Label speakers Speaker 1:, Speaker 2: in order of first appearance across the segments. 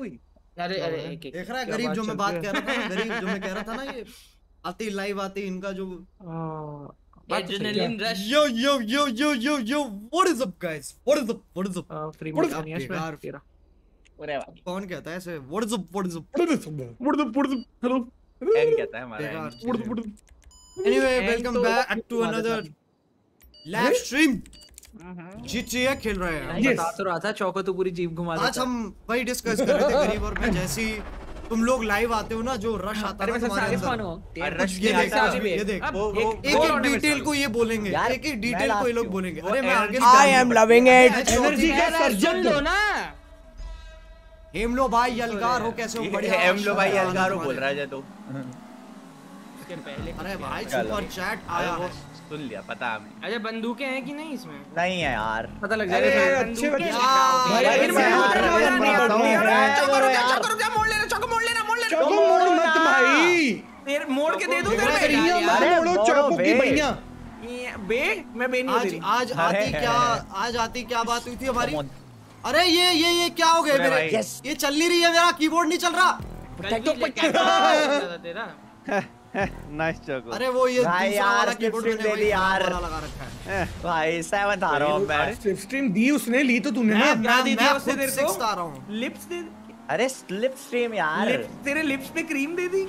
Speaker 1: कोई?
Speaker 2: अरे अरे एक एक
Speaker 3: देख रहा है गरीब जो मैं बात कह रहा था गरीब जो मैं कह रहा था ना ये आते ही लाइव आते इनका जो rush yo yo yo yo yo yo what is up guys what is
Speaker 4: up
Speaker 3: what is up free
Speaker 4: में यार?
Speaker 2: अरे
Speaker 3: कौन कहता है ऐसे? What is up what
Speaker 4: is up what is up
Speaker 1: hello कहता है हमारा
Speaker 4: what
Speaker 3: is
Speaker 4: up
Speaker 3: anyway welcome
Speaker 4: back
Speaker 3: to
Speaker 4: another
Speaker 3: live stream
Speaker 1: Mm-hmm.
Speaker 3: जी खेल रहे हैं।
Speaker 4: Yes. बता तो रहा था चौको तो पूरी जीप घुमा
Speaker 3: आज हम वही डिस्कस कर रहे थे गरीब और मैं जैसे ही तुम लोग लाइव आते हो ना जो रश हाँ, आता
Speaker 4: है
Speaker 3: तुम्हारे अंदर।
Speaker 1: रश
Speaker 3: ये देख ये देख
Speaker 4: एक
Speaker 3: एक डिटेल को ये बोलेंगे एक एक डिटेल को ये लोग बोलेंगे। अरे मैं आगे
Speaker 5: I am loving it
Speaker 4: energy का सर्जन
Speaker 2: दो ना
Speaker 3: हेमलो भाई यलगार हो कैसे हो बढ़िया।
Speaker 1: हेमलो भाई
Speaker 3: यलगार
Speaker 1: हो बोल रहा है तो
Speaker 3: अरे भाई सुपर चैट आया है।
Speaker 1: सुन लिया पता हमने
Speaker 2: अच्छा बंदूकें हैं कि नहीं इसमें?
Speaker 5: नहीं है यार।
Speaker 4: पता लग जाएगा
Speaker 1: अच्छे
Speaker 4: मोड़ के दे दो तेरे
Speaker 6: की? भैया
Speaker 4: बे। मैं बे नहीं
Speaker 3: आज आज आती क्या आज आती क्या बात हुई थी हमारी? अरे ये ये ये क्या हो
Speaker 1: गए
Speaker 3: मेरे? ये चल नहीं रही है मेरा कीबोर्ड नहीं चल रहा।
Speaker 7: नाइस चोको
Speaker 3: अरे वो ये
Speaker 5: भाई यार
Speaker 3: कीबोर्ड
Speaker 5: ले
Speaker 3: ली
Speaker 5: यार। भाई सेवन आ रहा हूँ मैं
Speaker 6: स्ट्रीम दी उसने ली तो तूने ना।
Speaker 3: मैं
Speaker 4: दी थी उसने तेरे को।
Speaker 3: 6 आ रहा हूँ।
Speaker 4: लिप्स दे
Speaker 5: अरे स्लिप स्ट्रीम यार।
Speaker 4: तेरे लिप्स पे क्रीम दे दी।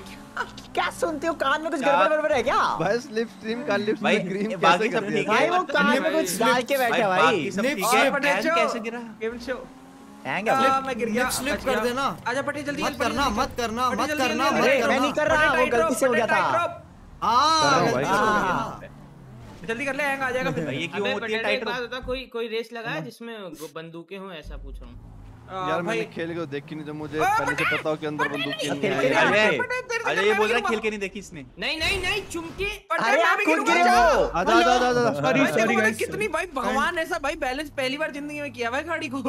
Speaker 5: क्या सुनते हो? कान में कुछ गड़बड़ गड़बड़ है क्या?
Speaker 7: बस लिप स्ट्रीम का लिप्स में क्रीम कैसे कर दिया
Speaker 5: भाई वो कान में कुछ डाल के बैठा
Speaker 1: भाई लिप्स
Speaker 4: पे
Speaker 1: कैसे गिरा?
Speaker 4: केवल शो
Speaker 5: हैं
Speaker 4: क्या
Speaker 5: तो
Speaker 4: मैं गिर गया। स्लिप
Speaker 3: कर देना।
Speaker 4: आजा पटी जल्दी
Speaker 3: मत करना मत करना मत करना मत
Speaker 4: करना।
Speaker 5: मैं नहीं कर रहा वो गलती से हो गया था
Speaker 3: हाँ।
Speaker 4: जल्दी कर। ले हैंग आ जाएगा फिर
Speaker 1: ये क्यों होती है
Speaker 2: कोई कोई रेस लगा जिसमें बंदूकें हो ऐसा पूछ। रहा हूँ
Speaker 7: यार मैंने खेल के देखी नहीं तो मुझे पहले से पता हो कि अंदर बंदूक की
Speaker 1: अरे अरे ये बोल रहा है खेल के नहीं देखी इसने
Speaker 2: नहीं नहीं नहीं चुमकी
Speaker 5: अरे आप खुद गिरे हो
Speaker 7: आजा आजा आजा
Speaker 6: सॉरी सॉरी गाइस
Speaker 4: कितनी भाई भगवान ऐसा भाई बैलेंस पहली बार ज़िंदगी में किया भाई गाड़ी को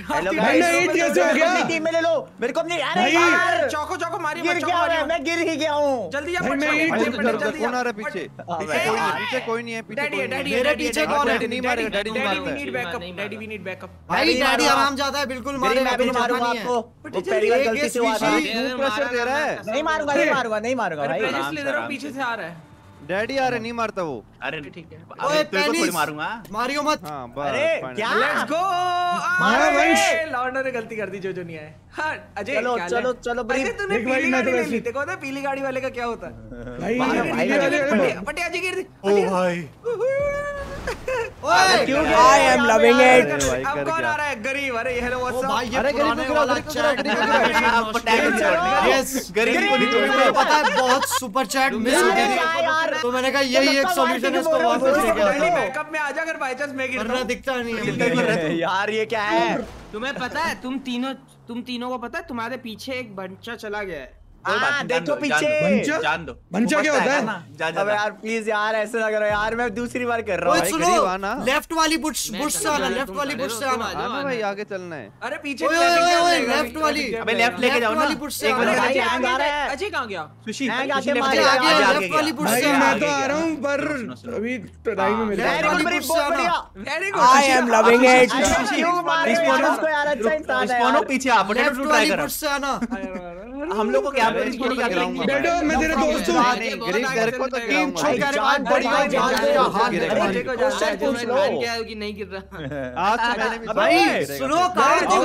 Speaker 5: हेलो गाइस
Speaker 6: एट कैसे हो गया
Speaker 5: टीम में ले लो मेरे को अपनी अरे यार
Speaker 4: चौको चौको मारियो
Speaker 5: गिर गया मैं गिर ही गया हूँ
Speaker 4: जल्दी जा
Speaker 6: मैं
Speaker 4: एट
Speaker 7: कौन आ रहा है पीछे पीछे कोई नहीं है पीछे कोई नहीं है
Speaker 3: मेरे पीछे कौन
Speaker 4: है
Speaker 7: नहीं मारेगा डैडी नहीं मारता है
Speaker 4: daddy we
Speaker 2: need
Speaker 4: backup
Speaker 2: daddy
Speaker 4: we need backup
Speaker 3: भाई डैडी आराम जाता है बिल्कुल
Speaker 5: मेरी मैं भी नहीं मारूँगा आपको। पहली बार गलती से
Speaker 7: प्रेशर दे रहा है।
Speaker 5: नहीं मारूँगा नहीं मारूँगा नहीं मारूँगा भाई।
Speaker 1: पेनिस
Speaker 4: ले रहा पीछे
Speaker 1: से।
Speaker 4: आ रहा है।
Speaker 7: डैडी आ रहे नहीं मारता वो।
Speaker 1: अरे
Speaker 4: ठीक है।
Speaker 3: ओए
Speaker 1: मारूँगा।
Speaker 3: मारियो मत।
Speaker 7: हाँ
Speaker 5: अरे क्या?
Speaker 4: लेट्स गो
Speaker 6: मारो वंश
Speaker 4: ने तो गलती कर दी जो जो नहीं आए। हाँ अजय
Speaker 5: चलो चलो चलो
Speaker 4: अरे तूने पीली
Speaker 6: तो
Speaker 4: गाड़ी ले ली। देखो ना पीली गाड़ी वाले का क्या होता है?
Speaker 6: भाई
Speaker 5: भाई
Speaker 4: पटिया जी गिर दी
Speaker 1: ओ भाई।
Speaker 3: आई एम
Speaker 7: लविंग इट
Speaker 4: अब कौन आ रहा है? गरीब अरे ये
Speaker 3: यस
Speaker 1: गरीब को
Speaker 3: पता है बहुत सुपर चैट मिस हो गई तो मैंने कहा यही एक तो सॉल्यूशन है इसको वापस लेके
Speaker 4: में आ जा अगर चांस मैं
Speaker 3: दिखता नहीं है
Speaker 5: यार ये क्या है?
Speaker 2: तुम्हें पता है तुम तीनों तुम तीनों को पता है तुम्हारे पीछे एक बच्चा चला गया है।
Speaker 5: देखो पीछे। यार ऐसे यार मैं दूसरी बार कर रहा हूँ।
Speaker 3: लेफ़्ट वाली लेफ़्ट वाली बुश से आना।
Speaker 2: हाँ,
Speaker 7: तो भाई आगे चलना है।
Speaker 4: अरे पीछे
Speaker 3: वाली।
Speaker 1: अबे लेफ़्ट लेके जाओ ना।
Speaker 3: से
Speaker 6: तो आ रहा है पर अभी टडाई में
Speaker 3: मिल
Speaker 5: वेरी
Speaker 1: आई एम
Speaker 5: लविंग
Speaker 1: पीछे आप
Speaker 3: लेफ़्ट वाली आना
Speaker 1: हम लोग को क्या
Speaker 7: बेटो मैं
Speaker 6: तेरे दोस्त हूँ
Speaker 2: गिरीश
Speaker 7: तेरे को तो
Speaker 3: टीम
Speaker 5: छोड़
Speaker 3: कर
Speaker 5: बात
Speaker 3: बड़ी हो
Speaker 5: जान
Speaker 3: जा हाथ देखो
Speaker 4: जा
Speaker 5: क्या
Speaker 4: है
Speaker 5: कि
Speaker 2: नहीं गिर रहा
Speaker 7: आज मैंने
Speaker 3: भाई सुनो कार
Speaker 5: जो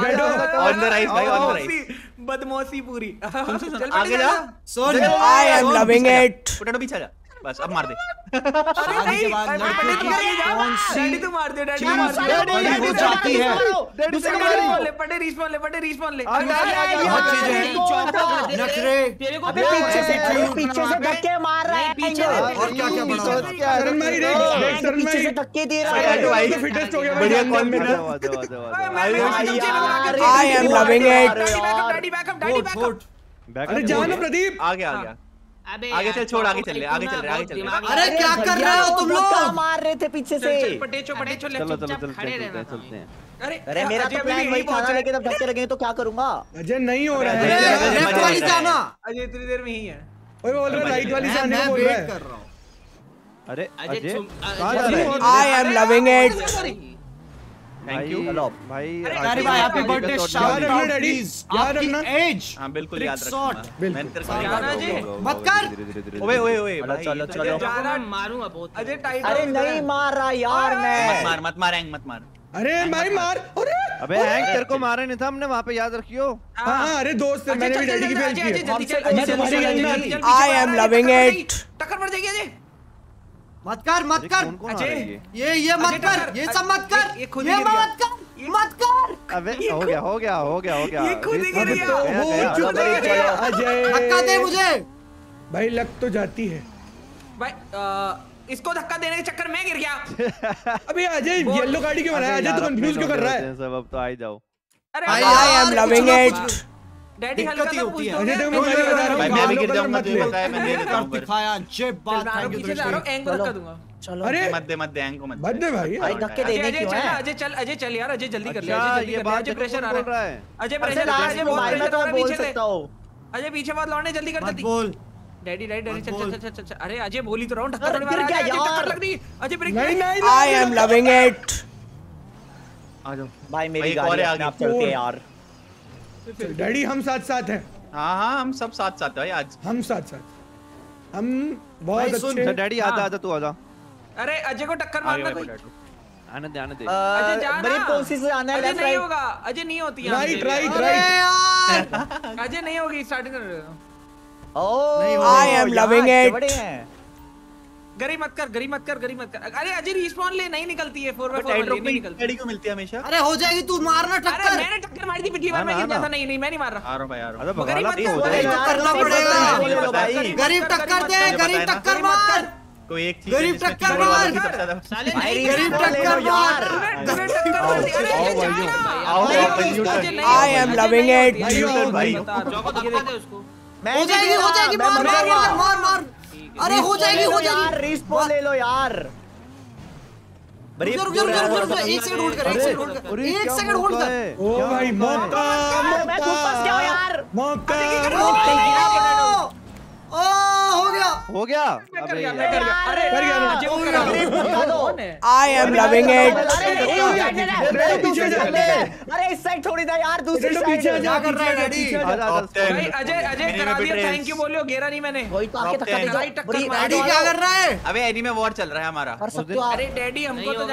Speaker 6: बेटो
Speaker 1: ऑन द राइज भाई ऑन द राइज
Speaker 4: बदमौसी पूरी
Speaker 1: आगे जा
Speaker 3: son
Speaker 5: I am loving it
Speaker 1: बेटा पीछे जा बस अब मार दे।
Speaker 4: आई एम लविंग इट
Speaker 5: अरे
Speaker 6: जानो प्रदीप
Speaker 1: आ गया आ गया
Speaker 2: अबे
Speaker 1: आगे चल छोड़ आगे चल ले आगे चल
Speaker 2: रहे
Speaker 1: आगे चल।
Speaker 3: अरे क्या कर रहे हो तुम लोग?
Speaker 5: क्या मार रहे थे पीछे से।
Speaker 4: पटेचो पटेचो
Speaker 7: चलो चलो
Speaker 2: खड़े
Speaker 7: चलते हैं
Speaker 4: अरे
Speaker 5: मेरा तो प्लान वही
Speaker 4: थाना
Speaker 5: लेके तब धक्के लगे तो क्या करूँगा?
Speaker 6: अजय नहीं हो रहा है।
Speaker 3: लेफ़्ट वाली जाना।
Speaker 4: अजय इतनी देर में ही है।
Speaker 6: ओए बोल रहा राइट वाली
Speaker 3: जाने
Speaker 6: को बोल रहा है।
Speaker 7: अरे Ajay
Speaker 2: I am loving it
Speaker 8: thank you
Speaker 7: भाई
Speaker 4: अरे
Speaker 3: भाई हैप्पी बर्थडे शाउट आउट एज
Speaker 8: हाँ। बिल्कुल याद रखना। मेहनत
Speaker 4: करके
Speaker 8: हाँ,
Speaker 4: जाना
Speaker 8: जी
Speaker 3: मत कर।
Speaker 8: ओए ओए ओए
Speaker 5: चलो चलो।
Speaker 9: बहुत
Speaker 4: अजय
Speaker 5: अरे नहीं मार रहा यार मैं।
Speaker 8: मत मार मत मार एंग मत मार।
Speaker 6: अरे भाई मार। अरे
Speaker 7: अबे हैंग तेरे को मारा नहीं था हमने वहाँ पे याद रखियो।
Speaker 6: हाँ। अरे दोस्त मैंने भी डैडी की फेल की
Speaker 5: आई एम लविंग इट
Speaker 4: टक्कर पड़ जाएगी अजय।
Speaker 3: मत कर मत कर।
Speaker 7: ये
Speaker 3: ये मत कर ये सब मत कर
Speaker 4: ये
Speaker 3: मत कर मत कर।
Speaker 7: अबे हो गया हो गया हो गया हो गया।
Speaker 4: ये खुद ही गिर गया।
Speaker 6: हो चुका गया अजय।
Speaker 3: धक्का दे मुझे।
Speaker 6: भाई लग तो जाती है।
Speaker 4: भाई इसको धक्का देने के चक्कर में गिर गया।
Speaker 6: अबे अजय येलो गाड़ी क्यों बनाया अजय तो कंफ्यूज क्यों कर रहा है?
Speaker 7: सब अब तो आ ही जाओ।
Speaker 4: अरे
Speaker 5: I am loving it
Speaker 4: Ajay जल्दी कर पीछे
Speaker 5: सकता
Speaker 4: लौटने जल्दी कर जल्दी। डैडी डैडी चल चल चल चल अरे अजय बोली तो रहा हूँ
Speaker 5: टक्कर
Speaker 4: रहा है टक्कर लग रही
Speaker 6: Ajay brake
Speaker 5: I am loving it
Speaker 8: आ जाओ
Speaker 5: भाई मेरी गाड़ी आप चलती है यार
Speaker 6: तो डैडी हम साथ साथ हैं।
Speaker 8: हाँ हाँ हम सब साथ साथ भाई आज।
Speaker 6: हम साथ साथ। हम बहुत अच्छे
Speaker 7: डैडी आजा
Speaker 4: हाँ।
Speaker 7: आजा तू आजा।
Speaker 4: अरे अजय को टक्कर मारना कोई?
Speaker 7: आने दे आने दे।
Speaker 4: अजय जा ना
Speaker 5: कोशिश से आना है लेफ़्ट राइट
Speaker 4: होगा अजय नहीं होती
Speaker 6: राइट राइट राइट
Speaker 4: अजय नहीं होगी स्टार्टिंग कर
Speaker 5: ओ आई एम लविंग इट
Speaker 4: गरी मत कर गरी मत कर गरी मत कर। अरे अजय रिस्पॉन ले नहीं निकलती है फोर
Speaker 8: बाय
Speaker 4: 4 नहीं निकलती।
Speaker 8: गाड़ी को मिलती है हमेशा।
Speaker 3: अरे हो जाएगी तू मारना टक्कर।
Speaker 4: अरे मैंने टक्कर मारी थी पिछली बार मैं गिर गया था नहीं नहीं मैं नहीं मार रहा
Speaker 8: आ रहा भाई आ रहा
Speaker 7: गरी
Speaker 4: मत कर
Speaker 3: करना पड़ेगा
Speaker 5: भाई
Speaker 3: गरीब टक्कर दे गरीब टक्कर मार।
Speaker 8: कोई एक चीज़
Speaker 3: गरीब टक्कर मार।
Speaker 9: साले
Speaker 3: गरीब टक्कर मार।
Speaker 8: आओ
Speaker 5: आई
Speaker 4: एम
Speaker 5: लविंग
Speaker 4: इट
Speaker 6: भाई
Speaker 9: चौका दे उसको।
Speaker 3: हो जाएगी हो जाएगी मार
Speaker 5: मार
Speaker 3: मार मार। अरे हो जाएगी हो जाएगी।
Speaker 5: रिस्पो ले लो यार।
Speaker 3: रुक जा रुक जा रुक जा एक सेकंड होल्ड कर एक सेकंड होल्ड कर एक सेकंड होल्ड कर।
Speaker 6: ओ भाई
Speaker 7: मौका
Speaker 6: मौका
Speaker 5: मैं खूब फंस गया यार।
Speaker 6: मौका
Speaker 3: ओ हो गया
Speaker 7: आई
Speaker 4: एम लविंग इट अरे
Speaker 5: इस साइड थोड़ी था यार दूसरी
Speaker 6: साइड पीछे जा
Speaker 3: कर रहा है
Speaker 4: अजय अजय करा दिया थैंक यू बोलियो नहीं मैंने
Speaker 5: वही तो आके धक्का दे
Speaker 3: डैडी क्या कर रहा है
Speaker 8: अबे एनीमे वॉर चल रहा है हमारा
Speaker 4: अरे डैडी हमको तो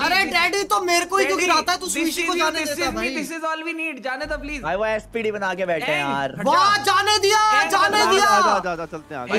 Speaker 3: अरे डैडी तो मेरे को ही तो गिराता है तू को जाने भाई
Speaker 4: this is all we need जाने दो प्लीज़
Speaker 5: भाई वो एसपीडी बना के बैठे हैं यार
Speaker 3: वाह जाने दिया जाने दिया
Speaker 7: चलते हैं आगे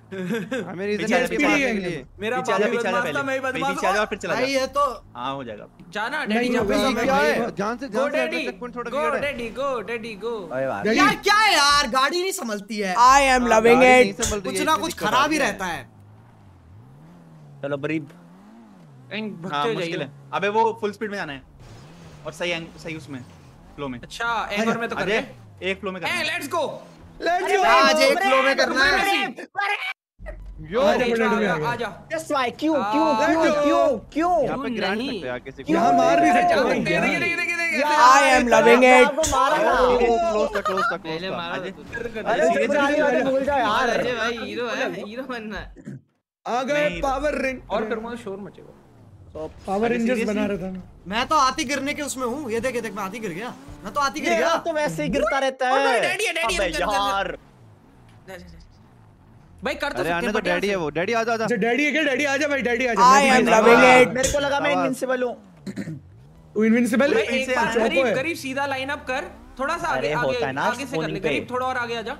Speaker 3: हाँ,
Speaker 7: हमें रीजन है के लिए।
Speaker 4: मेरा बदमाश था मैं बदमाश
Speaker 8: पीछे और फिर चला जा
Speaker 3: ये तो
Speaker 8: हाँ हो जाएगा।
Speaker 4: जाना डैडी
Speaker 6: जा
Speaker 7: क्या है? से से
Speaker 4: गो डैडी गो डैडी गो।
Speaker 5: अरे वाह
Speaker 3: यार क्या है यार? गाड़ी नहीं संभलती है।
Speaker 7: आई
Speaker 5: एम
Speaker 7: लविंग इट
Speaker 3: कुछ ना कुछ खराब ही रहता है।
Speaker 5: चलो बरीब।
Speaker 8: हाँ,
Speaker 4: भगते जाइए।
Speaker 8: अबे वो फुल स्पीड में जाना है। और सही सही उसमें फ्लो में।
Speaker 4: अच्छा एंगर में तो कर
Speaker 8: एक फ्लो में
Speaker 4: लेट्स गो
Speaker 6: लेट्स गो
Speaker 3: आज एक फ्लो में करना है।
Speaker 8: Oh,
Speaker 6: पावर बना रहा था मैं
Speaker 3: तो आती गिरने के उसमें हूँ। ये देख ये देख मैं आती गिर गया। मैं तो आती गिर गया।
Speaker 5: तो वैसे ही गिरता रहता है। यार।
Speaker 4: भाई कर तो सकते हैं
Speaker 7: तो डैडी है वो। डैडी आ जा जा
Speaker 6: अच्छा, डैडी है क्या? डैडी आ जा भाई डैडी आ
Speaker 5: जा
Speaker 6: आई
Speaker 5: एम
Speaker 7: लविंग
Speaker 5: इट मेरे को लगा मैं इनविंसिबल हूँ।
Speaker 6: तू इनविंसिबल है?
Speaker 4: एक बार
Speaker 6: करीब
Speaker 4: करीब सीधा लाइन अप कर थोड़ा सा आगे आगे आगे से कर ले। करीब थोड़ा और आगे आ जा।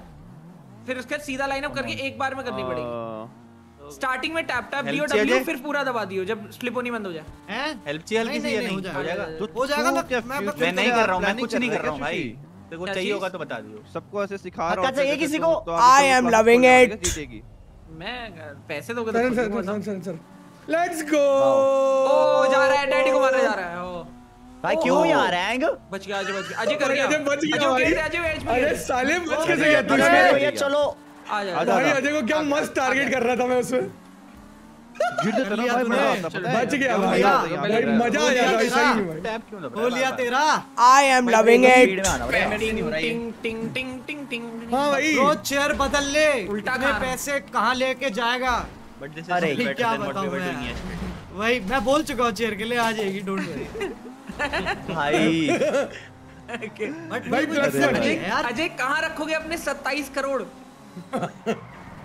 Speaker 4: फिर उसके सीधा लाइन अप करके एक बार में करनी पड़ेगी। स्टार्टिंग में टैप टैप
Speaker 8: लियो
Speaker 4: डब्ल्यू फिर पूरा दबा दियो जब स्लिप होनी बंद हो जाए।
Speaker 3: हैं?
Speaker 8: हेल्प चाहिए हल्की सी
Speaker 3: नहीं हो जाएगा। हो जाएगा मैं
Speaker 8: नहीं कर रहा हूँ मैं कुछ नहीं कर रहा हूँ भाई। चाहिए होगा तो बता दियो।
Speaker 7: सबको ऐसे सिखा रहा हूँ
Speaker 5: चाहिए किसी
Speaker 7: तो
Speaker 5: को?
Speaker 7: आई एम
Speaker 5: लविंग
Speaker 7: इट
Speaker 4: मैं पैसे दोगे
Speaker 6: sir
Speaker 4: sir
Speaker 6: sir
Speaker 4: sir
Speaker 6: let's go
Speaker 4: ओ जा रहा है डैडी को मारने जा रहा है ओ।
Speaker 5: भाई क्यों यार
Speaker 4: बच गया अजय बच गया। अजय कर गया।
Speaker 6: अजय बच गया अरे साले बच कैसे गया तू इसमें
Speaker 5: चलो।
Speaker 4: आ जा
Speaker 6: अजय को क्या मस्त टारगेट कर रहा था मैं उसमें। बच गया भाई मज़ा आ जाता सही में
Speaker 7: टैप क्यों दबा
Speaker 3: लिया तेरा
Speaker 5: आई एम लविंग इट
Speaker 4: टिंग टिंग टिंग टिंग टिंग टिंग
Speaker 6: हाँ भाई
Speaker 3: रोज चेयर बदल ले
Speaker 4: उल्टा
Speaker 3: पैसे कहाँ लेके जाएगा क्या बताऊँ मैं? वही मैं बोल चुका हूँ चेयर के लिए आ जाएगी डोंट वरी
Speaker 5: भाई
Speaker 3: बट
Speaker 6: भाई,
Speaker 4: अजय
Speaker 3: है यार
Speaker 4: अजय कहाँ रखोगे अपने 27 करोड़।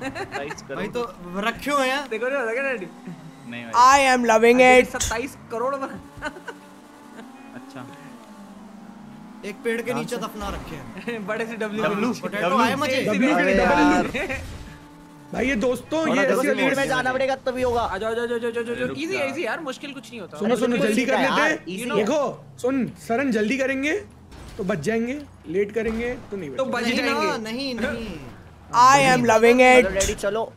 Speaker 3: भाई तो रखे हुए हैं।
Speaker 4: देखो डैडी
Speaker 8: नहीं भाई।
Speaker 5: I am loving it
Speaker 4: 27 crore बना
Speaker 8: अच्छा।
Speaker 3: एक पेड़ के नीचे दफना रखे हैं।
Speaker 4: बड़े से डब्ल्यू
Speaker 3: पोटैटो आए मुझे?
Speaker 6: W
Speaker 7: अरे
Speaker 6: के
Speaker 7: यार।
Speaker 6: डबल भाई ये दोस्तों ये ऐसी
Speaker 5: स्पीड में जाना पड़ेगा तभी होगा।
Speaker 4: आ जाओ जाओ जाओ जाओ जाओ। इजी
Speaker 8: जा।
Speaker 4: इजी यार मुश्किल कुछ नहीं होता।
Speaker 6: सुनो सुनो जल्दी कर लेते हैं। देखो सुन सरन जल्दी करेंगे तो बच जाएँगे लेट करेंगे तो नहीं
Speaker 4: तो
Speaker 6: बच
Speaker 4: जाएँगे।
Speaker 3: नहीं नहीं।
Speaker 5: आई एम लविंग इट चलो।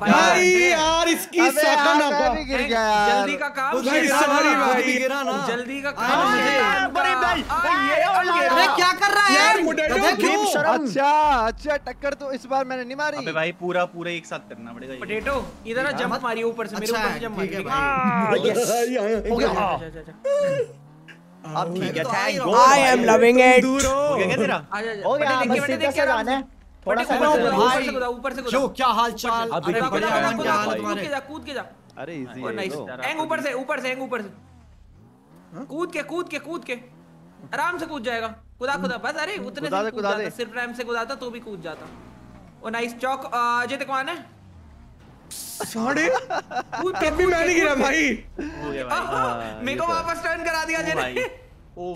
Speaker 6: भाई यार इसकी साका
Speaker 7: मैं भी गिर गया यार।
Speaker 4: जल्दी का काम
Speaker 3: गिरा
Speaker 6: sorry
Speaker 3: ना,
Speaker 6: भाई।
Speaker 3: गिरा ना।
Speaker 4: जल्दी का काम
Speaker 3: मुझे-
Speaker 4: है।
Speaker 5: बड़े भाई,
Speaker 4: ये और ये।
Speaker 3: अरे क्या कर रहा है
Speaker 6: यार, क्यों?
Speaker 7: अच्छा अच्छा टक्कर तो इस बार मैंने नहीं मारी।
Speaker 8: अबे भाई पूरा पूरा एक साथ करना पड़ेगा
Speaker 4: पोटैटो इधर ना जंप मारिए ऊपर से मेरे
Speaker 3: अच्छा
Speaker 4: ऊपर से जंप
Speaker 3: ठीक
Speaker 4: मारिए
Speaker 3: भाई।
Speaker 6: यहाँ-
Speaker 5: हो गया।
Speaker 4: अच्छा, अच्छा।
Speaker 5: अब ठीक है
Speaker 3: आ ही।
Speaker 5: Thank
Speaker 3: God
Speaker 5: I am loving it
Speaker 6: दूर
Speaker 8: हो।
Speaker 6: हो
Speaker 8: गया क्या तेरा?
Speaker 4: आ आ
Speaker 5: हो गया।
Speaker 4: बटे देख के, बटे देख के
Speaker 5: जाना है। थोड़ा सा
Speaker 4: ऊपर से कूदा, ऊपर से कूदा,
Speaker 3: जो क्या हाल चाल अरे बढ़िया मन
Speaker 5: मन
Speaker 3: क्या
Speaker 5: क्या
Speaker 3: हाल
Speaker 5: भाई।
Speaker 4: कूद
Speaker 3: तुम्हारे?
Speaker 4: के जा कूद के जा।
Speaker 7: अरे इजी है
Speaker 4: नाइस एंग ऊपर से ऊपर से एंग ऊपर से। कूद के कूद के कूद के। आराम से कूद जाएगा। खुदा खुदा बस अरे उतने से कूद जाता सिर्फ़ रैम से कूदाता तो भी कूद जाता। ओ नाइस चौक अजय तक कौन है
Speaker 6: साढ़े?
Speaker 4: कूद के
Speaker 6: भी
Speaker 4: कूद
Speaker 6: मैं नहीं गिरा भाई।
Speaker 8: हो गया भाई
Speaker 4: आहा,
Speaker 7: हाँ,
Speaker 4: मेरे को
Speaker 7: तो
Speaker 4: वापस टर्न करा दिया
Speaker 8: ओ
Speaker 4: अजय ने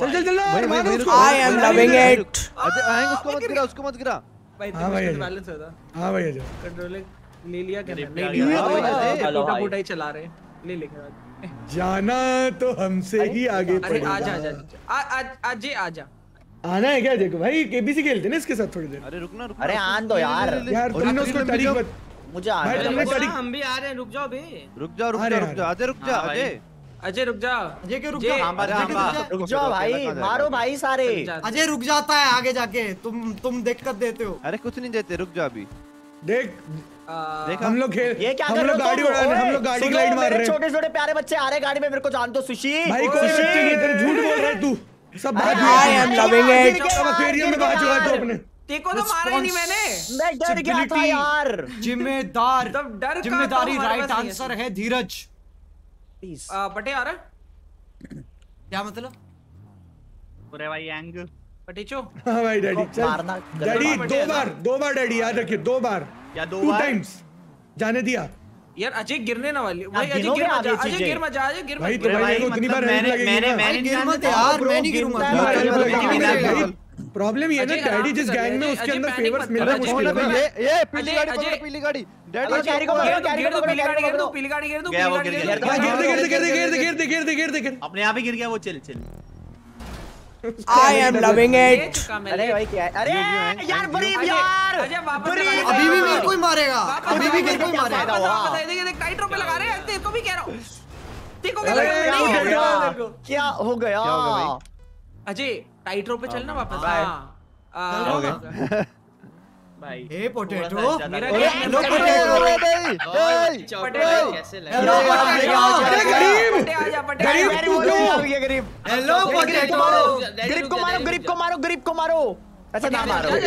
Speaker 6: चल चल चल
Speaker 5: I am loving it
Speaker 7: Ajay आएँगे उसको मत गिरा उसको मत गिरा।
Speaker 4: भाई
Speaker 6: हाँ भाई।
Speaker 4: बैलेंस होता।
Speaker 6: हाँ भाई अजय
Speaker 4: कंट्रोल ले लिया क्या
Speaker 8: आ
Speaker 4: लिया।
Speaker 7: हाँ,
Speaker 4: टूटा
Speaker 5: भाई।
Speaker 4: फूटा ही चला रहे हैं। ले ले
Speaker 6: जाना तो हमसे ही आगे
Speaker 4: अरे आजा आजा आ- आ- अजय आजा।
Speaker 6: आना है क्या? देखो भाई केबीसी खेलते ना इसके साथ थोड़ी देर।
Speaker 7: अरे रुकना रुकना।
Speaker 5: अरे आन दो यार।
Speaker 6: यार तुमने उसको तारीख।
Speaker 5: मुझे आना
Speaker 6: भाई,
Speaker 5: है।
Speaker 9: हम भी आ रहे हैं रुक जाओ बे
Speaker 7: रुक जाओ रुक
Speaker 6: अरे
Speaker 7: जा रुक जा अजय रुक जा
Speaker 8: हाँ
Speaker 7: अजय
Speaker 4: अजय रुक जा।
Speaker 3: अजय के रुक
Speaker 4: जा।
Speaker 8: हाँ, हाँ,
Speaker 3: अजय के
Speaker 8: हाँ।
Speaker 3: रुक
Speaker 5: रुक जाओ भाई मारो भाई सारे।
Speaker 3: अजय रुक जाता है आगे जाके। तुम तुम दिक्कत देते हो।
Speaker 7: अरे कुछ नहीं देते रुक जा अभी।
Speaker 6: देख
Speaker 4: आ,
Speaker 6: हम लोग खेल
Speaker 5: ये क्या
Speaker 6: हम लोग
Speaker 5: रहे
Speaker 6: गाड़ी? उड़ा रहे हैं हम लोग गाड़ी ग्लाइड मार रहे हैं।
Speaker 5: छोटे छोटे प्यारे बच्चे आ रहे हैं गाड़ी में मेरे को जान दो सुशी।
Speaker 6: भाई कोई बच्चे नहीं तेरे झूठ बोल रहा है तू। सब बात
Speaker 5: I am loving it.
Speaker 6: Aquarium में बात चुका तू अपने।
Speaker 4: देखो तो मारा ही नहीं मैंने।
Speaker 5: मैं डर गया था यार।
Speaker 3: जिम्मेदार। ज़िम्मेदारी राइट। आंसर है धीरज।
Speaker 4: आ, पटे आ रहा
Speaker 3: क्या मतलब
Speaker 8: पूरे भाई एंग
Speaker 4: पटेचो
Speaker 6: हाँ भाई डैडी चल डैडी दो बार दो बार डैडी याद रखिए दो बार
Speaker 8: क्या दो बार
Speaker 6: टाइम्स जाने दिया
Speaker 4: यार अजय गिरने ना वाली भाई अजय गिर मत जा अजय गिर मत जा अजय गिर
Speaker 6: भाई
Speaker 4: मत
Speaker 6: तो भाई
Speaker 8: भाई,
Speaker 6: मेरे को उतनी बार
Speaker 8: मतलब मैंने- मैंने- मैंने
Speaker 3: गिर मत यार मैं नहीं गिरूँगा
Speaker 6: प्रॉब्लम ये ना डैडी जिस गैंग में उसके अंदर फेवर्स मिल
Speaker 7: रहा
Speaker 6: है
Speaker 7: ये ये पीली गाड़ी पकड़ पीली गाड़ी। डैडी
Speaker 5: कैरी को
Speaker 4: गिर दो पीली गाड़ी गिर दो पीली गाड़ी गिर दो पीली गाड़ी
Speaker 8: गिर
Speaker 4: दे
Speaker 6: गिर दे गिर दे गिर दे गिर दे गिर दे गिर गिर
Speaker 8: अपने आप ही गिर गया वो चल चल।
Speaker 4: I
Speaker 5: am
Speaker 4: loving it.
Speaker 5: अरे भाई क्या अरे यार
Speaker 4: बरीब
Speaker 5: यार
Speaker 4: बरीब
Speaker 3: अभी भी मेरे को ही मारेगा। अभी भी मेरे को ही मारेगा
Speaker 4: वाह। देख टाइट रोप पे लगा रहे हैं तेरे को भी कह रहा हूँ। तेरे को क्या हो
Speaker 6: गया
Speaker 5: क्या हो गया
Speaker 4: अजय टाइट रोप पे चलना वापस हाँ
Speaker 8: भाई
Speaker 3: a
Speaker 7: potato hello potato
Speaker 4: potato
Speaker 9: कैसे लग
Speaker 3: रहा
Speaker 6: है गरीब गरीब
Speaker 5: गरीब
Speaker 3: हेलो पोटैटो
Speaker 5: गरीब को मारो गरीब को मारो गरीब को मारो अच्छा ना मारो
Speaker 6: गरीब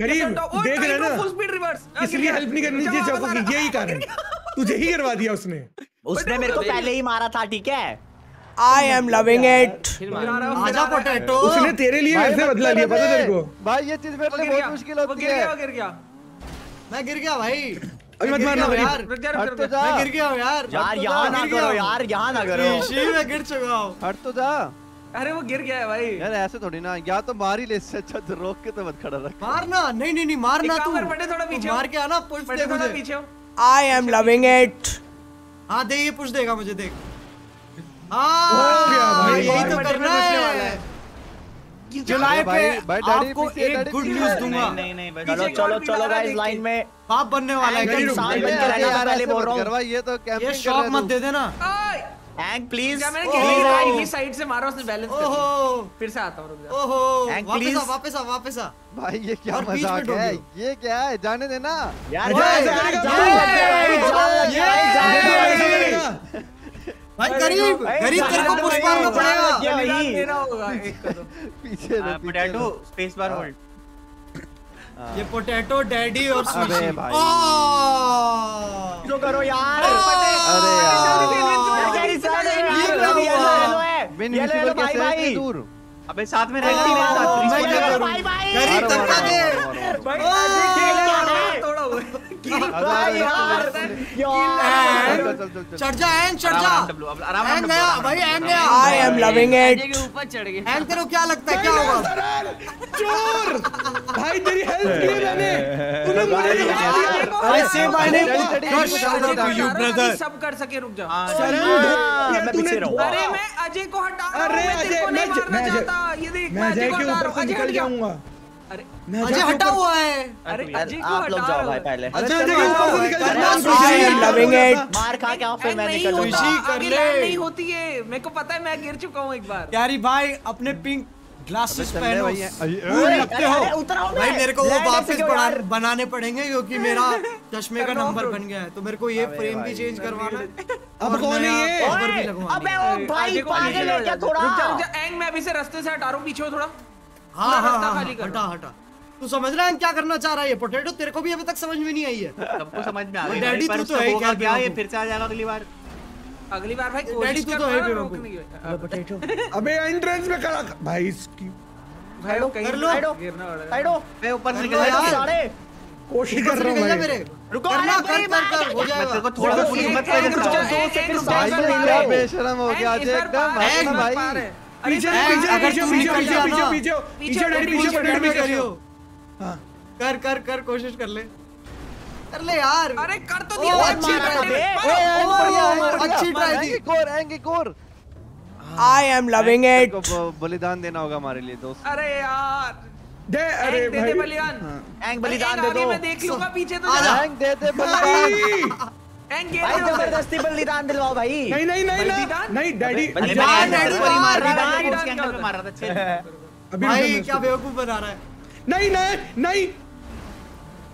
Speaker 6: गरीब देख रहे
Speaker 4: फुल स्पीड रिवर्स
Speaker 6: इसलिए हेल्प नहीं करनी चाहिए चौको की यही कारण तुझे ही करवा दिया उसने
Speaker 5: उसने मेरे को पहले ही मारा था ठीक है आई एम लविंग इट
Speaker 3: आजा पोटैटो
Speaker 6: उसने तेरे लिए वैसे बदला लिया पता तेरे को?
Speaker 7: भाई ये चीज़ मेरे लिए बहुत मुश्किल होती
Speaker 4: गिर गया वो
Speaker 7: है।
Speaker 4: गिर गया।
Speaker 3: मैं गिर गया भाई।
Speaker 6: अभी मत मारना भाई।
Speaker 3: यार।
Speaker 7: तो
Speaker 3: मैं गिर गया हूँ यार।
Speaker 5: यार
Speaker 3: मैं
Speaker 5: यहाँ ना करो यार यहाँ ना करो।
Speaker 3: ऋषि मैं गिर चुका हूँ।
Speaker 7: हट तो जा।
Speaker 4: अरे वो गिर गया है भाई।
Speaker 7: यार ऐसे थोड़ी ना या तो मार ही ले इससे अच्छा तो रोक के तो मत खड़ा रख।
Speaker 3: मारना? नहीं नहीं नहीं मारना तू।
Speaker 4: पटे थोड़ा पीछे
Speaker 3: मार के आना पुश दे
Speaker 4: थोड़ा
Speaker 3: मुझे।
Speaker 4: पीछे
Speaker 5: आई एम लविंग इट
Speaker 3: हाँ दे ये पुश देगा मुझे देख। यही तो करना है जुलाई पे आपको एक गुड न्यूज़ दूँगा
Speaker 8: नहीं नहीं
Speaker 5: चलो चलो चलो गाइस लाइन में
Speaker 3: बनने वाला है
Speaker 5: इंसान बन के रहना पहले बोल रहा हूँ
Speaker 7: ये तो कैंपिंग
Speaker 3: मत दे देना
Speaker 5: प्लीज़
Speaker 4: क्या साइड से उसने बैलेंस
Speaker 3: ओहो
Speaker 4: फिर से आता हूँ रुक जा
Speaker 3: ओहो वापस आ वापस आ
Speaker 7: भाई ये क्या मज़ाक है ये क्या है जाने देना
Speaker 5: यार जाने देना भाई, भाई, भाई।
Speaker 6: करेगा।
Speaker 3: भाई गरीब गरीब तेरे को पुश मारना पड़ेगा
Speaker 4: बलिदान
Speaker 5: भाई।
Speaker 4: देना होगा एक करो
Speaker 7: पीछे रहो,
Speaker 8: पोटैटो स्पेस बार होल्ड
Speaker 7: हाँ।
Speaker 3: ये पोटैटो डैडी और
Speaker 7: अबे
Speaker 3: सुशी
Speaker 7: भाई।
Speaker 5: जो करो यार
Speaker 7: अरे यार
Speaker 5: है
Speaker 3: क्या?
Speaker 7: विन विजिबल
Speaker 5: भाई,
Speaker 7: कैसे
Speaker 5: भाई।
Speaker 7: दूर
Speaker 8: अबे साथ में रहती है मेरे साथ
Speaker 3: मैं क्या?
Speaker 5: भाई, भाई।
Speaker 3: गरीब
Speaker 7: मारो,
Speaker 3: धक्का
Speaker 7: मारो,
Speaker 3: दे
Speaker 7: मारो,
Speaker 3: चढ़ जा एंग चढ़ जा
Speaker 8: आराम डब्लू अब आराम
Speaker 3: एंग गया भाई एंग गया
Speaker 5: आई एम लविंग इट
Speaker 9: ऊपर चढ़ गया
Speaker 3: एंग तेरे को क्या लगता है क्या होगा
Speaker 6: चोर भाई तेरी हेल्प की है मैंने तूने मुझे
Speaker 3: से टू यू ब्रदर
Speaker 4: सब कर सके रुक जा
Speaker 8: हाँ,
Speaker 6: शरण
Speaker 5: हाँ,
Speaker 6: ये
Speaker 5: मैं पीछे रहूँगा।
Speaker 4: अरे मैं अजय को हटा
Speaker 6: अरे
Speaker 4: हूँ, मैं
Speaker 6: अजय मैं
Speaker 4: नहीं मारना
Speaker 6: मैं
Speaker 4: चाहता ये देख
Speaker 6: अजय
Speaker 4: के
Speaker 6: ऊपर से निकल जाऊँगा
Speaker 3: अजय
Speaker 6: अजय
Speaker 3: हटा हुआ है।
Speaker 4: अरे अजय को
Speaker 5: आप लोग जाओ भाई पहले।
Speaker 6: अच्छा अजय के ऊपर से निकल।
Speaker 5: आई एम लविंग इट
Speaker 6: मार
Speaker 5: खा के फिर मैं निकल
Speaker 3: खुशी कर ले।
Speaker 4: नहीं होती है। मेरे को पता है मैं गिर चुका हूँ एक बार।
Speaker 3: प्यारी भाई अपने पिंक ग्लासेस पहनो।
Speaker 7: भाई,
Speaker 3: लगते हो। भाई मेरे को वो वापस
Speaker 5: यार?
Speaker 3: बनाने पड़ेंगे क्योंकि मेरा चश्मे का नंबर बन गया है। तो मेरे को ये फ्रेम भी चेंज करवाना है।
Speaker 6: अब कौन है ये?
Speaker 5: अबे ओ भाई पागल है क्या थोड़ा।
Speaker 4: रुक जा रुक जा। एंग मैं अभी से रास्ते से हटा रहा हूँ पीछे हो थोड़ा।
Speaker 3: हाँ हाँ हाँ
Speaker 4: खाली कर।
Speaker 3: हटा हटा। तू समझ रहा है क्या करना चाह रहा है? ये पोटैटो तेरे को भी अभी तक समझ में नहीं आई है।
Speaker 8: सबको समझ में आ गई
Speaker 3: डैडी तू तो है क्या
Speaker 8: क्या ये फिर से आ जाएगा अगली बार।
Speaker 4: अगली बार भाई
Speaker 3: डैडी
Speaker 4: कोशिश
Speaker 3: तू
Speaker 4: कर
Speaker 3: तो है बेवकूफ़।
Speaker 4: की। अबे
Speaker 6: एंट्रेंस में खड़ा भाई इसकी
Speaker 4: भाई वो कहीं
Speaker 3: कर लो।
Speaker 4: साइड गिरना पड़ेगा
Speaker 5: साइडो
Speaker 8: मैं ऊपर से निकल जाता
Speaker 5: सारे
Speaker 6: कोशिश कर रहा हूँ
Speaker 3: जा मेरे।
Speaker 5: रुको,
Speaker 3: करना कर कर कर हो
Speaker 8: मैं तेरे को थोड़ा सा हिम्मत कर
Speaker 4: जा,
Speaker 8: हूँ।
Speaker 4: रुक। जा,
Speaker 7: भाई।
Speaker 4: है।
Speaker 7: बेशरम हो गया आज एकदम
Speaker 4: है,
Speaker 7: भाई
Speaker 4: है।
Speaker 6: पीछे
Speaker 4: भाई,
Speaker 6: पीछे
Speaker 3: अगर
Speaker 6: पीछे
Speaker 3: तू
Speaker 6: पीछे
Speaker 3: निकल
Speaker 6: पीछे
Speaker 3: जाना-
Speaker 6: पीछे पीछे पीछे डैडी पीछे
Speaker 3: पीछे
Speaker 6: डैडी
Speaker 3: डैडी
Speaker 6: पीछे
Speaker 3: करियो।
Speaker 6: हाँ।
Speaker 3: कर कर कर कोशिश कर ले। कर ले यार।
Speaker 4: अरे कर तो दिया।
Speaker 3: अच्छी ट्राई। अच्छी ट्राई थी।
Speaker 7: एंग
Speaker 5: आई एम लविंग इट
Speaker 7: बलिदान देना होगा हमारे लिए दोस्त।
Speaker 4: अरे यार।
Speaker 6: दे अरे
Speaker 4: दे
Speaker 6: भाई।
Speaker 4: बलिदान।
Speaker 5: एंग बलिदान दे
Speaker 4: आगे
Speaker 5: दो।
Speaker 4: मैं देख लूँगा पीछे तो
Speaker 3: आ
Speaker 4: जा।
Speaker 3: जा।
Speaker 7: एंग दे दे बलिदान।
Speaker 6: भाई।
Speaker 5: ज़बरदस्ती बलिदान दिलवाओ भाई।
Speaker 6: नहीं नहीं नहीं नहीं डैडी
Speaker 8: अरे
Speaker 3: बलिदान,
Speaker 8: मैं ऐसे
Speaker 3: डैडी
Speaker 8: ऊपर मार रहा था, उसके
Speaker 4: क्या
Speaker 8: अंदर पे मार रहा था अच्छे
Speaker 3: भाई क्या बेवकूफ़ बना रहा है?
Speaker 6: नहीं नहीं नहीं।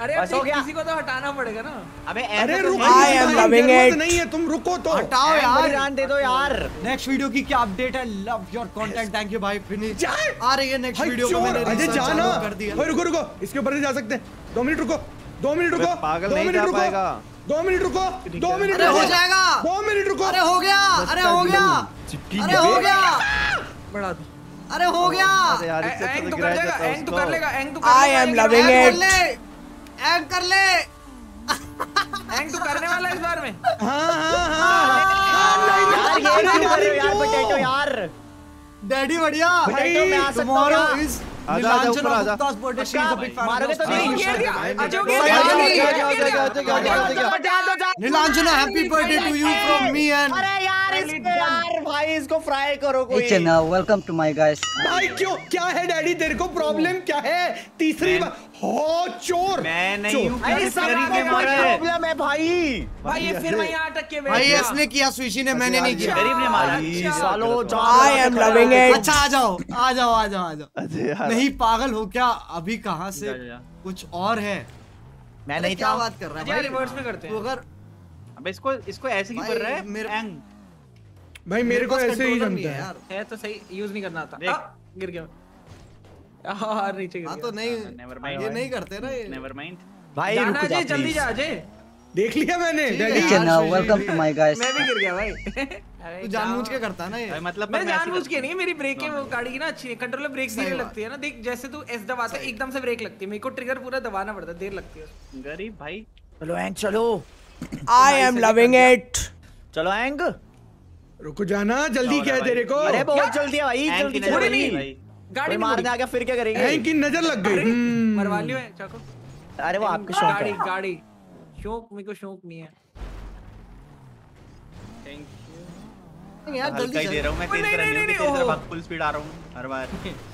Speaker 4: अरे
Speaker 5: बस हो गया।
Speaker 4: किसी को तो हटाना पड़ेगा ना।
Speaker 8: अबे
Speaker 6: अरे
Speaker 8: तो
Speaker 6: रुको
Speaker 8: नहीं।
Speaker 6: भाई,
Speaker 5: loving
Speaker 6: ज़रूरत
Speaker 5: it.
Speaker 6: नहीं है तुम रुको तो।
Speaker 3: हटाओ यार।
Speaker 5: बलिदान दे दो यार।
Speaker 3: नेक्स्ट वीडियो की क्या अपडेट है? Love your content thank you भाई फिनिश आ रही है नेक्स्ट वीडियो को मैंने
Speaker 6: अजय जाना भाई रुको रुको। इसके ऊपर से जा सकते। हैं दो मिनट रुको। दो मिनट रुको।
Speaker 7: पागल
Speaker 6: दो
Speaker 7: नहीं
Speaker 6: मिनट
Speaker 7: जा
Speaker 6: रुको।
Speaker 7: पाएगा।
Speaker 6: दो मिनट रुको दो मिनट
Speaker 3: हो जाएगा।
Speaker 6: दो मिनट रुको।
Speaker 3: अरे हो गया अरे हो गया अरे हो गया।
Speaker 4: बढ़ा दो।
Speaker 3: अरे हो गया।
Speaker 7: अरे यार इससे
Speaker 4: एंग
Speaker 7: तो
Speaker 4: तो कर देगा
Speaker 7: जाता
Speaker 4: एंग तो कर लेगा एंग तो कर लेगा,
Speaker 3: एंग
Speaker 5: it.
Speaker 3: कर ले एंग कर ले।
Speaker 4: एंग तो करने वाला है इस बार में।
Speaker 6: हाँ हाँ हाँ
Speaker 5: यार हो यार पोटैटो यार।
Speaker 3: डैडी बढ़िया।
Speaker 5: पोटैटो में आ सकता हूँ।
Speaker 3: Neelanjana happy birthday to you from me and
Speaker 5: अरे यार इसको यार भाई इसको फ्राई करो कोई।
Speaker 2: Chenna, welcome to my
Speaker 6: भाई क्यों? क्या है डैडी तेरे को प्रॉब्लम क्या है? तीसरी बार हो चोर।
Speaker 8: मैं नहीं
Speaker 6: चोर।
Speaker 8: हूँ।
Speaker 5: अरे सब
Speaker 8: गरीब मारा है।
Speaker 5: प्रॉब्लम है भाई।
Speaker 4: भाई ये फिर वहीं अटक के बैठ
Speaker 3: भाई इसने किया सुशी ने मैंने नहीं किया।
Speaker 8: गरीब ने मारा।
Speaker 4: अच्छा।
Speaker 5: सालो
Speaker 3: I
Speaker 5: am loving it.
Speaker 3: अच्छा आ जाओ आ जाओ आ जाओ आ जाओ। नहीं पागल हो क्या? अभी कहाँ से। कुछ और है?
Speaker 5: मैं नहीं
Speaker 3: क्या बात कर रहा है भाई?
Speaker 4: रिवर्स में करते
Speaker 3: तू
Speaker 4: हैं
Speaker 3: अगर
Speaker 8: अबे इसको इसको ऐसे
Speaker 3: भाई,
Speaker 8: कर रहा। है
Speaker 3: मेरे-
Speaker 8: एंग
Speaker 6: भाई मेरे को ऐसे ही जमता
Speaker 3: है
Speaker 6: है।
Speaker 3: यार।
Speaker 4: है तो सही यूज़ नहीं करना आता। गिर गया। यार नीचे गिर
Speaker 3: हाँ तो नहीं
Speaker 8: नेवर माइंड
Speaker 3: ये नहीं करते ना ये।
Speaker 8: नेवर माइंड
Speaker 5: भाई रुक जा
Speaker 4: जल्दी जा अजय
Speaker 6: देख लिया मैंने
Speaker 3: है।
Speaker 2: Chenna,
Speaker 3: Sushi,
Speaker 2: welcome to
Speaker 4: मैं भी गिर गया भाई।
Speaker 3: तू जानबूझ के करता ना ये।
Speaker 8: मतलब
Speaker 4: मैं जानबूझ के नहीं मेरी ब्रेक है वो गाड़ी की ना अच्छी है कंट्रोलर ब्रेक धीरे लगती है ना। देख जैसे तू एस दबाते है, एकदम से ब्रेक लगती है। मेरे को ट्रिगर पूरा दबाना पड़ता है देर लगती है
Speaker 8: गरीब भाई।
Speaker 5: चलो एंग चलो। आई एम लविंग इट चलो एंग
Speaker 6: रुको जाना जल्दी क्या है तेरे को।
Speaker 5: अरे बहुत जल्दी है भाई जल्दी
Speaker 8: नज़र
Speaker 4: नहीं। गाड़ी
Speaker 5: मारने आ गया फिर क्या करेंगे?
Speaker 6: इनकी की नज़र लग गई।
Speaker 4: मरवा लियो है चाको।
Speaker 5: अरे वो आपके शौक
Speaker 4: गाड़ी गाड़ी। शौक मेरे को शौक नहीं है।
Speaker 3: थैंक
Speaker 8: यू
Speaker 3: यार
Speaker 8: जल्दी दे रहा हूँ मैं तेज
Speaker 4: कर
Speaker 8: रहा हूँ मैं फुल स्पीड आ रहा हूँ हर बार।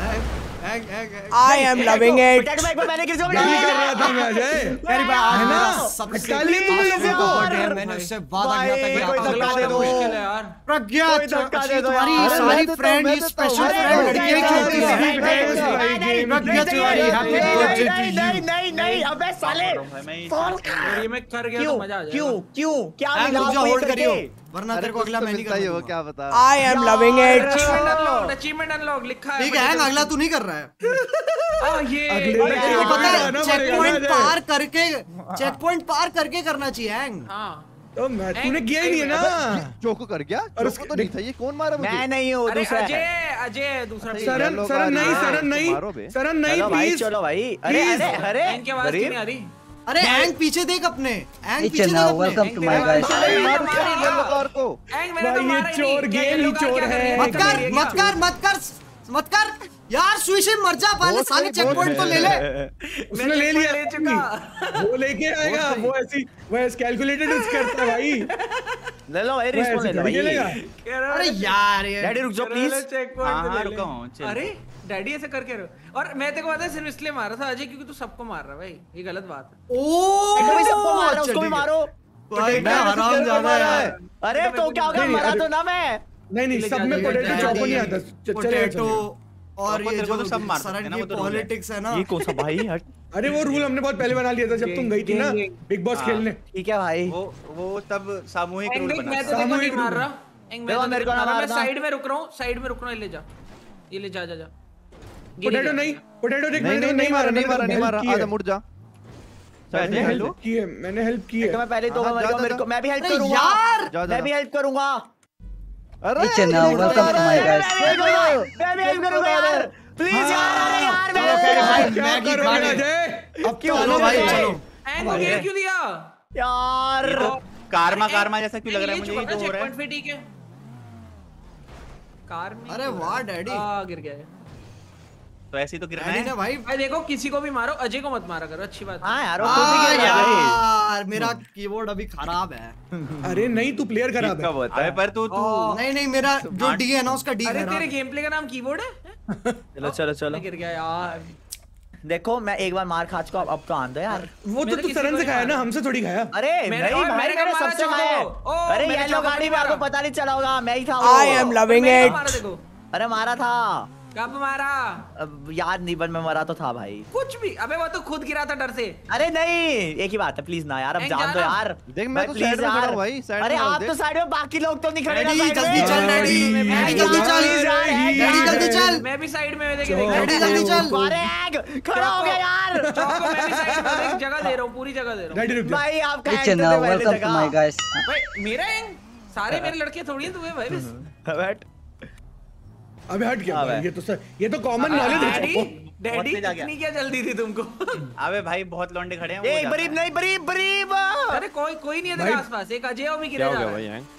Speaker 3: Hang am loving
Speaker 10: I am loving it.
Speaker 5: Potato bag में मैंने
Speaker 6: है
Speaker 3: है, उससे वादा किया था कि आप
Speaker 5: धक्का दे दो
Speaker 4: यार
Speaker 3: प्रज्ञा
Speaker 5: धक्का दे दो
Speaker 3: तुम्हारी सारी
Speaker 7: मैं देता हूँ,
Speaker 3: फ्रेंड ये स्पेशल फ्रेंड
Speaker 7: नहीं,
Speaker 3: लड़कियाँ
Speaker 7: नहीं,
Speaker 3: क्यों होती
Speaker 7: नहीं,
Speaker 3: हैं
Speaker 7: नहीं,
Speaker 3: Pragya Tiwari happy birthday
Speaker 5: to
Speaker 3: you
Speaker 5: नहीं अबे साले
Speaker 4: और ये मैं कर। गया तो मज़ा आ जाएगा।
Speaker 5: क्यों क्यों? क्या मिला आपको
Speaker 3: होल्ड करियो वरना तेरे को अगला
Speaker 7: तो
Speaker 3: मैं नहीं
Speaker 7: करूँगा
Speaker 3: कर
Speaker 7: क्या बता
Speaker 10: I am loving it
Speaker 4: achievement unlock achievement unlock लिखा है
Speaker 3: ठीक है अगला तू नहीं कर रहा है।
Speaker 4: आ, ये
Speaker 6: अगले
Speaker 3: पता है चेक पॉइंट पार करके चेक पॉइंट पार करके करना चाहिए हैंग
Speaker 4: हाँ।
Speaker 6: तो मैं तूने किया ही नहीं है ना
Speaker 7: चोको कर गया
Speaker 6: और
Speaker 7: चोको तो नहीं था ये कौन मारा मुझे
Speaker 5: मैं नहीं हूँ दूसरा
Speaker 4: अजय अजय दूसरा।
Speaker 6: सरन सरन नहीं
Speaker 7: है,
Speaker 6: सरन नहीं सरन नहीं प्लीज़
Speaker 5: चलो भाई अरे अरे अरे
Speaker 4: हैंग आवाज़ क्यों नहीं आ रही
Speaker 3: अरे हैंग पीछे देख अपने
Speaker 11: Hey
Speaker 3: पीछे देख
Speaker 4: हैंग मैंने तो
Speaker 6: भाई, ये
Speaker 4: ही
Speaker 6: चोर गेम ही चोर है।
Speaker 3: मत
Speaker 4: कर है
Speaker 3: मत कर मत कर मत कर यार स्विशी मर जा पहले साले चेक पॉइंट तो ले ले।
Speaker 6: उसने ले लिया।
Speaker 4: ले चुका।
Speaker 6: वो लेके आएगा वो ऐसी वो ऐसे कैलकुलेटेड करता है भाई।
Speaker 5: ले लो भाई रिस्क ले लो। भाई
Speaker 4: रहा
Speaker 3: अरे यार
Speaker 5: डैडी रुक जाओ प्लीज़
Speaker 4: चेक पॉइंट
Speaker 5: हाँ
Speaker 4: ले ले।
Speaker 5: रुका हूँ
Speaker 4: अरे डैडी ऐसे करके रहो और मैं तेरे को पता है सिर्फ़ इसलिए मारा था अजय क्योंकि तू सबको मार रहा है भाई। ये गलत बात है।
Speaker 3: ओ
Speaker 5: सबको मारो
Speaker 3: अच्छा,
Speaker 5: उसको भी मारो।
Speaker 3: भाई मैं हराम ज़्यादा यार।
Speaker 5: अरे तो क्या होगा? मरा तो ना मैं।
Speaker 6: नहीं नहीं सब में पोटैटो चॉपर नहीं आता।
Speaker 3: पोटैटो और ये जो
Speaker 5: तो सब हैं ना,
Speaker 3: की
Speaker 5: वो तो है।
Speaker 3: पॉलिटिक्स है ना।
Speaker 5: ये कौन सा भाई हट
Speaker 6: अरे वो रूल हमने बहुत पहले बना लिया था जब तुम गई थी ना बिग बॉस
Speaker 5: हाँ,
Speaker 6: खेलने।
Speaker 5: ठीक है भाई। वो वो तब सामूहिक रूल बना
Speaker 4: मैं तो नहीं
Speaker 6: सामूहिक
Speaker 4: मार रहा हैंग मैं
Speaker 5: देखो,
Speaker 4: तो
Speaker 5: मेरे को
Speaker 4: मार रहा मैं साइड में रुक रहा हूँ साइड में रुक रहा हूँ ये ले जा। ये ले जा जा जा।
Speaker 6: पोटैटो नहीं पोटैटो देख मैंने
Speaker 7: नहीं
Speaker 6: मारा
Speaker 7: नहीं मारा नहीं मारा। आजा मुड़ जा।
Speaker 6: मैंने हेल्प की है मैंने हेल्प की है।
Speaker 5: मैं पहले तो
Speaker 7: हाँ,
Speaker 5: मर
Speaker 7: जा, जा,
Speaker 5: मेरे को मैं भी हेल्प करूँगा।
Speaker 3: यार!
Speaker 7: जा जा
Speaker 5: मैं भी हेल्प करूँगा।
Speaker 7: अरे
Speaker 11: Hey Channa,
Speaker 7: ये
Speaker 11: welcome to गाइस.
Speaker 5: मैं हेल्प करूँगा यार प्लीज़ यार अरे यार मैं
Speaker 6: क्या
Speaker 3: की
Speaker 6: करोगे
Speaker 3: है?
Speaker 6: अजय अब
Speaker 5: क्यों?
Speaker 3: चलो भाई? चलो।
Speaker 4: हैंग को क्यों दिया?
Speaker 5: यार। कारमा कारमा जैसा क्यों लग रहा है मुझे? ये जो हो रहा है।
Speaker 4: कार में
Speaker 3: अरे वाह डैडी।
Speaker 4: आ गिर गया है।
Speaker 5: तो ऐसे ही तो गिरना
Speaker 3: डैडी ने
Speaker 5: है
Speaker 3: भाई
Speaker 4: भाई देखो किसी को भी मारो अजय को मत मारा करो अच्छी बात है।
Speaker 5: हाँ यार वो खुद ही गिर रहा
Speaker 3: यार मेरा कीबोर्ड अभी खराब है।
Speaker 6: अरे नहीं तू प्लेयर खराब है।
Speaker 5: अबे पर तू तू
Speaker 3: नहीं नहीं मेरा जो डी है ना उसका डी
Speaker 4: अरे तेरे गेम प्ले का नाम कीबोर्ड है?
Speaker 5: चलो चलो चलो।
Speaker 4: मैं गिर गया यार।
Speaker 5: देखो मैं एक बार मार खा चुका अब तो आन दो यार।
Speaker 6: वो तो तू सरन से खाया ना हमसे थोड़ी खाया।
Speaker 5: अरे
Speaker 4: और
Speaker 5: भाई
Speaker 4: मैंने
Speaker 5: मैंने सबसे खाया अरे येलो गाड़ी में आपको पता नहीं चला होगा मैं ही था
Speaker 10: it.
Speaker 4: कब मारा देखो।
Speaker 5: अरे मारा था।
Speaker 4: कब मारा
Speaker 5: अब याद नहीं बन मैं मरा तो था भाई
Speaker 4: कुछ भी अबे वो तो खुद गिरा था डर से
Speaker 5: अरे नहीं एक ही बात है प्लीज़ ना यार अब जान दो यार
Speaker 7: देख, मैं तो में
Speaker 5: यार।
Speaker 7: भाई,
Speaker 5: अरे आप तो साइड में बाकी लोग तो नहीं खड़े
Speaker 3: जल्दी चल डैडी
Speaker 6: डैडी,
Speaker 3: जल्दी चल
Speaker 5: यार,
Speaker 3: डैडी जल्दी चल
Speaker 4: मैं भी साइड में देख।
Speaker 3: डैडी जल्दी चल
Speaker 5: अरे एग, खड़ा हो गया यार
Speaker 4: मैं भी साइड में जगह दे रहा हूँ पूरी जगह दे रहा हूँ
Speaker 6: डैडी रुक
Speaker 5: भाई आपका तो
Speaker 11: to
Speaker 5: जगह।
Speaker 11: my guys.
Speaker 4: भाई मेरा एंग सारे मेरे लड़के थोड़ी हैं तुम्हें भाई बस
Speaker 5: बैठ
Speaker 6: अबे हट गया
Speaker 5: अबे।
Speaker 6: भाई, ये तो सर ये तो कॉमन नॉलेज है।
Speaker 5: Daddy daddy.
Speaker 4: इतनी क्या जल्दी थी तुमको?
Speaker 5: अबे भाई बहुत लौंडे खड़े हैं
Speaker 10: ए बरीब नहीं बरीब बरीब।
Speaker 4: अरे कोई कोई नहीं है तेरे आसपास एक अजय और भी
Speaker 7: क्या
Speaker 4: गिरा
Speaker 7: हो
Speaker 4: जा
Speaker 7: गया
Speaker 4: रहा
Speaker 7: भाई
Speaker 4: है।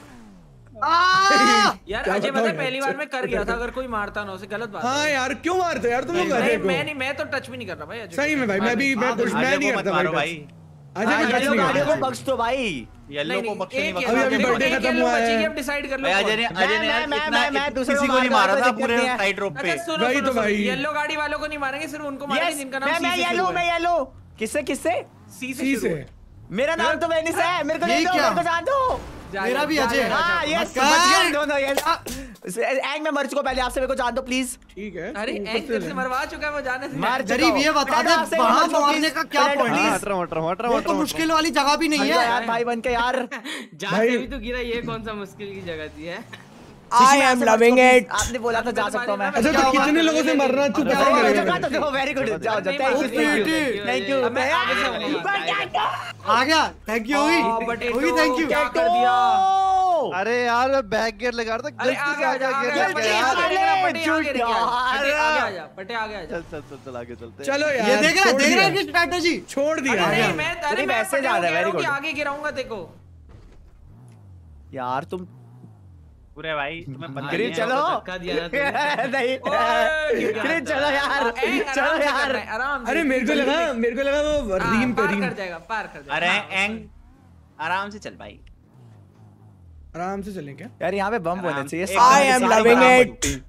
Speaker 4: यार अजय पता है पहली बार में कर गया था अगर कोई मारता ना उसे गलत बात है
Speaker 6: हाँ। यार क्यों मारते हो यार? तुम लोग
Speaker 4: नहीं
Speaker 6: अजय
Speaker 4: मैं नहीं मैं तो टच भी नहीं कर रहा भाई अजय
Speaker 6: सही में भाई मैं भी मैं कुछ मैं नहीं करता भाई
Speaker 5: भाई।
Speaker 6: अजय
Speaker 5: हाँ,
Speaker 6: को
Speaker 5: को बख्श दो भाई। येलो को
Speaker 4: नहीं
Speaker 5: नहीं
Speaker 4: एक
Speaker 6: अभी- अभी
Speaker 4: देखो,
Speaker 6: birthday
Speaker 4: एक
Speaker 6: खत्म
Speaker 4: येलो
Speaker 6: हुआ है।
Speaker 4: अब डिसाइड कर लो
Speaker 5: अजय ने अजय ने
Speaker 10: मैं- मैं- मैं- मैं दूसरे
Speaker 5: किसी
Speaker 10: को
Speaker 5: को नहीं
Speaker 10: मार
Speaker 5: था पूरे रोप पे।
Speaker 6: तो भाई।
Speaker 4: येलो गाड़ी वालों को नहीं मारेंगे सिर्फ़ उनको मारेंगे
Speaker 10: यस
Speaker 4: जिनका
Speaker 10: मैं
Speaker 4: नाम
Speaker 10: मैं
Speaker 4: सी से
Speaker 10: येलो
Speaker 4: शुरू
Speaker 10: मैं येलो किससे
Speaker 4: सी से।
Speaker 10: मेरा नाम तो वेनिस है मेरे को दो
Speaker 3: क्या?
Speaker 10: मेरे को जान दो।
Speaker 3: मेरा भी अजय।
Speaker 10: हाँ दोनों यस एंग में मर चुका पहले आपसे मेरे को जान दो प्लीज़
Speaker 6: ठीक है
Speaker 4: अरे
Speaker 6: तू
Speaker 4: एंग
Speaker 6: से
Speaker 4: से मरवा चुका है वो जाने से
Speaker 10: मार
Speaker 3: गरीब ये बता दे वहाँ मारने का क्या पॉइंट
Speaker 7: हाँ,
Speaker 3: तो मुश्किल वाली जगह भी नहीं है।
Speaker 10: यार भाई बन के यार।
Speaker 2: से भी तो गिरा ये कौन सा मुश्किल की जगह थी है?
Speaker 10: I am loving it.
Speaker 5: आपने बोला था जा सकता हूँ मैं।
Speaker 6: अच्छा तो कितने लोगों से मरना तू
Speaker 3: क्या
Speaker 6: पता
Speaker 3: हुआ?
Speaker 6: करेगा
Speaker 5: वेरी गुड जाओ जाओ थैंक यू थैंक यू
Speaker 4: मैं।
Speaker 3: आ गया। थैंक यू हुई
Speaker 4: ओ,
Speaker 3: हुई थैंक यू
Speaker 4: क्या कर दिया?
Speaker 7: अरे यार मैं बैक गियर लगा रहा था
Speaker 4: अरे
Speaker 7: गलती से
Speaker 4: आगे आ जा
Speaker 7: आगे
Speaker 4: आगे आ
Speaker 7: गया
Speaker 4: जा।
Speaker 7: यार।
Speaker 4: पटे आगे गया आ जा। पटे आगे आ जा
Speaker 7: चल चल चल चल आगे चलते हैं।
Speaker 6: चलो यार
Speaker 3: ये देख रहा है
Speaker 6: छोड़
Speaker 3: देख रहा है स्ट्रेटजी
Speaker 6: छोड़ दिया।
Speaker 4: अरे मैं अरे
Speaker 5: तेरी
Speaker 4: मैं
Speaker 5: वैसे जा रहा है,
Speaker 4: रहा कि
Speaker 5: good.
Speaker 4: आगे गिराऊँगा देखो।
Speaker 5: यार तुम
Speaker 1: पूरे भाई तुम्हें पता नहीं
Speaker 5: चलो।
Speaker 2: दिया
Speaker 5: नहीं। चलो यार
Speaker 4: हाँ,
Speaker 5: चलो यार।
Speaker 4: करना है, आराम से
Speaker 6: अरे मेरे को लगा मेरे को लगा वो
Speaker 4: हाँ,
Speaker 6: रीम पे
Speaker 4: पार
Speaker 6: रीम
Speaker 4: कर जाएगा पार कर जाएगा।
Speaker 5: अरे
Speaker 4: हाँ,
Speaker 5: एंग आराम से चल भाई।
Speaker 6: आराम से चलें क्या?
Speaker 5: यार यहाँ पे बम होने चाहिए।
Speaker 10: am
Speaker 5: सारे
Speaker 10: loving
Speaker 5: बराबर।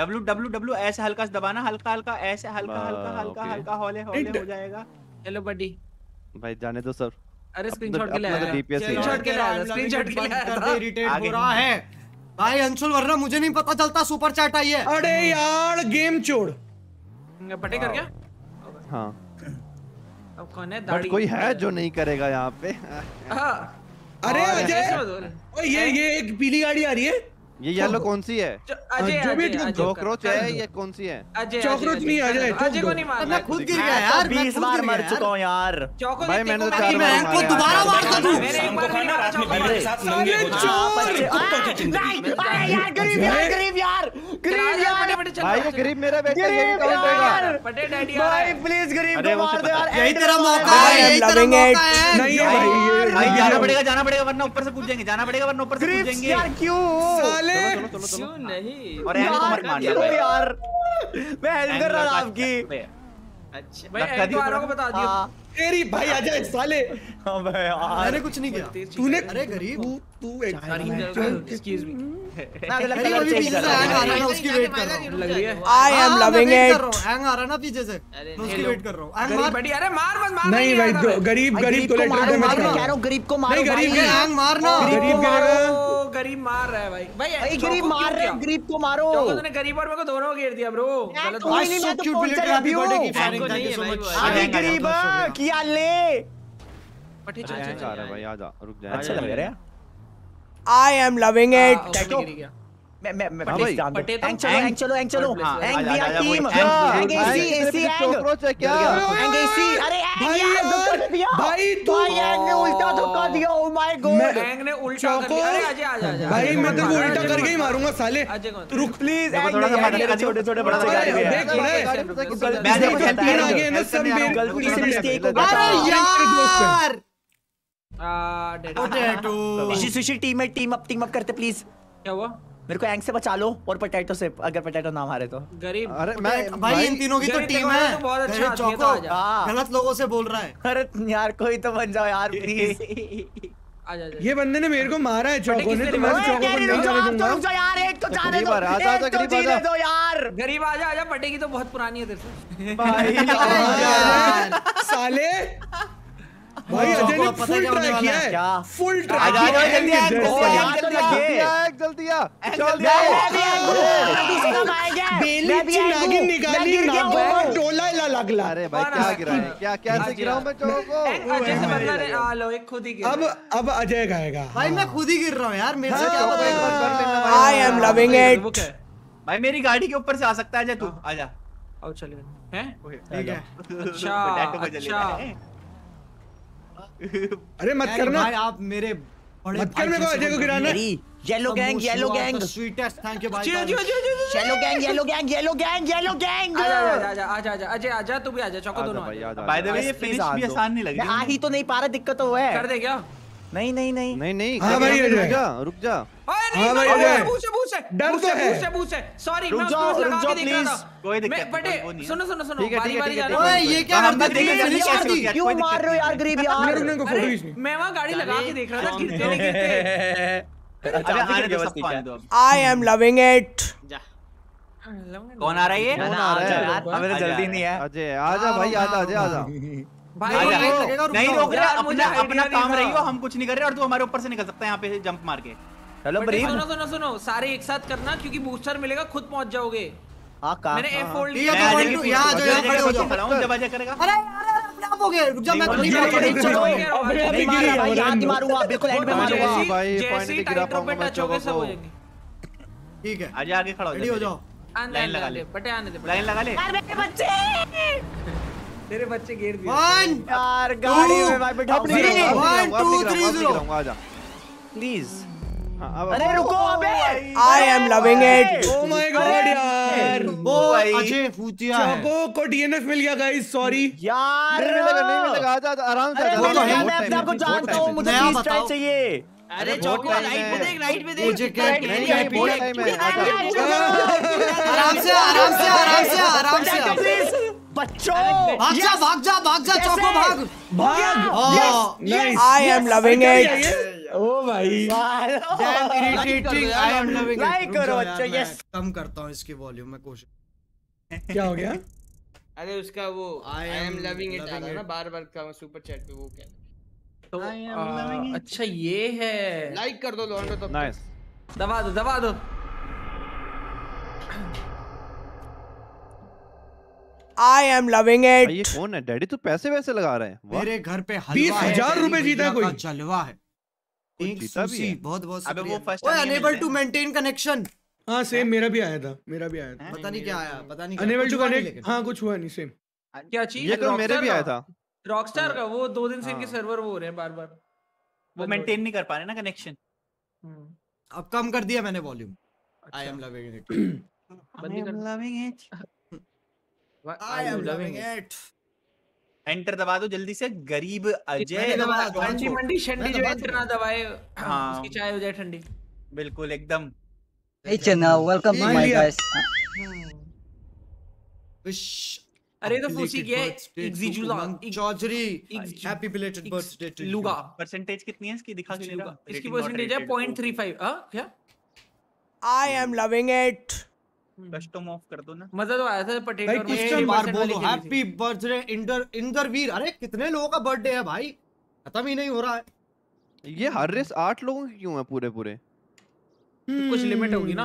Speaker 8: डब्लू डब्लू डब्लू ऐसे हल्का से दबाना हल्का हल्का ऐसे हल्का हल्का हल्का हल्का हौले हौले हो जाएगा।
Speaker 4: चलो बड्डी
Speaker 7: भाई जाने दो सर
Speaker 4: अरे स्क्रीनशॉट के लिए
Speaker 7: तो।
Speaker 4: स्क्रीनशॉट के लिए आया स्क्रीनशॉट के लिए आया
Speaker 3: कर दे इरिटेट हो रहा है। भाई अंशुल वरना मुझे नहीं पता चलता सुपर चैट आई है।
Speaker 6: अरे यार गेम छोड़।
Speaker 4: पटे कर क्या?
Speaker 7: हाँ।
Speaker 4: अब कौन है? दाढ़ी।
Speaker 7: कोई है जो नहीं करेगा यहाँ पे?
Speaker 4: हाँ,
Speaker 6: अरे अजय। ओए ये ये एक पीली गाड़ी आ रही है।
Speaker 7: ये येलो कौन सी है?
Speaker 4: जो- अजय
Speaker 6: जो भी
Speaker 7: कॉकरोच है ये कौन सी है?
Speaker 4: अजय
Speaker 6: चॉकरोच नहीं,
Speaker 4: अजय
Speaker 6: अजय,
Speaker 4: अजय को नहीं। मारना।
Speaker 3: मैं खुद गिर गया
Speaker 5: तो
Speaker 3: यार मैं
Speaker 5: बीस
Speaker 3: खुद
Speaker 5: बार मर चुका
Speaker 3: यार
Speaker 5: हूँ यार।
Speaker 7: भाई मैंने तो चार
Speaker 3: मैं
Speaker 7: बार मारा
Speaker 3: दोबारा
Speaker 7: यार।
Speaker 3: मार दूँ।
Speaker 4: मैंने एक बार भी मारा चौको
Speaker 6: साले
Speaker 4: मारे।
Speaker 6: चोर
Speaker 5: अरे यार गरीब यार गरीब यार गरीब यार।
Speaker 4: पटे पटे चल
Speaker 7: भाई गरीब मेरा बेटा ये काउंट होगा
Speaker 4: पटे डैडी रहा
Speaker 5: भाई
Speaker 4: है।
Speaker 5: प्लीज़ गरीब को मार
Speaker 8: तो
Speaker 5: दो यार
Speaker 3: यही तेरा मौका है यही तेरा मौका है।
Speaker 6: नहीं भाई ये
Speaker 8: भाई जाना पड़ेगा जाना पड़ेगा वरना ऊपर से कूद जाएँगे जाना पड़ेगा वरना ऊपर से कूद जाएँगे
Speaker 5: यार क्यों
Speaker 6: साले
Speaker 7: चलो चलो चलो
Speaker 4: क्यों नहीं?
Speaker 8: और एंड को मत मारना
Speaker 5: यार? मैं हेल्प कर रहा था आपकी।
Speaker 4: अच्छा। भाई एंड को। बता दियो।
Speaker 5: हाँ।
Speaker 6: तेरी भाई अजय साले।
Speaker 5: अबे यार।
Speaker 3: मैंने कुछ नहीं किया।
Speaker 6: तूने
Speaker 3: अरे गरीब।
Speaker 6: तू तू एक
Speaker 4: एक्सक्यूज मी
Speaker 3: हैंग आ रहा ना रहा हूँ। मैं
Speaker 5: loving
Speaker 3: wait
Speaker 5: it.
Speaker 3: कर रहा हूँ, हैंग आ रहा है ना पीछे से। मैं उसकी वेट कर रहा हूँ। हैंग
Speaker 4: गरीब
Speaker 3: मार
Speaker 4: अरे मार मत मार
Speaker 6: नहीं भाई गरीब गरीब को
Speaker 5: को
Speaker 6: लेटर दे मत
Speaker 5: कह रहा हूँ। गरीब को मारो
Speaker 6: नहीं, गरीब के
Speaker 3: हैंग मारना।
Speaker 6: गरीब के
Speaker 4: गरीब मार रहा है भाई। भाई
Speaker 5: गरीब मार रहे गरीब को मारो।
Speaker 4: तूने गरीब और मेरे को दोनों घेर दिया ब्रो गलत
Speaker 5: तू नहीं, मैं तो।
Speaker 3: की
Speaker 5: अरे गरीब किया ले
Speaker 4: पट्टी चल चल
Speaker 7: आ रहा है भाई आ जा रुक जा
Speaker 5: अच्छा लग रहा है I एम लविंग
Speaker 4: हाँ, गया
Speaker 5: मैं मैं मैं
Speaker 7: हाँ
Speaker 5: प्लीज़ जान दो
Speaker 4: तो-
Speaker 5: एंग चलो एंग चलो एंग चलो
Speaker 4: हाँ,
Speaker 5: एंग वी आर टीम
Speaker 8: एंग
Speaker 5: एसी एसी एंग
Speaker 7: है क्या
Speaker 5: एंग एसी अरे एंग यार दिया
Speaker 6: भाई तू-
Speaker 5: एंग ने उल्टा धक्का दिया ओ माय गॉड
Speaker 4: एंग ने उल्टा कर दिया अरे आजा आजा आजा
Speaker 6: भाई मैं तेरे को उल्टा करके ही मारूँगा साले तू रुक
Speaker 5: प्लीज़ एंग
Speaker 8: थोड़ा सा।
Speaker 5: छोटे छोटे बड़ा
Speaker 8: थोड़ा सा
Speaker 5: है
Speaker 6: देख है
Speaker 7: में
Speaker 8: देखो,
Speaker 6: आ गए ना, सब
Speaker 8: हूँ।
Speaker 5: गलती से मिस्टेक हो गया
Speaker 3: अरे यार
Speaker 4: आ,
Speaker 5: team team up team up करते प्लीज़
Speaker 4: क्या हुआ?
Speaker 5: मेरे को एंग से बचा लो और पोटैटो से अगर पोटैटो ना मारे तो।
Speaker 4: गरीब।
Speaker 7: अरे मैं
Speaker 3: भाई इन तीनों की तो टीम है।
Speaker 4: तो बहुत अच्छा तो
Speaker 3: चौको।
Speaker 5: हाँ।
Speaker 3: गलत लोगों से बोल रहा है।
Speaker 5: अरे यार कोई तो बन जाओ यार प्लीज़
Speaker 4: आजा आजा
Speaker 6: ये बंदे ने मेरे को मारा है चौको ने तो
Speaker 4: मारा?
Speaker 6: चौको को नहीं
Speaker 5: रुक जाओ
Speaker 6: जाने
Speaker 5: तो
Speaker 6: दूँगा
Speaker 5: रुक जाओ यार एक तो जाने
Speaker 7: गरीब
Speaker 5: दो
Speaker 7: आ रहा, आजा, आजा,
Speaker 5: एक तो
Speaker 7: गरीब आजा।
Speaker 5: दो यार।
Speaker 4: गरीब आजा आजा पटेगी तो बहुत पुरानी है तेरे से।
Speaker 5: भाई
Speaker 6: साले भाई अजय ने फुल
Speaker 3: क्या
Speaker 6: ट्राई किया
Speaker 3: है?
Speaker 6: है?
Speaker 5: क्या?
Speaker 6: फुल किया है।
Speaker 8: जल्दी
Speaker 5: यार,
Speaker 7: आ आ आ
Speaker 6: बेली नागिन निकाली नागो
Speaker 5: हूँ।
Speaker 6: ला। लगला
Speaker 7: अरे भाई क्या गिरा है? क्या। गिरा हूँ मैं चौको को?
Speaker 4: अजय से बदला ले आ लो एक खुद ही गिर
Speaker 6: अब अब अजय गाएगा
Speaker 3: भाई मैं खुद ही गिर रहा हूँ यार मेरे से क्या
Speaker 7: एक बार कर लेना भाई
Speaker 5: am loving it.
Speaker 4: बुक
Speaker 8: भाई मेरी गाड़ी के ऊपर से आ सकता है अजय तू आजा।
Speaker 4: आओ चलिए। हैं?
Speaker 3: ठीक है।
Speaker 4: अच्छा अच्छा।
Speaker 8: है।
Speaker 6: अरे मत करना।
Speaker 3: भाई आप मेरे बड़े
Speaker 6: मत कर मेरे को अजय को गिराना।
Speaker 5: Yellow gang yellow gang
Speaker 3: sweetest thank you भाई
Speaker 4: जी जी जी।
Speaker 5: Yellow gang yellow gang yellow gang yellow gang
Speaker 4: आजा आजा आजा आजा आजा अजय आजा तू भी आजा चौको दोनों
Speaker 8: बाय द वे ये फिनिश भी आसान नहीं लग
Speaker 5: रही। आ ही तो नहीं पा रहा दिक्कत तो वो है।
Speaker 4: कर दे क्या?
Speaker 5: नहीं नहीं नहीं
Speaker 7: नहीं नहीं
Speaker 6: हाँ भाई।
Speaker 7: रुक जा रुक जा
Speaker 6: हाँ भाई,
Speaker 4: है बूस है
Speaker 6: डर तो
Speaker 4: है
Speaker 6: है।
Speaker 4: बूस है बूस है सॉरी
Speaker 5: रुक
Speaker 4: मैं उसको
Speaker 5: रुक
Speaker 4: लगा के देख रहा
Speaker 5: please।
Speaker 4: था
Speaker 8: कोई दिक्कत
Speaker 4: मैं
Speaker 8: नहीं,
Speaker 4: बटे
Speaker 8: है।
Speaker 4: सुनो सुनो सुनो
Speaker 7: है,
Speaker 4: बारी
Speaker 7: है,
Speaker 4: बारी
Speaker 7: है,
Speaker 4: जा रहा
Speaker 7: है।
Speaker 4: हूँ
Speaker 3: ओए ये क्या कर दिया फिनिश कर दी
Speaker 8: है।
Speaker 5: क्यों मार रहे हो यार
Speaker 8: नहीं।
Speaker 5: गरीब
Speaker 6: मेरे
Speaker 5: यार
Speaker 6: रुकने को फ़ोटो खींचनी
Speaker 4: मैं वहाँ गाड़ी लगा के देख रहा था गिरते नहीं गिरते।
Speaker 5: I am loving it
Speaker 8: कौन आ रहा है ये
Speaker 7: कौन आ रहा है?
Speaker 5: तो जल्दी नहीं है
Speaker 7: अजय आजा भाई आजा अजय आजा।
Speaker 3: नहीं रुक
Speaker 8: नहीं
Speaker 3: जाओ।
Speaker 8: रोक रहे अपना अपना काम रही हो हम कुछ नहीं कर रहे और तू हमारे ऊपर से निकल सकता है यहाँ पे जंप मार के।
Speaker 5: चलो
Speaker 4: सुनो सुनो सुनो सारे एक साथ करना क्योंकि बूस्टर मिलेगा खुद पहुँच जाओगे।
Speaker 5: हाँ का
Speaker 4: मैंने एफ़ होल्ड
Speaker 3: ठीक है,
Speaker 4: किया
Speaker 3: तो
Speaker 8: मैं
Speaker 3: यहाँ आ जाओ, यहाँ खड़े हो जाओ।
Speaker 8: खड़ा हूँ जब अजय करेगा।
Speaker 3: अरे यार अपने आप हो गए रुक जा मैं
Speaker 8: नहीं,
Speaker 3: नहीं,
Speaker 8: चलो।
Speaker 6: अबे अभी गिरी
Speaker 5: मारा
Speaker 6: है
Speaker 5: याद। मारूँगा बिल्कुल एंड में
Speaker 7: जैसे-
Speaker 5: मारूँगा।
Speaker 7: भाई,
Speaker 4: ही
Speaker 7: नहीं गिरा
Speaker 4: पे
Speaker 7: पाऊँगा
Speaker 4: टच होगे
Speaker 7: चौको
Speaker 4: सब हो जाएँगे।
Speaker 3: ठीक है।
Speaker 8: अजय आगे खड़ा हो
Speaker 3: रेडी हो जाओ।
Speaker 8: लाइन लगा ले।
Speaker 4: बटे आने दे
Speaker 8: लाइन लगा ले।
Speaker 5: यार मेरे बच्चे!
Speaker 4: तेरे बच्चे घेर दिए
Speaker 3: वन
Speaker 5: यार गाड़ी में भाई बैठा
Speaker 7: अब
Speaker 3: three,
Speaker 7: नहीं
Speaker 3: zero.
Speaker 7: गिराऊँगा, आजा
Speaker 5: प्लीज़
Speaker 7: हाँ,
Speaker 5: अरे रुको अबे! I am loving it
Speaker 6: oh my God यार.
Speaker 3: वो
Speaker 8: भाई।
Speaker 3: अजय फूतिया है।
Speaker 6: चौको को डीएनएफ मिल गया गाइस सॉरी
Speaker 5: यार
Speaker 7: नहीं मिलेगा नहीं मिलेगा आजा आराम से आजा,
Speaker 5: मैं अपने आप को जानता हूँ
Speaker 7: है।
Speaker 5: मुझे 20 ट्राई चाहिए।
Speaker 4: अरे चौको
Speaker 7: है।
Speaker 4: पे देख लाइट पे देख।
Speaker 3: मुझे क्या
Speaker 7: नहीं नहीं बहुत टाइम है।
Speaker 3: आराम से आराम से आराम से आराम से
Speaker 5: प्लीज़ बच्चों!
Speaker 3: भाग जा भाग जा भाग जा चौको भाग।
Speaker 6: भाग! नाइस
Speaker 5: I am
Speaker 6: ओ भाई।
Speaker 3: Damn irritating. I am loving it.
Speaker 5: Like
Speaker 3: रुक
Speaker 5: करो बच्चों,
Speaker 3: मैं कम करता हूँ इसकी वॉल्यूम में कोशिश
Speaker 6: क्या हो गया?
Speaker 9: अरे उसका वो आई एम लविंग इट आ
Speaker 3: loving
Speaker 9: ना बार बार का सुपर चैट पे वो क्या?
Speaker 4: तो. अच्छा ये है।
Speaker 9: लाइक कर दो लोन तो
Speaker 7: नाइस
Speaker 4: दबा दो दबा दो।
Speaker 5: I एम लविंग
Speaker 7: भाई ये कौन है? डैडी तू पैसे वैसे लगा रहे हैं।
Speaker 3: मेरे घर पे
Speaker 6: बीस हज़ार रुपए जीता कोई।
Speaker 3: जलवा है।
Speaker 7: है?
Speaker 3: बहुत बहुत शुक्रिया।
Speaker 8: He unable
Speaker 3: to
Speaker 8: maintain
Speaker 3: connection
Speaker 8: हाँ
Speaker 6: सेम मेरा भी आया था मेरा भी आया था।
Speaker 3: पता नहीं क्या आया पता नहीं
Speaker 6: अनेबल टू कनेक्ट हाँ कुछ हुआ नहीं सेम
Speaker 4: क्या चीज़?
Speaker 7: ये तो मेरे भी आया था।
Speaker 4: रॉकस्टार का वो दो दिन से इनके सर्वर वो हो रहे हैं बार बार
Speaker 8: वो मेंटेन नहीं कर पा रहे ना कनेक्शन
Speaker 3: अब कम कर दिया मैंने volume I am loving it
Speaker 4: बंदी कर
Speaker 8: loving it.
Speaker 3: I am loving it
Speaker 8: enter दबा दो जल्दी से गरीब अजय।
Speaker 3: दबाया।
Speaker 4: ठंडी मंडी शंडी जो एंटर ना दबाए
Speaker 8: हाँ।
Speaker 4: उसकी चाय हो जाए ठंडी।
Speaker 8: बिल्कुल एकदम।
Speaker 2: Hey Channa, welcome to my guys.
Speaker 3: Wish
Speaker 4: अरे तो फूसी क्या है? Exigula-
Speaker 3: Chaudhary happy
Speaker 4: belated
Speaker 3: birthday to
Speaker 4: लुगा
Speaker 8: परसेंटेज कितनी है इसकी? दिखा के
Speaker 4: लुगा इसकी परसेंटेज है पॉइंट थ्री फाइव क्या?
Speaker 5: I am loving it.
Speaker 8: Custom off कर दो ना।
Speaker 4: मज़ा तो आया था
Speaker 6: भाई,
Speaker 4: पटेटो
Speaker 6: कुछ
Speaker 3: एक
Speaker 6: तो
Speaker 3: बार बोलो हैप्पी बर्थडे इंदर इंदरवीर अरे कितने लोगों का बर्थडे है भाई? खत्म ही नहीं हो रहा है।
Speaker 7: ये हर रेस आठ लोगों की क्यों है पूरे पूरे
Speaker 4: कुछ लिमिट होगी ना।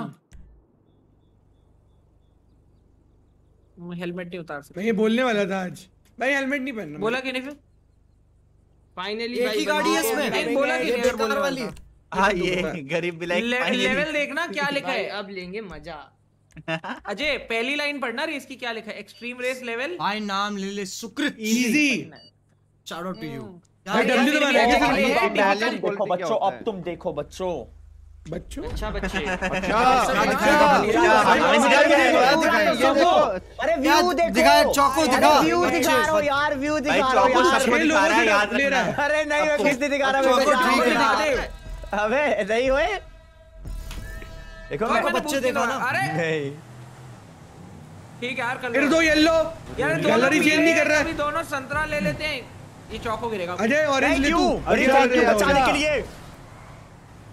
Speaker 4: हेलमेट नहीं उतार सकते।
Speaker 6: मैं ये बोलने वाला था आज। भाई हेलमेट नहीं पहनना
Speaker 4: बोला कि नहीं फिर?
Speaker 9: फाइनली
Speaker 3: एक ही गाड़ी है इसमें।
Speaker 4: नहीं, बोला कि नहीं, बोलने
Speaker 3: वाली है।
Speaker 8: ये गरीब बिलाइक
Speaker 4: लेवल देखना क्या लिखा है।
Speaker 9: अब लेंगे मज़ा।
Speaker 4: अजय पहली लाइन पढ़ना रेस की क्या लिखा है? एक्सट्रीम रेस लेवल
Speaker 3: भाई नाम ले ले Sukrit.
Speaker 6: Easy
Speaker 3: shout out to you
Speaker 6: भाई डब्ल्यू है क्या
Speaker 5: देखो बच्चों अब तुम देखो बच्चों।
Speaker 6: बच्चों?
Speaker 9: अच्छा बच्चे।
Speaker 7: अच्छा
Speaker 3: अच्छा,
Speaker 7: ये देखो
Speaker 5: अरे व्यू देखो।
Speaker 3: दिखा चौको दिखा।
Speaker 5: व्यू दिखा रहा हूँ यार व्यू दिखा रहा हूँ
Speaker 8: चौको दिखा रहा है याद
Speaker 6: ले रहा है।
Speaker 5: अरे नहीं मैं किस दिखा रहा
Speaker 3: चौको ठीक है।
Speaker 5: अबे नहीं हुए? देखो मैं
Speaker 3: मैंने बच्चे देखा ना।
Speaker 4: अरे।
Speaker 5: नहीं।
Speaker 4: ठीक है यार कल
Speaker 6: फिर दो येलो
Speaker 4: यार दोनों
Speaker 6: गैलरी चेंज नहीं कर रहा
Speaker 4: अभी
Speaker 6: है
Speaker 4: दोनों संतरा ले लेते हैं। ये चौको गिरेगा।
Speaker 6: अजय ऑरेंज ले तू।
Speaker 5: अरे थैंक यू बचाने के लिए।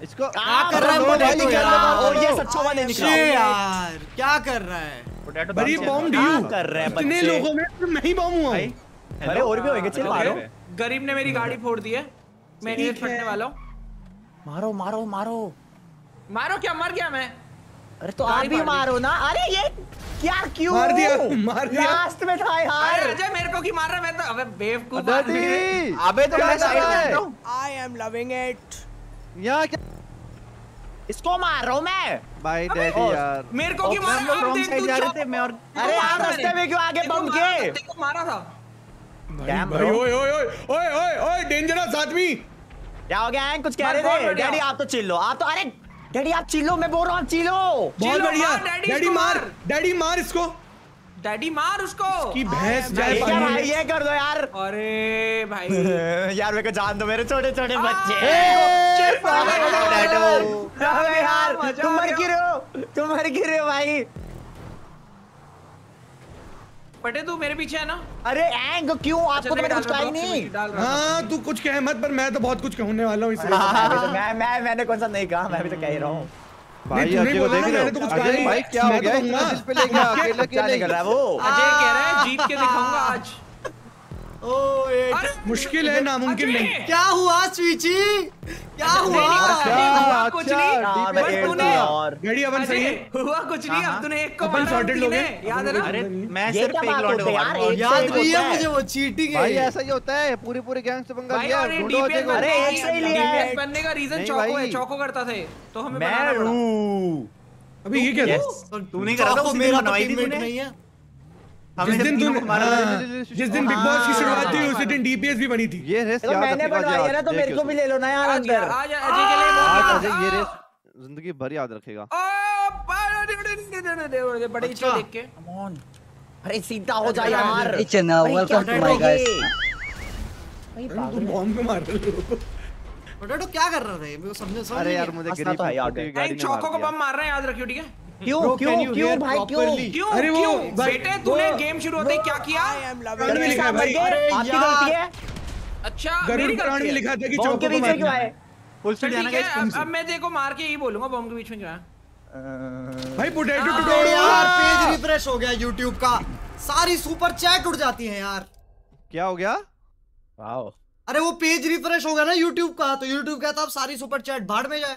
Speaker 7: इसको
Speaker 5: क्या
Speaker 3: कर रहा है तो
Speaker 5: कर रहा
Speaker 3: यार?
Speaker 5: और ये सच्चा वाले निकला।
Speaker 3: यार क्या कर रहा है?
Speaker 8: पोटैटो
Speaker 6: बड़ी बॉम्ब यू
Speaker 5: क्या कर रहे हैं
Speaker 6: इतने लोगों में तो मैं ही बॉम्ब हुआ
Speaker 8: भाई
Speaker 5: अरे और भी होएँगे चिल मारो।
Speaker 4: गरीब ने मेरी गाड़ी फोड़ दी है। मैं रेस फटने वाला हूँ।
Speaker 5: मारो मारो मारो।
Speaker 4: मारो क्या? मर गया मैं।
Speaker 5: अरे तो आप भी
Speaker 4: मारो
Speaker 5: ना। अरे ये क्या क्यों?
Speaker 6: मार दिया, मार दिया।
Speaker 5: लास्ट में था
Speaker 4: अरे
Speaker 5: यार
Speaker 4: अजय मेरे को की मार रहा मैं तो अबे बेवकूफ़।
Speaker 8: अबे तो मैं साइड में
Speaker 7: है?
Speaker 8: रहता हूँ।
Speaker 5: आई एम लविंग इट
Speaker 7: यहाँ क्या
Speaker 5: इसको मार रहा हूँ मैं।
Speaker 7: भाई डैडी यार।
Speaker 4: मेरे को की मार? अब देख तू
Speaker 8: जा रहे थे मैं और
Speaker 5: अरे आप रास्ते में क्यों आगे बम के
Speaker 4: तेरे मारा था
Speaker 6: भाई ओए ओए ओए ओए ओए ओए डेंजरस आदमी।
Speaker 5: क्या हो गया कुछ कह रहे थे? डैडी आप तो चिल्लो आप तो अरे डैडी आप चिल्लो मैं बोल रहा हूँ चिल्लो
Speaker 6: बहुत बढ़िया।
Speaker 4: डैडी
Speaker 6: मार। डैडी मार इसको।
Speaker 4: डैडी मार उसको।
Speaker 6: की भैंस जाए
Speaker 5: भाई ये कर दो यार।
Speaker 4: अरे भाई।
Speaker 5: यार मेरे को जान दो मेरे छोटे छोटे बच्चे।
Speaker 4: चिल
Speaker 5: यार तुम मर गिरे हो? तुम मर गिरे हो भाई?
Speaker 4: पटे तू मेरे पीछे है ना?
Speaker 5: अरे एंग क्यों? आपको तो मैंने कुछ कहा ही नहीं।
Speaker 4: हाँ
Speaker 6: हाँ तू कुछ कह मत पर मैं तो बहुत कुछ कहने वाला हूँ इसलिए
Speaker 5: हाँ, मैं तो- मैं मैं मैंने कौन सा नहीं कहा मैं भी तो कह ही रहा हूँ।
Speaker 7: भाई अजय को देख रहे
Speaker 6: तो
Speaker 7: हो
Speaker 6: कुछ कहा
Speaker 7: अजय भाई क्या हो
Speaker 6: तो
Speaker 7: गया?
Speaker 6: इस
Speaker 7: इतना दिल पे ले गया अकेले
Speaker 5: क्या निकल रहा है वो।
Speaker 4: अजय कह रहा है जीत के दिखाऊँगा आज।
Speaker 6: मुश्किल है नामुमकिन नहीं
Speaker 3: क्या हुआ स्वीची? क्या हुआ?
Speaker 4: हुआ कुछ नहीं। तूने
Speaker 5: और।
Speaker 6: डैडी अपन सही।
Speaker 4: हुआ कुछ नहीं अब तूने एक को
Speaker 6: अपन sorted लोग? हैं।
Speaker 4: याद है ना
Speaker 8: अरे मैं सिर्फ़ एक लौंडे को
Speaker 5: है
Speaker 8: मारूँगा।
Speaker 5: एक
Speaker 3: याद नहीं है। मुझे वो चीटिंग
Speaker 7: भाई
Speaker 3: है
Speaker 7: ऐसा ही होता है पूरी पूरी गैंग से पंगा
Speaker 4: भाई
Speaker 7: लिया
Speaker 4: ये
Speaker 7: ढूंढो
Speaker 5: अरे, एक से ही लिया है।
Speaker 4: बनने का रीजन चौको है
Speaker 7: भाई।
Speaker 4: चौको करता थे तो हमें
Speaker 5: मैं
Speaker 6: अभी ये क्या.
Speaker 8: तू नहीं कर रहा था
Speaker 3: मेरा तो
Speaker 8: बनवाई तूने?
Speaker 3: नहीं है।
Speaker 6: जिस दिन
Speaker 8: को मारा
Speaker 6: हाँ,
Speaker 8: था,
Speaker 6: जिस दिन बिग बॉस की
Speaker 4: हाँ,
Speaker 6: शुरुआत हुई
Speaker 4: हाँ,
Speaker 6: उसी दिन डीपीएस भी बनी थी।
Speaker 7: ये रेस
Speaker 5: तो
Speaker 7: याद
Speaker 5: मैंने बनवाई है ना तो मेरे को भी ले लो ना यार
Speaker 4: आज
Speaker 5: अंदर।
Speaker 4: आज अजय के लिए
Speaker 7: आज अजय ये रेस ज़िंदगी भर याद रखेगा।
Speaker 4: ओ, बड़े बड़े इच्छा देख के.
Speaker 5: अरे सीधा हो जा यार
Speaker 2: Hey Channa,
Speaker 5: अरे
Speaker 2: welcome
Speaker 5: क्या
Speaker 2: to my
Speaker 5: कर रहे. हो ये? भाई
Speaker 6: तुम
Speaker 5: पागल है।
Speaker 6: बॉम्ब में मार रहे हो
Speaker 3: पोटैटो क्यों?
Speaker 5: क्यों? क्यों भाई? क्यों?
Speaker 4: क्यों?
Speaker 6: अरे वो
Speaker 4: बेटे तूने गेम शुरू होते क्या किया?
Speaker 6: गलती लिखा है भाई
Speaker 5: आपकी गलती है।
Speaker 4: अच्छा मेरी गलती है।
Speaker 6: लिखा था कि चौक
Speaker 5: के
Speaker 6: बीच
Speaker 5: में क्यों आए?
Speaker 8: फुल स्पीड जाना गाइस
Speaker 4: अब मैं देखो मार के ही बोलूँगा बम के बीच में जो है
Speaker 6: भाई पोटैटो टुटोड़ो
Speaker 3: यार पेज रिफ्रेश हो गया YouTube का। सारी सुपर चैट उड़ जाती है यार।
Speaker 7: क्या हो गया?
Speaker 5: वाओ।
Speaker 3: अरे वो पेज रिफ्रेश हो गया ना YouTube का तो YouTube कहता है अब सारी सुपर चैट भाड़ में जाए।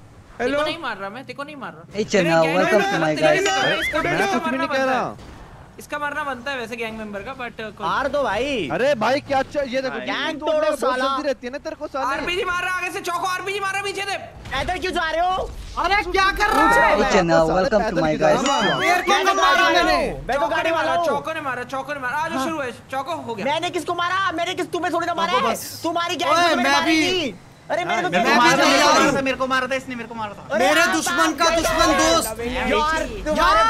Speaker 6: हेलो
Speaker 4: नहीं मार रहा मैं तेको नहीं मार रहा
Speaker 2: ए चना
Speaker 4: वेलकम टू
Speaker 2: माय
Speaker 4: गाइस
Speaker 7: मैं कुछ भी नहीं कह रहा
Speaker 4: इसका मारना बनता है वैसे गैंग मेंबर का बट
Speaker 5: मार दो भाई
Speaker 7: अरे भाई क्या अच्छा ये देखो गैंग
Speaker 5: तोड़ो साला
Speaker 7: रहती है ना तेरे को साला
Speaker 4: आरपीजी मार रहा आगे से चौको आरपीजी मार रहा पीछे से
Speaker 5: इधर क्यों जा रहे हो
Speaker 3: अरे क्या कर रहा है
Speaker 2: ए चना वेलकम टू
Speaker 3: माय गाइस मेरे को मारा मैंने
Speaker 5: मैं तो गाड़ी वाला
Speaker 4: चौको ने मारा चौको ने मारा आज शुरू है चौको हो गया
Speaker 5: मैंने किसको मारा मैंने किस तुम्हें थोड़ी ना मारा है तुम्हारी गैंग
Speaker 3: ने
Speaker 5: मारी अरे मेरे हाँ,
Speaker 8: को मेरे को मारा था इसने मेरे को मारा था
Speaker 3: मेरे दुश्मन का दुश्मन दोस्त।
Speaker 5: यार तुम्हारे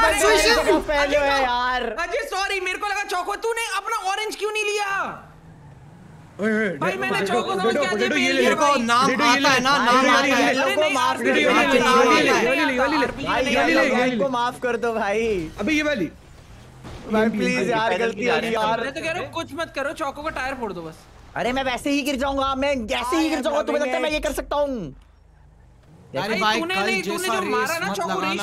Speaker 5: पहले है यार।
Speaker 4: अजय सॉरी मेरे को लगा चौको तूने अपना ऑरेंज क्यों नहीं लिया? भाई मैंने चौको को
Speaker 5: दो भाई। प्लीज़ यार गलती
Speaker 4: तो कुछ मत करो चौको का टायर फोड़ दो बस।
Speaker 5: अरे मैं वैसे ही गिर जाऊँगा मैं जैसे ही गिर जाऊँगा तुम्हें लगता है मैं ये कर सकता हूँ?
Speaker 3: अरे
Speaker 4: भाई तूने नहीं तूने जो मारा ना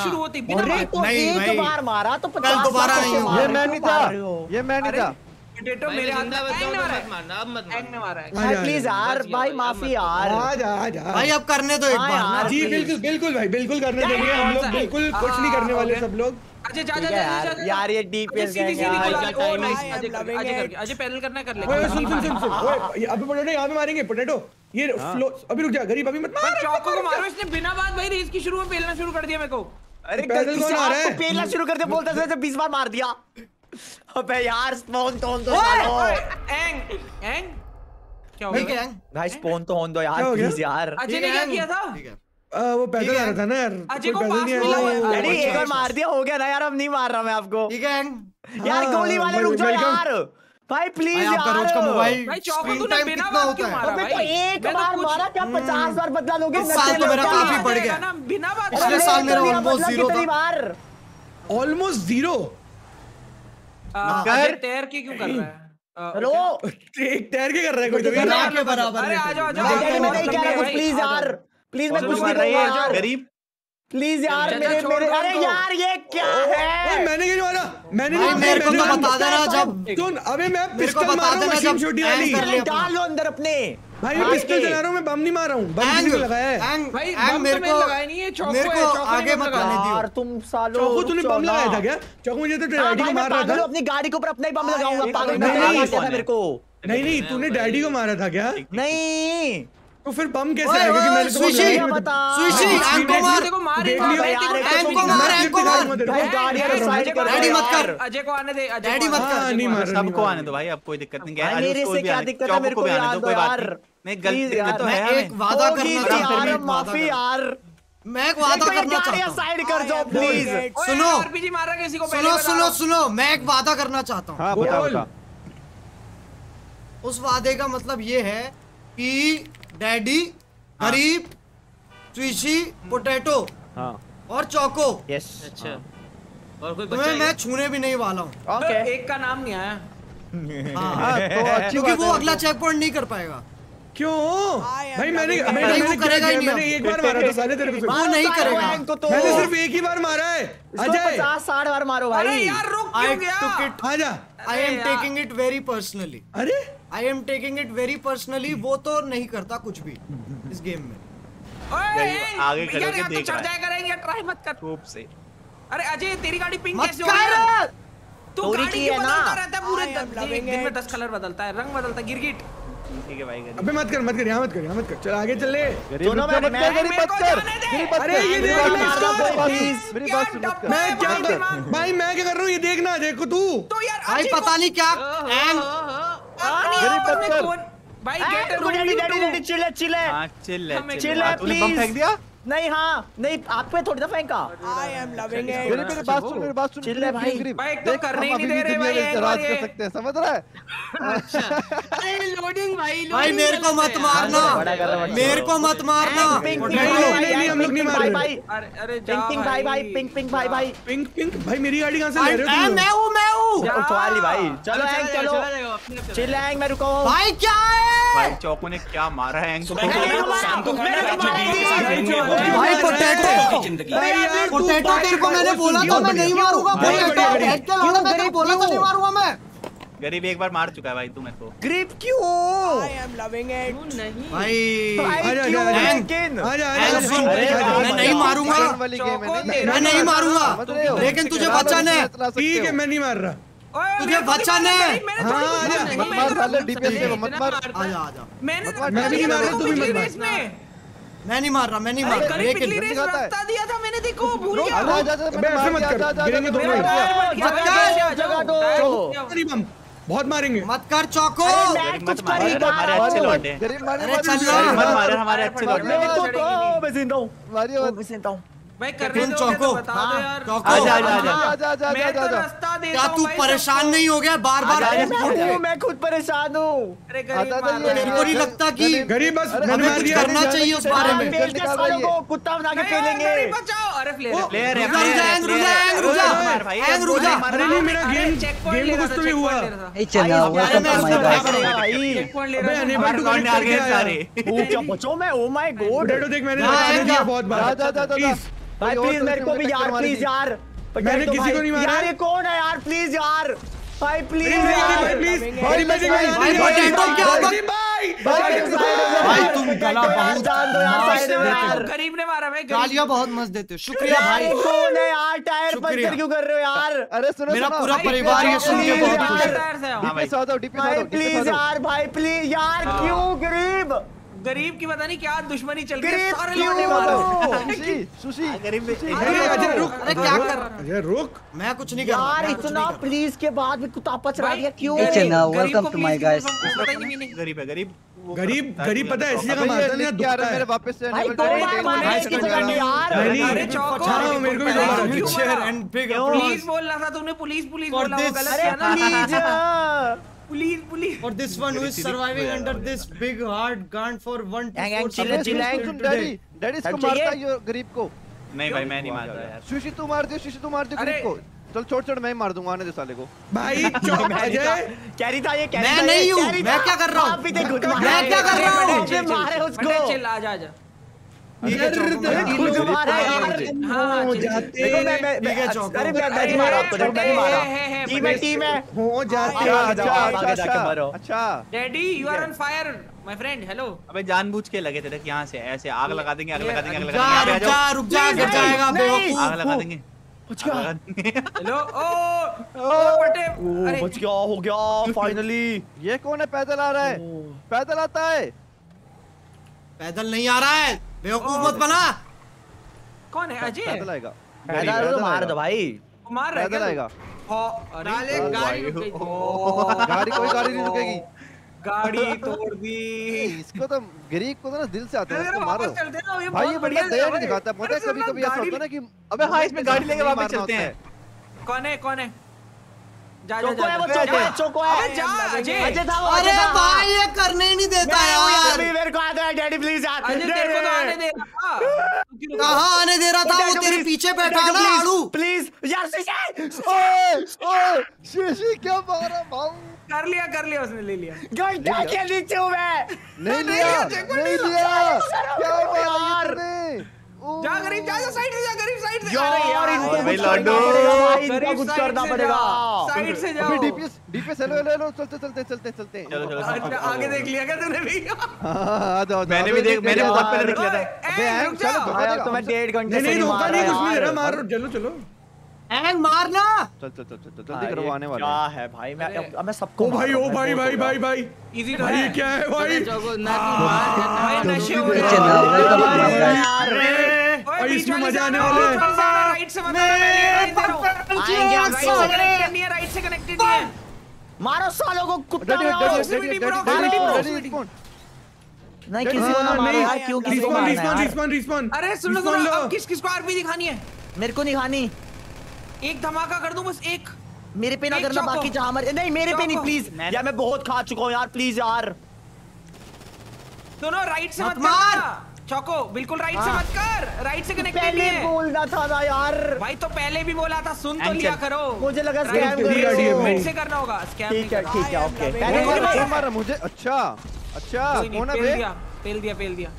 Speaker 4: शुरू होती बिना
Speaker 5: अरे तो एक बार मारा तो 50
Speaker 3: दोबारा नहीं
Speaker 7: ये मैं नहीं था। ये मैं नहीं था।
Speaker 4: मेरे हाथ में मत
Speaker 9: मारना अब मत
Speaker 4: मारना। मारा। है
Speaker 5: प्लीज़ यार भाई माफ़ी यार।
Speaker 6: आ जा आ जा
Speaker 3: भाई अब करने दो एक
Speaker 5: हाँ
Speaker 3: बार
Speaker 6: जी बिल्कुल बिल्कुल भाई बिल्कुल करने देंगे हम लोग बिल्कुल कुछ
Speaker 4: हाँ,
Speaker 6: नहीं करने वाले सब लोग।
Speaker 4: अजय जा जा जा
Speaker 5: यार। ये
Speaker 4: है
Speaker 5: हाँ, टाइम
Speaker 4: अजय अजय करना कर ले।
Speaker 6: ओए सुन सुन सुन सुन। ओए अभी पोटैटो यहाँ पे मारेंगे पोटैटो। ये हाँ। अभी रुक जा गरीब अभी मत मार।
Speaker 4: चौको को मारो इसने बिना बात भाई रेस की शुरू में पेलना शुरू कर दिया मेरे को।
Speaker 5: अरे गलती से पेलना शुरू कर बोलता था 20 बार मार दिया। अबे यार स्पॉन तो होन
Speaker 4: एंग एंग। क्या हो गया? भाई
Speaker 5: स्पॉन तो दो यार प्लीज़ यार।
Speaker 4: अजय ने क्या किया था?
Speaker 6: आ, वो पैदल आ रहा था ना यार
Speaker 4: अजय को पास मिला
Speaker 5: अरे एक बार मार दिया हो गया ना यार अब नहीं मार रहा मैं आपको।
Speaker 3: ठीक है।
Speaker 5: यार
Speaker 6: हाँ,
Speaker 5: गोली वाले रुक जाओ यार। भाई प्लीज़ यार
Speaker 3: रोज का मोबाइल
Speaker 4: भाई चौको तूने बिना बात क्यों मारा भाई।
Speaker 5: एक
Speaker 4: तो
Speaker 5: बार मारा क्या हम्म। 50 बार बदला लोगे
Speaker 3: इस साल तो मेरा काफ़ी बढ़ गया।
Speaker 4: ना बिना बात
Speaker 3: पिछले साल
Speaker 5: तो मेरा
Speaker 3: ऑलमोस्ट
Speaker 5: ज़ीरो
Speaker 3: था।
Speaker 6: ऑलमोस्ट ज़ीरो
Speaker 4: अगर तैर के क्यों कर रहा है?
Speaker 5: हेलो
Speaker 6: एक तैर के कर रहा है कोई तो,
Speaker 5: तो
Speaker 3: यार के बराबर
Speaker 4: अरे आ जाओ आ जाओ
Speaker 5: प्लीज़ यार। प्लीज़ मैं कुछ नहीं
Speaker 8: गरीब।
Speaker 5: प्लीज़ यार मेरे मेरे अरे यार ये क्या है?
Speaker 6: मैंने नहीं बोला? मैंने नहीं
Speaker 3: मेरे को तो बता देना जब
Speaker 6: सुन अबे मैं पिस्टल मार रहा हूँ
Speaker 3: जब
Speaker 6: छोटी वाली।
Speaker 5: डाल लो अंदर अपने।
Speaker 6: भाई मैं पिस्टल चला रहा हूँ मैं बम नहीं मार रहा हूँ। बम नहीं लगाया है?
Speaker 4: भाई बम तो
Speaker 3: मेरे को
Speaker 4: लगाया नहीं है चौको
Speaker 3: मेरे को आगे मत आने दियो।
Speaker 5: यार तुम सालो
Speaker 6: चौको तूने बम लगाया था क्या? चौको मुझे तो
Speaker 5: हाँ
Speaker 6: डैडी मार रहा था।
Speaker 5: मैं अपनी गाड़ी के ऊपर अपना ही बम हाँ,
Speaker 8: लगाऊँगा
Speaker 5: पागल तो
Speaker 6: नहीं
Speaker 5: मेरे को।
Speaker 6: नहीं नहीं तूने डैडी को मारा था क्या?
Speaker 5: नहीं।
Speaker 6: तो फिर बम कैसे आएगा
Speaker 3: कि
Speaker 6: मैंने
Speaker 3: सुशी सुशी
Speaker 6: एंको
Speaker 3: मार।
Speaker 4: देखो मार
Speaker 5: एंको
Speaker 3: मार
Speaker 6: एंको
Speaker 3: मार डैडी मत कर।
Speaker 4: अजय को आने दे
Speaker 3: डैडी मत कर।
Speaker 6: नहीं मार
Speaker 8: सबको आने दो भाई अब कोई दिक्कत नहीं है।
Speaker 5: मेरे से क्या दिक्कत है? मेरे
Speaker 8: को आने दो कोई बात नहीं। गलती दिक्कत तो है
Speaker 3: एक वादा करना चाहता हूँ
Speaker 5: माफ़ी यार।
Speaker 3: मैं एक वादा करना चाहता हूँ।
Speaker 5: साइड कर जाओ प्लीज़
Speaker 3: सुनो।
Speaker 4: आरपीजी मारा किसी को
Speaker 3: सुनो सुनो सुनो मैं एक वादा करना चाहता हूँ। उस वादे का मतलब ये है कि डैडी हाँ। गरीब ट्विशी पोटैटो
Speaker 7: हाँ।
Speaker 3: और चौको।
Speaker 5: यस
Speaker 9: अच्छा। हाँ। और कोई बच्चा
Speaker 3: मैं छूने भी नहीं वाला हूँ।
Speaker 5: ओके
Speaker 4: एक का नाम नहीं आया।
Speaker 3: हाँ,
Speaker 7: तो
Speaker 3: क्योंकि वो अगला चेक पॉइंट नहीं कर पाएगा।
Speaker 6: क्यों? भाई मैंने मैंने मैंने
Speaker 3: करेगा ही
Speaker 6: मैंने एक बार मारा था सारे तेरे को
Speaker 3: वो नहीं करेगा।
Speaker 5: तो तो-
Speaker 6: मैंने सिर्फ़ एक ही बार मारा है। अजय।
Speaker 5: 50 60 बार मारो भाई।
Speaker 4: अरे यार रुक क्यों गया?
Speaker 6: आजा।
Speaker 3: I
Speaker 4: am
Speaker 3: taking it very personally
Speaker 6: अरे?
Speaker 3: I am taking it very personally वो तो नहीं करता कुछ भी इस गेम में।
Speaker 8: आगे खड़े
Speaker 4: के तो
Speaker 8: देख रहा
Speaker 4: ट्राई मत कर।
Speaker 8: से।
Speaker 4: अरे अजय तेरी गाड़ी पिंक कैसे हो गई तू गाड़ी
Speaker 5: की
Speaker 4: बदलता रहता है? पूरे
Speaker 5: हाँ,
Speaker 4: दिन में 10 कलर बदलता है रंग बदलता गिरगिट
Speaker 8: ठीक है भाई गिरगिट
Speaker 6: अबे मत कर मत कर यहाँ मत कर यहाँ मत कर। चल आगे चल ले।
Speaker 5: दोनों में
Speaker 7: मत कर।
Speaker 4: मेरी
Speaker 7: मत कर गरीब मत
Speaker 6: अरे ये देख
Speaker 7: मेरी बात सुन मत कर।
Speaker 6: मैं क्या कर? भाई मैं क्या कर? रहा हूँ ये देखना देखो तू।
Speaker 4: तो यार
Speaker 3: भाई पता नहीं क्या
Speaker 2: हाँ, हाँ, एंड हाँ,
Speaker 5: भाई हाँ,
Speaker 4: गेट
Speaker 5: रुक
Speaker 2: चिल्ले
Speaker 5: चिल्ले।
Speaker 2: हाँ,
Speaker 5: चिल्ले प्लीज़
Speaker 2: बम
Speaker 5: फेंक दिया? नहीं हाँ नहीं आप पे थोड़ी ना फेंका।
Speaker 2: आई एम लविंग इट
Speaker 7: मेरे मेरे बात सुन मेरे बात सुन
Speaker 5: चिल्ले भाई।
Speaker 4: भाई तो करने ही नहीं दे रहे भाई तो
Speaker 7: राज कर सकते हैं समझ रहा? अच्छा। है
Speaker 9: अरे लोडिंग भाई
Speaker 3: भाई मेरे को मत मारना। मेरे को मत मारना।
Speaker 6: नहीं हम लोग नहीं मार
Speaker 5: भाई
Speaker 4: अरे
Speaker 5: पिंक पिंक भाई। भाई पिंक पिंक भाई भाई
Speaker 6: पिंक पिंक भाई मेरी गाड़ी कहाँ से ले रहे हो
Speaker 3: मैं हूँ मैं हूँ।
Speaker 5: चलो
Speaker 9: चलो
Speaker 5: मैं रुको
Speaker 3: भाई क्या है?
Speaker 8: भाई चौको ने क्या मारा है
Speaker 3: भाई पोटैटो पोटैटो तेरे को मैंने बोला था मैं नहीं मारूँगा पोटैटो हेड के लौड़ा नहीं बोला था नहीं मारूँगा मैं?
Speaker 8: गरीब एक बार मार चुका है भाई तू मेरे को।
Speaker 5: ग्रिप क्यों?
Speaker 2: आई एम लविंग इट
Speaker 9: नहीं?
Speaker 3: भाई
Speaker 5: अरे अरे
Speaker 3: मैं नहीं मारूँगा। मैं नहीं मारूँगा। लेकिन तुझे बचाना है?
Speaker 6: ठीक है मैं नहीं मार रहा।
Speaker 3: तुझे
Speaker 4: तो
Speaker 3: वचन
Speaker 4: अच्छा
Speaker 3: है।
Speaker 6: हाँ
Speaker 4: हाँ,
Speaker 6: आजा
Speaker 7: मार। साले डीपीएस से मत मार।
Speaker 3: आजा आजा।
Speaker 4: मैंने
Speaker 7: मैं भी नहीं मार रहा
Speaker 6: तू भी मत मार।
Speaker 4: मैं।
Speaker 3: नहीं मार रहा मैं नहीं मार रहा।
Speaker 4: एक मिनट
Speaker 7: दिखाता
Speaker 4: दिया था मैंने देखो भूल गया।
Speaker 7: आ जा
Speaker 6: जा
Speaker 7: मैं
Speaker 6: ऐसे मत कर गिरेंगे दोनों
Speaker 4: वचन
Speaker 5: जगह दो
Speaker 6: अरे बम बहुत मारेंगे।
Speaker 3: मत कर चौको।
Speaker 5: कुछ कर
Speaker 8: मत
Speaker 5: मारे
Speaker 8: हमारे अच्छे
Speaker 7: लौंडे।
Speaker 3: अरे चल
Speaker 8: मत मार। हमारे अच्छे लौंडे।
Speaker 5: तो तो, मैं ज़िंदा हूँ।
Speaker 7: मारियो
Speaker 5: मैं ज़िंदा हूँ।
Speaker 4: हाँ,
Speaker 3: क्या तू परेशान नहीं हो गया? बार बार
Speaker 5: मैं खुद परेशान हूँ।
Speaker 4: मेरे
Speaker 3: नहीं लगता की
Speaker 6: गरीब
Speaker 3: करना चाहिए उस बारे में।
Speaker 5: कुत्ता बना के
Speaker 4: फेलेंगे। अरे
Speaker 8: मेरा
Speaker 6: गेम गेम भी हुआ?
Speaker 5: भाई प्लीज़ मेरे को भी यार प्लीज़ यार।
Speaker 6: मैंने
Speaker 5: तो
Speaker 6: किसी को नहीं मारा।
Speaker 5: यार ये कौन है यार? प्लीज़ यार। भाई प्लीज़
Speaker 6: भाई प्लीज़
Speaker 7: भाई
Speaker 6: मैजिक
Speaker 7: भाई
Speaker 3: भाई तुम क्या
Speaker 6: भाई
Speaker 5: भाई
Speaker 3: तुम गला बहुत
Speaker 5: जान दो यार
Speaker 4: गरीब ने मारा भाई
Speaker 3: गालियाँ बहुत मस्त देते हो। शुक्रिया भाई।
Speaker 5: कौन है यार? टायर पंचर क्यों कर रहे हो यार?
Speaker 7: अरे सुनो
Speaker 3: मेरा पूरा परिवार ये सुन के बहुत खुश है।
Speaker 8: हाँ,
Speaker 7: डीपी
Speaker 5: प्लीज़ यार भाई प्लीज़ यार क्यों गरीब?
Speaker 4: गरीब की पता नहीं क्या दुश्मनी चल रही है सारे लौंडे मारो।
Speaker 7: सुशी सुशी
Speaker 8: गरीब
Speaker 6: अरे अजय रुक
Speaker 3: अरे क्या कर रहा है?
Speaker 6: अजय रुक।
Speaker 3: मैं कुछ नहीं कर रहा
Speaker 5: यार इतना प्लीज़ के बाद भी कुत्तापा चला दिया क्यों?
Speaker 2: चना
Speaker 4: वेलकम टू माय गाइस
Speaker 8: गरीब है गरीब।
Speaker 6: गरीब गरीब पता है ऐसी जगह मारता
Speaker 7: ना दुखता है। मेरे वापस से?
Speaker 5: भाई दो बार मारा इसकी जगह यार।
Speaker 4: अरे चौको।
Speaker 6: हाँ मेरे को भी दो बार
Speaker 3: शेयर
Speaker 5: एंड
Speaker 3: पिक
Speaker 4: प्लीज़ बोल रहा था तूने पुलिस पुलिस बोला वो गलत है ना।
Speaker 5: Please
Speaker 4: Please, please.
Speaker 3: For this one who is surviving under this big hard gun for one to four.
Speaker 5: चिल्ला
Speaker 7: चिल्ला
Speaker 3: तुम
Speaker 7: Daddy, daddy, इसको मारता है गरीब को।
Speaker 8: नहीं भाई मैं नहीं मारता यार।
Speaker 7: सुशी तू मार दे सुशी तू मार
Speaker 4: दे
Speaker 7: गरीब को। चल छोड़ छोड़ मैं मार दूँगा आने दे साले को।
Speaker 6: भाई
Speaker 5: कैरी था ये कैरी
Speaker 3: मैं नहीं हूँ। मैं क्या कर रहा हूँ? मैं क्या कर रहा हूँ?
Speaker 5: मारे उसको।
Speaker 4: चल आ जा।
Speaker 8: जान बुझ के लगे थे यहाँ से ऐसे आग लगा देंगे आग लगा देंगे आग लगा देंगे। आग लगा देंगे।
Speaker 4: हेलो ओ ओ
Speaker 5: हो गया फाइनली
Speaker 7: ये कौन है पैदल आ रहा है? पैदल आता है?
Speaker 3: पैदल नहीं आ रहा है। बेवकूफ़ मत बना।
Speaker 4: कौन है अजय?
Speaker 7: पैदल आएगा।
Speaker 5: पैदल तो मार दो भाई।
Speaker 4: मार रहा है
Speaker 7: पैदल आएगा।
Speaker 4: अरे गाड़ी
Speaker 7: गाड़ी कोई गाड़ी नहीं रुकेगी।
Speaker 4: गाड़ी तोड़ दी।
Speaker 7: इसको तो गरीब को तो ना दिल से आता है इसको मारो। भाई ये
Speaker 4: बढ़िया
Speaker 7: दया नहीं दिखाता। पता है कभी कभी ऐसा होता है ना कि
Speaker 8: अबे हाँ इसमें गाड़ी लेके वापस चलते हैं।
Speaker 4: कौन है कौन है?
Speaker 3: अरे भाई ये करने ही नहीं देता यार।
Speaker 5: डैडी प्लीज़ यार
Speaker 4: तो आने दे रहा था
Speaker 3: वो तेरे पीछे बैठा है ना
Speaker 5: प्लीज़ यार शीशे
Speaker 7: क्या मारा
Speaker 4: कर लिया कर लिया उसने ले लिया।
Speaker 5: गल क्या क्या नीचे हूँ मैं?
Speaker 7: नहीं लिया नहीं लिया क्या यार
Speaker 4: जा गरीब जा जा साइड से जा गरीब साइड से।
Speaker 5: यार यार इनको
Speaker 8: भाई लड्डू
Speaker 5: इनको कुछ करना पड़ेगा।
Speaker 4: साइड से जाओ।
Speaker 7: डीपीएस डीपीएस हेलो हेलो चलते चलते चलते चलते।
Speaker 4: अच्छा, आगे देख लिया क्या तूने भी?
Speaker 7: हाँ जाओ
Speaker 8: मैंने भी देख मैंने बहुत पहले देख लिया था।
Speaker 7: अबे चलो
Speaker 5: तो मैं हाँ, डेढ़ घंटे से
Speaker 6: नहीं
Speaker 5: होता
Speaker 6: नहीं कुछ नहीं
Speaker 5: रहा
Speaker 6: मारो चलो चलो।
Speaker 3: एंग मारना!
Speaker 7: चल चल चल चल जल्दी करो आने वाले
Speaker 5: क्या
Speaker 7: है।
Speaker 5: भाई? मैं अब मैं सबको
Speaker 6: ओ भाई ओ भाई भाई भाई भाई।
Speaker 4: इजी
Speaker 6: भाई क्या है भाई?
Speaker 9: जोगो ना तो हाँ। मार तो
Speaker 4: भाई नशे हो रहे यार।
Speaker 6: रे
Speaker 4: भाई
Speaker 6: इसमें मज़ा आने वाला है।
Speaker 4: राइट से मतलब
Speaker 5: आएँगे
Speaker 4: राइट से कनेक्टेड है।
Speaker 5: मारो सालों को कुत्ता मारो। नहीं किसी को ना मारो यार क्यों किसी को मारना
Speaker 6: है
Speaker 5: रिस्पॉन्ड
Speaker 6: रिस्पॉन्ड रिस्पॉन्ड
Speaker 4: अरे सुन
Speaker 6: लो।
Speaker 4: किस किस को आरपी दिखानी है?
Speaker 5: मेरे को नहीं खानी।
Speaker 4: एक धमाका कर दूँ बस एक।
Speaker 5: मेरे पे ना करना बाकी जहाँ मर नहीं मेरे पे नहीं प्लीज़ यार मैं बहुत खा चुका हूँ यार प्लीज़ यार।
Speaker 4: सुनो राइट से
Speaker 3: मत मार।
Speaker 4: मार चौको। बिल्कुल राइट से मत कर। राइट से कनेक्टेड
Speaker 5: पहले
Speaker 4: नहीं है
Speaker 5: बोलना था ना यार।
Speaker 4: भाई तो पहले भी बोला था सुन तो। लिया करो।
Speaker 5: मुझे लगा स्कैम कर रहे
Speaker 6: है।
Speaker 5: हो
Speaker 6: भाई।
Speaker 4: से करना होगा स्कैम
Speaker 5: ठीक है ठीक है ओके पहले.
Speaker 7: कौन
Speaker 5: बोलो।
Speaker 7: मारा मारा मुझे अच्छा अच्छा कौन है
Speaker 4: पेल
Speaker 7: बे
Speaker 4: दिया पेल दिया पेल दिया।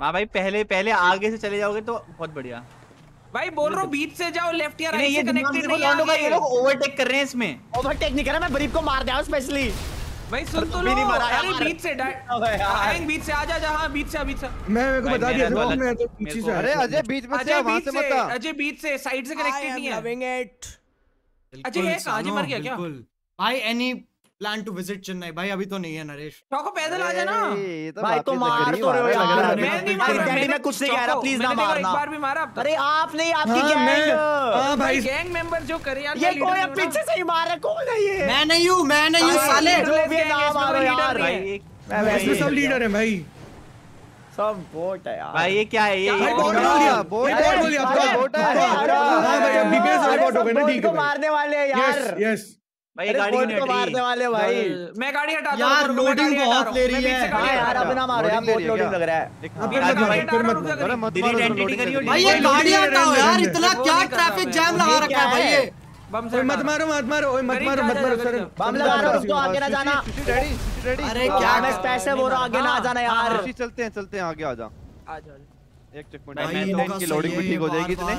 Speaker 8: हाँ भाई पहले पहले आगे से चले जाओगे तो बहुत बढ़िया।
Speaker 4: भाई बोल रहा हूँ बीच से जाओ लेफ़्ट या
Speaker 8: नहीं
Speaker 4: राइट से कनेक्टेड नहीं
Speaker 8: नहीं
Speaker 4: है
Speaker 8: ये। लोग ओवरटेक कर रहे हैं इसमें।
Speaker 5: ओवरटेक नहीं करा मैं बरीब को मार दिया स्पेशली
Speaker 4: भाई सुन तो लो। अरे बीच से आएँगे बीच से आजा जा हाँ बीच से आ, बीच से।
Speaker 6: मैं मेरे को बता दिया था
Speaker 8: तो
Speaker 6: मैं तो पीछे से
Speaker 7: अरे अजय बीच में से वहाँ से मत आ।
Speaker 4: अजय बीच से साइड से कनेक्टेड नहीं है।
Speaker 2: loving it.
Speaker 4: अजय है कहाँ अजय मर गया क्या?
Speaker 3: भाई any plan to visit Chennai भाई अभी तो नहीं है नरेश।
Speaker 4: चौको पैदल आ जाना।
Speaker 7: तो
Speaker 5: भाई तो मार तो रहे हो
Speaker 7: है,
Speaker 5: यार।
Speaker 4: मैं नहीं मार रहा
Speaker 5: मैं कुछ नहीं कह रहा प्लीज़ ना
Speaker 4: मैंने देखो, एक बार भी मारा
Speaker 5: अरे आप नहीं आपकी
Speaker 6: हाँ,
Speaker 5: गैंग।
Speaker 6: हाँ
Speaker 4: भाई। गैंग मेंबर जो करे यार
Speaker 5: ये कोई
Speaker 4: हूँ।
Speaker 5: पीछे से ही मार रहा कौन है ये?
Speaker 3: मैं नहीं हूँ मैं नहीं हूँ
Speaker 4: भाई,
Speaker 3: साले।
Speaker 5: जो भी है
Speaker 4: है,
Speaker 5: नाम आ रहा यार
Speaker 8: भाई।
Speaker 5: मैं वैसे
Speaker 6: इसमें सब लीडर है भाई।
Speaker 5: सब वोट है यार।
Speaker 8: भाई ये क्या है ये
Speaker 4: भाई,
Speaker 7: बोल दिया दिया
Speaker 6: बोल दिया,
Speaker 7: दिया।
Speaker 5: अरे,
Speaker 7: हाँ,
Speaker 6: हाँ भाई, अब
Speaker 5: अरे,
Speaker 6: report हो गए ना, ठीक है
Speaker 5: को मारने वाले हैं
Speaker 6: यस यस
Speaker 8: भाई गाड़ी
Speaker 5: को
Speaker 8: नहीं हट?
Speaker 5: मारने वाले भाई।
Speaker 4: मैं गाड़ी हटाता हूँ,
Speaker 3: यार,
Speaker 4: गाड़ी
Speaker 3: बहुत
Speaker 4: हटा हूँ,
Speaker 3: ले रही है।
Speaker 5: हाँ
Speaker 4: हटा
Speaker 5: यार अब ना मारो यार बहुत
Speaker 7: है
Speaker 5: लोडिंग लग रहा है।
Speaker 4: हूँ।
Speaker 6: मारो,
Speaker 4: गाड़ी
Speaker 6: फिर
Speaker 4: हटा
Speaker 6: मत
Speaker 4: हूँ,
Speaker 7: अरे मत
Speaker 8: करियो,
Speaker 3: भाई ये गाड़ी हटाओ यार इतना क्या ट्रैफ़िक जैम लगा रखा है भाई? ये
Speaker 4: बम से
Speaker 6: मत मारो मत मारो ओए मत मारो मत मारो सर।
Speaker 5: बम लगा रहा हूँ उसको आगे ना जाना।
Speaker 7: रेडी रेडी
Speaker 3: अरे
Speaker 5: क्या मैं पैसे बोल रहा हूँ? आगे ना
Speaker 4: हाँ,
Speaker 5: जाना यार।
Speaker 7: चलते हैं चलते हैं आगे आ जा।
Speaker 4: आ जाओ।
Speaker 7: एक चेक पॉइंट
Speaker 8: मैं तो-
Speaker 7: इनकी लोडिंग भी ठीक हो जाएगी। इतने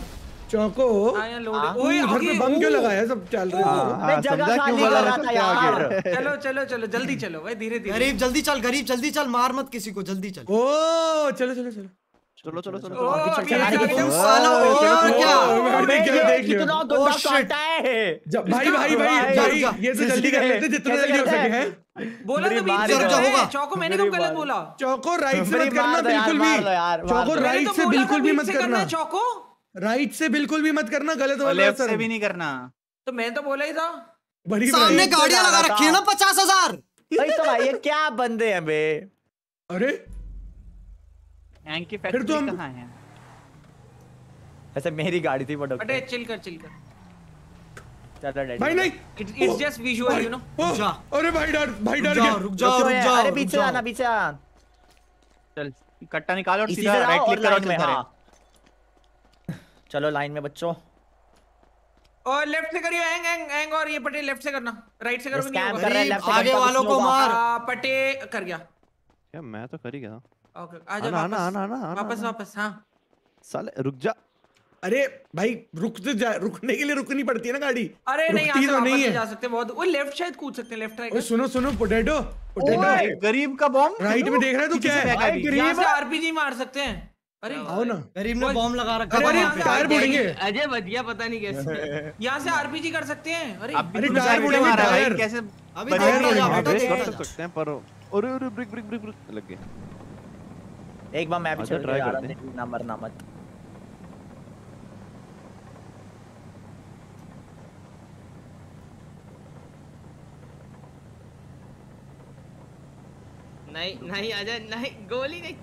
Speaker 6: चौको
Speaker 4: हाँ, यहाँ लोड। ओए,
Speaker 6: घर पे
Speaker 4: आगे,
Speaker 6: बम क्यों लगाया सब चल रहे
Speaker 7: हाँ,
Speaker 5: मैं जगह खाली कर रहा था
Speaker 7: हैं।
Speaker 5: यार
Speaker 4: चलो चलो चलो जल्दी चलो भाई धीरे धीरे
Speaker 3: गरीब जल्दी चल गरीब जल्दी चल मार मत किसी को जल्दी चल
Speaker 6: ओ चलो चलो चलो
Speaker 7: चलो चलो
Speaker 4: ओ,
Speaker 7: चलो।
Speaker 3: साला और क्या
Speaker 6: मैं
Speaker 5: कितना. काटा है
Speaker 6: भाई भाई भाई ये तो जल्दी कर। लेते जितना जल्दी हो सके
Speaker 5: हैं?
Speaker 6: हैं
Speaker 4: बोला तो बीच
Speaker 3: होगा।
Speaker 4: चौको मैंने गलत। बोला
Speaker 6: चौको राइट से
Speaker 5: मेरी
Speaker 6: मत करना
Speaker 5: यार,
Speaker 6: बिल्कुल भी चौको राइट
Speaker 4: तो
Speaker 6: से बिल्कुल भी मत
Speaker 4: करना चौको
Speaker 6: राइट से बिल्कुल भी मत करना गलत वाला
Speaker 8: लेफ़्ट से भी नहीं करना।
Speaker 4: तो मैं तो बोला ही था।
Speaker 6: बड़ी
Speaker 3: सामने गाड़ियाँ लगा रखी है ना पचास हज़ार।
Speaker 5: भाई तो भाई ये क्या बंदे हैं बे?
Speaker 6: अरे।
Speaker 8: की
Speaker 6: फिर तो हम-
Speaker 8: कहाँ है?
Speaker 5: ऐसे मेरी गाड़ी थी बट
Speaker 4: अटे चिल कर चिल कर।
Speaker 6: भाई नहीं।
Speaker 4: It's just visual
Speaker 6: you
Speaker 3: know
Speaker 6: अरे भाई डर भाई डर गया।
Speaker 3: रुक जाओ
Speaker 5: रुक जाओ अरे पीछे आना पीछे
Speaker 8: चल कट्टा निकालो और सीधा राइट क्लिक करो चल
Speaker 5: हाँ। चलो लाइन में बच्चों।
Speaker 4: और लेफ़्ट से करियो एंग एंग एंग और ये पटे लेफ़्ट से करना। राइट से करो भी नहीं होगा।
Speaker 5: कर रहे हैं लेफ़्ट
Speaker 3: आगे वालों को मार।
Speaker 4: पटे कर गया।
Speaker 7: क्या मैं तो कर ही गया?
Speaker 4: ओके आ जा
Speaker 7: आना, आना,
Speaker 4: वापस।
Speaker 7: आना, आना, आना,
Speaker 4: वापस वापस हाँ।
Speaker 7: साले रुक जा।
Speaker 6: अरे भाई रुक तो जा रुकने के लिए रुकनी पड़ती है ना गाड़ी।
Speaker 4: अरे नहीं यहाँ से
Speaker 6: तो नहीं है।
Speaker 4: जा सकते बहुत वो लेफ़्ट शायद कूद सकते हैं लेफ़्ट ट्राई
Speaker 6: ओए सुनो सुनो पोटैटो पोटैटो
Speaker 8: गरीब का बॉम्ब
Speaker 6: राइट में देख रहे है तू क्या है?
Speaker 4: यहाँ से आरपीजी मार सकते हैं। अरे
Speaker 6: आओ ना।
Speaker 3: गरीब ने बॉम्ब लगा रखा
Speaker 6: अरे
Speaker 3: पे।
Speaker 6: टायर
Speaker 9: अजय बच गया पता नहीं कैसे।
Speaker 4: यहाँ से आरपीजी कर सकते हैं। अरे
Speaker 6: अरे टायर
Speaker 8: टायर
Speaker 6: बुड़ेंगे,
Speaker 8: है
Speaker 6: टायर।
Speaker 8: कैसे
Speaker 3: अभी
Speaker 6: टायर
Speaker 7: कर तो सकते हैं पर अरे अरे ब्रिक ब्रिक ब्रिक ब्रिक लग गए।
Speaker 5: एक बार मैं भी
Speaker 7: अच्छा,
Speaker 5: चल रहा
Speaker 7: करते
Speaker 5: ना मरना मत।
Speaker 9: नहीं नहीं अजय नहीं गोली नहीं।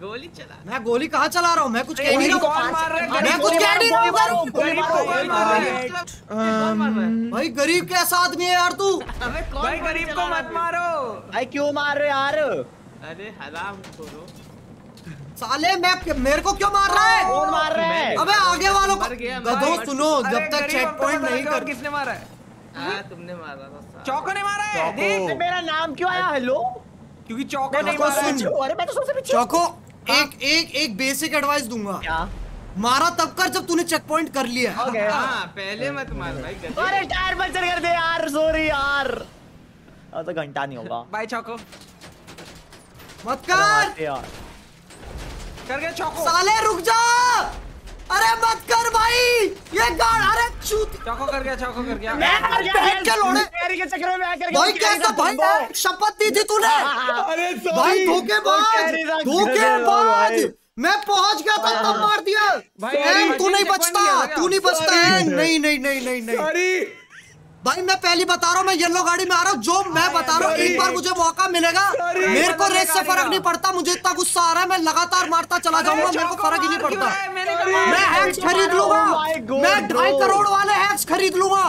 Speaker 9: गोली चला
Speaker 3: मैं गोली कहाँ चला रहा हूँ? मैं कुछ कह नहीं रहा मैं कुछ कह नहीं रहा हूँ।
Speaker 5: मारो,
Speaker 3: गरीब।
Speaker 4: गरीब को कौन मार रहा है।
Speaker 9: कौन मार रहा है।
Speaker 3: भाई गरीब कैसा आदमी है यार तू?
Speaker 9: अबे कौन
Speaker 4: भाई गरीब को मत मारो।
Speaker 5: भाई क्यों मार रहे यार?
Speaker 9: अरे हराम खोरो।
Speaker 3: साले मैं मेरे को क्यों मार रहा है?
Speaker 5: कौन मार रहा है?
Speaker 3: अबे आगे वालों को गधो सुनो जब तक चेक पॉइंट नहीं कर
Speaker 4: किसने मारा है?
Speaker 9: हाँ तुमने मारा था
Speaker 4: चौको ने मारा है? देख
Speaker 5: मेरा नाम क्यों आया? हेलो?
Speaker 4: क्योंकि चौको
Speaker 3: ने
Speaker 4: मारा है।
Speaker 5: अरे मैं तो सबसे पीछे
Speaker 3: चौको। एक एक एक बेसिक एडवाइस दूँगा।
Speaker 5: क्या?
Speaker 3: मारा तब कर जब तूने चेक पॉइंट कर लिया। okay.
Speaker 5: ओके
Speaker 9: हाँ। पहले मत मार भाई
Speaker 5: अरे टायर पंचर कर दे यार सॉरी यार। अब तो घंटा नहीं होगा।
Speaker 4: भाई चौको।
Speaker 3: मत कर।
Speaker 5: यार।
Speaker 4: कर गया चौको।
Speaker 3: साले रुक जा। अरे मत कर भाई ये गाड़ अरे चूत
Speaker 4: चौको कर गया चौको कर गया मैं कर गया
Speaker 3: बैठ के लोड़े।
Speaker 5: तेरी के चक्कर में मैं कर
Speaker 3: भाई कैसा भाई शपथ दी थी तूने?
Speaker 6: अरे
Speaker 3: भाई
Speaker 6: सॉरी
Speaker 3: धोखेबाज
Speaker 5: धोखे बाज
Speaker 3: धोखेबाज।
Speaker 5: भाई।
Speaker 3: मैं पहुँच गया था तब मार दिया।
Speaker 4: भाई,
Speaker 3: तू नहीं बचता? तू नहीं बचता। नहीं नहीं नहीं नहीं नहीं।
Speaker 6: सॉरी
Speaker 3: भाई मैं पहली बता रहा हूँ मैं येलो गाड़ी में आ रहा हूँ। जो मैं बता रहा हूँ एक बार मुझे मौका मिलेगा। मेरे को रेस से फ़र्क नहीं पड़ता मुझे इतना गुस्सा आ रहा है मैं लगातार मारता चला जाऊँगा मेरे को फ़र्क ही नहीं पड़ता। मैं हैक्स खरीद लूँगा।
Speaker 5: Oh
Speaker 3: मैं ढाई करोड़ वाले हैक्स खरीद लूँगा।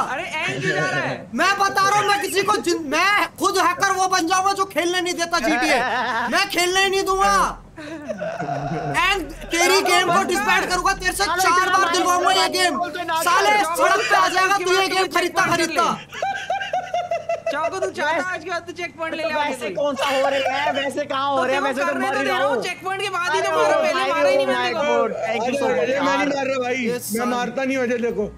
Speaker 3: मैं बता रहा हूँ मैं किसी को मैं खुद हैकर वो बन जाऊँगा जो खेलने नहीं देता जीटीए मैं खेलने ही नहीं दूँगा। एंड तेरी गेम को डिस्पैड करूँगा तेरे से चार बार दिलवाऊँगा ये गेम साले सड़क पे आ जाएगा तू ये गेम खरीदता खरीदता
Speaker 4: चौको तू चाहता आज के बाद तू चेक पॉइंट ले ले
Speaker 5: वैसे कौन सा हो रहा है वैसे कहाँ हो
Speaker 4: तो
Speaker 5: रहा है वैसे तो मर
Speaker 4: तो
Speaker 5: ही रहा
Speaker 4: हूँ
Speaker 5: हूँ
Speaker 4: चेक पॉइंट के बाद ही तो मारा पहले मारा ही नहीं मैंने को
Speaker 5: थैंक यू सो मच
Speaker 6: मैं नहीं मार रहा भाई मैं मारता नहीं वजह देखो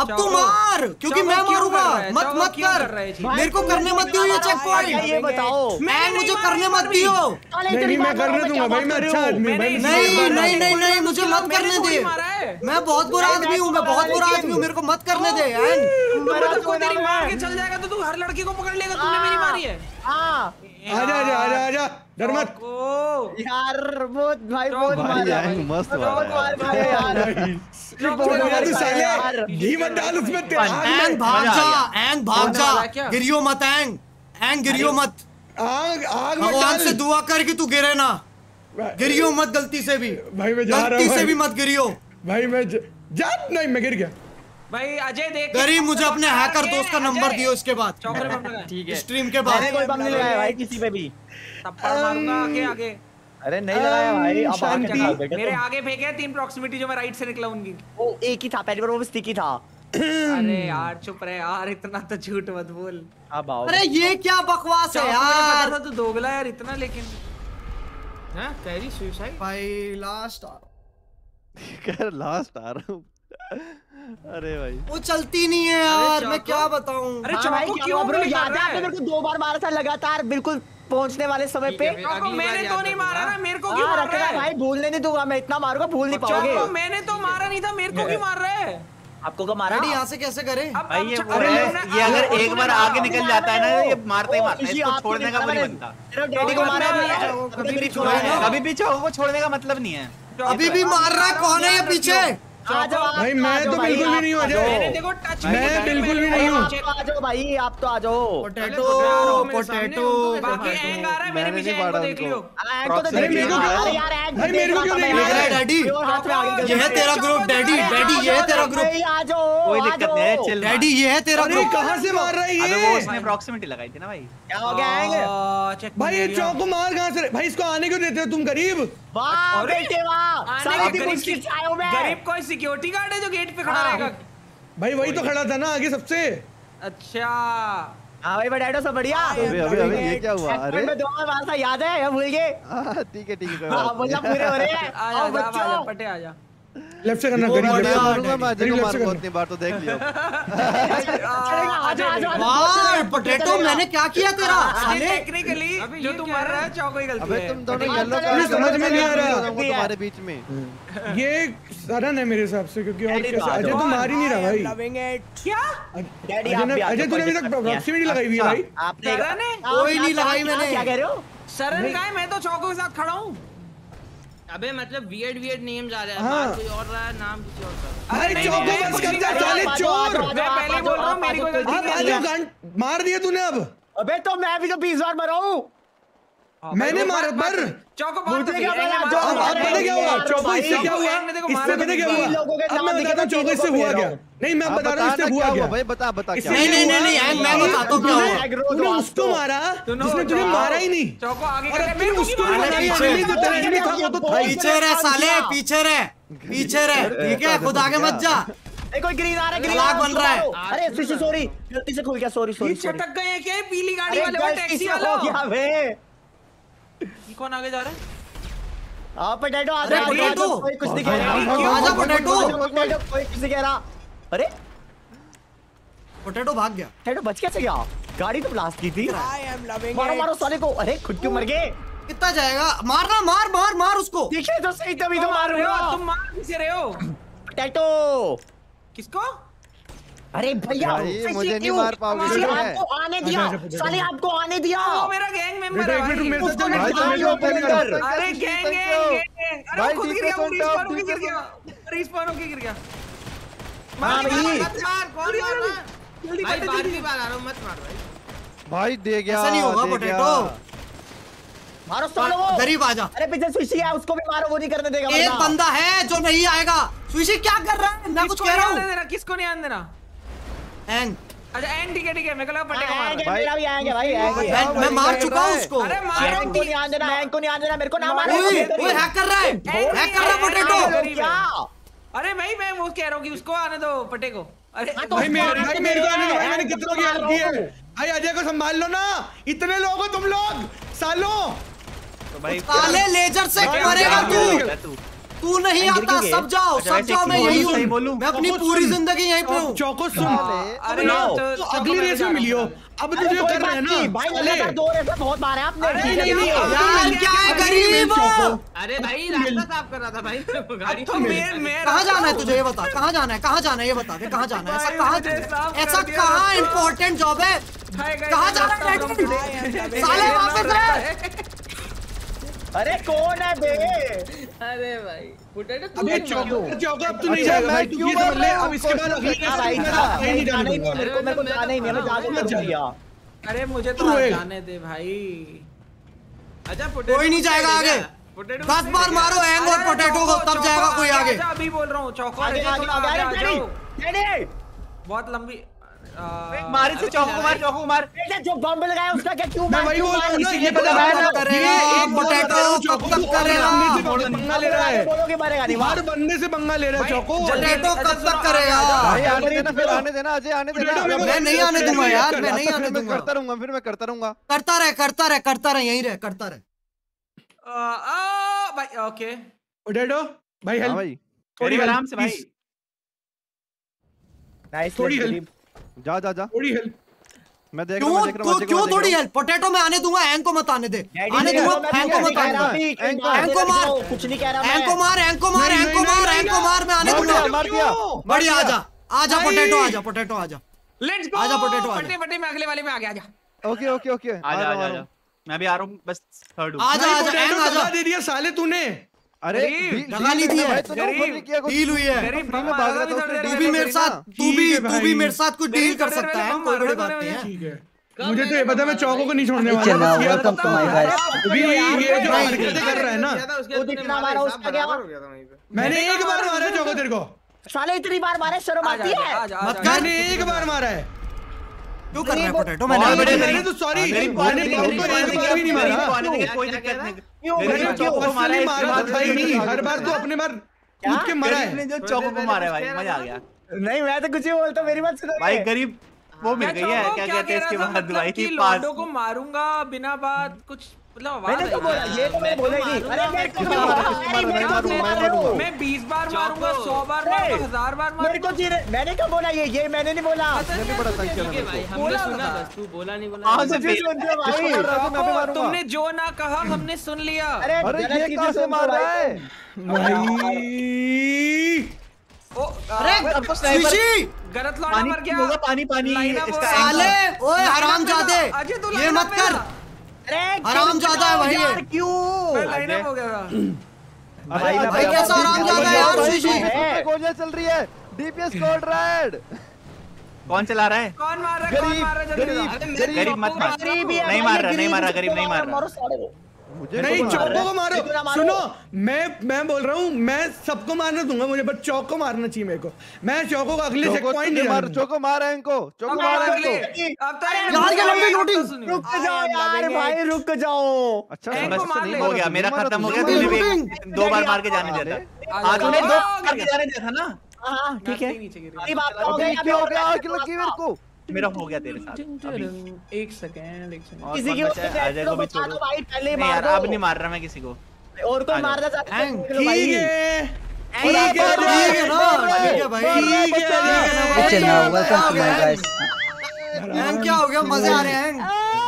Speaker 3: अब तू मार क्योंकि मैं मारूँगा।
Speaker 4: है?
Speaker 3: मत मत कर।
Speaker 4: है?
Speaker 3: मेरे को करने मत दियो ये चेक पॉइंट
Speaker 5: ये बताओ।
Speaker 3: मैं मुझे करने मत दियो।
Speaker 6: नहीं मैं करने दूँगा भाई मैं अच्छा आदमी हूँ भाई
Speaker 3: नहीं नहीं नहीं नहीं मुझे मत करने दे। मैं बहुत बुरा आदमी हूँ मैं बहुत बुरा आदमी हूँ मेरे को मत करने दे एंड
Speaker 4: तो कोई तेरी मार के चल जाएगा तो तू हर लड़की को पकड़ लेगा तूने मेरी मारी है।
Speaker 5: हाँ।
Speaker 6: आजा आजा आजा आजा डर मत
Speaker 4: ओ
Speaker 5: यार बहुत भाई बहुत
Speaker 4: भाई
Speaker 5: मार
Speaker 7: यार, मस्त
Speaker 5: बहुत
Speaker 7: मारा
Speaker 5: मार खाया यार।
Speaker 6: यार तू साले घी मत डाल उसमें तेरे आग
Speaker 3: एंग
Speaker 6: में।
Speaker 3: भाग जा एंग भाग
Speaker 4: है
Speaker 3: जा। गिरियो मत एंग एंग गिरियो मत।
Speaker 6: आग आग मत
Speaker 3: भगवान से दुआ कर कि तू गिरे ना। गिरियो मत गलती से भी।
Speaker 6: भाई मैं जा रहा
Speaker 3: गलती
Speaker 6: हूँ
Speaker 3: से भी मत गिरियो।
Speaker 6: भाई मैं जा नहीं मैं गिर गया।
Speaker 4: भाई अजय देख
Speaker 3: गरीब मुझे अपने हैकर दोस्त का नंबर दियो इसके बाद।
Speaker 9: ठीक है।
Speaker 3: स्ट्रीम के बाद।
Speaker 5: कोई बम नहीं लगाया भाई किसी पे भी।
Speaker 4: थप्पड़ मारूँगा आगे आगे।
Speaker 5: अरे नहीं लगाया भाई। अब आगे
Speaker 4: मेरे आगे फेंके हैं तीन प्रॉक्सिमिटी जो मैं राइट से निकला उनकी।
Speaker 5: वो एक ही था पहली बार वो भी स्टिकी था।
Speaker 4: अरे यार चुप रहे यार इतना तो झूठ मत बोल।
Speaker 5: अब आओ।
Speaker 3: अरे ये क्या बकवास है
Speaker 4: पता
Speaker 3: यार?
Speaker 4: था तू दोगला यार इतना लेकिन
Speaker 9: हाँ कह रही सुसाइड
Speaker 3: भाई लास्ट आ
Speaker 7: कर लास्ट आ रहा हूँ। अरे भाई।
Speaker 3: वो चलती नहीं है यार मैं क्या बताऊँ?
Speaker 4: अरे
Speaker 5: हाँ भाई, क्यों?
Speaker 4: नहीं
Speaker 5: याद है आपने मेरे को दो बार मारा था लगातार बिल्कुल पहुँचने वाले समय पे?
Speaker 4: चौको
Speaker 9: बार
Speaker 4: मैंने तो नहीं मारा ना मेरे को क्यों
Speaker 5: हाँ
Speaker 4: मार रहा है?
Speaker 5: भाई भूलने नहीं दूँगा मैं इतना मारूँगा भूल नहीं पाओगे।
Speaker 4: चौको मैंने तो मारा नहीं था मेरे को क्यों मार रहा है?
Speaker 5: आपको कब मारा?
Speaker 3: यहाँ से कैसे करे?
Speaker 8: भाई ये
Speaker 4: अरे
Speaker 8: ये अगर एक बार आगे निकल जाता है ना ये मारता ही मारता है इसको छोड़ने का नहीं बनता।
Speaker 5: डैडी को मारा भी है।
Speaker 3: कभी भी
Speaker 5: है
Speaker 8: चौको छोड़ने का मतलब नहीं है।
Speaker 3: अभी भी मार रहा है कौन है ये पीछे?
Speaker 6: भाई
Speaker 5: तो
Speaker 6: मैं तो बिल्कुल भी नहीं हूँ अजय। मैं बिल्कुल भी नहीं हूँ।
Speaker 5: तो आ जाओ भाई आप तो आ जाओ।
Speaker 3: पोटैटो
Speaker 9: सामने?
Speaker 3: पोटैटो
Speaker 4: बाकी एंग आ रहा है मेरे
Speaker 7: मैंने नहीं उनको।
Speaker 5: तो
Speaker 6: मेरे। को भाई मेरे क्यों नहीं
Speaker 3: रहा है डैडी ये है तेरा ग्रुप डैडी डैडी ये है तेरा ग्रुप
Speaker 5: आ जाओ
Speaker 8: कोई दिक्कत नहीं है चिल
Speaker 3: डैडी ये है तेरा ग्रुप
Speaker 6: कहाँ से मार रहा है
Speaker 8: अबे वो
Speaker 6: ये
Speaker 8: उसने प्रॉक्सिमिटी लगाई थी ना भाई।
Speaker 5: क्या हो गया
Speaker 6: भाई ये चौको मार कहाँ से भाई इसको आने क्यों देते हो तुम गरीब?
Speaker 5: वाह बेटे वाह सारी
Speaker 4: गरीब की- कोई सिक्योरिटी गार्ड है जो गेट पे खड़ा
Speaker 5: हाँ।
Speaker 4: रहेगा।
Speaker 6: भाई वही तो खड़ा था ना आगे सबसे।
Speaker 4: अच्छा।
Speaker 5: हाँ भाई बटाटो सब बढ़िया।
Speaker 7: अबे अबे अबे ये क्या हुआ? अरे।
Speaker 5: मैं याद है या भूल गए।
Speaker 7: हाँ, ठीक है ठीक है
Speaker 5: हाँ बोलना पूरे हो रहे हैं। आओ बच्चों।
Speaker 4: पटे आ जा।
Speaker 6: लेफ़्ट से करना गरीब
Speaker 3: बढ़िया
Speaker 6: लेफ़्ट से
Speaker 7: मारूँगा मैं अजय को
Speaker 6: लेफ़्ट से
Speaker 7: उतनी बार तो देख लियो।
Speaker 3: वाह पोटैटो मैंने क्या किया तेरा? साले।
Speaker 4: टेक्निकली जो तू
Speaker 9: क्या
Speaker 4: मर
Speaker 9: है?
Speaker 4: रहा है? चौको ही गलती
Speaker 7: अबे
Speaker 4: है।
Speaker 7: तुम दोनों येलो
Speaker 5: ये
Speaker 7: का
Speaker 6: समझ में नहीं आ रहा।
Speaker 7: तुम्हारे बीच में।
Speaker 6: करना। ये सरन है मेरे हिसाब से क्योंकि और कैसे
Speaker 5: तो
Speaker 6: अजय तो मार ही नहीं रहा भाई।
Speaker 2: लविंग इट
Speaker 4: क्या?
Speaker 5: डैडी आप भी
Speaker 6: अजय तूने अभी तक प्रॉक्सिमिटी लगाई हुई है भाई।
Speaker 5: आपने
Speaker 4: सरन है?
Speaker 3: कोई नहीं लगाई मैंने।
Speaker 5: क्या कह रहे हो?
Speaker 4: सरन का है मैं तो चौको के साथ खड़ा हूँ।
Speaker 9: अबे मतलब वियर्ड वियर्ड नेम्स आ रहे हैं।
Speaker 6: हाँ।
Speaker 9: कोई और रहा है नाम किसी और का?
Speaker 6: अरे
Speaker 4: नहीं,
Speaker 6: चौको बस कर जा
Speaker 4: चले
Speaker 6: साले चोर।
Speaker 4: मैं पहले बोल रहा हूँ मेरी कोई गलती
Speaker 5: नहीं
Speaker 6: आ जाओ गांड मार दिया तूने अब।
Speaker 5: अबे तो मैं भी तो बीस बार मरा हूँ।
Speaker 6: मैंने मारा पर
Speaker 5: मुझे क्या पता,
Speaker 6: अब अब पता क्या हुआ? चौको इससे क्या हुआ?
Speaker 4: एंड में देखो,
Speaker 6: इससे पता क्या हुआ? अब मैं बताता हूँ
Speaker 5: तो
Speaker 6: चौको इससे हुआ क्या नहीं मैं बता रहा हूँ इससे हुआ
Speaker 7: क्या
Speaker 6: क्या?
Speaker 7: भाई बता बता क्या?
Speaker 3: नहीं नहीं नहीं नहीं मैं बताता हूँ क्या हुआ।
Speaker 6: तूने उसको
Speaker 5: तो।
Speaker 6: मारा जिसने तुझे ही नहीं।
Speaker 4: चौको आगे
Speaker 6: और उसको? ही
Speaker 3: पीछे।
Speaker 6: नहीं। तो तेरा enemy था वो तो
Speaker 3: पीछे रह साले पीछे रह पीछे रह। ठीक है खुद आगे मत जा।
Speaker 5: कोई ग्रीन आ रहा है ग्रीन
Speaker 3: बन रहा है।
Speaker 5: अरे सुशी सॉरी गलती से खुल गया सॉरी सॉरी
Speaker 4: चटक गए क्या पीली गाड़ी वाले टैक्सी वाला
Speaker 5: हो बे
Speaker 4: कौन आगे जा रहा है?
Speaker 5: हाँ पोटैटो आ
Speaker 3: अरे,
Speaker 5: जा
Speaker 3: पोटैटो।
Speaker 5: कोई कुछ नहीं कह रहा
Speaker 3: क्यों? आजा, पोटैटो।
Speaker 5: पोटैटो कोई कुछ नहीं कह रहा अरे।
Speaker 3: पोटैटो भाग गया।
Speaker 5: पोटैटो बच कैसे गया? गाड़ी तो ब्लास्ट की थी।
Speaker 2: आई एम लविंग
Speaker 5: मारो मारो साले को। अरे खुद क्यों मर गए?
Speaker 3: कितना जाएगा? मारना मार मार मार उसको।
Speaker 5: देखिए तो सही तभी तो मार
Speaker 4: रहे हो तुम मार किसे रहे हो?
Speaker 5: पोटैटो।
Speaker 4: किसको?
Speaker 5: अरे भैया
Speaker 7: मुझे नहीं मार पाओगे?
Speaker 5: आपको आने दिया। साले आपको आने दिया।
Speaker 4: वो मेरा गैंग मेंबर है भाई
Speaker 5: भाई,
Speaker 4: अरे गैंग गैंग अरे खुद गिर गया
Speaker 7: हूँ,
Speaker 4: रिस्पॉन होके गिर गया। रिस्पॉन होके गिर गया। मार
Speaker 5: भाई।
Speaker 4: मत मार कौन मार
Speaker 6: जल्दी
Speaker 9: भाई
Speaker 6: कर दे,
Speaker 9: बार आ रहा हूँ मत मार भाई।
Speaker 7: भाई दे गया
Speaker 3: ऐसा नहीं होगा पोटैटो
Speaker 5: मारो सालो। वो
Speaker 3: गरीब आजा
Speaker 5: अरे पीछे स्विशी है उसको भी मारो वो नहीं करने देगा
Speaker 3: एक बंदा। है जो नहीं आएगा। सुशी क्या कर रहा है? मैं कुछ कह रहा हूँ।
Speaker 4: किसको नहीं आने देना?
Speaker 3: एंग
Speaker 4: अच्छा एंड ठीक है ठीक है मेरे को लगा पटेगा
Speaker 5: हाँ,
Speaker 4: मार
Speaker 5: आएँगे
Speaker 7: भाई।
Speaker 5: मेरा भी आएँगे भाई आएँगे
Speaker 3: मैं मैं मार चुका हूँ उसको।
Speaker 4: अरे मारो
Speaker 5: हैंग को नहीं आने देना हैंग को नहीं आने देना मेरे को ना मारो
Speaker 3: ओए ओए हैक कर रहा है। हैक कर रहा है पोटैटो
Speaker 5: क्या?
Speaker 4: अरे भाई मैं वो कह रहा हूँ कि उसको आने दो पटे को अरे
Speaker 5: हाँ, तो
Speaker 6: भाई मेरे भाई मेरे को आने दो, मैंने कितनों की हेल्प की है। भाई अजय को संभाल लो ना। इतने लोग हो तुम लोग सालो।
Speaker 1: तो भाई
Speaker 3: काले लेजर से मरेगा तू।
Speaker 1: तू
Speaker 3: तू नहीं आता सब जाओ
Speaker 1: अच्छा,
Speaker 3: सब जाओ मैं यही
Speaker 1: सही
Speaker 3: हूँ मैं अपनी पूरी ज़िंदगी यहीं पे हूँ।
Speaker 6: चौको सुन।
Speaker 4: अरे
Speaker 5: नो।
Speaker 4: तो-
Speaker 6: तो अगली रेस में मिलियो। अब तुझे
Speaker 5: कोई
Speaker 6: कर रहे हैं ना।
Speaker 5: भाई
Speaker 6: साले।
Speaker 5: लगातार दो रेस में बहुत मारे आपने। है,
Speaker 4: नहीं,
Speaker 5: ठीक है।
Speaker 4: अब
Speaker 3: यार क्या है गरीब
Speaker 9: अरे भाई रास्ता साफ़ कर रहा था भाई। गाड़ी
Speaker 4: तो मैं। मैं
Speaker 3: कहाँ जाना है तुझे ये बता कहाँ जाना है कहाँ जाना है ये बता दे कहाँ जाना है ऐसा कहाँ ऐसा कहाँ इम्पोर्टेंट जॉब है? कहाँ जाना है साले वापस रहे।
Speaker 5: अरे कौन है बे?
Speaker 9: अरे भाई पोटैटो तू
Speaker 6: अबे
Speaker 9: क्यों
Speaker 6: चौको अब तू नहीं
Speaker 7: अच्छा,
Speaker 6: जाएगा भाई
Speaker 7: मैं
Speaker 6: तू
Speaker 7: क्यों
Speaker 6: ये समझ ले अब इसके बाद अगली
Speaker 5: भाई
Speaker 6: नहीं
Speaker 5: जाने नहीं मेरे को मेरे को जाना ही नहीं है, मैं जाके
Speaker 6: मत
Speaker 5: कर
Speaker 6: जा।
Speaker 5: दिया।
Speaker 4: अरे मुझे तो। जाने दे भाई। अच्छा पोटैटो
Speaker 3: कोई नहीं जाएगा आगे। दस बार मारो हैंग और पोटैटो को तब जाएगा कोई आगे।
Speaker 4: अभी बोल रहा हूँ चौको
Speaker 5: आगे
Speaker 4: आगे
Speaker 5: आगे
Speaker 4: बहुत लंबी
Speaker 1: मारे से चौको को मार चौको मार।
Speaker 5: जो बम लगाया उसका क्या क्यों
Speaker 6: मैं वही बोल रहा
Speaker 5: मार
Speaker 6: हूँ ना,
Speaker 5: इसी
Speaker 6: ये बता
Speaker 5: बता
Speaker 6: रहा
Speaker 5: रहा
Speaker 6: हूँ।
Speaker 5: हूँ।
Speaker 6: एक
Speaker 3: पोटैटो
Speaker 6: बता रहा हूँ,
Speaker 3: कब
Speaker 6: चौको
Speaker 3: तक
Speaker 6: को से पंगा ले रहा है
Speaker 5: बोलोगे मारेगा नहीं
Speaker 6: हर बंदे से पंगा ले रहा है चौको।
Speaker 3: पोटैटो कब तक करेगा?
Speaker 7: भाई
Speaker 5: हाँ,
Speaker 7: आने देना फिर आने देना अजय आने देना
Speaker 6: को-
Speaker 3: मैं नहीं आने दूँगा यार मैं नहीं आने दूँगा।
Speaker 7: करता रहूँगा फिर मैं करता रहूँगा।
Speaker 3: करता रहे करता रहे करता रहे यहीं रहे करता रहे।
Speaker 4: आ, भाई ओके।
Speaker 6: पोटैटो भाई
Speaker 7: हाँ
Speaker 6: हेल्प
Speaker 7: भाई।
Speaker 6: थोड़ी
Speaker 1: आराम से भाई।
Speaker 5: नाइस
Speaker 6: थोड़ी
Speaker 5: गरीब
Speaker 7: जा जा जा।
Speaker 6: थोड़ी हेल्प
Speaker 7: मैं देख रहा हूँ
Speaker 3: क्यों
Speaker 7: मैं देख रहा हूँ
Speaker 3: क्यों थोड़ी हेल्प पोटैटो में आने दूँगा हैंग को मत आने दे। आने दूँगा हैंग को मत आने दे। हैंग को मार।
Speaker 5: कुछ नहीं कह रहा
Speaker 3: हैंग को मार हैंग को मार हैंग को मार हैंग को मार मैं आने दूँगा।
Speaker 7: मार दिया।
Speaker 3: बढ़िया आजा। आजा
Speaker 6: भाई।
Speaker 3: पोटैटो आजा पोटैटो आजा।
Speaker 4: लेट्स गो
Speaker 3: आजा, potato, आजा।
Speaker 4: पट्टे पट्टे में अगले वाले में आ गया आजा।
Speaker 7: Okay okay okay.
Speaker 1: आ जा आ जा, मैं भी आ रहा हूँ बस थर्ड हूँ।
Speaker 3: आजा
Speaker 6: भाई,
Speaker 3: आजा आजा।
Speaker 6: दगा दे दिया साले तूने।
Speaker 7: अरे डी-
Speaker 3: लगा ली थी
Speaker 7: किया
Speaker 3: डील हुई है।
Speaker 4: गरीब
Speaker 7: में भाग रहा था
Speaker 4: था
Speaker 7: उसने
Speaker 4: इधर
Speaker 3: तू भी मेरे साथ। तू भी तू भी मेरे साथ कुछ डील कर सकता है। कोई बड़ी बात नहीं है।
Speaker 6: मुझे तो ये पता है मैं चौको को नहीं छोड़ने वाला।
Speaker 9: चलो,
Speaker 6: बस ये जो हरकतें कर रहा है ना
Speaker 5: वो दिखना हमारा उसका क्या
Speaker 6: मैंने एक बार मारा है चौको तेरे को।
Speaker 5: साले इतनी बार मारे शर्म आती है।
Speaker 3: मत कर।
Speaker 6: एक बार मारा है।
Speaker 3: क्यों कर रहा है पोटैटो? मैंने
Speaker 6: मैंने तो सॉरी
Speaker 1: पानी को
Speaker 6: तो एक
Speaker 1: को
Speaker 6: बार भी नहीं मारा
Speaker 1: पानी आने कोई दिक्कत नहीं
Speaker 5: क्यों
Speaker 6: मैंने तो
Speaker 1: चौको मारा है,
Speaker 6: मारा था ही
Speaker 1: गरीब
Speaker 6: नहीं हर बार तो अपने बार कूद के मारा है।
Speaker 1: जो चौको को मारा है भाई मज़ा आ गया।
Speaker 5: नहीं मैं तो कुछ ही बोलता मेरी बात सुनो।
Speaker 1: भाई गरीब वो मिल गई है क्या
Speaker 4: क्या
Speaker 1: कहते हैं इसके बाद?
Speaker 4: मतलब
Speaker 1: भाई
Speaker 4: की
Speaker 1: पास
Speaker 4: को मारूँगा बिना बात कुछ
Speaker 5: मैंने तो बोला ये तो मैं बोलेगी अरे मैं तो
Speaker 7: मारा, किसको मारा, मैं मारूँगा, मैं मारूँगा।
Speaker 4: मैं बीस बार मारूँगा
Speaker 9: चौको।
Speaker 4: सौ बार मारूँगा
Speaker 5: मेरे को जीरे मैंने क्या बोला ये ये मैंने नहीं बोला।
Speaker 7: मैंने बड़ा तंग किया
Speaker 9: ठीक है
Speaker 7: मेरे
Speaker 9: भाई हमने
Speaker 4: बोला
Speaker 9: सुना बस तू बोला नहीं बोला
Speaker 1: से
Speaker 5: सुन भाई।
Speaker 7: रहा भी मारूँगा।
Speaker 4: तुमने जो ना कहा हमने सुन लिया।
Speaker 5: अरे
Speaker 7: ये कहाँ से मार रहा है?
Speaker 6: भाई।
Speaker 4: ओ,
Speaker 3: अरे
Speaker 1: आपको स्नाइपर
Speaker 4: गलत लौड़ा
Speaker 1: पानी
Speaker 4: मर गया।
Speaker 1: होगा पानी पानी इसका
Speaker 3: साले ओए हराम जादे
Speaker 4: अजय तू
Speaker 3: ये मत कर।
Speaker 5: अरे
Speaker 3: ज़्यादा है भाई
Speaker 5: यार क्यों?
Speaker 4: लाइन हो गया था।
Speaker 7: भाई
Speaker 3: भाई कैसा आराम ज़्यादा है यार शीशी
Speaker 7: गोलियाँ चल रही है। डीपीएस कोड रेड
Speaker 1: कौन चला रहा है?
Speaker 4: कौन मार रहा है? कौन
Speaker 7: गरीब
Speaker 4: मार रहा है?
Speaker 7: गरीब गरीब
Speaker 1: मत मार।
Speaker 5: गरीब
Speaker 1: नहीं मार रहा नहीं मार रहा गरीब नहीं मार
Speaker 5: मारो
Speaker 1: रहा
Speaker 6: नहीं
Speaker 7: रहा
Speaker 6: चौको को मारो। सुनो मैं मैं बोल रहा हूँ मैं सबको मारना दूँगा मुझे बट चौक को मारना चाहिए मेरे को। मैं चौको को अगले से
Speaker 7: चौको
Speaker 6: पॉइंट नहीं
Speaker 7: मार चौको मार है इनको चौको मार है
Speaker 4: अगले
Speaker 7: इनको।
Speaker 4: अब तो
Speaker 3: यार ये लंबी लूटिंग।
Speaker 5: रुक जाओ यार भाई रुक जाओ।
Speaker 7: अच्छा
Speaker 4: को।
Speaker 1: हो गया मेरा खत्म हो गया भी दो बार मार के जाने दिया था आज तूने दो बार मार के जाने दिया था ना?
Speaker 5: हाँ ठीक है।
Speaker 4: नीचे
Speaker 5: बात हो गई
Speaker 7: क्या हो गया आग लगी मेरे को?
Speaker 1: मेरा हो गया तेरे साथ। अभी।
Speaker 4: एक सेकंड एक सेकंड।
Speaker 5: किसी की
Speaker 1: अजय को भी छोड़ो।
Speaker 5: भाई पहले
Speaker 1: नहीं यार अब नहीं मार रहा मैं किसी को।
Speaker 5: और कोई। मारना चाहता है।
Speaker 6: ठीक है
Speaker 3: ठीक है ठीक है ना ठीक है भाई।
Speaker 6: ठीक है।
Speaker 3: है ना
Speaker 2: welcome to my guys
Speaker 3: hang क्या हो गया? मज़े आ रहे हैं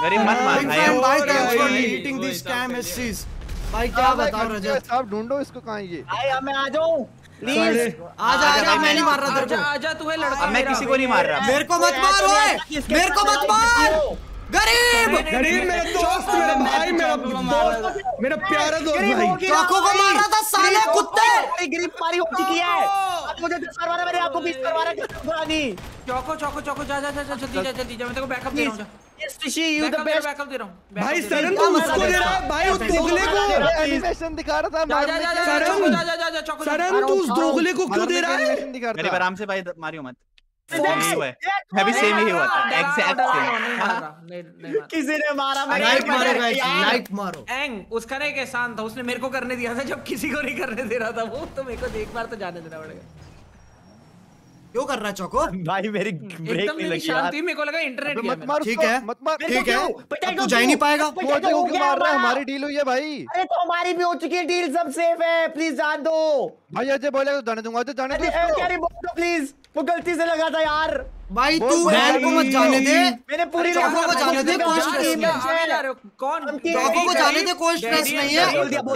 Speaker 1: गरीब मत मार भाई।
Speaker 3: भाई
Speaker 9: वही
Speaker 3: these
Speaker 9: stop
Speaker 3: scam
Speaker 9: कर
Speaker 3: SCs भाई क्या बताओ रजत?
Speaker 7: साहब ढूंढो इसको कहाँ है ये।
Speaker 5: भाई मैं आ जाऊँ। प्लीज़
Speaker 3: आजा आजा मैं नहीं मार रहा तेरे को।
Speaker 4: आजा तू है लड़का
Speaker 1: मैं किसी को नहीं मार रहा।
Speaker 3: मेरे को मत मार ओए मेरे को मत मार? गरीब।
Speaker 6: गरीब मेरा दोस्त मेरा भाई मेरा दोस्त मेरा प्यारा दोस्त भाई।
Speaker 3: चौको को मार रहा था साले कुत्ते।
Speaker 5: गिरीब पारी हो। चुकी। है अब मुझे दस मारा मैंने आपको बीस मारा पुरानी
Speaker 4: चौको चौको चौको जा जा जा जा, जल्दी जा जल्दी जा मैं तेरे को बैकअप दे रहा हूँ दे. बैकअप दे रहा हूँ
Speaker 6: भाई सरन। तो उसको दे रहा है भाई उस दोगले को
Speaker 7: एनिमेशन दिखा रहा था
Speaker 4: जा जा जा जा
Speaker 6: सरन- तू उस दोगले को क्यों दे रहा है?
Speaker 8: आराम से भाई मारियो मत। है अभी सेम ही। हुआ था। एग्जैक्ट सेम
Speaker 5: किसी ने मारा
Speaker 3: मारो। गाइस मारो।
Speaker 4: एंग उसका ना एक एहसान था उसने मेरे को करने दिया था जब किसी को नहीं करने दे रहा था वो तो मेरे को एक बार तो जाने देना पड़ेगा।
Speaker 3: क्यों कर रहा है चौको
Speaker 5: भाई मेरी ब्रेक
Speaker 4: एकदम
Speaker 5: नहीं
Speaker 4: मेरी
Speaker 5: लगी
Speaker 4: शांति मेरे को लगा इंटरनेट
Speaker 7: मत मार।
Speaker 3: ठीक है।
Speaker 7: मत मार
Speaker 3: ठीक है। अब तू जा ही नहीं पाएगा?
Speaker 7: वो जो क्यों मार रहा है?
Speaker 5: हमारी
Speaker 7: डील हुई है भाई।
Speaker 5: अरे तो हमारी भी हो चुकी है डील सब सेफ़ है। प्लीज़ जान दो।
Speaker 7: भाई अजय बोलेगा तो जाने दूँगा अजय जाने दो
Speaker 5: अरे बोल दो प्लीज़ वो गलती से लगा था यार।
Speaker 3: भाई तू। हैंग को मत जाने दे।
Speaker 5: मैंने पूरी
Speaker 3: चौको को जाने दे। कोई स्ट्रेस नहीं
Speaker 4: आगे जा रहे हो। कौन?
Speaker 3: चौको को जाने दे कोई स्ट्रेस नहीं
Speaker 4: है।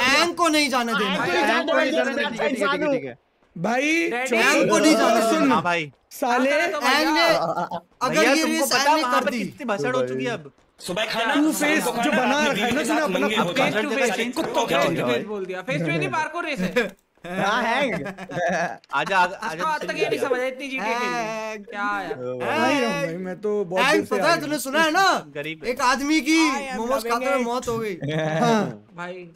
Speaker 3: हैंग को नहीं जाने देना।
Speaker 5: को
Speaker 7: नहीं जाने देना, ठीक है, ठीक है।
Speaker 6: भाई
Speaker 3: को नहीं जाने
Speaker 6: सुन।
Speaker 8: हाँ भाई।
Speaker 6: साले
Speaker 3: हैंग ने अगर ये
Speaker 8: तुमको
Speaker 3: रेस
Speaker 8: पता
Speaker 3: हैंग ने कर दी
Speaker 8: कितनी भसड़ हो चुकी है अब?
Speaker 6: सुबह खाना तू फेस जो बना रखा है ना तूने अपना
Speaker 4: फेस टू फेस
Speaker 6: कुत्तों। के
Speaker 4: फेस बोल दिया। फेस टू नहीं पार्कोर रेस है।
Speaker 5: हाँ हैंग
Speaker 8: आजा आजा
Speaker 4: आज। तक ये नहीं समझा इतनी जीके के। क्या यार
Speaker 6: भाई रहा भाई मैं तो बहुत
Speaker 3: हैंग पता है तूने सुना है ना?
Speaker 8: गरीब।
Speaker 3: एक आदमी की
Speaker 2: am
Speaker 3: मोमोज खाते हुए मौत हो गई।
Speaker 4: भाई।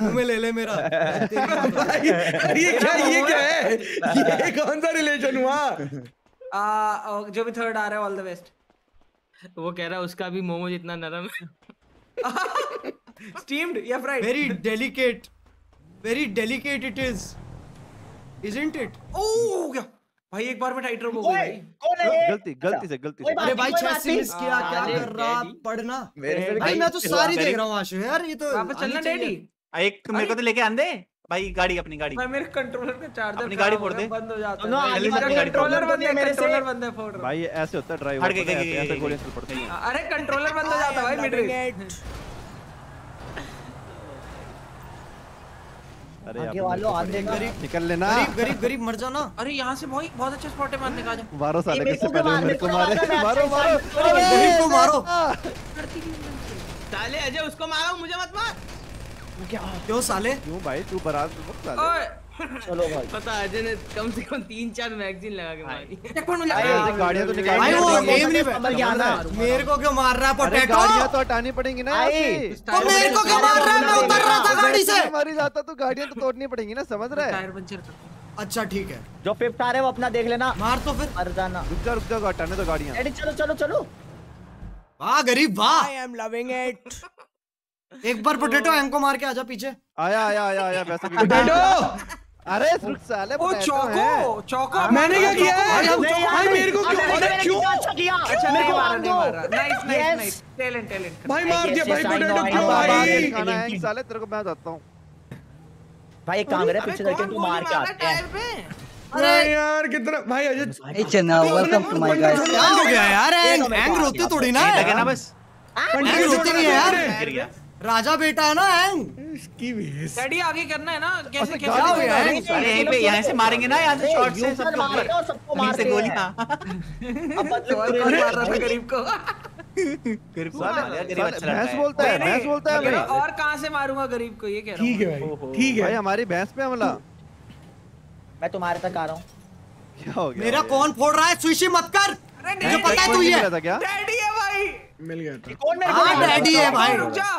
Speaker 3: मुँह में ले ले मेरा।
Speaker 6: भाई ये क्या ये क्या है? ये कौन सा रिलेशन हुआ?
Speaker 4: आ, जो भी थर्ड आ रहा है ऑल द बेस्ट
Speaker 9: वो कह रहा है उसका भी मोमोज इतना नरम है।
Speaker 4: स्टीम्ड या fried
Speaker 3: very delicate very delicate it is isn't it
Speaker 4: oh क्या भाई एक बार में टाइटर हो गई।
Speaker 5: कौन है
Speaker 7: गलती गलती से गलती से।
Speaker 3: अरे भाई
Speaker 5: कोई
Speaker 3: छह
Speaker 5: बात
Speaker 3: से
Speaker 5: नहीं।
Speaker 3: मिस किया क्या कर रहा पढ़ना। भाई मैं तो सारी देख रहा हूँ आशु यार ये तो
Speaker 4: वापस चलना डैडी
Speaker 8: एक मेरे को तो लेके आंदे भाई गाड़ी अपनी गाड़ी।
Speaker 4: भाई मेरे कंट्रोलर का चार्जर
Speaker 8: अपनी गाड़ी फोड़ दे।
Speaker 4: बंद हो जाता है। कंट्रोलर बंद है
Speaker 5: मेरे से।
Speaker 4: कंट्रोलर बंद है फोड़
Speaker 7: भाई ऐसे होता है ड्राइवर है, ऐसे गोलियाँ चल पड़ती हैं।
Speaker 4: अरे कंट्रोलर बंद हो जाता है भाई मिड
Speaker 7: अरे
Speaker 5: आगे वालों देना
Speaker 7: निकल लेना।
Speaker 3: गरीब गरीब गरीब मर जाना।
Speaker 4: अरे यहाँ से भाई बहुत अच्छे स्पॉट है मारने का
Speaker 7: मारो साले किससे पहले
Speaker 5: मेरे
Speaker 7: को
Speaker 5: मारे।
Speaker 7: मारो
Speaker 5: मारो
Speaker 3: गरीब को मारो।
Speaker 9: साले अजय उसको मारो मुझे मत मार।
Speaker 3: क्यों? साले?
Speaker 7: क्यों भाई? तू बारात में मत साले।
Speaker 5: चलो भाई।
Speaker 9: पता है अजय ने कम से कम तीन चार मैगजीन लगा के मारी।
Speaker 4: एक पॉइंट मिल
Speaker 7: ऐसे गाड़ियाँ तो निकाल
Speaker 3: भाई वो। एम नहीं
Speaker 5: समझ गया ना
Speaker 3: मेरे को क्यों मार रहा है
Speaker 7: अरे
Speaker 3: पोटैटो
Speaker 7: गाड़ियाँ तो हटानी पड़ेंगी ना
Speaker 5: आई।
Speaker 3: तो मेरे को क्यों मार रहा है? मैं उतर रहा था गाड़ी से।
Speaker 7: हमारी जाता तो गाड़ियाँ तो तोड़नी पड़ेंगी ना समझ रहे?
Speaker 4: टायर पंचर कर
Speaker 3: अच्छा ठीक है।
Speaker 5: जो फिफ्थ आ रहे हैं वो अपना देख लेना।
Speaker 3: मार तो फिर।
Speaker 5: मर जाना।
Speaker 7: रुक जा रुक जा हटाने तो गाड़ियाँ।
Speaker 5: चलो चलो चलो।
Speaker 3: वाह गरीब वाह।
Speaker 2: I am loving it.
Speaker 3: एक बार पोटेटो एम को मार के आजा पीछे।
Speaker 7: आया आया आया आया वैसे भी
Speaker 6: पोटैटो
Speaker 7: अरे रुक साले
Speaker 4: ओ
Speaker 7: potato
Speaker 4: चौको चौको
Speaker 6: मैंने क्या किया है?
Speaker 5: यार,
Speaker 6: भाई मेरे को क्यों अरे क्यों?
Speaker 5: अच्छा किया
Speaker 4: अच्छा नहीं
Speaker 5: को
Speaker 4: मारा
Speaker 5: मार
Speaker 4: नहीं मारा। Nice
Speaker 5: nice
Speaker 4: nice talent talent
Speaker 6: भाई मार दिया भाई पोटैटो क्यों. भाई
Speaker 7: दिखाना है साले तेरे को मैं बताता हूँ।
Speaker 5: भाई एक काम करे पीछे करके इनको मार के आते हैं।
Speaker 6: अरे यार कितना भाई अजय
Speaker 11: चन्ना वेलकम टू माय गाइस
Speaker 3: क्या हो गया यार? एंग एंग रोते थोड़ी ना
Speaker 8: लगे
Speaker 3: है
Speaker 8: ना बस।
Speaker 3: एंग रोती नहीं है यार।
Speaker 8: गिर गया।
Speaker 3: राजा बेटा है ना एंग
Speaker 6: इसकी भेस
Speaker 4: डैडी आगे करना है ना कैसे
Speaker 7: अच्छा,
Speaker 4: कैसे
Speaker 3: क्या हो गया?
Speaker 8: अरे यहीं पे यहाँ से मारेंगे ना यहाँ से शॉर्ट से सबके ऊपर
Speaker 5: सबको मार
Speaker 8: से गोली
Speaker 5: हैं।
Speaker 8: हाँ
Speaker 5: अब पूरे
Speaker 4: मार रहा था गरीब को
Speaker 8: गरीब को गरीब अच्छा
Speaker 7: भैंस
Speaker 8: लगता है
Speaker 7: बोलता है भैंस बोलता है
Speaker 4: मैं
Speaker 7: भाई
Speaker 4: और कहाँ से मारूँगा गरीब को ये कह रहा हूँ
Speaker 6: ठीक है भाई ठीक
Speaker 7: भाई
Speaker 6: है
Speaker 7: हमारी भैंस पे हमला
Speaker 5: मैं तुम्हारे तक आ रहा हूँ
Speaker 7: क्या हो गया
Speaker 3: मेरा कौन फोड़ रहा है सुशी मत कर
Speaker 4: अरे
Speaker 3: मुझे
Speaker 4: नहीं,
Speaker 3: पता है तू ये
Speaker 4: डैडी है भाई
Speaker 6: मिल गया था
Speaker 5: कौन मेरे को
Speaker 3: हाँ
Speaker 5: है?
Speaker 3: डैडी है भाई
Speaker 4: रुक जा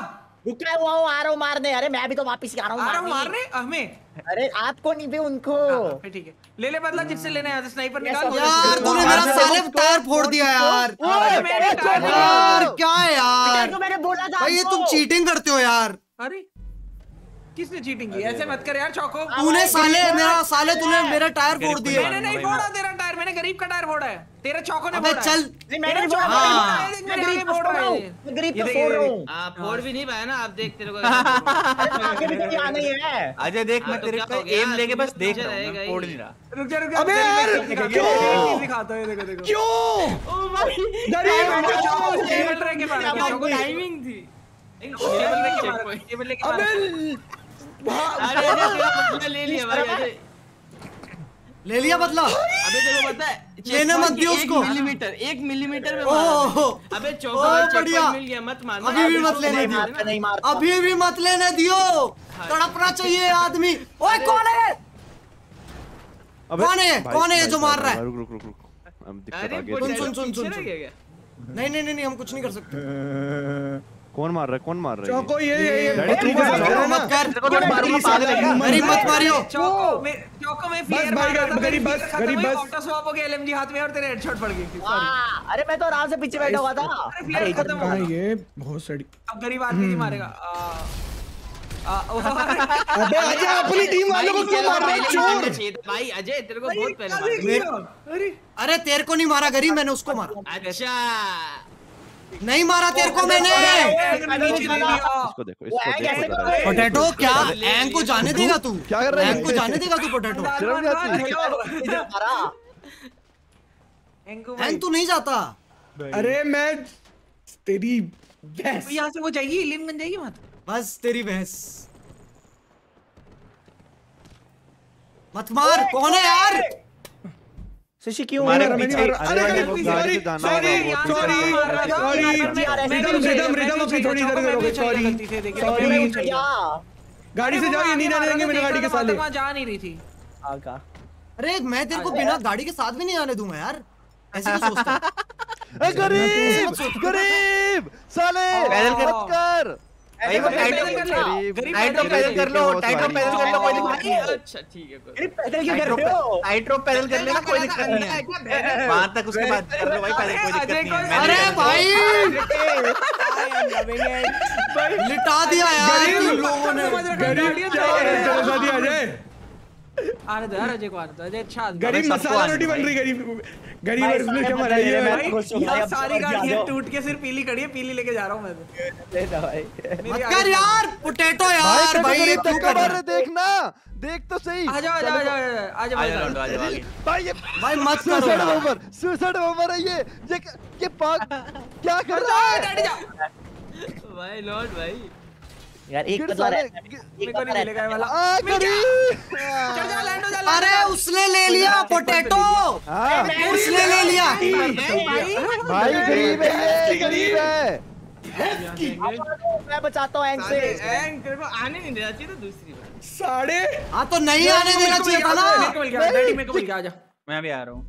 Speaker 5: रुका हुआ हूँ आ रहा हूँ मारने। अरे मैं भी तो वापिस आ रहा हूँ
Speaker 4: आ रहा हूँ
Speaker 5: मारने।
Speaker 4: हमें?
Speaker 5: अरे आपको नहीं भी उनको?
Speaker 4: हाँ, ठीक है। ले ले बदला जिससे लेना है स्नाइपर निकाल।
Speaker 3: यार तूने मेरा साले टायर फोड़ दिया यार। यार क्या है यार?
Speaker 5: तो मैंने बोला था
Speaker 3: भाई ये तुम चीटिंग करते हो यार।
Speaker 4: अरे किसने चीटिंग की? ऐसे मत कर यार चौको
Speaker 3: तूने साले मेरा साले तूने मेरे टायर फोड़ दिए
Speaker 4: मैंने नहीं फोड़ा तेरा टायर मैंने गरीब का टायर फोड़ा है। तेरा चौको ने फोड़ा
Speaker 3: चल।
Speaker 5: नहीं मैंने नहीं
Speaker 4: तेरा
Speaker 5: बोला
Speaker 3: हाँ।
Speaker 5: मैं गरीब फोड़ रहा हूँ मैं गरीब को फोड़ रहा। हूँ।
Speaker 9: आप फोड़ भी नहीं पाया ना आप देख तेरे को
Speaker 5: तो आगे भी तो यहाँ नहीं है।
Speaker 8: अजय देख
Speaker 9: हाँ,
Speaker 8: मैं
Speaker 9: तो
Speaker 8: तेरे पे एम लेके बस देख रहा हूँ फोड़ नहीं रहा।
Speaker 4: रुक जा रुक जा।
Speaker 6: अबे यार, क्यों?
Speaker 4: दिखाता है देखो देखो।
Speaker 6: क्यों?
Speaker 4: चौको टेबल रख के मारा चौको
Speaker 9: टाइमिंग थी।
Speaker 4: टेबल लेके मारा टेबल लेके मारा
Speaker 6: अबे
Speaker 9: अरे तेरा ले लिया भाई
Speaker 3: ले लिया बदला
Speaker 9: अबे तेरे को पता है
Speaker 3: लेने मत दियो उसको।
Speaker 9: मिलीमीटर एक मिलीमीटर में
Speaker 3: ओह,
Speaker 9: मारा अबे चौका
Speaker 3: ओह, बढ़िया।
Speaker 9: मिल गया मत मारना
Speaker 3: अभी भी मत लेने दियो।
Speaker 5: नहीं मारता।
Speaker 3: अभी भी मत लेने दियो। तड़पना चाहिए आदमी। ओए कौन है?
Speaker 7: अबे,
Speaker 3: कौन है? कौन है जो मार रहा है?
Speaker 7: रुक रुक रुक रुक। हम दिक्कत आ गई
Speaker 3: सुन सुन सुन सुन नहीं नहीं नहीं हम कुछ नहीं कर सकते।
Speaker 7: कौन मार रहा है कौन मार रहा है
Speaker 6: चौको ये? ये ये
Speaker 7: तू मत।
Speaker 6: रहा
Speaker 3: कर
Speaker 8: मारूँगा है
Speaker 3: मत मारियो।
Speaker 4: चौको में चौको में फियर
Speaker 6: भाई,
Speaker 4: मारा था,
Speaker 6: गरीब बस, गरीब बस।
Speaker 4: ऑटो स्वैप हो गया एलएमजी हाथ में और तेरे हेडशॉट पड़ गई। सॉरी
Speaker 5: अरे मैं तो आराम से पीछे बैठा हुआ था।
Speaker 4: अरे
Speaker 5: अरे
Speaker 4: फियर खत्म हो गया
Speaker 6: ये? बहुत सड़ी।
Speaker 4: अब गरीब आदमी नहीं मारेगा। ओ, अरे,
Speaker 6: अबे आजा अपनी टीम वालों को क्यों मार रहा है? चोर।
Speaker 9: भाई अजय तेरे को बहुत पहले मारा
Speaker 4: अरे।
Speaker 3: अरे तेरे को नहीं मारा गरीब मैंने उसको मारा।
Speaker 9: अच्छा।
Speaker 3: नहीं मारा तेरे को मैंने।
Speaker 7: इसको देखो इसको देखो?
Speaker 3: पोटैटो क्या? एंग को जाने देगा तू?
Speaker 7: क्या कर रहा है?
Speaker 3: एंग को जाने देगा तू पोटैटो एंग तू नहीं जाता?
Speaker 6: अरे मैं तेरी भैंस
Speaker 4: यहाँ से वो जाएगी? लिन बन जाएगी मत
Speaker 3: बस तेरी बहस। मत मार। कौन है यार?
Speaker 5: सुशी क्यों
Speaker 6: मैं।
Speaker 7: अरे
Speaker 6: सॉरी सॉरी सॉरी
Speaker 4: मैं
Speaker 6: रिदम रिदम
Speaker 4: मैं
Speaker 6: रिदम अपनी थोड़ी इधर
Speaker 4: मैं
Speaker 6: करोगे सॉरी सॉरी
Speaker 4: मैं
Speaker 6: गाड़ी से जाओ ये नहीं जाने देंगे मेरे गाड़ी के साले
Speaker 4: वहाँ जा नहीं रही थी।
Speaker 5: आका
Speaker 3: अरे मैं तेरे को बिना गाड़ी के साथ भी नहीं आने दूँगा यार। ऐसे क्यों सोचता है?
Speaker 7: गरीब गरीब साले
Speaker 8: पैदल कर। भाई वो
Speaker 4: टाइटल कर लो,
Speaker 7: गरीब-
Speaker 4: गरीब
Speaker 8: टाइट रोप पैदल कर लो टाइटल पैदल कर लो कोई दिक्कत नहीं है
Speaker 9: अच्छा ठीक है
Speaker 5: अरे पैदल क्यों कर रहे हो
Speaker 8: टाइटल पैदल कर लेना कोई दिक्कत नहीं है वहाँ तक उसके बाद कर लो भाई पैदल कोई दिक्कत नहीं है
Speaker 3: अरे भाई. लिटा दिया यार लोगों ने
Speaker 6: गरीब हो चलो शादी आ जाए
Speaker 4: आने दो यार अजय को आने दो। अजय अच्छा
Speaker 6: गरीब मसाला रोटी बन रही गरीब गरीब
Speaker 5: भाई,
Speaker 6: और उसने क्या
Speaker 5: सारे
Speaker 6: मरा ये भाई।
Speaker 5: मैं खुश हूँ भाई,
Speaker 4: यार सारी गाड़ियाँ। टूट के सिर्फ़ पीली खड़ी है पीली लेके जा रहा हूँ मैं तो।
Speaker 5: ले ना भाई।
Speaker 4: मेरी
Speaker 3: मत कर यार पोटैटो यार भाई कर रहे
Speaker 7: देखना देख तो सही।
Speaker 4: आ जाओ आ जाओ आ जाओ आ जाओ भाई।
Speaker 7: भाई ये
Speaker 3: भाई मत करो
Speaker 7: सुसाइड बम्बर सुसाइड बम्बर है ये। ये ये पाग क्या कर रहा है?
Speaker 9: भाई लॉर्ड भाई।
Speaker 5: यार एक बदला रहता है
Speaker 4: मेरे को नहीं मिलेगा ये वाला।
Speaker 7: आ
Speaker 4: चढ़ जा लैंड हो जा
Speaker 3: अरे उसने ले लिया पोटैटो।
Speaker 7: हाँ
Speaker 3: उसने ले लिया।
Speaker 7: भाई गरीब है ये गरीब है।
Speaker 5: मैं बचाता हूँ एंग से।
Speaker 9: एंग तेरे को आने नहीं देना चाहिए था दूसरी बार
Speaker 6: साढ़े
Speaker 3: हाँ तो नहीं आने देना चाहिए था
Speaker 4: मेरे
Speaker 3: ना
Speaker 4: को मिल गया डैडी मेरे को मिल गया आ जा।
Speaker 8: मैं भी आ रहा हूँ।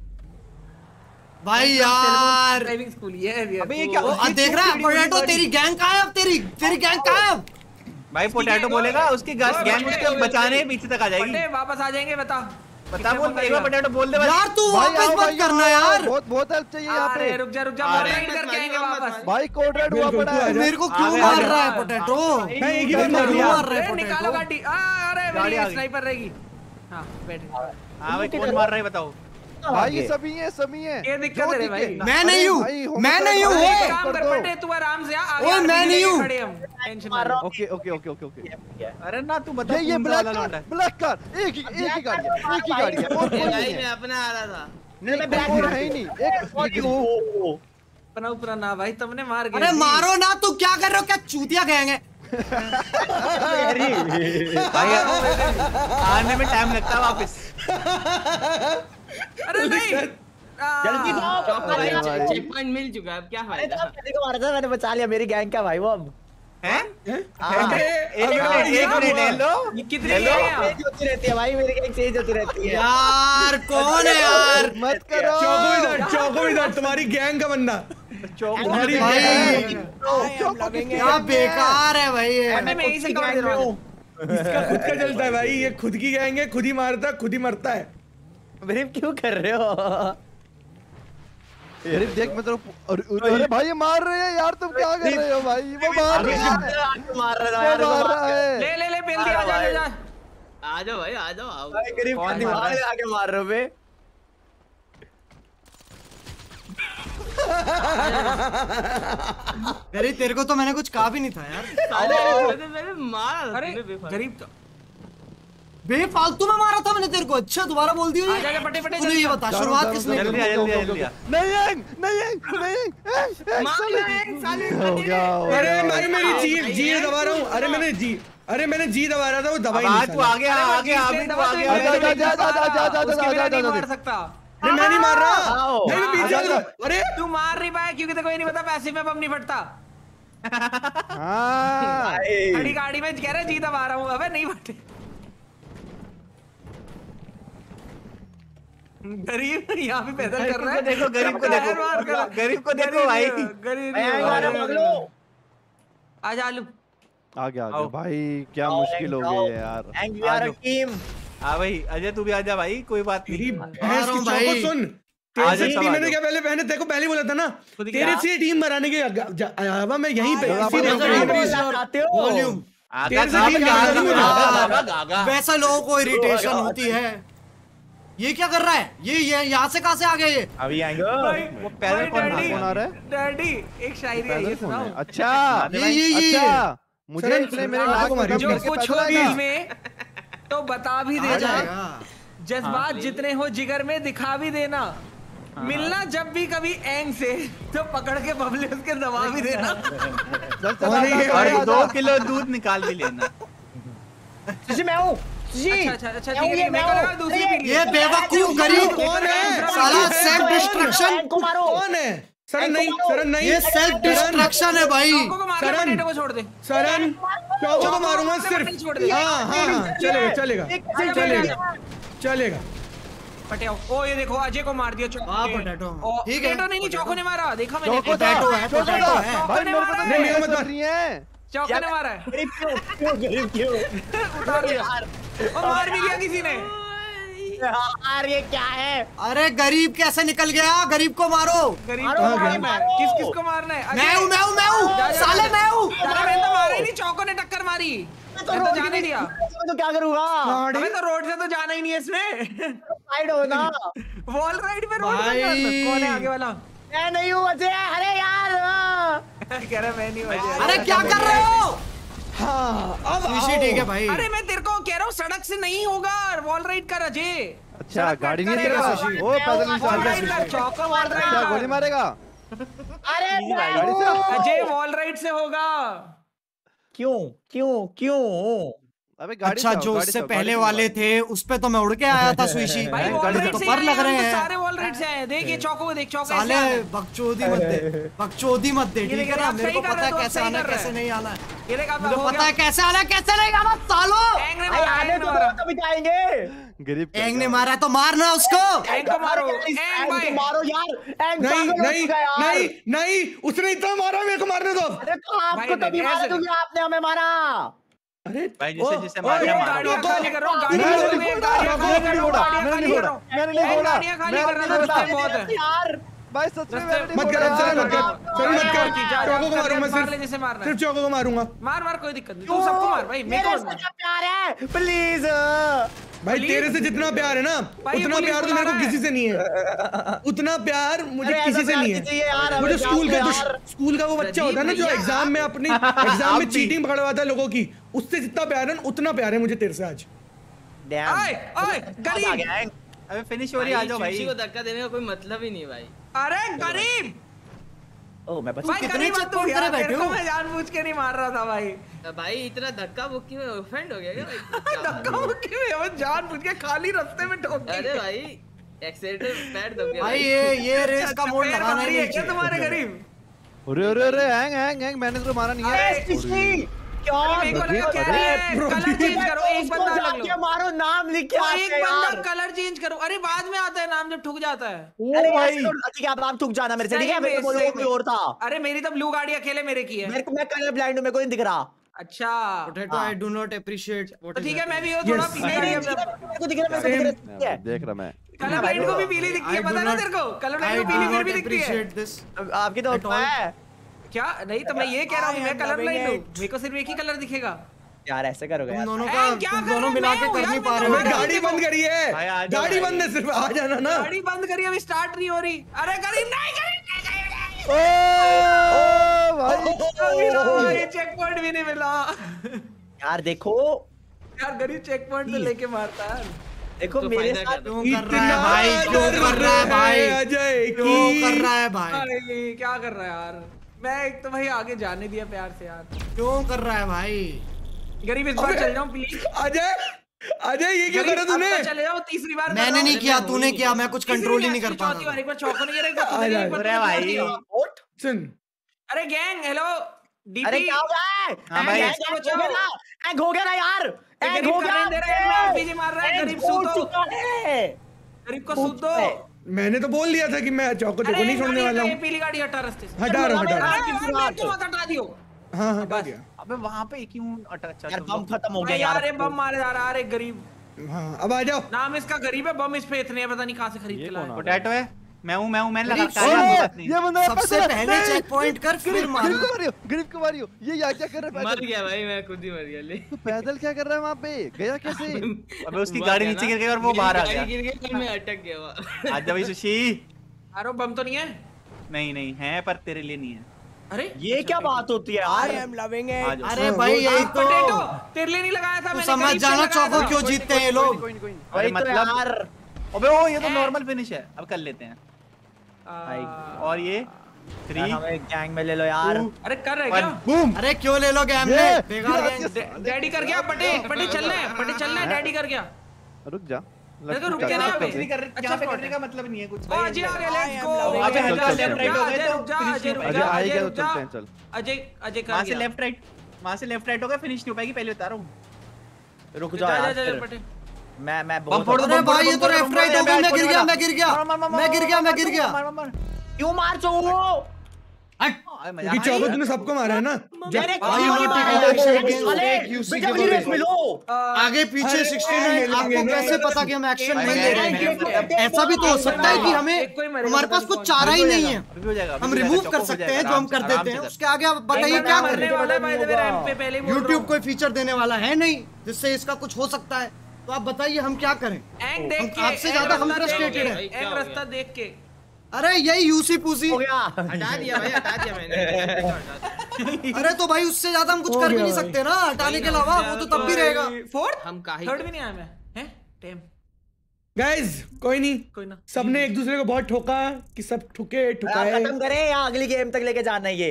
Speaker 3: भाई यार।
Speaker 4: ड्राइविंग स्कूल ये
Speaker 8: अबे ये क्या
Speaker 3: देख रहा है पोटैटो तेरी गैंग कहाँ है अब? तेरी तेरी गैंग कहाँ है?
Speaker 8: भाई पोटैटो बोलेगा उसकी गैंग उसके बचाने पीछे तक आ जाएगी।
Speaker 4: वापस आ जाएँगे बता।
Speaker 8: बता बोल एक बार पोटैटो बोल दे
Speaker 3: यार तू वापस मत करना यार।
Speaker 7: बहुत बहुत हेल्प चाहिए यहाँ
Speaker 4: अरे
Speaker 7: पे।
Speaker 4: रुक जा रुक जा
Speaker 8: अरे।
Speaker 4: मॉडरेट करके आएँगे वापस।
Speaker 7: भाई कोड रेड हुआ पड़ा है।
Speaker 3: मेरे को क्यों मार रहा है? पोटैटो
Speaker 6: मैं एक ही बार मार
Speaker 3: रहा है
Speaker 4: निकालो गाड़ी। अरे मेरी स्नाइपर रहेगी। हाँ बैठ।
Speaker 8: हाँ भाई कौन मार रहा है बताओ।
Speaker 7: भाई ये सभी है सभी है।
Speaker 4: ये दिक्कत है भाई।
Speaker 3: मैं नहीं हूँ। मैं नहीं
Speaker 7: है
Speaker 3: वो
Speaker 4: एक काम कर। बटे तू आराम से आ
Speaker 3: ओए, मैं नहीं हूँ।
Speaker 4: खड़े हम। टेंशन
Speaker 5: मार।
Speaker 7: Okay okay okay okay okay.
Speaker 8: अरे ना तू बता
Speaker 7: ये ब्लैक कार ब्लैक कार एक ही एक ही गाड़ी है एक ही गाड़ी है और कोई
Speaker 9: भाई
Speaker 7: नहीं
Speaker 9: मैं
Speaker 7: है
Speaker 9: अपना आ रहा था।
Speaker 5: नहीं मैं
Speaker 7: कोई और है ही नहीं। एक
Speaker 4: अपना ऊपर ना भाई तुमने मार गए
Speaker 3: अरे मारो ना तू क्या कर रहे हो? क्या चूतिया गएँगे
Speaker 8: भाई आने में टाइम लगता है वापस।
Speaker 4: अरे नहीं।
Speaker 5: जल्दी जाओ
Speaker 9: चौको
Speaker 7: अरे
Speaker 9: पॉइंट मिल चुका है अब क्या
Speaker 5: अरे तो
Speaker 9: फ़ायदा?
Speaker 5: अब तेरे को मारा था मैंने बचा लिया मेरी गैंग का भाई वो अब?
Speaker 8: हैं?
Speaker 5: हाँ।
Speaker 8: एक मिनट एक मिनट हेलो?
Speaker 4: ये कितने
Speaker 5: होती रहती है भाई मेरी गैंग चेंज होती रहती है।
Speaker 3: यार कौन है यार?
Speaker 7: मत करो।
Speaker 6: चौको इधर चौको इधर तुम्हारी गैंग का बंदा। तुम्हारी
Speaker 3: भाई
Speaker 2: I
Speaker 3: क्या बेकार है भाई ये।
Speaker 4: अबे मैं यही से कवर दे रहा हूँ।
Speaker 6: इसका खुद का चलता है भाई ये खुद की गैंग है खुद ही मारता है खुद ही मरता है।
Speaker 5: मेरे क्यों कर रहे हो?
Speaker 7: अरे देख मैं तेरे को अरे अरे भाई ये मार रहे हैं यार तुम क्या कर रहे हो भाई? वो मार रहे हैं।
Speaker 5: मार रहा
Speaker 7: है
Speaker 4: ले ले ले पेल दिया जा जा।
Speaker 9: आ जाओ भाई आ जाओ आओ।
Speaker 5: भाई गरीब
Speaker 8: कौन
Speaker 5: दिमाग
Speaker 8: मार रहा है?
Speaker 5: लगा के मार रहे हो बे?
Speaker 3: अरे तेरे को तो मैंने कुछ कहा भी नहीं था यार।
Speaker 9: मैंने मैंने मारा
Speaker 4: अरे गरीब तो
Speaker 3: बेफालतू में मारा था मैंने तेरे को। अच्छा दोबारा बोल दियो
Speaker 4: आ जा जा पटे पटे
Speaker 3: ये बता शुरुआत किसने की?
Speaker 8: जल्दी आ जल्दी आ। जल्दी आ
Speaker 7: नहीं नहीं नहीं
Speaker 9: मार
Speaker 7: हो गया हो
Speaker 6: अरे भाई मेरी जी जी दबा रहा हूँ। अरे मैंने जी अरे मैंने जी दबा रहा था वो दबाई
Speaker 8: अब
Speaker 6: नहीं
Speaker 8: आज तू
Speaker 6: साला।
Speaker 8: आगे आ आगे आ अभी तू आगे आ
Speaker 7: जा, जा, जा, जा, जा, जा, जा, जा, जा, जा,
Speaker 4: मार
Speaker 7: जा।
Speaker 4: सकता।
Speaker 6: नहीं मैं नहीं मार रहा। नहीं पीछे
Speaker 7: जा,
Speaker 6: हूँ।
Speaker 7: जा।
Speaker 6: अरे।
Speaker 4: तू मार नहीं पाया क्योंकि तेरे को ये नहीं पता पैसिव में बम नहीं फटता।
Speaker 7: हाँ।
Speaker 4: खड़ी गाड़ी में कह रहे अब आ रहा हूँ अबे नहीं बटे गरीब यहाँ पे पैदल कर रहा है।
Speaker 8: देखो, गरीब को देखो। गरीब को देखो भाई।
Speaker 4: गरीब
Speaker 5: आ।
Speaker 4: आ जा। आलू
Speaker 7: आ गया आ गया। भाई क्या मुश्किल हो गई है यार।
Speaker 5: अ। टीम
Speaker 8: हाँ भाई अजय तू भी आजा भाई कोई बात नहीं।
Speaker 6: भैंस की चौको
Speaker 3: भाई।
Speaker 6: सुन। तेरे टीम
Speaker 8: आ
Speaker 6: मैंने क्या पहले मैंने देखो पहले बोला था ना तेरे से टीम बनाने के जा- आवा मैं यहीं पे
Speaker 5: चाहते हो।
Speaker 3: वॉल्यूम। वैसा लोगों को इरिटेशन होती है। ये क्या कर रहा है? ये ये यहाँ से कहाँ से आ गया ये?
Speaker 5: अभी आएँगे।
Speaker 4: भाई
Speaker 8: वो पैदल कौन
Speaker 7: कौन आ रहा है?
Speaker 4: डैडी एक शायरी है ये सुनाओ।
Speaker 7: अच्छा
Speaker 3: ये ये ये।
Speaker 7: अच्छा मुझे इसने मेरे नाक में
Speaker 4: जो कुछ
Speaker 7: पैदल
Speaker 4: हो
Speaker 7: आएगा।
Speaker 4: में तो बता भी देना।
Speaker 3: जाएगा।
Speaker 4: जज्बात जितने हो जिगर में दिखा भी देना। मिलना जब भी कभी एंग से तो पकड़ के बबले उसके दबा भी देना।
Speaker 6: है
Speaker 8: और दो किलो दूध निकाल भी लेना।
Speaker 5: जी मैं हूँ। जी।
Speaker 4: अच्छा अच्छा अच्छा ठीक
Speaker 5: है
Speaker 4: मैं करा दूसरी पीली
Speaker 3: ये बेवकूफ़ गरीब
Speaker 6: कौन है?
Speaker 3: साला सेल्फ डिस्ट्रक्शन
Speaker 5: एंग को मारो।
Speaker 6: कौन है? सरन नहीं। सरन नहीं।
Speaker 3: ये सेल्फ डिस्ट्रक्शन है भाई।
Speaker 4: चौको को
Speaker 6: सरन।
Speaker 4: को छोड़ दे।
Speaker 6: सरन चौको को मारूँगा सिर्फ़। हाँ हाँ हाँ चलेगा चलेगा चलेगा चलेगा।
Speaker 4: पटियाओ ओ ये देखो अजय को मार दिया चौको
Speaker 3: हाँ। पोटैटो। ठीक है,
Speaker 4: पोटैटो नहीं नहीं चौको ने मारा देखा मैंने।
Speaker 7: चौको
Speaker 3: पोटैटो है,
Speaker 7: चौको
Speaker 3: पोटैटो। है।
Speaker 7: भाई मेरे। को तो
Speaker 4: नहीं,
Speaker 6: मत मार।
Speaker 7: रही है
Speaker 4: चौको ने मारा है।
Speaker 5: गरीब क्यों क्यों गरीब क्यों?
Speaker 4: उतार दिया ओ मार भी दिया किसी ने।
Speaker 5: यार ये क्या है?
Speaker 3: अरे गरीब कैसे निकल गया? गरीब को मारो।
Speaker 4: गरीब को
Speaker 5: मारो,
Speaker 4: मारना है किस किस को मारना है?
Speaker 3: मैं हूँ मैं हूँ मैं हूँ। साले मैं हूँ।
Speaker 4: अरे मैंने तो मारा ही नहीं चौको ने टक्कर मारी।
Speaker 5: तो
Speaker 4: मैं तो जाने दिया।
Speaker 5: मैं तो क्या करूँगा?
Speaker 4: अबे तो रोड से तो जाना ही नहीं है इसमें
Speaker 5: साइड हो ना
Speaker 4: वॉल राइड पे रोड। कौन है आगे वाला?
Speaker 5: मैं नहीं हूँ अजय अरे यार
Speaker 4: कह रहा मैं नहीं बचा
Speaker 3: अरे क्या कर रहे हो?
Speaker 6: हाँ अब
Speaker 3: ठीक है भाई।
Speaker 4: अरे मैं तेरे को कह रहा हूँ सड़क से नहीं होगा वॉल राइड कर अजय।
Speaker 7: अच्छा गाड़ी नहीं है तेरे पास ओ पैदल
Speaker 4: कर चौको वॉल राइड
Speaker 7: क्या गोली मारेगा?
Speaker 5: अरे
Speaker 7: गाड़ी से
Speaker 4: अजय वॉल राइड से होगा।
Speaker 5: क्यों क्यों क्यों?
Speaker 7: अबे गाड़ी
Speaker 3: अच्छा जो
Speaker 7: गाड़ी
Speaker 3: इससे
Speaker 7: से आओ,
Speaker 3: पहले वाले थे उस पे तो मैं उड़ के आया था सुईशी।
Speaker 4: भाई
Speaker 7: गाड़ी
Speaker 3: तो पर लग रहे
Speaker 4: तो
Speaker 3: हैं।
Speaker 4: सारे वॉल राइड से आए हैं देख ये चौको को देख चौको
Speaker 3: साले बकचोदी मत दे बकचोदी मत दे ठीक है ना? मेरे को पता है कैसे आना है कैसे नहीं आना। है
Speaker 4: ये देख आप
Speaker 3: मुझे पता है कैसे आना कैसे नहीं आना सालो!
Speaker 4: एंग ने
Speaker 5: भाई
Speaker 4: मारा,
Speaker 5: आने तो तभी जाएँगे।
Speaker 7: गरीब
Speaker 3: एंग ने मारा तो मारना उसको!
Speaker 4: एंग को मारो।
Speaker 5: यार,
Speaker 4: एंग भाई
Speaker 5: को मारो यार। एंग
Speaker 6: नहीं
Speaker 5: पागल हो
Speaker 6: नहीं
Speaker 5: यार।
Speaker 6: नहीं नहीं उसने इतना मारा मेरे को मारने दो।
Speaker 5: अरे तो आपको तभी मारा क्योंकि आपने हमें मारा।
Speaker 6: अरे
Speaker 8: भाई जिसे मारो।
Speaker 4: कर रहा हूँ
Speaker 6: मैंने
Speaker 4: गाड़ियाँ
Speaker 6: नहीं
Speaker 4: खाली
Speaker 6: मैंने नहीं फोड़ा, मैंने नहीं फोड़ा, मैंने नहीं फोड़ा,
Speaker 4: गाड़ियाँ कर रहा हूँ
Speaker 6: मैंने नहीं
Speaker 4: रास्ते बहुत है
Speaker 5: यार
Speaker 7: भाई सच में
Speaker 6: मत कर। सर मत कर सर मत कर चौको को मारूँगा मैं
Speaker 4: मार जैसे मारना
Speaker 6: सिर्फ़ चौको को मारूँगा
Speaker 4: मार मार कोई दिक्कत नहीं तू सबको मार भाई मेरे
Speaker 5: मेरे
Speaker 4: को मार
Speaker 5: प्यार है प्लीज़
Speaker 6: भाई तेरे से जितना प्यार है ना उतना प्यार तो मेरे को किसी से नहीं है। उतना प्यार मुझे किसी से नहीं है। वो स्कूल का जो स्कूल का वो बच्चा होता है ना जो एग्ज़ाम में अपनी एग्ज़ाम में चीटिंग पकड़वाता है लोगों की उससे जितना प्यार है ना, उतना प्यार है मुझे तेरे से आज।
Speaker 8: अबे फिनिश हो। रही आ जाओ भाई।
Speaker 9: को धक्का देने का कोई मतलब ही नहीं भाई।
Speaker 4: अरे गरीब!
Speaker 5: ओ मैं
Speaker 3: कितने
Speaker 4: तू
Speaker 3: point
Speaker 4: यार
Speaker 3: करे बैठे हो?
Speaker 4: मैं जानबूझ के नहीं मार रहा था भाई।
Speaker 9: भाई इतना धक्का मुक्की में ऑफेंड हो गया क्या
Speaker 4: धक्का मुक्की में वो जानबूझ के खाली रास्ते में ठोक दी।
Speaker 9: अरे भाई एक्सीडेंट पैर दब गया
Speaker 3: भाई ये ये रेस
Speaker 4: अच्छा,
Speaker 3: का मोड लगाना
Speaker 4: दबरी
Speaker 3: है
Speaker 4: क्या तुम्हारे गरीब
Speaker 7: अरे अरे अरे हैंग हैंग हैंग मैंने तो मारा नहीं है।
Speaker 5: क्या
Speaker 4: मेरे को लगा क्या है? कलर चेंज करो एक बंदा अलग लो।
Speaker 5: मारो नाम लिख के
Speaker 4: एक बंदा कलर चेंज करो। अरे बाद में आता है नाम जब ठुक जाता है।
Speaker 5: अरे भाई। ठीक है आप नाम ठुक जाना मेरे से ठीक
Speaker 4: सही
Speaker 5: मैं
Speaker 4: में,
Speaker 5: बोलूँगा
Speaker 4: सही
Speaker 5: कोई और था।
Speaker 4: अरे मेरी तो ब्लू गाड़ी अकेले मेरे की है।
Speaker 5: मैं कलर ब्लाइंड हूँ मेरे को नहीं दिख रहा।
Speaker 4: अच्छा।
Speaker 3: Potato I do not appreciate
Speaker 4: तो ठीक है मैं भी वो थोड़ा
Speaker 5: मेरे को दिख रहा है मेरे को दिख रहा है
Speaker 7: देख रहा मैं।
Speaker 4: कलर ब्लाइंड को भी पीली दिखती है पता ना तेरे को? कलर ब्लाइंड को पीली फिर भी दिखती है।
Speaker 5: आपकी तो है।
Speaker 4: क्या? नहीं तो मैं ये कह रहा हूँ मैं कलर ब्लाइंड हूँ। मेरे को सिर्फ़ एक ही कलर दिखेगा।
Speaker 5: यार ऐसे करोगे
Speaker 3: तुम
Speaker 5: यार।
Speaker 3: दोनों का तुम दोनों मिला के कर नहीं पा
Speaker 4: तो
Speaker 3: रहे हो
Speaker 6: गाड़ी बंद करी है गाड़ी बंद है सिर्फ़ आ जाना ना।
Speaker 4: गाड़ी बंद करी अभी स्टार्ट नहीं हो रही। अरे गरीब नहीं गरीब
Speaker 7: ओ भाई।
Speaker 4: नहीं चेक पॉइंट भी नहीं मिला।
Speaker 5: यार देखो।
Speaker 4: यार गरीब चेक पॉइंट तो लेके मारता है।
Speaker 5: देखो
Speaker 9: तो
Speaker 5: मेरे साथ
Speaker 3: क्यों कर रहा है भाई क्यों कर रहा है भाई।
Speaker 6: अजय
Speaker 3: क्यों कर रहा है भाई
Speaker 4: क्या कर रहा है यार? मैं एक तो भाई आगे जाने दिया प्यार से यार।
Speaker 3: क्यों कर रहा है भाई?
Speaker 4: गरीब इस बार चल जाऊँ प्लीज़
Speaker 6: अजय अजय ये क्यों करा तूने?
Speaker 4: चले जाओ तीसरी बार
Speaker 3: मैंने नहीं किया तूने किया मैं कुछ कंट्रोल ही नहीं कर पा रहा
Speaker 4: एक बार चौको नहीं गिरा एक बार
Speaker 6: आ
Speaker 4: तूने
Speaker 6: जा,
Speaker 4: एक बार
Speaker 8: अरे भाई।
Speaker 4: किया।
Speaker 6: सुन।
Speaker 4: अरे गैंग हेलो
Speaker 5: अरे
Speaker 4: डीपी
Speaker 5: क्या हो गया? है
Speaker 1: हाँ भाई।
Speaker 5: हो गया ना एंग हो गया ना यार हो गया
Speaker 4: दे रहा है। मार रहा है, गरीब सूतो।
Speaker 5: चुका
Speaker 4: गरीब को सूद दो
Speaker 6: मैंने तो बोल दिया था कि मैं चौको चौको नहीं छोड़ने वाला हूँ।
Speaker 4: पीली गाड़ी हटा रस्ते से।
Speaker 6: हटा रहा हटा
Speaker 4: हाँ, हटा दियो।
Speaker 6: हूँ हाँ हाँ बस
Speaker 1: अबे वहाँ पे क्यों अटैच
Speaker 5: यार बम खत्म हो गया
Speaker 4: यार। अरे बम मारे जा रहा है। अरे गरीब।
Speaker 6: हाँ अब आ जाओ।
Speaker 4: नाम इसका गरीब है बम इस पे इतने हैं, पता नहीं कहाँ से खरीद के लाया
Speaker 1: पोटैटो है? मैं हूँ मैं हूँ मैंने लगा रखा है।
Speaker 7: ये बंदा
Speaker 3: सबसे पहले चेक पॉइंट कर फिर
Speaker 7: गरीब
Speaker 3: मारो।
Speaker 7: को मारियो गरीब को मारियो ये यहाँ क्या कर रहा है
Speaker 2: मर गया भाई मैं खुद ही मर गया ले।
Speaker 7: तू पैदल क्या कर रहा है वहाँ पे? गया कैसे?
Speaker 1: अबे उसकी गाड़ी नीचे गिर गई और वो बाहर आ गया।
Speaker 2: गिर गई फिर मैं अटक गया वहाँ।
Speaker 1: आज भाई सुशी।
Speaker 4: अरे बम तो नहीं है?
Speaker 1: नहीं नहीं है पर तेरे लिए नहीं है।
Speaker 4: अरे?
Speaker 5: ये क्या बात होती है
Speaker 2: आई एम लविंग इट
Speaker 3: अरे भाई यही तो
Speaker 4: तेरे लिए नहीं लगाया था मैंने
Speaker 3: समझ जाना चौको क्यों जीतते हैं ये लोग।
Speaker 1: अरे
Speaker 5: तो
Speaker 1: मतलब अबे ओ ये तो नॉर्मल फिनिश है। अब कर लेते हैं। और ये थ्री
Speaker 5: गैंग में ले लो यार।
Speaker 4: अरे कर रहे क्या?
Speaker 1: बूम
Speaker 3: अरे क्यों ले लो
Speaker 7: ये,
Speaker 3: में? बेकार
Speaker 4: डै- डैडी कर गया पटे पटे चलना है पटे चलना है डैडी कर गया।
Speaker 7: रुक जा।
Speaker 4: देखो, रुक
Speaker 7: लग-
Speaker 4: के ना।
Speaker 1: नहीं कर
Speaker 4: अच्छा
Speaker 1: यहाँ पे
Speaker 4: spot
Speaker 1: करने
Speaker 4: है।
Speaker 1: का मतलब नहीं है कुछ
Speaker 4: ओ अजय आ गया लेट्स गो. अजय
Speaker 1: चल, चल,
Speaker 4: रुक
Speaker 1: right
Speaker 4: जा,
Speaker 1: हो गए तो
Speaker 4: रुक अजय रुक
Speaker 1: हो
Speaker 7: आ ही गया तो
Speaker 4: रुक जा।
Speaker 7: चलते हैं चल।
Speaker 4: अजय अजय कर
Speaker 1: वहाँ से
Speaker 4: गया।
Speaker 1: लेफ़्ट राइट वहाँ से लेफ़्ट राइट होगा फिनिश नहीं हो पाएगी पहले बता रहा हूँ
Speaker 5: रुक
Speaker 4: जा जा
Speaker 5: यार
Speaker 4: जा। पटे।
Speaker 5: मैं मैं
Speaker 1: बम फोड़ दो,
Speaker 3: भाई ये तो लेफ़्ट राइट हो गया मैं गिर गया मैं गिर गया मैं गिर गया मैं गिर गया।
Speaker 5: क्यों मार चो वो
Speaker 6: चौको
Speaker 1: गया।
Speaker 6: तूने सबको मारा है ना
Speaker 5: है।
Speaker 3: आगे पीछे
Speaker 6: अरे,
Speaker 3: 69 आपको कैसे पता कि हम एक्शन नहीं ले रहे हैं ऐसा भी तो हो सकता है कि हमें हमारे पास कुछ चारा ही नहीं है
Speaker 1: अभी हो जाएगा, अभी
Speaker 3: हम रिमूव कर सकते हैं जो हम कर देते हैं उसके आगे आप बताइए क्या
Speaker 4: बंदा मरने
Speaker 3: करें
Speaker 4: वाला है भाई रैंप पे पहले ही
Speaker 3: यूट्यूब कोई फीचर देने वाला है नहीं जिससे इसका कुछ हो सकता है तो आप बताइए हम क्या करें?
Speaker 4: एंग देख के
Speaker 3: आपसे ज़्यादा हम
Speaker 4: के,
Speaker 3: हैं।
Speaker 4: एंग रास्ता देख के।
Speaker 3: अरे यही यूसी पूसी।
Speaker 5: हो गया।
Speaker 4: हटा दिया भाई हटा दिया मैंने।
Speaker 3: अरे तो भाई उससे ज़्यादा हम कुछ कर भी नहीं सकते ना हटाने के अलावा वो तो तब भी रहेगा।
Speaker 4: फोर्थ?
Speaker 2: हम काहे
Speaker 4: थर्ड भी नहीं आया मैं हैं? टेम।
Speaker 6: गाइस कोई नहीं।
Speaker 4: कोई ना।
Speaker 6: सबने एक दूसरे को बहुत ठोका कि सब ठुके ठुकाए।
Speaker 5: खत्म करें या अगली गेम तक लेके जाना है ये?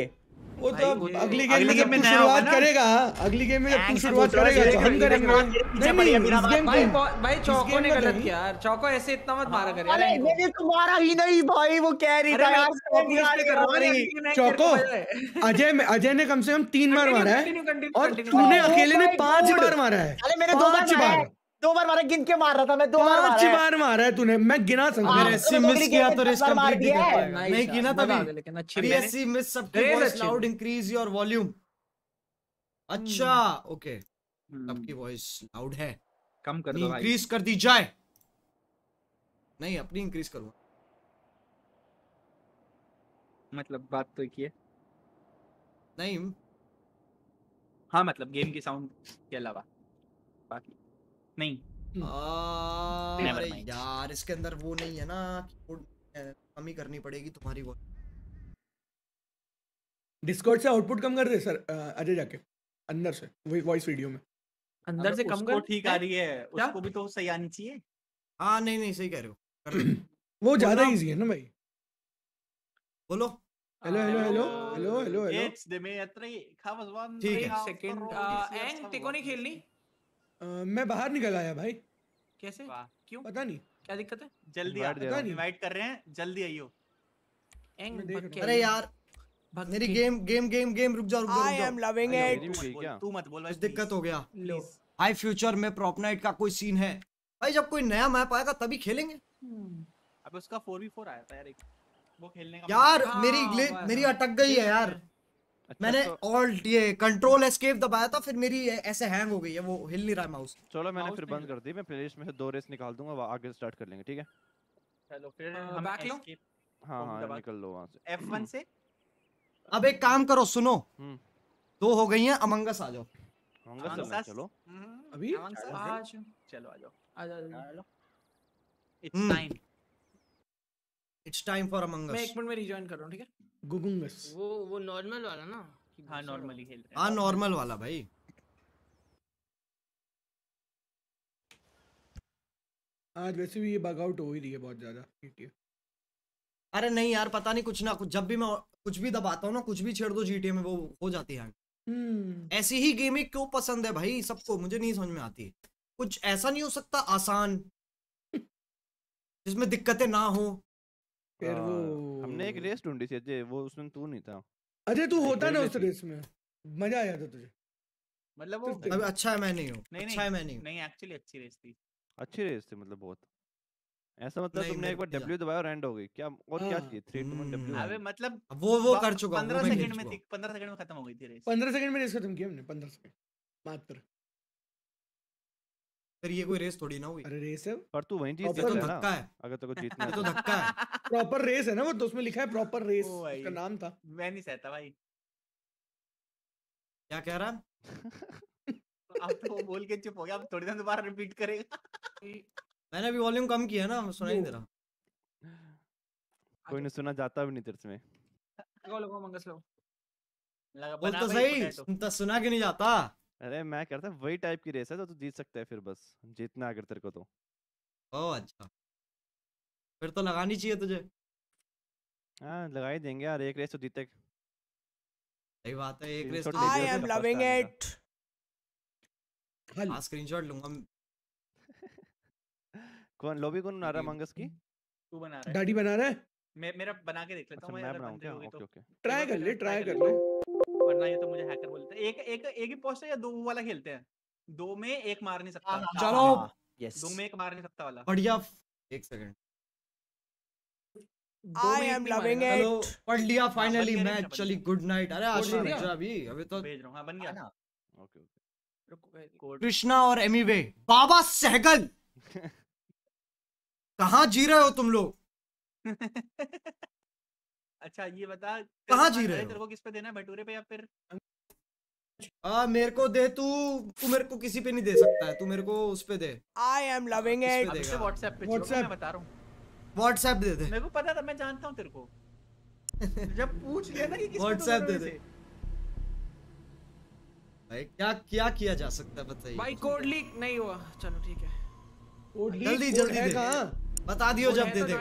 Speaker 6: वो तो अगली गेम में जब तू शुरुआत करेगा अगली गेम में जब शुरुआत करेगा तो हम करेंगे। नहीं नहीं इस गेम
Speaker 4: भाई
Speaker 6: को
Speaker 4: भाई चौको ने गलत किया यार चौको ऐसे इतना मत मारा कर यार।
Speaker 5: अरे। मैंने तुम्हारा ही नहीं भाई वो कह रही था यार
Speaker 4: हूँ,
Speaker 6: चौको अजय में अजय ने कम से कम तीन बार मारा है और. तूने अकेले ने पाँच बार मारा है।
Speaker 5: अरे मैंने दो बार मारा है।
Speaker 6: बार
Speaker 5: दो बार मारा गिन के मार रहा था मैं दो बार
Speaker 6: पाँच
Speaker 5: मारा
Speaker 6: बार मारा है तूने। मैं गिना
Speaker 5: हाँ,
Speaker 6: सकता
Speaker 5: तो
Speaker 3: एससी मिस किया तो रेस कंप्लीट नहीं
Speaker 5: दिया
Speaker 3: कर
Speaker 5: है।
Speaker 4: Nice
Speaker 3: नहीं
Speaker 4: यार,
Speaker 3: की ना तभी।
Speaker 4: लेकिन अच्छी मैंने-
Speaker 3: एससी मिस सबकी voice
Speaker 4: loud
Speaker 3: increase your volume अच्छा ओके
Speaker 1: हम्म,
Speaker 3: सबकी वॉइस लाउड है।
Speaker 1: कम कर दो भाई।
Speaker 3: इंक्रीज कर दी जाए। नहीं अपनी इंक्रीज करूँ।
Speaker 1: मतलब बात तो ही है।
Speaker 3: नहीं।
Speaker 1: हाँ मतलब गेम की साउंड के अलावा। बाकी। नहीं।
Speaker 3: आ, अरे यार इसके अंदर वो नहीं है ना कमी करनी पड़ेगी तुम्हारी वो।
Speaker 6: डिस्कॉर्ड से आउटपुट कम कर दे सर अजय जाके। अंदर से वॉइस वीडियो में।
Speaker 4: अंदर से कम कर
Speaker 1: ठीक आ रही है।
Speaker 4: क्या?
Speaker 1: उसको भी तो सही आनी चाहिए।
Speaker 3: हाँ नहीं नहीं सही कह रहे हो।
Speaker 6: वो ज़्यादा इजी है ना भाई।
Speaker 3: बोलो।
Speaker 6: Hello hello hello hello hello
Speaker 1: hello the Mayatri. Have us one.
Speaker 3: ठीक है।
Speaker 4: सेकंड एंग टेको नहीं खेलनी?
Speaker 6: अ, मैं बाहर निकल आया भाई।
Speaker 4: कैसे? क्यों?
Speaker 6: पता नहीं।
Speaker 4: क्या दिक्कत है?
Speaker 1: जल्दी आ
Speaker 6: रहा हूँ।
Speaker 1: इनवाइट कर रहे हैं। जल्दी आइयो।
Speaker 4: एंग
Speaker 3: अरे यार मेरी गेम गेम गेम गेम रुक जाओ रुक जाओ
Speaker 2: आई एम लविंग इट
Speaker 1: तू मत बोल- भाई
Speaker 3: दिक्कत हो गया।
Speaker 4: लो।
Speaker 3: हाई फ्यूचर में प्रॉप नाइट का कोई सीन है। भाई जब कोई नया मैप आएगा तभी खेलेंगे।
Speaker 1: अब उसका 4v4 आया था यार एक। वो खेलने का
Speaker 3: यार मेरी मेरी
Speaker 4: हाँ।
Speaker 3: अटक गई है यार।
Speaker 7: अच्छा,
Speaker 3: मैंने
Speaker 7: तो
Speaker 3: ऑल्ट ये कंट्रोल एस्केप दबाया था फिर मेरी ऐसे हैंग हो गई है वो हिल नहीं रहा है माउस
Speaker 7: चलो मैंने फिर बंद कर दी मैं प्लेलिस्ट में से दो रेस निकाल दूँगा वो आगे स्टार्ट कर लेंगे ठीक है
Speaker 1: चलो फिर हम
Speaker 4: back लो।
Speaker 7: हाँ हाँ
Speaker 1: दबा-
Speaker 7: निकल लो वहाँ से
Speaker 1: F1 से
Speaker 3: अब एक काम करो सुनो
Speaker 7: हम्म।
Speaker 3: दो हो गई हैं अमंगस आ जाओ
Speaker 7: सब
Speaker 1: Us.
Speaker 7: चलो
Speaker 1: हम्म,
Speaker 6: अभी?
Speaker 1: Us.
Speaker 4: आज
Speaker 1: चलो आ जाओ
Speaker 4: आज आज
Speaker 1: it's.
Speaker 3: Time
Speaker 1: it's
Speaker 3: time for among
Speaker 4: us
Speaker 3: मैं
Speaker 4: एक मिनट में रिजॉइन कर रहा हूँ ठीक है?
Speaker 6: गुगुंगस
Speaker 2: वो वो नॉर्मल वाला ना?
Speaker 1: हाँ नॉर्मली खेल रहे
Speaker 3: हाँ।
Speaker 1: हैं
Speaker 3: नॉर्मल वाला भाई।
Speaker 6: आज वैसे भी ये बग आउट हो ही रही है बहुत ज़्यादा GTA
Speaker 3: अरे नहीं यार पता नहीं कुछ ना कुछ जब भी मैं कुछ भी दबाता हूँ ना कुछ भी छेड़ दो जीटीए में वो हो जाती है।
Speaker 6: हम्म।
Speaker 3: ऐसी ही गेमिंग क्यों पसंद है भाई? सबको मुझे नहीं समझ में आती। कुछ ऐसा नहीं हो सकता आसान जिसमें दिक्कतें ना हो।
Speaker 6: फिर वो
Speaker 7: हमने एक रेस ढूंढी थी अजय वो उसमें तू नहीं था।
Speaker 6: अजय तू होता ना उस रेस में? मज़ा आया था तुझे।
Speaker 1: मतलब वो
Speaker 3: अब अच्छा है मैं नहीं हूँ।
Speaker 1: नहीं
Speaker 3: अच्छा है मैं नहीं
Speaker 1: नहीं एक्चुअली अच्छी रेस थी।
Speaker 7: अच्छी रेस थी मतलब बहुत। ऐसा मतलब तुमने एक बार डब्ल्यू दबाया और एंड हो गई। क्या और क्या
Speaker 6: हाँ।
Speaker 7: चाहिए? थ्री टू वन डब्ल्यू
Speaker 1: अबे मतलब
Speaker 3: वो वो कर चुका हूँ,
Speaker 1: 15 सेकंड में थी 15 सेकंड में खत्म हो गई थी रेस।
Speaker 6: पंद्रह सेकंड में रेस खत्म किया हमने पंद्रह सेकंड मात्र
Speaker 3: फिर ये कोई रेस थोड़ी ना हुई।
Speaker 6: अरे रेस है।
Speaker 7: पर तू वहीं जीत सकता
Speaker 3: तो
Speaker 7: है ना
Speaker 3: धक्का है।
Speaker 7: अगर तेरे को जीतना है
Speaker 3: तो धक्का है।
Speaker 6: प्रॉपर रेस है ना वो तो उसमें लिखा है प्रॉपर रेस उसका नाम था।
Speaker 1: मैं नहीं सहता भाई।
Speaker 3: क्या कह रहा? है
Speaker 1: अब तो वो बोल के चुप हो गया अब थोड़ी देर दोबारा रिपीट करेगा।
Speaker 3: मैंने अभी वॉल्यूम कम किया ना सुना नहीं दे रहा।
Speaker 7: कोई नहीं सुना जाता भी नहीं तेरे से। में
Speaker 4: लगाओ लगाओ मंगस लगाओ।
Speaker 1: लगा
Speaker 3: बोल तो सही सुनता सुना के नहीं जाता।
Speaker 7: अरे मैं कहता वही टाइप की रेस है तो तू जीत सकता है फिर बस जीतना अगर तेरे को तो।
Speaker 3: ओ अच्छा। फिर तो लगानी चाहिए तुझे।
Speaker 7: हाँ लगा ही देंगे यार एक रेस तो जीते।
Speaker 3: सही बात है एक रेस
Speaker 7: Screenshot
Speaker 3: तो
Speaker 7: ले
Speaker 3: ले
Speaker 7: लिया
Speaker 3: लिया
Speaker 7: उसका first आने का।
Speaker 3: हाँ स्क्रीनशॉट लूँगा
Speaker 7: कौन लॉबी कौन बना रहा है मंगस की?
Speaker 1: तू बना रहा है।
Speaker 6: दाढ़ी बना रहा है?
Speaker 1: मैं मेरा बना के देख लेता
Speaker 7: अच्छा
Speaker 1: हूँ
Speaker 7: मैं
Speaker 1: अगर
Speaker 7: बनाऊँ
Speaker 1: बंदे
Speaker 7: क्या?
Speaker 1: होगी
Speaker 7: ओके
Speaker 1: तो।
Speaker 7: ओके।
Speaker 6: ट्राई कर ले ट्राई
Speaker 1: कर ले। वरना ये तो मुझे हैकर बोलते हैं। एक एक एक ही पोस्टर या दो वाला खेलते हैं? दो में एक मार नहीं सकता।
Speaker 3: चलो
Speaker 10: यस
Speaker 1: दो में एक मार नहीं सकता वाला।
Speaker 3: बढ़िया। एक सेकंड
Speaker 4: दो में एक नहीं मारेगा।
Speaker 3: हेलो पढ़ लिया फाइनली मैच चली गुड नाइट अरे आज
Speaker 6: बन
Speaker 3: जा अभी अभी तो
Speaker 1: भेज रहा हूँ हाँ बन गया।
Speaker 7: Okay okay.
Speaker 4: रुको, very
Speaker 1: कोड।
Speaker 3: कृष्णा और एमीवे बाबा सहगल। कहाँ जी रहे हो तुम लोग?
Speaker 1: अच्छा ये बता
Speaker 3: कहाँ जी रहे हो?
Speaker 1: तेरे को किस पे देना है भटूरे पे या फिर?
Speaker 3: आ, मेरे को दे तू तू मेरे को किसी पे नहीं दे सकता है तू मेरे को उस पे दे।
Speaker 10: I am loving
Speaker 3: किस
Speaker 10: it.
Speaker 3: पे
Speaker 1: अब
Speaker 3: देगा?
Speaker 1: व्हाट्सएप पे मैं बता रहा हूँ।
Speaker 3: व्हाट्सएप दे दे।
Speaker 1: मेरे को पता था मैं जानता हूँ तेरे को। जब पूछ लिया ना कि किस पे
Speaker 3: WhatsApp
Speaker 1: दोनों
Speaker 3: दे दे। भाई क्या क्या किया जा सकता है बताइए।
Speaker 4: भाई कोड लीक नहीं हुआ। चलो ठीक है।
Speaker 6: कोड लीक,
Speaker 3: जल्दी जल्दी दे।
Speaker 6: कहाँ?
Speaker 3: बता दियो जब
Speaker 4: है
Speaker 3: दे
Speaker 4: तो
Speaker 3: देगा।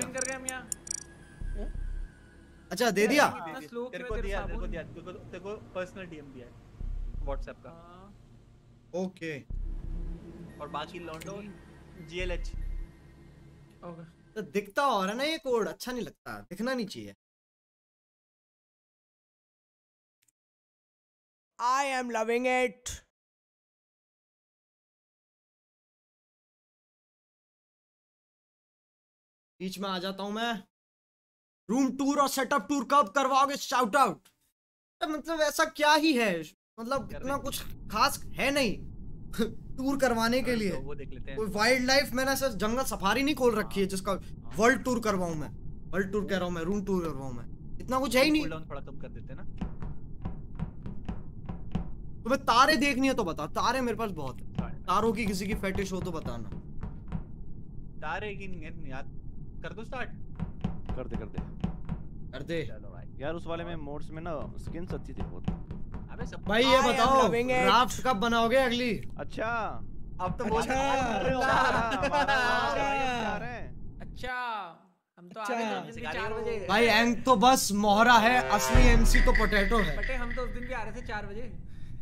Speaker 3: अच्छा दे दिया?
Speaker 1: दे
Speaker 4: इतना
Speaker 1: दिया। तेरे को दिया तेरे को दिया तेरे को तेरे को पर्सनल डीएम दिया है व्हाट्सएप का।
Speaker 4: हाँ,
Speaker 3: ओके।
Speaker 1: और बाकी लौंडो जीएलएच
Speaker 4: ओके।
Speaker 3: तो दिखता हो रहा है ना ये कोड अच्छा नहीं लगता दिखना नहीं चाहिए।
Speaker 10: I am loving it.
Speaker 3: बीच में आ जाता हूँ मैं। रूम टूर और सेटअप टूर कब करवाओगे? शाउट आउट मतलब ऐसा क्या ही है? मतलब इतना कुछ खास है नहीं। टूर करवाने के लिए।
Speaker 1: तो वो देख लेते हैं।
Speaker 3: कोई वाइल्ड लाइफ मैंने ऐसा जंगल सफारी नहीं खोल रखी है जिसका वर्ल्ड टूर करवाऊं मैं। वर्ल्ड टूर कह रहा हूँ मैं रूम टूर करवाऊं मैं। इतना कुछ है ही नहीं।
Speaker 1: थोड़ा कम कर देते ना।
Speaker 3: तुम्हें तारे देखनी है तो बता। तारे मेरे पास बहुत है। तारों। की किसी की फेटिश हो तो बताना।
Speaker 1: तारे की नहीं याद कर दो स्टार्ट
Speaker 7: कर दे कर दे
Speaker 3: कर दे
Speaker 7: यार उस वाले में मोड्स में ना स्किन्स अच्छी थी बहुत।
Speaker 1: अबे सब
Speaker 3: भाई ये बताओ राफ्ट कब बनाओगे अगली?
Speaker 7: अच्छा।
Speaker 1: अब तो
Speaker 6: अच्छा।
Speaker 7: हमारा- हमारा
Speaker 4: अच्छा हम तो आ
Speaker 6: अच्छा।
Speaker 4: उस दिन भी चार बजे।
Speaker 3: भाई एंग तो बस मोहरा है असली एमसी तो पोटैटो है।
Speaker 4: बटे हम तो उस दिन भी आ रहे थे चार बजे।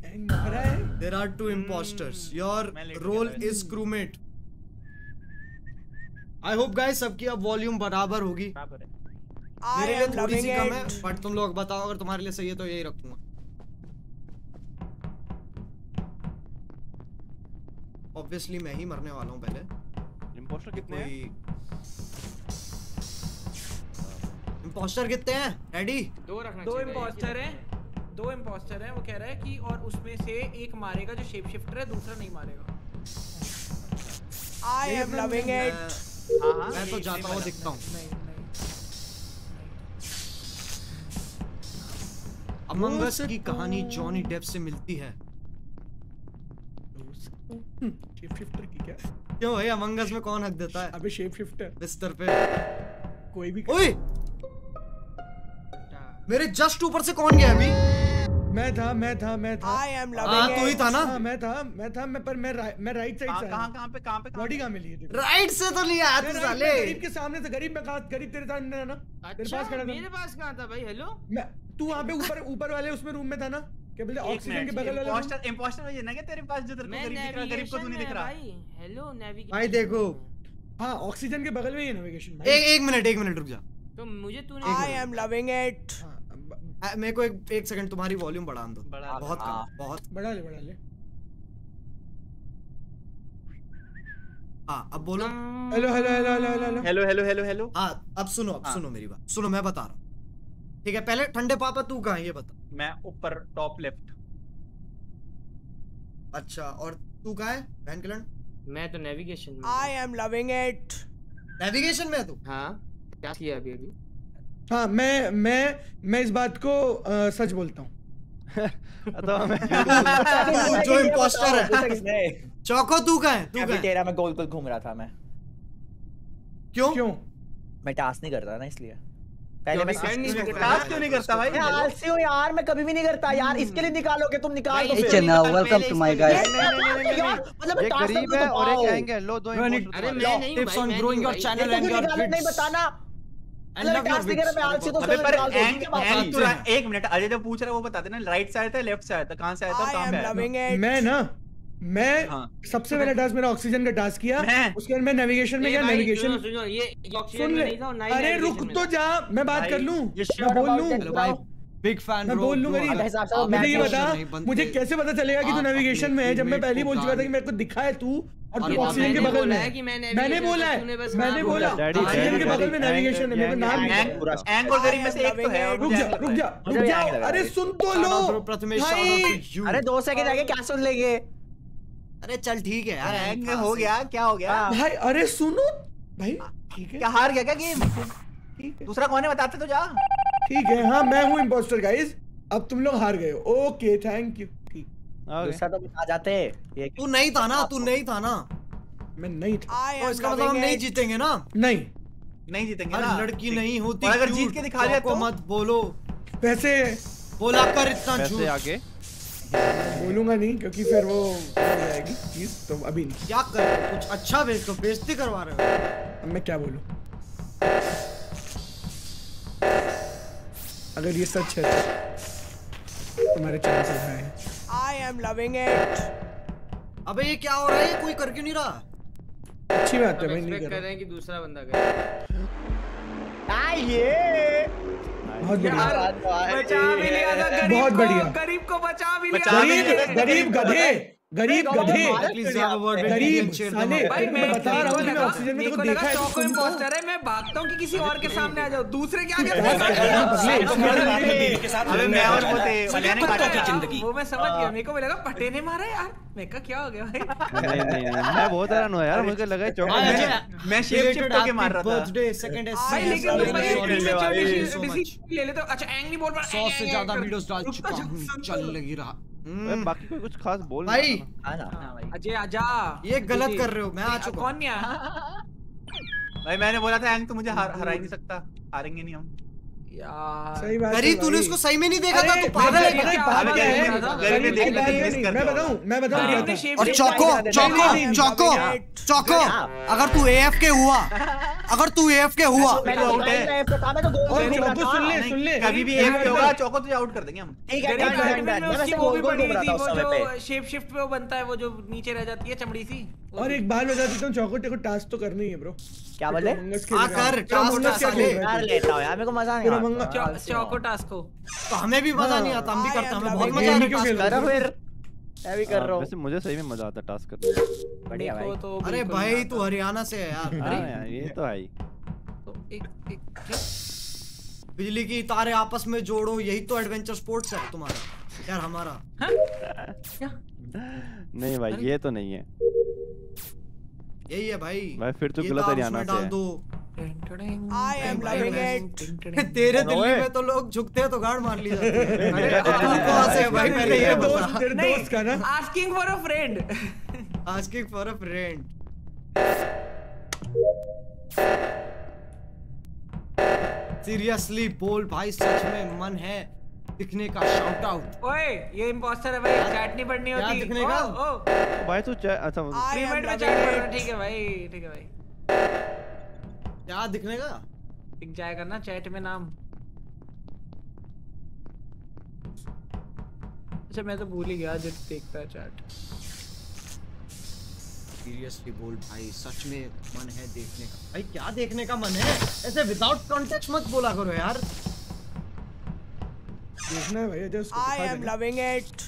Speaker 6: एंग मारा है?
Speaker 3: There are two impostors your
Speaker 1: मैं लेट
Speaker 3: रोल
Speaker 1: गया था
Speaker 3: is crewmate I hope guys सबकी अब वॉल्यूम बराबर होगी।
Speaker 1: बराबर है।
Speaker 3: मेरे लिए थोड़ी सी कम है बट तुम लोग बताओ अगर तुम्हारे लिए सही है तो यही रखूँगा। ऑब्वियसली मैं ही मरने वाला हूँ पहले।
Speaker 7: इंपोस्टर कितने हैं?
Speaker 3: कोई इम्पोस्टर कितने हैं? रेडी
Speaker 2: दो रखना
Speaker 4: दो
Speaker 2: चाहिए
Speaker 4: इम्पोस्टर हैं दो इम्पोस्टर हैं वो कह रहा है कि और उसमें से एक मारेगा जो शेप शिफ्टर है दूसरा नहीं मारेगा।
Speaker 10: I am loving it.
Speaker 1: हाँ।
Speaker 3: मैं तो जाता हूँ दिखता हूँ। अमंग अस की कहानी जॉनी डेप से मिलती है।
Speaker 6: शेप शिफ्टर की क्या?
Speaker 3: क्यों भाई अमंग अस में कौन हक देता है?
Speaker 6: अबे शेप शिफ्टर।
Speaker 3: बिस्तर पे।
Speaker 6: कोई भी
Speaker 3: ओए! मेरे जस्ट ऊपर से कौन गया अभी?
Speaker 6: मैं था मैं था मैं था।
Speaker 10: I am
Speaker 3: हाँ
Speaker 10: loving
Speaker 3: तू ही था ना?
Speaker 6: हाँ मैं था मैं था मैं पर मैं रा- मैं राइट साइड से
Speaker 1: कहाँ कहाँ पे कहाँ पे
Speaker 6: बॉडी? कहाँ मिली है तेरे
Speaker 3: राइट से तो नहीं आया तू साले।
Speaker 6: गरीब के सामने से गरीब में कहा गरीब तेरे सामने ना? तेरे
Speaker 2: अच्छा
Speaker 6: पास खड़ा था।
Speaker 2: मेरे पास कहाँ था भाई? हेलो
Speaker 6: मैं तू वहाँ पे ऊपर ऊपर वाले उसमें रूम में था ना? क्या बोलते ऑक्सीजन के बगल वाले room?
Speaker 1: इम्पोस्टर इम्पोस्टर है ना क्या तेरे पास जो तेरे को गरीब दिख रहा गरीब को तू नहीं दिख रहा?
Speaker 2: भाई। हेलो नेविगेशन
Speaker 3: भाई देखो।
Speaker 6: हाँ ऑक्सीजन के बगल में ही है नेविगेशन
Speaker 3: एक एक मिनट एक मिनट रुक जा।
Speaker 2: तो मुझे तूने
Speaker 10: am loving it.
Speaker 6: हाँ,
Speaker 3: मेरे को एक एक सेकंड तुम्हारी वॉल्यूम बढ़ा दो।
Speaker 8: बढ़ा
Speaker 3: बहुत
Speaker 5: हाँ।
Speaker 3: कम बहुत।
Speaker 6: बढ़ा ले बढ़ा ले।
Speaker 3: हाँ अब बोलो।
Speaker 6: Hello hello hello hello hello hello.
Speaker 1: Hello hello hello hello.
Speaker 3: हाँ अब सुनो अब
Speaker 8: हाँ।
Speaker 3: सुनो मेरी बात। सुनो मैं बता रहा हूँ। ठीक है पहले ठंडे पापा तू कहाँ ये बता।
Speaker 8: मैं ऊपर टॉप लेफ़्ट।
Speaker 3: अच्छा और तू कहाँ है बहन किरण
Speaker 2: मैं तो नेविगेशन में
Speaker 5: I am loving it.
Speaker 3: Navigation में है तू?
Speaker 2: हाँ क्या किया अभी अभी?
Speaker 6: हाँ मैं मैं मैं इस बात को अ, सच बोलता हूँ।
Speaker 7: तो
Speaker 3: तू जो इम्पोस्टर है। चौको तू कहाँ है? तू कहाँ है?
Speaker 5: तेरा में गोल गोल घूम रहा था मैं।
Speaker 3: क्यों?
Speaker 6: क्यों?
Speaker 5: मैं टास्क नहीं करता ना इसलिए। पहले मैं
Speaker 2: नहीं
Speaker 1: टास्क क्यों नहीं करता भाई?
Speaker 5: मैं आलसी हूँ यार मैं कभी भी नहीं करता यार। इसके लिए निकालोगे तुम निकाल दो।
Speaker 11: Chenna, welcome to my
Speaker 5: मतलब
Speaker 7: एक
Speaker 5: task
Speaker 7: गरीब है
Speaker 5: तो
Speaker 7: और एक। लो दो
Speaker 2: अरे मैं नहीं हूँ
Speaker 3: Tips
Speaker 2: भाई,
Speaker 3: on
Speaker 2: मैं
Speaker 3: growing
Speaker 2: नहीं
Speaker 3: your
Speaker 2: हूँ
Speaker 3: channel
Speaker 2: भाई।
Speaker 5: ये
Speaker 3: and
Speaker 5: तो नहीं बताना।
Speaker 1: एक मिनट अजय जब पूछ रहा है वो बता देना राइट से आया था लेफ़्ट से आया था कहाँ से आया था? कहाँ पे.
Speaker 6: मैं ना मैं
Speaker 8: हाँ।
Speaker 6: सबसे पहला टास्क मेरा ऑक्सीजन का टास्क किया
Speaker 1: मैं-
Speaker 6: उसके बाद मैं नेविगेशन में गया नेविगेशन
Speaker 2: सुनो, सुनो, ये ऑक्सीजन
Speaker 6: सुन
Speaker 2: में
Speaker 6: ले। अरे रुक तो जा मैं बात कर लूँ मैं बोल लू
Speaker 3: बिग फ़ैन
Speaker 6: मैं बोल लूँ गरीब
Speaker 5: मेरे हिसाब से
Speaker 6: मुझे ये बता मुझे कैसे पता चलेगा कि तू नेविगेशन में है? जब मैं पहले ही बोल चुका था कि मेरे को दिखा है तू और तू ऑक्सीजन के बगल में।
Speaker 2: है कि मैं
Speaker 6: मैंने बोला है। मैंने
Speaker 2: हाँ
Speaker 6: बोला। ऑक्सीजन के बगल में नेविगेशन है मेरे को नाम
Speaker 1: एंग एंग और गरीब में से एक तो है
Speaker 6: रुक जा रुक जा रुक जा अरे सुन तो लो। भाई।
Speaker 5: अरे दो सेकंड आगे क्या सुन लेंगे?
Speaker 3: अरे चल ठीक है यार
Speaker 1: एंग हो गया क्या हो गया?
Speaker 6: भाई अरे सुनो। भाई ठीक है।
Speaker 1: क्या हार गया क्या गेम
Speaker 6: ठीक है।
Speaker 1: दूसरा कौन है बताते तो जा।
Speaker 6: ठीक है हाँ मैं हूँ इम्पोस्टर गाइस अब तुम लोग हार गए ओके थैंक यू ठीक.
Speaker 5: दूसरा तो आ जाते ये
Speaker 3: तू नहीं था ना तू नहीं था ना.
Speaker 6: मैं नहीं था.
Speaker 3: तो इसका मतलब हम नहीं जीतेंगे ना?
Speaker 6: नहीं.
Speaker 1: नहीं जीतेंगे ना?
Speaker 3: लड़की नहीं होती
Speaker 1: अगर जीत के दिखा दिया तो?
Speaker 3: मत बोलो.
Speaker 6: वैसे
Speaker 3: बोला कर इतना झूठ.
Speaker 7: आगे।
Speaker 6: बोलूँगा नहीं क्योंकि फिर वो जाएगी. चीज़ तो अभी नहीं.
Speaker 3: क्या कर रहे कुछ अच्छा भेज दो बेइज्जती करवा रहे हो.
Speaker 6: अब मैं क्या बोलूँ? अगर ये सच है तो तुम्हारे चांसेस हैं।
Speaker 5: I am loving it.
Speaker 3: अबे ये क्या हो रहा है? कोई कर क्यों नहीं रहा?
Speaker 6: अच्छी बात है भाई नहीं कर
Speaker 2: कर
Speaker 6: रहे।
Speaker 2: हैं कि दूसरा बंदा करे।
Speaker 5: आ ये
Speaker 6: बहुत बढ़िया।
Speaker 4: बचा भी लिया था गरीब
Speaker 6: बहुत बढ़िया।
Speaker 4: गरीब को बचा भी लिया
Speaker 6: गरीब गधे। गरीब गधे गरीब साले
Speaker 4: भाई
Speaker 6: मैं
Speaker 4: मैं
Speaker 6: बता रहा हूँ मैं ऑक्सीजन में तो देखा है
Speaker 4: चौको
Speaker 6: तो-
Speaker 4: है? मैं भागता हूँ कि किसी और के सामने आ जाओ। दूसरे के आगे
Speaker 1: अबे मैं और वो मैंने
Speaker 4: है, मैं समझ गया मेरे को लगा पटे ने मारा यार। मेरे का क्या हो गया भाई?
Speaker 7: नहीं नहीं नहीं मैं बहुत हैरान हुआ यार मुझे लगा चौक
Speaker 3: हाँ,
Speaker 7: में
Speaker 3: अच्छा।
Speaker 1: मैं शेप शिफ्ट होके मार रहा था।
Speaker 3: बर्थडे सेकंड
Speaker 4: भाई लेकिन भाई ले लेते हो। अच्छा एंग नहीं बोल पा
Speaker 3: सौ से ज़्यादा वीडियोस डाल
Speaker 4: तो
Speaker 3: चुका हूँ चल
Speaker 4: तो।
Speaker 3: लगी रहा।
Speaker 7: बाकी कोई कुछ खास बोल
Speaker 3: भाई।
Speaker 7: रहा
Speaker 5: है ना
Speaker 4: अजय आजा।
Speaker 3: ये गलत कर रहे हो मैं आ चुका हूँ।
Speaker 4: कौन नहीं आया
Speaker 1: भाई मैंने बोला था एंग तो मुझे हरा ही नहीं सकता। हारेंगे नहीं हम।
Speaker 6: सही
Speaker 3: तूने उसको सही में नहीं देखा था तू पागल है
Speaker 6: मैं
Speaker 1: बताऊँ
Speaker 6: हाँ। मैं बताऊँ
Speaker 3: और चौको चौको चौको चौको। अगर तू एएफ के हुआ अगर तू एएफ के हुआ।
Speaker 6: सुन ले सुन ले।
Speaker 1: कभी भी होगा चौको तुझे आउट कर देंगे हम।
Speaker 4: शेप शिफ्ट पे। वो बनता है वो जो नीचे रह जाती है चमड़ी सी
Speaker 6: और एक बार बता देता हूँ को टास्क तो करना ही है ब्रो
Speaker 5: क्या बोले
Speaker 3: कर टास्क
Speaker 6: कर
Speaker 5: लेता हूँ यार मेरे को मज़ा
Speaker 6: मंगा-
Speaker 4: चौ- चौको टास्क को
Speaker 3: तो हमें भी मज़ा नहीं आता हम भी करते हैं हमें बहुत मज़ा आ रहा है
Speaker 5: करो फिर मैं? भी कर रहा हूँ।
Speaker 7: वैसे मुझे सही में मज़ा आता टास्क करने में।
Speaker 5: बढ़िया भाई।
Speaker 4: तो
Speaker 3: अरे भाई तू हरियाणा से है यार।
Speaker 7: हाँ यार ये तो है ही।
Speaker 4: आता। तो एक एक
Speaker 3: बिजली की तारे आपस में जोड़ो यही तो एडवेंचर स्पोर्ट्स है तुम्हारा। यार हमारा।
Speaker 7: नहीं भाई ये तो नहीं है।
Speaker 3: यही है भाई।
Speaker 7: भाई फिर तो गलत हरियाणा
Speaker 3: उसमें
Speaker 7: से
Speaker 3: डाल
Speaker 7: है।
Speaker 3: दो।
Speaker 5: I am loving it.
Speaker 3: तेरे दिल्ली में तो लोग झुकते हैं तो गाड़ मार ली जाती है। अरे कहाँ से भाई पहले ये
Speaker 6: दोस्त तेरे दोस्त का ना?
Speaker 4: Asking for a friend
Speaker 3: asking for a friend seriously बोल भाई सच में मन है दिखने का शाउट आउट
Speaker 4: ओए ये इम्पोस्टर है भाई चैट नहीं पढ़नी
Speaker 3: क्या
Speaker 4: होती।
Speaker 3: दिखने का?
Speaker 4: ओ, ओ।
Speaker 7: भाई तू अच्छा
Speaker 5: I
Speaker 4: फ्री मिनट में चैट पढ़ना ठीक है भाई ठीक है भाई।
Speaker 3: क्या दिखने का
Speaker 4: दिख जाएगा ना चैट में नाम। अच्छा मैं तो भूल ही गया जो देखता है चैट
Speaker 3: सीरियसली बोल भाई सच में मन है देखने का। भाई क्या देखने का मन है? ऐसे विदाउट कॉन्टेक्स्ट मत बोला करो यार।
Speaker 6: देखना है भैया just
Speaker 3: I am loving it.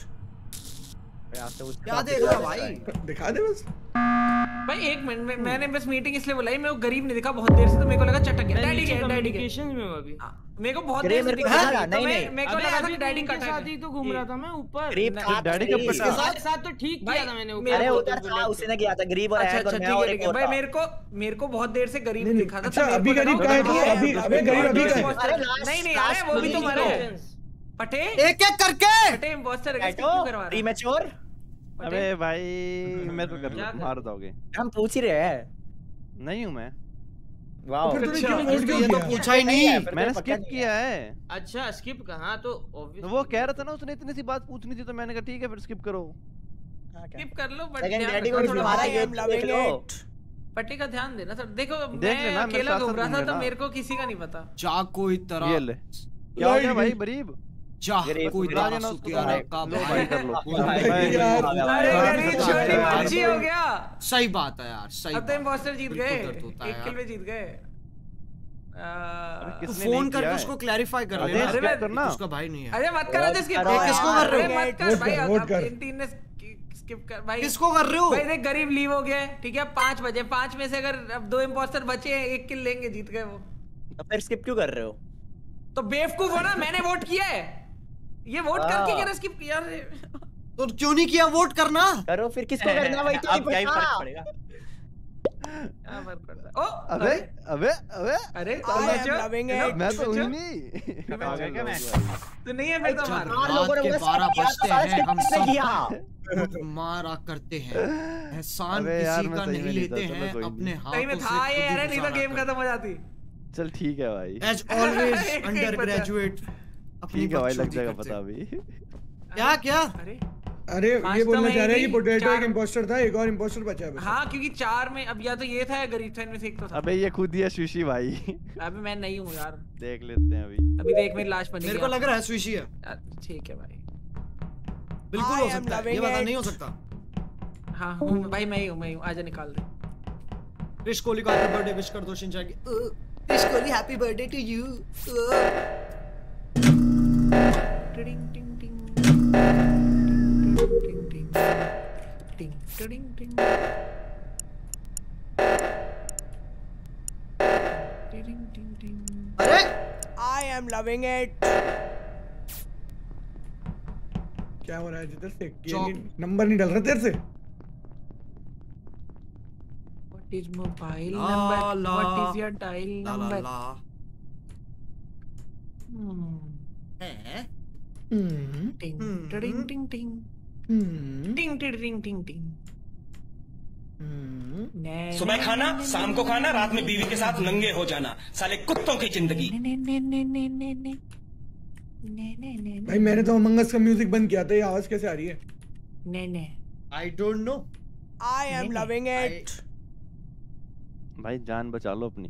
Speaker 3: क्या देख रहा भाई?
Speaker 6: दिखा दे बस।
Speaker 4: भाई एक मिनट में मैंने बस मीटिंग इसलिए बुलाई मैं वो गरीब नहीं दिखा बहुत देर से तो मेरे को लगा चटक गया। डैडी के डैडी के
Speaker 2: में अभी।
Speaker 4: मेरे को बहुत देर से
Speaker 5: को
Speaker 4: दिखा। तो
Speaker 5: नहीं, नहीं।
Speaker 4: मेरे को लगा था
Speaker 2: अभी
Speaker 4: कि डैडी कटा
Speaker 2: ही। तो घूम रहा था मैं ऊपर।
Speaker 5: गरीब
Speaker 7: डैडी कब
Speaker 2: इसके साथ साथ तो ठीक किया था मैंने ऊपर।
Speaker 5: अरे उधर था उसने किया था गरीब और
Speaker 4: अच्छा अच्छा ठीक है है। भाई मेरे को मेरे को बहुत देर से गरीब
Speaker 6: नहीं,
Speaker 4: दिखा था
Speaker 6: अच्छा,
Speaker 4: तो
Speaker 6: अभी गरीब कहाँ है?
Speaker 4: कि
Speaker 6: अभी- अबे गरीब अभी कहाँ है?
Speaker 5: अरे
Speaker 4: नहीं नहीं अरे वो भी तो मरे। पटे
Speaker 3: एक एक करके!
Speaker 4: पटे इम्पोस्टर है क्यों करवा रहा है?
Speaker 5: प्रीमेच्योर
Speaker 7: अबे भाई मैं तो कर मार दोगे?
Speaker 5: हम पूछ ही रहे हैं।
Speaker 7: नहीं हूँ मैं।
Speaker 5: वाओ।
Speaker 6: फिर तूने
Speaker 4: अच्छा,
Speaker 6: क्यों
Speaker 3: ये तो पूछा ही नहीं
Speaker 7: मैंने
Speaker 5: तो
Speaker 7: स्किप किया है।
Speaker 2: अच्छा स्किप कहा? तो
Speaker 7: तो वो कह रहा था ना उसने इतनी सी बात पूछनी थी तो मैंने कहा ठीक है फिर स्किप करो।
Speaker 4: स्किप कर लो बट
Speaker 5: डैडी को
Speaker 4: थोड़ा
Speaker 5: तुम्हारा
Speaker 3: I
Speaker 5: ये देख लो।
Speaker 4: पट्टी का ध्यान देना सर। देखो
Speaker 7: देख
Speaker 4: मैं अकेला घूम रहा था तो मेरे को किसी का नहीं पता।
Speaker 3: जा कोई तरह
Speaker 7: क्या हो गया भाई गरीब?
Speaker 3: जा
Speaker 7: ना
Speaker 5: भाई।
Speaker 7: कर लो।
Speaker 4: अरे छोटी
Speaker 7: हो
Speaker 4: गया।
Speaker 3: सही बात है यार सही
Speaker 4: अब तो इम्पोस्टर जीत गए
Speaker 3: दर्द होता
Speaker 4: एक किल में जीत गए।
Speaker 3: तू
Speaker 7: किसने
Speaker 3: फ़ोन करके उसको क्लैरिफाई कर
Speaker 7: अरे
Speaker 3: लेना।
Speaker 4: अरे मैं-
Speaker 7: करना
Speaker 3: उसका भाई नहीं है।
Speaker 4: अरे मत करो।
Speaker 3: किसको कर रहे हो?
Speaker 4: मत कर भाई। इन तीन ने स्किप कर भाई।
Speaker 3: किसको कर रहे हो?
Speaker 4: भाई देख गरीब लीव हो गया ठीक है? पाँच बजे पाँच में से अगर अब दो इम्पोस्टर बचे हैं एक किल लेंगे जीत गए वो।
Speaker 5: तो फिर स्किप क्यों कर रहे हो?
Speaker 4: तो बेवकूफ़ हो ना मैंने वोट किया है। ये वोट करके कह रहा स्किप रे
Speaker 3: तो क्यों नहीं किया वोट करना?
Speaker 5: करो फिर किसको करना भाई? तू
Speaker 1: अब क्या फ़र्क पड़ेगा
Speaker 4: ओ
Speaker 7: अबे अबे अबे।
Speaker 4: अरे
Speaker 7: मैं तो हूँ नहीं।
Speaker 4: तो नहीं है मैं तो मार।
Speaker 5: लोगों ने
Speaker 3: हैं हम सब मारा करते हैं। एहसान किसी का नहीं लेते हैं अपने हाथों से था ये
Speaker 4: अरे नहीं तो गेम खत्म हो जाती।
Speaker 7: चल ठीक है भाई।
Speaker 3: एज ऑलवेज अंडर ग्रेजुएट
Speaker 7: ठीक है भाई लग जाएगा पता अभी।
Speaker 3: क्या क्या?
Speaker 4: अरे
Speaker 6: अरे ये
Speaker 4: तो
Speaker 6: बोलना चाह रहा है कि पोटैटो एक इम्पोस्टर था एक और इम्पोस्टर बचा है
Speaker 4: हाँ क्योंकि चार में अब या तो ये था या गरीब था इनमें से एक तो था।
Speaker 7: अबे ये खुद ही है सुशी भाई।
Speaker 4: अभी मैं नहीं हूँ यार।
Speaker 7: देख लेते हैं अभी।
Speaker 4: अभी देख मेरी लाश बनी
Speaker 3: मेरे को लग रहा है स्विशी है।
Speaker 4: यार, ठीक है भाई।
Speaker 3: बिल्कुल हो सकता है ये बता नहीं हो सकता।
Speaker 4: हाँ हूँ भाई मैं ही हूँ मैं ही हूँ आजा निकाल दे।
Speaker 3: क्रिश कोहली को हैप्पी बर्थडे विश कर दो शिनचैन की।
Speaker 4: Krish Kohli happy birthday to you
Speaker 3: अरे
Speaker 10: I am loving it.
Speaker 6: क्या हो रहा है जिधर से नंबर नहीं डल रहा तेरे से
Speaker 4: What is mobile
Speaker 3: La
Speaker 4: number?
Speaker 3: la.
Speaker 4: What is your dial
Speaker 3: La La
Speaker 4: number?
Speaker 3: La
Speaker 4: Hmm.
Speaker 3: हैं?
Speaker 6: हम्म,
Speaker 3: Hmm.
Speaker 6: हम्म. हम्म।
Speaker 4: ने-
Speaker 12: सुबह खाना शाम को खाना रात में बीवी के साथ नंगे हो जाना साले कुत्तों की ज़िंदगी
Speaker 4: ने- ने- ने- ने- ने- ने- ने- ने- ने- ने-
Speaker 6: भाई मैंने तो अमंगस का म्यूज़िक बंद किया था ये आवाज़ कैसे आ रही है
Speaker 4: ने- ने।
Speaker 3: I don't know.
Speaker 10: I am loving it.
Speaker 7: भाई जान बचा लो अपनी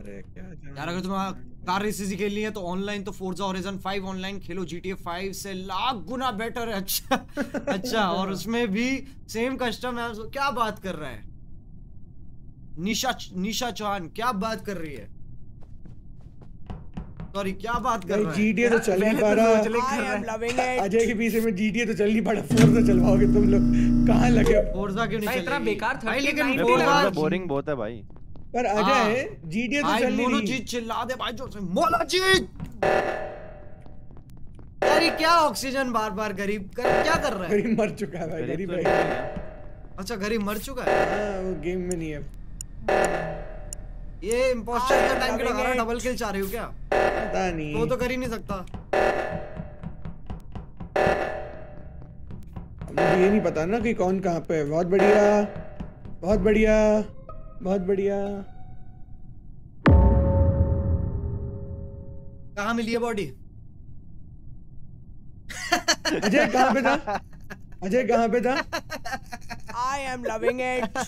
Speaker 6: अरे क्या
Speaker 3: यार अगर तुम्हें कार रेसेस ही खेलनी है तो ऑनलाइन तो फोर्जा होराइजन 5 ऑनलाइन खेलो GTA 5 से लाख गुना बेटर है। अच्छा अच्छा और उसमें भी सेम कस्टम है क्या बात कर रहा है? निशा निशा चौहान क्या बात कर रही है? सॉरी क्या बात कर रहा है?
Speaker 6: GTA तो चल नहीं पा रहा. अजय के पीछे में GTA तो चल नहीं पा रहा फोर्जा चलवाओगे तुम लोग। कहाँ लगे
Speaker 3: फोर्जा क्यों नहीं
Speaker 4: भाई इतना बेकार 39
Speaker 3: लेकिन फोर्जा
Speaker 7: बोरिंग बहुत है भाई।
Speaker 6: पर
Speaker 3: हाँ।
Speaker 6: अजय GTA तो चल नहीं। रही
Speaker 3: चिल्ला दे भाई ज़ोर से। जीत! यार ये क्या ऑक्सीजन बार बार गरीब कर क्या कर रहा है?
Speaker 6: गरीब मर चुका है भाई
Speaker 7: गरीब तो
Speaker 6: है।
Speaker 3: अच्छा गरीब मर चुका है?
Speaker 6: हाँ वो गेम में नहीं है।
Speaker 3: ये इम्पोस्टर का टाइम
Speaker 10: loving
Speaker 3: लगा रहा डबल किल चाह रही हो क्या?
Speaker 6: पता नहीं।
Speaker 3: वो तो कर ही नहीं सकता।
Speaker 6: मुझे ये नहीं पता ना कि कौन कहाँ पे है। बहुत बढ़िया बहुत बढ़िया। बहुत बढ़िया।
Speaker 3: कहाँ मिली है बॉडी
Speaker 6: अजय कहाँ पे था? अजय कहाँ पे था?
Speaker 10: I am loving it.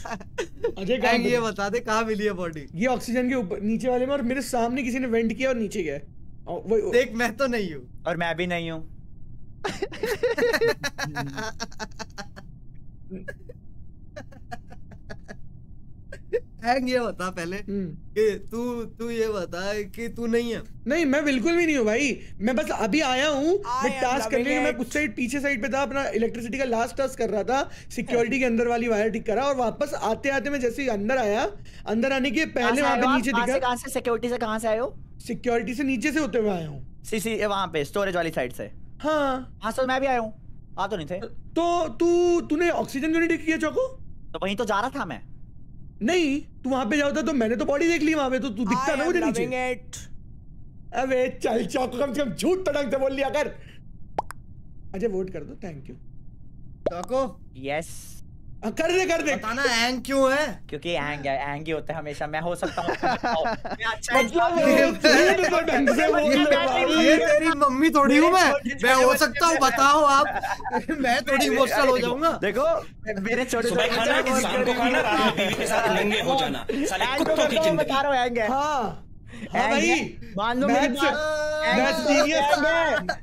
Speaker 6: Ajay कहाँ
Speaker 3: ये बता दे कहाँ मिली है बॉडी
Speaker 6: ये ऑक्सीजन के ऊपर नीचे वाले में और मेरे सामने किसी ने वेंट किया और नीचे गया।
Speaker 3: देख मैं तो नहीं हूँ।
Speaker 5: और मैं भी नहीं हूँ।
Speaker 3: हैंग ये बता पहले कि तू तू ये बता कि तू नहीं है।
Speaker 6: नहीं मैं बिल्कुल भी नहीं हूँ भाई। मैं बस अभी आया हूँ। मैं टास्क करने के मैं कुछ साइड पीछे साइड पे था अपना इलेक्ट्रिसिटी का लास्ट टास्क कर रहा था। सिक्योरिटी के अंदर वाली वायर ठीक करा और वापस आते आते मैं जैसे अंदर आया अंदर आने के पहले वहाँ पे नीचे दिखा।
Speaker 5: कहाँ से सिक्योरिटी से कहाँ से आए हो?
Speaker 6: सिक्योरिटी से नीचे से होते हुए आया हूँ।
Speaker 5: सीसी वहाँ पे स्टोरेज वाली साइड से।
Speaker 6: हाँ।
Speaker 5: हाँ सर मैं भी आया हूँ। आ तो नहीं थे।
Speaker 6: तो तू तूने ऑक्सीजन क्यों नहीं ठीक किया चौको?
Speaker 5: तो वहीं तो जा रहा था मैं।
Speaker 6: नहीं तू वहाँ पे जाता तो मैंने तो बॉडी देख ली वहाँ पे तो तू दिखता ना मुझे नीचे। अबे चल चौको कम से कम झूठ तो ढंग से बोल लिया कर। अच्छा वोट कर दो थैंक यू
Speaker 3: चौको?
Speaker 5: यस
Speaker 6: कर दे कर दे।
Speaker 3: बताना हैंग क्यों है?
Speaker 5: क्योंकि एंग है एंग ही होता है हमेशा मैं हो सकता हूँ। अच्छा
Speaker 6: मतलब
Speaker 3: ये-
Speaker 6: तो ले भाई।
Speaker 3: ये तेरी मम्मी थोड़ी हूँ मैं। मैं हो सकता हूँ बताओ आप। मैं थोड़ी इमोशनल हो जाऊँगा।
Speaker 5: देखो मेरे छोटे
Speaker 12: सुबह खाना शाम को खाना रात बीवी के साथ नंगे हो जाना। साले कुत्तों की ज़िंदगी
Speaker 5: बता रहा हूँ। एंग है
Speaker 6: हाँ हाँ
Speaker 5: एंग
Speaker 6: भाई।
Speaker 5: मान लो मेरी बात
Speaker 6: serious.
Speaker 5: एंग
Speaker 6: अरे
Speaker 5: है।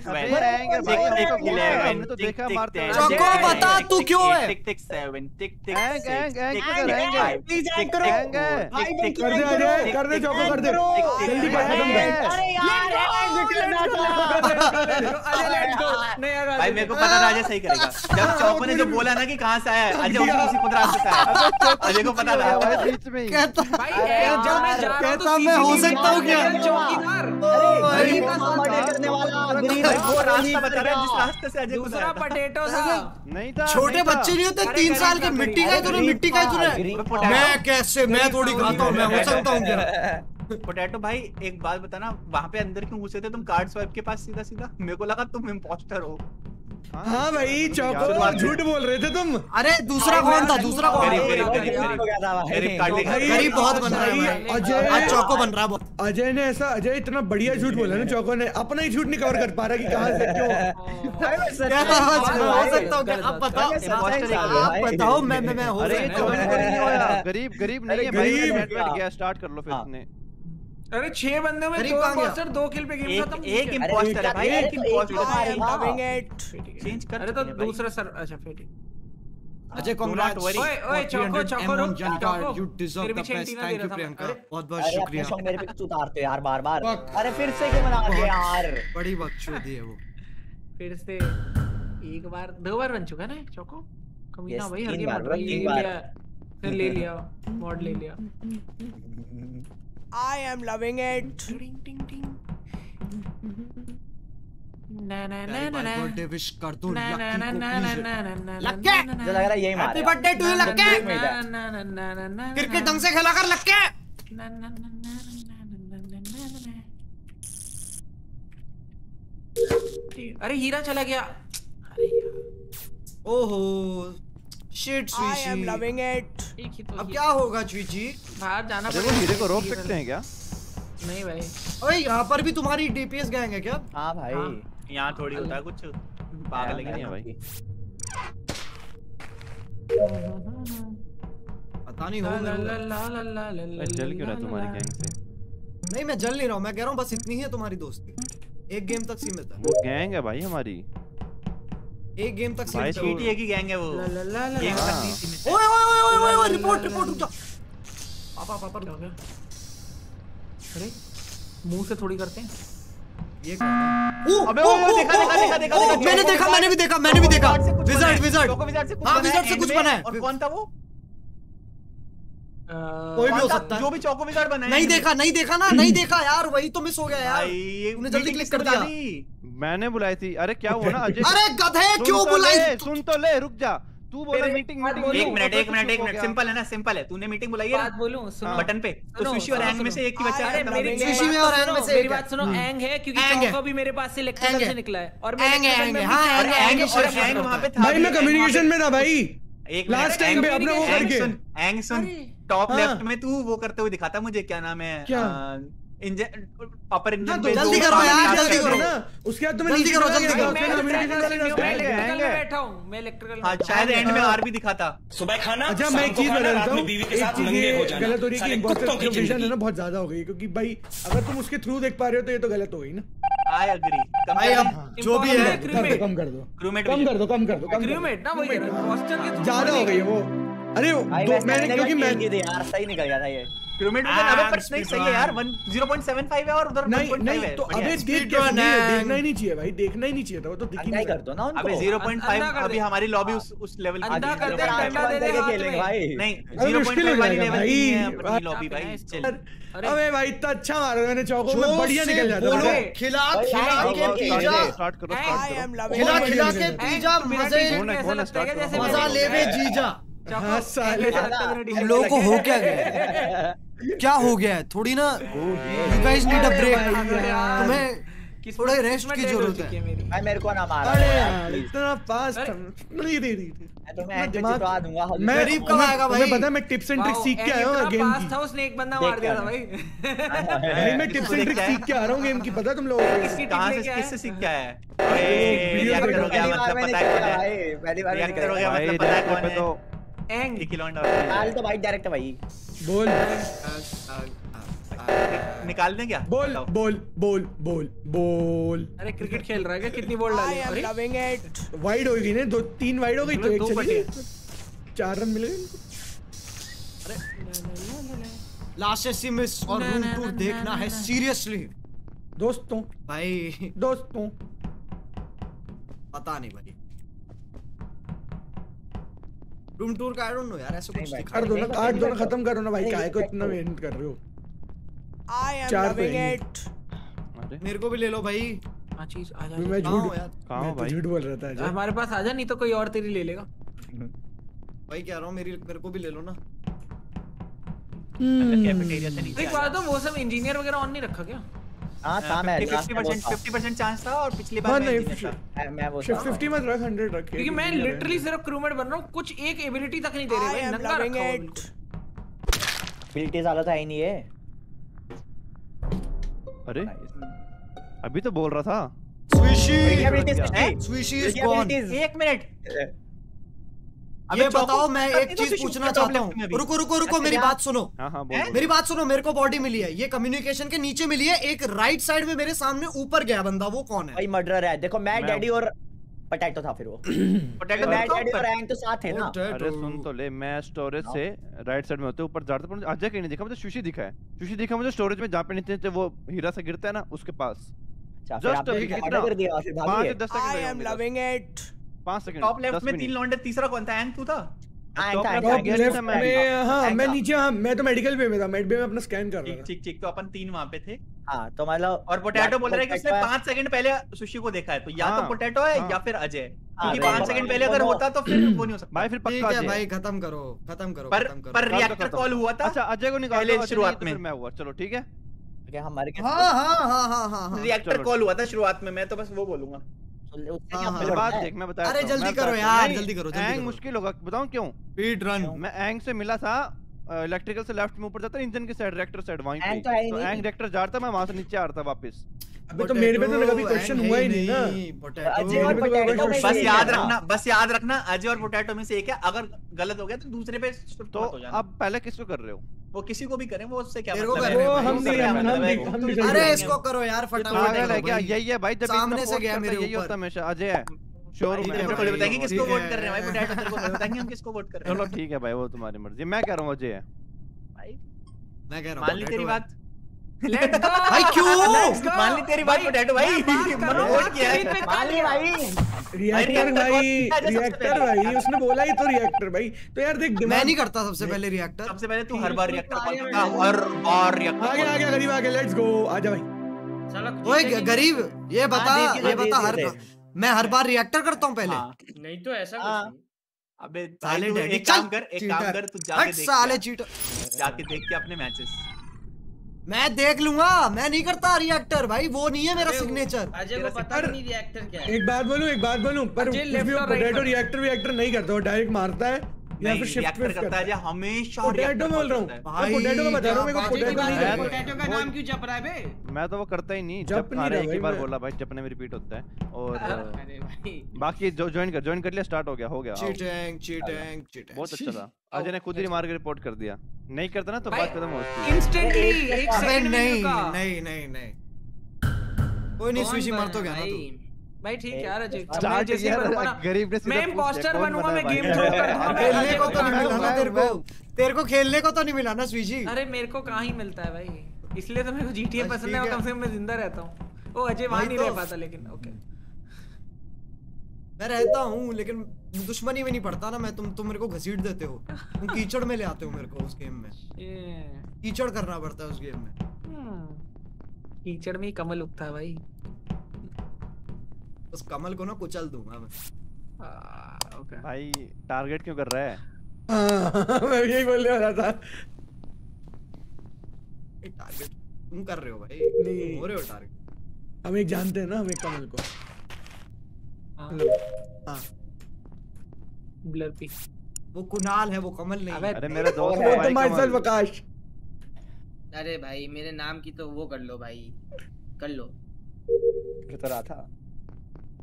Speaker 1: टिक
Speaker 7: अबे
Speaker 1: 12
Speaker 7: एंग है
Speaker 1: टिक
Speaker 7: भाई,
Speaker 1: टिक
Speaker 7: हमको बोला है,
Speaker 1: 11
Speaker 7: हमने तो
Speaker 1: टिक
Speaker 7: देखा
Speaker 1: टिक
Speaker 7: मारते
Speaker 1: 10
Speaker 7: हुए।
Speaker 3: चौको, बता तू क्यों है?
Speaker 1: टिक टिक 7 टिक टिक
Speaker 7: एंग, एंग, एंग,
Speaker 1: टिक
Speaker 7: एंग है।
Speaker 5: एंग करो।
Speaker 7: एंग
Speaker 5: भाई,
Speaker 6: कर दे अजय कर दे चौको कर दे जल्दी कर खत्म कर
Speaker 5: अरे यार एंग करना
Speaker 4: अजय लेट्स गो नहीं यार
Speaker 1: भाई मेरे को पता था अजय सही करेगा। जब चौको ने जो बोला ना कि कहाँ से आया है अजय उसी कुदरात से आया। अजय को पता था।
Speaker 7: बीच में
Speaker 3: कहता
Speaker 4: भाई जब मैं जा रहा हूँ तो
Speaker 3: मैं हो सकता हूँ क्या?
Speaker 4: चौकीदार
Speaker 5: गरीब का मर्डर करने वाला गरीब
Speaker 1: वो रास्ता
Speaker 5: नहीं
Speaker 1: बता रहा है जिस रास्ते से अजय को था।
Speaker 4: पटेटो था।
Speaker 7: नहीं था
Speaker 3: छोटे बच्चे नहीं होते तीन साल के मिट्टी का तूने मिट्टी का तूने। मैं कैसे मैं थोड़ी खाता हूँ मैं हो सकता हूँ क्या?
Speaker 1: पोटैटो भाई एक बात बताना वहाँ पे अंदर क्यों घुसे थे? तुम कार्ड स्वाइप के पास सीधा सीधा मेरे को लगा तुम इम्पोस्टर हो।
Speaker 6: हाँ, हाँ भाई चौको झूठ बोल रहे थे तुम।
Speaker 3: अरे दूसरा कौन था? दूसरा कौन
Speaker 1: गरीब
Speaker 3: बहुत बन रहा है
Speaker 6: अजय
Speaker 3: चौको बन रहा
Speaker 6: अजय ने ऐसा अजय इतना बढ़िया झूठ बोला ना चौको ने। अपना ही झूठ नहीं कवर कर पा रहा कि कहाँ से क्यों।
Speaker 7: गरीब गरीब नहीं है
Speaker 6: गरीब।
Speaker 7: स्टार्ट कर लो फिर
Speaker 9: अरे छह बंदे में दो? इम्पोस्टर दो किल पे गेम
Speaker 1: एक
Speaker 9: खत्म।
Speaker 1: एक
Speaker 9: ठीक है।
Speaker 1: इम्पोस्टर है भाई एक इम्पोस्टर
Speaker 10: am
Speaker 5: हाँ।
Speaker 10: loving it.
Speaker 1: चेंज कर
Speaker 9: अरे तो। दूसरा सर अच्छा फिर ठीक।
Speaker 3: अजय
Speaker 1: Do not
Speaker 9: ओए ओए चौको चौको रुक चौको।
Speaker 3: You deserve
Speaker 9: the best thank
Speaker 3: you.
Speaker 9: Priyanka
Speaker 3: बहुत बहुत शुक्रिया।
Speaker 5: सॉन्ग मेरे पे क्यों उतारते हो यार बार बार अरे फिर से क्यों बना दिया यार?
Speaker 3: बड़ी बकचोदी है वो।
Speaker 9: फिर से एक बार दो बार बन चुका ना चौको? कमीना भाई हर गेम ले लिया फिर ले लिया मॉड ले लिया।
Speaker 10: I am loving it.
Speaker 3: Cricket ढंग से खेला कर लक्के
Speaker 9: अरे हीरा चला गया
Speaker 3: ओहो शिट स्वीशी
Speaker 10: loving it.
Speaker 9: एक तो
Speaker 3: अब क्या होगा चीची
Speaker 9: बाहर जाना
Speaker 7: वो हीरे को रोक सकते हैं क्या?
Speaker 9: नहीं भाई।
Speaker 3: ओए यहाँ पर भी तुम्हारी डीपीएस गैंग है क्या?
Speaker 5: हाँ भाई।
Speaker 1: यहाँ थोड़ी होता है कुछ। पागल है
Speaker 7: नहीं है भाई।
Speaker 3: पता नहीं हो
Speaker 9: ला ला ला ला ला ला ला ला
Speaker 7: जल क्यों रहा तुम्हारी गैंग से?
Speaker 3: नहीं मैं जल नहीं रहा हूँ मैं कह रहा हूँ बस इतनी ही है तुम्हारी दोस्ती। एक गेम तक सीमित है।
Speaker 7: वो गैंग है भाई हमारी।
Speaker 3: एक गेम तक
Speaker 7: भाई,
Speaker 1: सीटी एक ही गैंग है वो।
Speaker 9: ला ला ला ला
Speaker 1: गेम तक नहीं सीमित
Speaker 3: ओए ओए ओए ओए ओए रिपोर्ट रिपोर्ट रुक जा। पापा पापा
Speaker 9: क्या हो गया अरे मुँह से थोड़ी करते हैं।
Speaker 3: ये कौन है? ओ
Speaker 1: अबे,
Speaker 3: ओ,
Speaker 1: देखा, देखा, देखा, देखा,
Speaker 3: मैंने देखा मैंने भी देखा मैंने भी देखा।
Speaker 1: विजार्ड है,
Speaker 3: विजार्ड
Speaker 1: हाँ। विजार्ड से कुछ
Speaker 3: हाँ
Speaker 1: है
Speaker 3: बना है।
Speaker 1: और कौन था वो?
Speaker 3: कोई भी हो? सकता
Speaker 1: जो भी चौको विजार्ड बना है।
Speaker 3: नहीं
Speaker 1: में।
Speaker 3: देखा नहीं देखा ना नहीं देखा यार वही तो मिस हो गया यार। तूने जल्दी क्लिक कर दिया।
Speaker 7: मैंने बुलाई थी। अरे क्या हुआ ना अजय?
Speaker 3: अरे गधे क्यों
Speaker 7: तो
Speaker 3: बुलाई?
Speaker 7: सुन तो ले रुक जा। तू बोला मीटिंग मीटिंग
Speaker 1: एक मिनट एक
Speaker 7: तो
Speaker 1: मिनट एक मिनट। सिंपल है ना सिंपल है। तूने मीटिंग बुलाई है
Speaker 9: बात बोलूँ सुनो।
Speaker 1: बटन पे। तो सुशी और एंग में से एक की बचा है।
Speaker 9: मेरी
Speaker 3: सुशी में और एंग में से
Speaker 9: मेरी बात सुनो
Speaker 3: हम्म।
Speaker 9: एंग है क्योंकि चौको भी मेरे पास से इलेक्ट्रिकल से निकला है। और मैं
Speaker 3: एंग है,
Speaker 9: electrical
Speaker 3: एंग है, हाँ।
Speaker 1: और
Speaker 3: एंग है,
Speaker 1: वहाँ पे था।
Speaker 6: भाई मैं कम्युनिकेशन में था भाई।
Speaker 1: एक
Speaker 6: time
Speaker 1: एंग-
Speaker 6: पे अपने वो करके।
Speaker 1: एंग सुन टॉप
Speaker 6: हाँ।
Speaker 1: लेफ़्ट में तू वो करते हुए दिखाता मुझे क्या नाम है?
Speaker 6: क्या?
Speaker 1: इंजन अपर
Speaker 6: हाँ,
Speaker 1: इंजन
Speaker 6: तो
Speaker 3: जल्दी करो यार, जल्दी करो।
Speaker 6: ना उसके बाद तो मैं
Speaker 3: जल्दी करो, जल्दी करो।
Speaker 9: मैं इलेक्ट्रिकल में बैठा हूँ मैं इलेक्ट्रिकल
Speaker 1: हाँ शायद एंड में आर भी दिखा था
Speaker 12: सुबह खाना
Speaker 6: अच्छा मैं एक चीज़ बता देता हूँ।
Speaker 12: बीवी के साथ नंगे हो जाना।
Speaker 6: गलत हो रही है कि
Speaker 12: कुत्तों की
Speaker 6: इंपोस्टर है ना बहुत ज़्यादा हो गई क्योंकि भाई अगर तुम उसके थ्रू देख पा रहे हो तो ये तो गलत हो गई ना।
Speaker 1: आई एग्री
Speaker 3: भाई अब जो भी है।
Speaker 6: कम कर दो।
Speaker 1: क्रूमेट
Speaker 6: कम कर दो कम कर दो
Speaker 9: क्रूमेट ना वही हॉस्टल के
Speaker 6: ज़्यादा हो गई है वो। अरे मैंने क्योंकि मैं
Speaker 5: दे यार सही निकल गया था ये।
Speaker 1: क्रूमेट में अबे पर नहीं सही है यार 0.75 है और उधर
Speaker 6: नहीं
Speaker 1: 1.5
Speaker 6: नहीं
Speaker 1: है
Speaker 6: तो अबे देख नहीं है,
Speaker 3: है।
Speaker 6: देखना ही नहीं चाहिए भाई देखना ही नहीं चाहिए था वो तो दिख ही नहीं
Speaker 5: कर दो ना उनको
Speaker 1: अबे 0.5 अभी हमारी लॉबी उस उस लेवल की
Speaker 9: अंधा
Speaker 1: है।
Speaker 9: कर दे,
Speaker 5: खेलेंगे भाई
Speaker 1: नहीं
Speaker 6: हो
Speaker 1: 0.5 वाली लेवल की है अपनी लॉबी भाई चल
Speaker 6: अबे भाई इतना अच्छा मारा मैंने चौको में बढ़िया निकल जाता
Speaker 3: बोलो खिला खिला के
Speaker 5: भाई,
Speaker 3: पी जा
Speaker 7: स्टार्ट करो स्टार्ट करो
Speaker 3: खिला खिला के पी जा मज़े
Speaker 7: है, है,
Speaker 9: है।
Speaker 3: मज़ा
Speaker 9: मैंने-
Speaker 3: ले बे जीजा
Speaker 6: हाँ साले
Speaker 3: हम लोगों को हो क्या गया है? क्या हो गया? है थोड़ी ना you guys need a break तुम्हें थोड़ा रेस्ट की ज़रूरत है।
Speaker 5: भाई मेरे को ना मारा।
Speaker 6: अरे। इतना फास्ट नहीं दे रही
Speaker 5: मैं पे दूँगा
Speaker 6: मैं
Speaker 3: गरीब कब आएगा
Speaker 6: तुम्हें
Speaker 3: भाई?
Speaker 6: पता मैं टिप्स एंड ट्रिक्स सीख के आया हूँ गेम की।
Speaker 9: था उसने एक बंदा मार दिया था भाई।
Speaker 6: भाई मैं टिप्स एंड ट्रिक्स सीख के आ रहा हूँ गेम की पता तुम लोगों को?
Speaker 1: कहाँ से किससे सीख के आया? है ए रिएक्टर हो गया मतलब पता है है?
Speaker 5: भाई पहली बार मैंने
Speaker 1: रिएक्टर हो गया मतलब पता है कौन
Speaker 7: तो।
Speaker 1: है
Speaker 9: एंग
Speaker 1: एक किलोमीटर
Speaker 5: तो भाई डायरेक्ट भाई।
Speaker 6: बोल।
Speaker 1: निकाल दें क्या?
Speaker 6: बोल बोल बोल बोल बोल।
Speaker 9: अरे क्रिकेट खेल रहा है क्या? कितनी बॉल डाली अरे.
Speaker 6: वाइड हो गई ना दो तीन वाइड हो गई तो एक चली गई। चार रन मिल गए
Speaker 3: लास्ट एसी मिस और रूम टूर देखना है सीरियसली
Speaker 6: दोस्तों।
Speaker 3: भाई।
Speaker 6: दोस्तों।
Speaker 3: पता नहीं भाई। रूम टूर का आई डोंट नो यार ऐसा कुछ दिखा
Speaker 6: कर दो ना काट दो ना खत्म करो ना भाई काय को इतना मेहनत कर रहे हो?
Speaker 10: Loving
Speaker 6: पे
Speaker 10: it.
Speaker 7: अरे।
Speaker 3: मेरे को भी ले लो भाई।
Speaker 9: हाँ चीज़ आ जा
Speaker 6: मैं झूठ
Speaker 3: यार?
Speaker 7: कहाँ हो
Speaker 6: तो
Speaker 7: भाई?
Speaker 6: झूठ बोल रहा था।
Speaker 9: हमारे पास आ जा नहीं तो कोई और तेरी ले लेगा।
Speaker 3: भाई कह रहा हूँ मेरी मेरे को भी ले लो ना।
Speaker 1: कैफेटेरिया से नीचे
Speaker 9: एक बात तो वो सब इंजीनियर वगैरह ऑन नहीं रखा क्या?
Speaker 5: हाँ था मैं last
Speaker 1: फिफ्टी
Speaker 5: में वो
Speaker 1: परसेंट
Speaker 5: था।
Speaker 1: फिफ्टी परसेंट चांस था और पिछली
Speaker 6: हाँ
Speaker 1: बार मैं।
Speaker 5: मैं- वो था।
Speaker 6: 50 मत रख 100 रख
Speaker 9: क्योंकि मैं लिटरली सिर्फ़ क्रूमेट बन रहा हूँ कुछ एक एबिलिटी तक नहीं दे रहे भाई नंगा रखा. बिल्कुल।
Speaker 5: बिल्टी ज़्यादा था ही नहीं है।
Speaker 7: अरे अभी तो बोल रहा था।
Speaker 3: Swishy
Speaker 5: abilities
Speaker 3: Swishy
Speaker 5: is
Speaker 3: gone
Speaker 1: एक मिनट।
Speaker 3: अबे
Speaker 1: ये
Speaker 3: बताओ मैं एक
Speaker 1: तो
Speaker 3: चीज़ पूछना चाहता हूँ। रुको रुको रुको मेरी
Speaker 5: अच्छा,
Speaker 3: बात सुनो।
Speaker 7: हाँ हाँ बोल।
Speaker 3: मेरी बात सुनो मेरे को बॉडी मिली है। ये कम्युनिकेशन के नीचे मिली है एक राइट साइड में मेरे सामने ऊपर गया बंदा वो कौन है?
Speaker 5: भाई मर्डरर है। देखो मैं डैडी और पटैटो था फिर वो।
Speaker 1: पोटैटो
Speaker 5: मैं
Speaker 1: तो
Speaker 5: डैडी और। एंग तो साथ थे ना।
Speaker 7: अरे सुन तो ले मैं स्टोरेज से राइट साइड में होते ऊपर जाते पर अजय कहीं नहीं दिखा। मुझे सुशी दिखा है। सुशी दिखा मुझे स्टोरेज में जहाँ पे नीचे नीचे वो हीरा से गिरता है ना उसके पास।
Speaker 5: अच्छा फिर
Speaker 7: Just अभी कितना?
Speaker 5: कर दिया फिर
Speaker 7: पाँच
Speaker 5: भागी
Speaker 7: से दस सेकंड
Speaker 10: I
Speaker 7: लगे
Speaker 10: am
Speaker 7: होंगे बस।
Speaker 10: loving it.
Speaker 7: पाँच सेकंड
Speaker 1: टॉप लेफ़्ट में तीन लौंडे तीसरा कौन था? एंग तू था?
Speaker 5: हाँ,
Speaker 7: टॉप लेफ़्ट में
Speaker 6: हाँ मैं नीचे हाँ मैं तो मेडिकल पे में था मेड पे में अपना स्कैन कर रहा था।
Speaker 1: ठीक ठीक तो अपन तीन वहाँ पे थे।
Speaker 5: हाँ तो मतलब
Speaker 1: और पोटैटो बोल रहा है कि उसने पाँच सेकंड पहले सुशी को देखा है तो या तो
Speaker 7: हाँ,
Speaker 1: पोटैटो है
Speaker 7: हाँ।
Speaker 1: या फिर अजय।
Speaker 5: हाँ,
Speaker 1: क्योंकि पाँच सेकंड पहले अगर होता तो फिर वो नहीं हो सकता।
Speaker 7: भाई फिर पक्का
Speaker 3: है
Speaker 7: अजय।
Speaker 3: भाई खत्म करो खत्म करो
Speaker 1: पर
Speaker 3: खत्म करो।
Speaker 1: पर रिएक्टर कॉल हुआ था?
Speaker 7: अच्छा अजय को निकाल अजय
Speaker 1: शुरुआत
Speaker 7: नहीं तो
Speaker 1: में।
Speaker 7: फिर मैं। हुआ। चलो ठीक है?
Speaker 5: हमारे के
Speaker 3: हाँ हाँ हाँ हाँ हाँ। हाँ
Speaker 1: रिएक्टर कॉल हुआ था शुरुआत में मैं तो बस वो बोलूँगा।
Speaker 5: उससे
Speaker 3: हाँ, हाँ, अरे जल्दी करो यार, जल्दी करो,
Speaker 7: एंग मुश्किल होगा बताऊँ क्यों?
Speaker 3: पीट रन
Speaker 7: मैं एंग से मिला था इलेक्ट्रिकल से लेफ़्ट में ऊपर जाता है इंजन की साइड रिएक्टर साइड वहीं पे।
Speaker 5: तो।
Speaker 7: एंग रिएक्टर जाता मैं वहाँ से नीचे आ रहा था वापस।
Speaker 6: अबे तो मेरे पे तो कभी क्वेश्चन हुआ ही नहीं ना।
Speaker 5: अजय और पोटैटो
Speaker 1: बस याद रखना बस याद रखना अजय और पोटैटो में से एक है अगर गलत हो गया तो दूसरे पे शिफ्ट
Speaker 7: तो
Speaker 1: हो जाना।
Speaker 7: अब पहले किसको कर रहे हो?
Speaker 1: वो किसी को भी करें वो उससे क्या मतलब है?
Speaker 3: हैं
Speaker 6: हम नहीं- हम
Speaker 1: मतलब
Speaker 6: नहीं- हम नहीं
Speaker 3: अरे इसको करो यार फटाफट।
Speaker 7: यही है भाई जब
Speaker 3: सामने से गया मेरे ऊपर यही
Speaker 7: होता है हमेशा। अजय है। श्योर हूँ
Speaker 3: ठीक
Speaker 7: मैं।
Speaker 3: है
Speaker 1: तुम
Speaker 3: भाई,
Speaker 1: थोड़ी बताएँगे किसको वोट कर रहे हैं भाई पोटैटो तेरे को बताएँगे हम किसको वोट कर रहे
Speaker 7: चलो ठीक है भाई वो तुम्हारी मर्ज़ी। मैं कह रहा हूँ अजय।
Speaker 1: भाई
Speaker 3: मैं कह रहा
Speaker 1: मान ली तेरी बात!
Speaker 3: भाई क्यों?
Speaker 1: मान ली तेरी बात पोटैटो भाई। मनो वोट किया है।
Speaker 5: मान ली भाई।
Speaker 6: रिएक्टर भाई रिएक्टर भाई उसने बोला ही तो रिएक्टर भाई। तो यार देख
Speaker 3: मैं नहीं करता सबसे पहले रिएक्टर
Speaker 1: सबसे पहले तू हर बार रिएक्टर कॉल करता हर बार रिएक्टर
Speaker 6: आगे आगे गरीब आगे लेट्स गो आजा भाई।
Speaker 3: ओए गरीब ये बता ये बता हर। मैं हर बार रिएक्टर करता हूँ पहले।
Speaker 1: हाँ।
Speaker 2: नहीं तो ऐसा
Speaker 5: हाँ।
Speaker 1: अबे
Speaker 3: साले डैडी
Speaker 1: एक काम कर एक काम कर तू जाके देख
Speaker 3: साले
Speaker 1: के
Speaker 3: चीटर
Speaker 1: जाके देख के अपने मैचेस
Speaker 3: मैं देख लूँगा मैं नहीं करता रिएक्टर भाई वो नहीं है मेरा सिग्नेचर
Speaker 2: अजय को पता नहीं रिएक्टर क्या है।
Speaker 6: एक बात बोलूँ एक बात बोलूँ पर पोटैटो रिएक्टर रिएक्टर नहीं करता वो डायरेक्ट मारता है। या फिर शिफ्ट
Speaker 1: रिएक्टर करता है या हमेशा
Speaker 6: पोटैटो बोल रहा हूँ।
Speaker 1: है।
Speaker 6: मैं पोटैटो का बता रहा हूँ मेरे को पोटैटो नहीं
Speaker 2: है, पोटैटो का नाम क्यों जप रहा है बे?
Speaker 7: मैं तो वो करता ही नहीं
Speaker 6: जप
Speaker 7: जब
Speaker 6: नहीं
Speaker 7: खा रहा
Speaker 6: रहा
Speaker 7: एक ही बार बोला भाई जपने में रिपीट होता है। और बाकी जो ज्वाइन कर ज्वाइन कर लिया स्टार्ट हो गया हो गया
Speaker 3: चीटिंग चीटिंग चीटिंग
Speaker 7: बहुत अच्छा था। अजय ने खुद ही मार के रिपोर्ट कर दिया। नहीं करता ना तो बात खत्म होती
Speaker 9: इंस्टेंटली एक सेकंड में
Speaker 3: नहीं नहीं नहीं नहीं। कोई नहीं स्विशी मर तो गया ना तू।
Speaker 9: भाई ठीक है यार अजय मैं जैसे बनूँगा ना
Speaker 7: गरीब ने सीधा
Speaker 9: मैं
Speaker 7: कौन
Speaker 9: बनूँगा, मैं
Speaker 7: भाई?
Speaker 9: छोड़ कर दूँगा, मैं
Speaker 3: खेलने को तो नहीं मिला ना तेरे को। तेरे को खेलने को तो नहीं मिला ना स्विशी
Speaker 9: अरे मेरे को कहाँ ही मिलता है भाई? इसलिए तो मेरे को GTA
Speaker 3: बस
Speaker 9: पसंद है और कम से कम मैं ज़िंदा रहता हूँ। ओ अजय वहाँ नहीं
Speaker 3: तो।
Speaker 9: रह पाता लेकिन ओके
Speaker 3: मैं रहता हूँ लेकिन दुश्मनी में नहीं पड़ता ना मैं तुम तुम मेरे को घसीट देते हो। तुम कीचड़ में ले आते हो मेरे को उस गेम में।
Speaker 9: ये।
Speaker 3: कीचड़ करना पड़ता है उस गेम में।
Speaker 9: कीचड़ में ही कमल उगता है भाई।
Speaker 3: उस कमल को ना कुचल दूँगा मैं।
Speaker 9: ओके।
Speaker 7: भाई टारगेट क्यों कर रहा है?
Speaker 6: हाँ मैं भी यही बोलने वाला था।
Speaker 3: टारगेट तुम कर रहे हो भाई।
Speaker 6: नहीं।
Speaker 3: हो रहे हो टारगेट
Speaker 6: हम एक जानते हैं ना हम एक कमल को।
Speaker 9: हाँ,
Speaker 6: हाँ।
Speaker 9: ब्लर पी
Speaker 3: वो कुणाल है वो कमल नहीं। है
Speaker 7: अरे मेरा दोस्त है भाई कमल।
Speaker 6: आकाश
Speaker 2: अरे भाई मेरे नाम की तो वो कर लो भाई। कर लो।
Speaker 5: तो रहा था।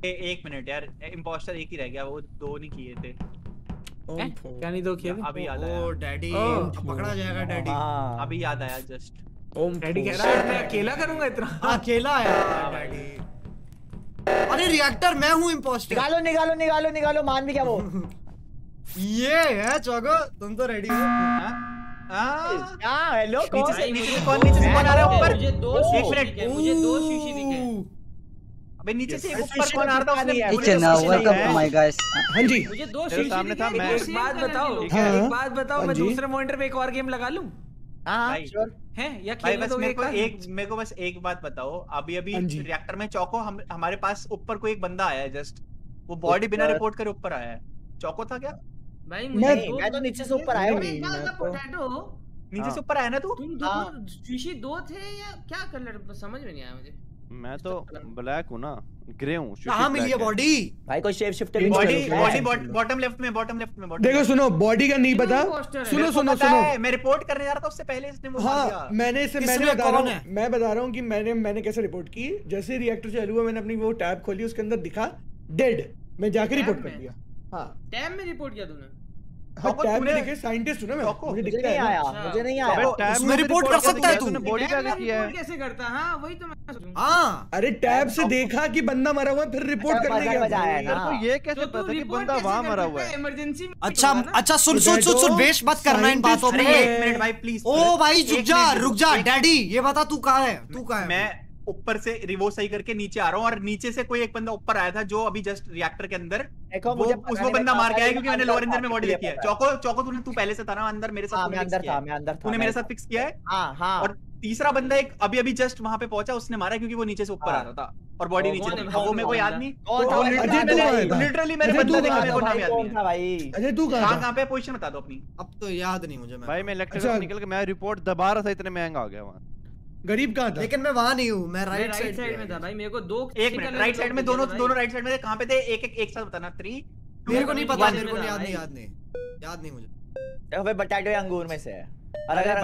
Speaker 1: ए, एक मिनट यार इम्पोस्टर एक ही रह गया वो दो नहीं किए थे।
Speaker 9: हैं?
Speaker 6: फो।
Speaker 9: क्या नहीं दो किए थे?
Speaker 1: अभी याद आया।
Speaker 3: Daddy
Speaker 9: oh.
Speaker 3: अब पकड़ा जाएगा डैडी।
Speaker 5: हाँ
Speaker 1: अभी याद आया जस्ट
Speaker 6: ओम
Speaker 9: डैडी कह रहा है मैं अकेला करूँगा इतना?
Speaker 3: अकेला है यार डैडी। अरे रिएक्टर मैं हूँ इम्पोस्टर
Speaker 5: निकालो निकालो निकालो निकालो मान भी क्या वो?
Speaker 3: ये है चौगो तुम तो रेडी हो।
Speaker 1: हाँ।
Speaker 5: हाँ। हेलो
Speaker 1: नीचे
Speaker 5: कौन?
Speaker 1: से नीचे से कौन नीचे से कौन आ रहा है ऊपर?
Speaker 2: मुझे दो
Speaker 1: एक
Speaker 2: शीशी
Speaker 1: मिनट।
Speaker 2: मुझे दो शीशी
Speaker 1: नीचे से ऊपर कौन आ रहा था उसने
Speaker 5: है।
Speaker 1: शीशे
Speaker 11: welcome
Speaker 1: दिखे
Speaker 11: to
Speaker 1: हैं।
Speaker 6: हाँ जी।
Speaker 2: मुझे दो
Speaker 7: सामने था, मैं-
Speaker 9: एक बात बताओ
Speaker 6: हाँ।
Speaker 9: एक बात बताओ
Speaker 6: हाँ
Speaker 9: मैं दूसरे मॉनिटर पे एक और गेम लगा लूँ?
Speaker 5: हाँ श्योर
Speaker 9: हैं? या दो
Speaker 1: मेरे
Speaker 9: एक
Speaker 1: को एक मेरे को बस एक बात बताओ। अभी अभी
Speaker 6: हाँ
Speaker 1: रिएक्टर में चौको हम हमारे पास ऊपर कोई एक बंदा आया है जस्ट वो बॉडी बिना रिपोर्ट करे ऊपर आया है। चौको था क्या?
Speaker 2: भाई मुझे दो
Speaker 5: मैं तो नीचे से ऊपर आया। हूँ।
Speaker 6: तो-
Speaker 2: पोटैटो
Speaker 1: नीचे
Speaker 5: हाँ।
Speaker 1: से ऊपर आया ना तू?
Speaker 2: तुम
Speaker 5: हाँ।
Speaker 2: दोनों शीशी दो थे या क्या कलर समझ में नहीं आया मुझे।
Speaker 7: मैं तो ब्लैक हूँ ना ग्रे हूँ
Speaker 3: कहाँ मिली है बॉडी
Speaker 5: भाई कोई
Speaker 1: shape
Speaker 6: shifter
Speaker 1: body
Speaker 6: body
Speaker 1: bottom left में बॉटम लेफ़्ट में
Speaker 6: देखो सुनो बॉडी का नहीं पता। सुनो सुनो सुनो।
Speaker 1: मैं रिपोर्ट करने जा रहा था उससे पहले इसने मार
Speaker 6: हाँ मैंने इसे मैंने बता रहा हूँ
Speaker 3: है?
Speaker 6: मैं बता रहा हूँ कि मैंने मैंने कैसे रिपोर्ट की। जैसे रिएक्टर चालू हुआ मैंने अपनी वो टैब खोली उसके अंदर दिखा डेड मैं जाके रिपोर्ट कर दिया। हाँ।
Speaker 2: टैब में रिपोर्ट किया तूने?
Speaker 6: साइंटिस्ट हूँ ना मैं। मुझे
Speaker 5: नहीं आया। मुझे नहीं आया।
Speaker 1: टैब
Speaker 3: उसमें
Speaker 1: में
Speaker 3: report
Speaker 1: report
Speaker 3: कर सकता है तू।
Speaker 1: बॉडी का किया है?
Speaker 2: कैसे करता हाँ? वही तो मैं सोचूं
Speaker 3: हाँ।
Speaker 6: अरे टैब से देखा कि बंदा मरा हुआ है फिर रिपोर्ट करने गया।
Speaker 7: तो ये कैसे
Speaker 2: तो
Speaker 7: पता
Speaker 2: तू
Speaker 7: कि बंदा वहाँ मरा हुआ
Speaker 2: है?
Speaker 7: है
Speaker 2: इमरजेंसी
Speaker 3: अच्छा अच्छा सुन सुन सुन सुन वेस्ट मत करना इन बातों पे।
Speaker 1: एक मिनट भाई प्लीज़
Speaker 3: ओ भाई रुक जा रुक जा डैडी ये बता तू कहाँ है? तू कहाँ है?
Speaker 1: मैं ऊपर से रिवो सही करके नीचे आ रहा हूँ और नीचे से कोई एक बंदा ऊपर आया था जो अभी जस्ट रिएक्टर के अंदर वो उसको बंदा मार के आया
Speaker 5: अंदर
Speaker 1: क्योंकि मैंने लोअर इंजन में बॉडी देखी है। चौको चौको तूने तू पहले से था ना अंदर मेरे साथ
Speaker 5: हाँ
Speaker 1: तूने
Speaker 5: अंदर था मैं अंदर
Speaker 1: तूने मेरे साथ फिक्स किया है।
Speaker 5: हाँ हाँ।
Speaker 1: और तीसरा बंदा एक अभी अभी जस्ट वहाँ पे पहुँचा उसने मारा क्योंकि वो नीचे से ऊपर आ रहा था और बॉडी नीचे
Speaker 2: है भाई?
Speaker 1: वो मेरे को याद नहीं।
Speaker 5: भाई?
Speaker 6: तू?
Speaker 1: लिटरली
Speaker 6: तू
Speaker 1: बंदा देखा मेरे को नाम याद नहीं
Speaker 5: था भाई?
Speaker 6: अजय तू कहाँ
Speaker 1: कहाँ पे पोजीशन बता दो अपनी।
Speaker 3: अब तो याद नहीं मुझे
Speaker 7: भाई
Speaker 3: मैं
Speaker 7: मैं इलेक्ट्रिक
Speaker 6: अच्छा।
Speaker 7: निकल के मैं रिपोर्ट दबा रहा था इतने महँगा आ गया वहाँ।
Speaker 6: गरीब कहाँ था?
Speaker 3: लेकिन मैं वहाँ नहीं हूँ मैं राइट
Speaker 2: साइड में था भाई मेरे को दो
Speaker 1: एक मिनट राइट साइड में दोनों दोनों राइट साइड में थे कहाँ पे थे? एक एक एक साथ बताना थ्री
Speaker 3: मेरे को नहीं पता मेरे को नहीं याद नहीं याद नहीं। याद नहीं मुझे।
Speaker 5: भाई बटाटो अंगूर में से है। और अगर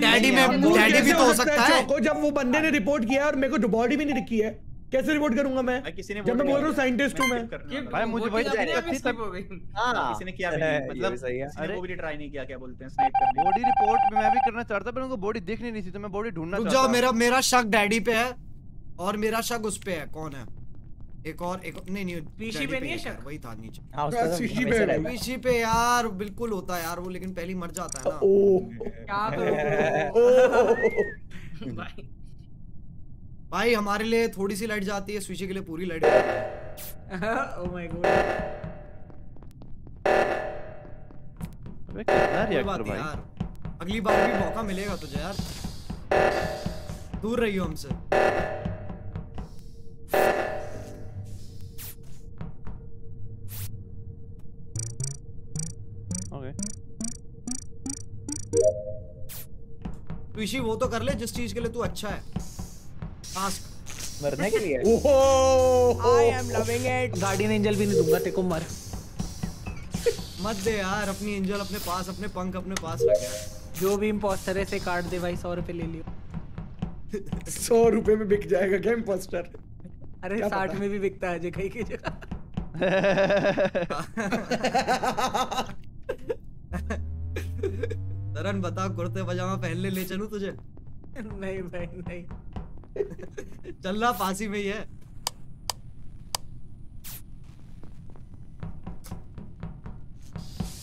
Speaker 3: डैडी में डैडी भी तो हो सकता है?
Speaker 6: जब वो बंदे ने रिपोर्ट किया और मेरे को बॉडी भी नहीं दिखी है। कैसे रिपोर्ट करूँगा मैं?
Speaker 1: किसी ने
Speaker 6: जब मैं बोल रहा हूँ साइंटिस्ट हूँ मैं
Speaker 7: भाई, मुझे वही
Speaker 2: हो
Speaker 5: हाँ।
Speaker 1: किसी ने किया
Speaker 5: है,
Speaker 1: मतलब
Speaker 5: सही है।
Speaker 7: अरे-
Speaker 1: वो भी ट्राई नहीं किया क्या बोलते हैं
Speaker 7: बॉडी रिपोर्ट मैं भी करना चाहता पर उनको बॉडी दिख नहीं थी तो मैं बॉडी ढूंढना चाहता
Speaker 3: जाओ मेरा मेरा शक डैडी पे है और मेरा शक उस पे है कौन है? एक और एक नहीं नहीं
Speaker 9: पीछी
Speaker 3: डैडी
Speaker 9: पे नहीं है शक?
Speaker 3: वही था नीचे।
Speaker 5: हाँ उसका तो
Speaker 6: पे
Speaker 5: है।
Speaker 3: पीछी पे यार बिल्कुल होता है यार वो लेकिन पहले मर जाता है ना।
Speaker 6: ओ
Speaker 9: क्या करूँ?
Speaker 2: भाई।
Speaker 3: भाई हमारे लिए थोड़ी सी लाइट जाती है स्विची के लिए पूरी लाइट जाती है।
Speaker 9: ओ माय गॉड
Speaker 7: अबे कितना रिएक्टर भाई।
Speaker 3: यार। अगली बार भी मौका मिलेगा तुझे यार। दूर रहियो हमसे।
Speaker 7: ओके
Speaker 3: स्विची वो तो कर ले जिस चीज़ के लिए तू अच्छा है।
Speaker 5: मरने के लिए।
Speaker 6: ओहो!
Speaker 5: I am loving it
Speaker 9: guardian angel भी नहीं दूँगा तेको मर।
Speaker 3: मत दे यार अपनी एंजल अपने पास अपने पंख अपने पास रख यार।
Speaker 9: जो भी इम्पोस्टर है से काट दे भाई सौ रुपए ले लियो।
Speaker 6: सौ रुपए में बिक जाएगा क्या इम्पोस्टर
Speaker 9: अरे साठ? में भी बिकता है कहीं की जगह
Speaker 3: तरन बता कुर्ते पजामा पहन ले ले चलूँ तुझे?
Speaker 9: नहीं भाई नहीं।
Speaker 3: चल रहा फांसी में ही है।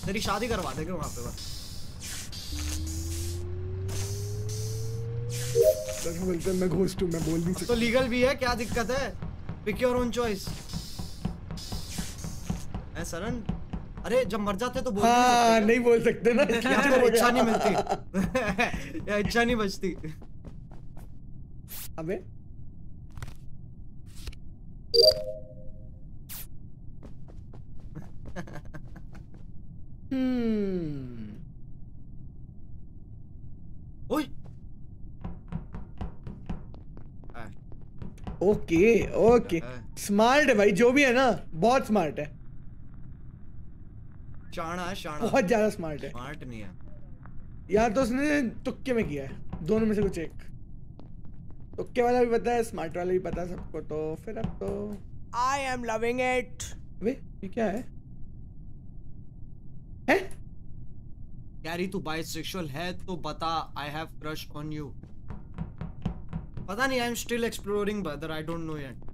Speaker 3: तेरी शादी करवा देंगे वहाँ पे बस।
Speaker 6: बोलते मैं घोस्ट हूँ मैं बोल नहीं
Speaker 3: तो लीगल भी है क्या दिक्कत है? पिक योर ओन चॉइस है सरन अरे जब मर जाते तो बोल
Speaker 6: हाँ
Speaker 3: नहीं
Speaker 6: नहीं बोल सकते ना।
Speaker 3: सकते इच्छा नहीं मिलती। इच्छा नहीं बचती।
Speaker 6: अबे हम्म
Speaker 3: ओए
Speaker 6: ओके ओके स्मार्ट है भाई जो भी है ना बहुत स्मार्ट है.
Speaker 3: शाना है शाना
Speaker 6: बहुत ज़्यादा स्मार्ट है.
Speaker 3: स्मार्ट नहीं है.
Speaker 6: या तो उसने तुक्के में किया है. दोनों में से कुछ एक. तुक्के वाला भी पता है स्मार्ट वाला भी पता है सबको तो फिर अब तो
Speaker 10: आई एम लविंग इट
Speaker 6: अबे ये क्या है?
Speaker 3: कैरी तू बाइसेक्सुअल है तो बता I have crush on you पता नहीं I am still exploring brother I don't know yet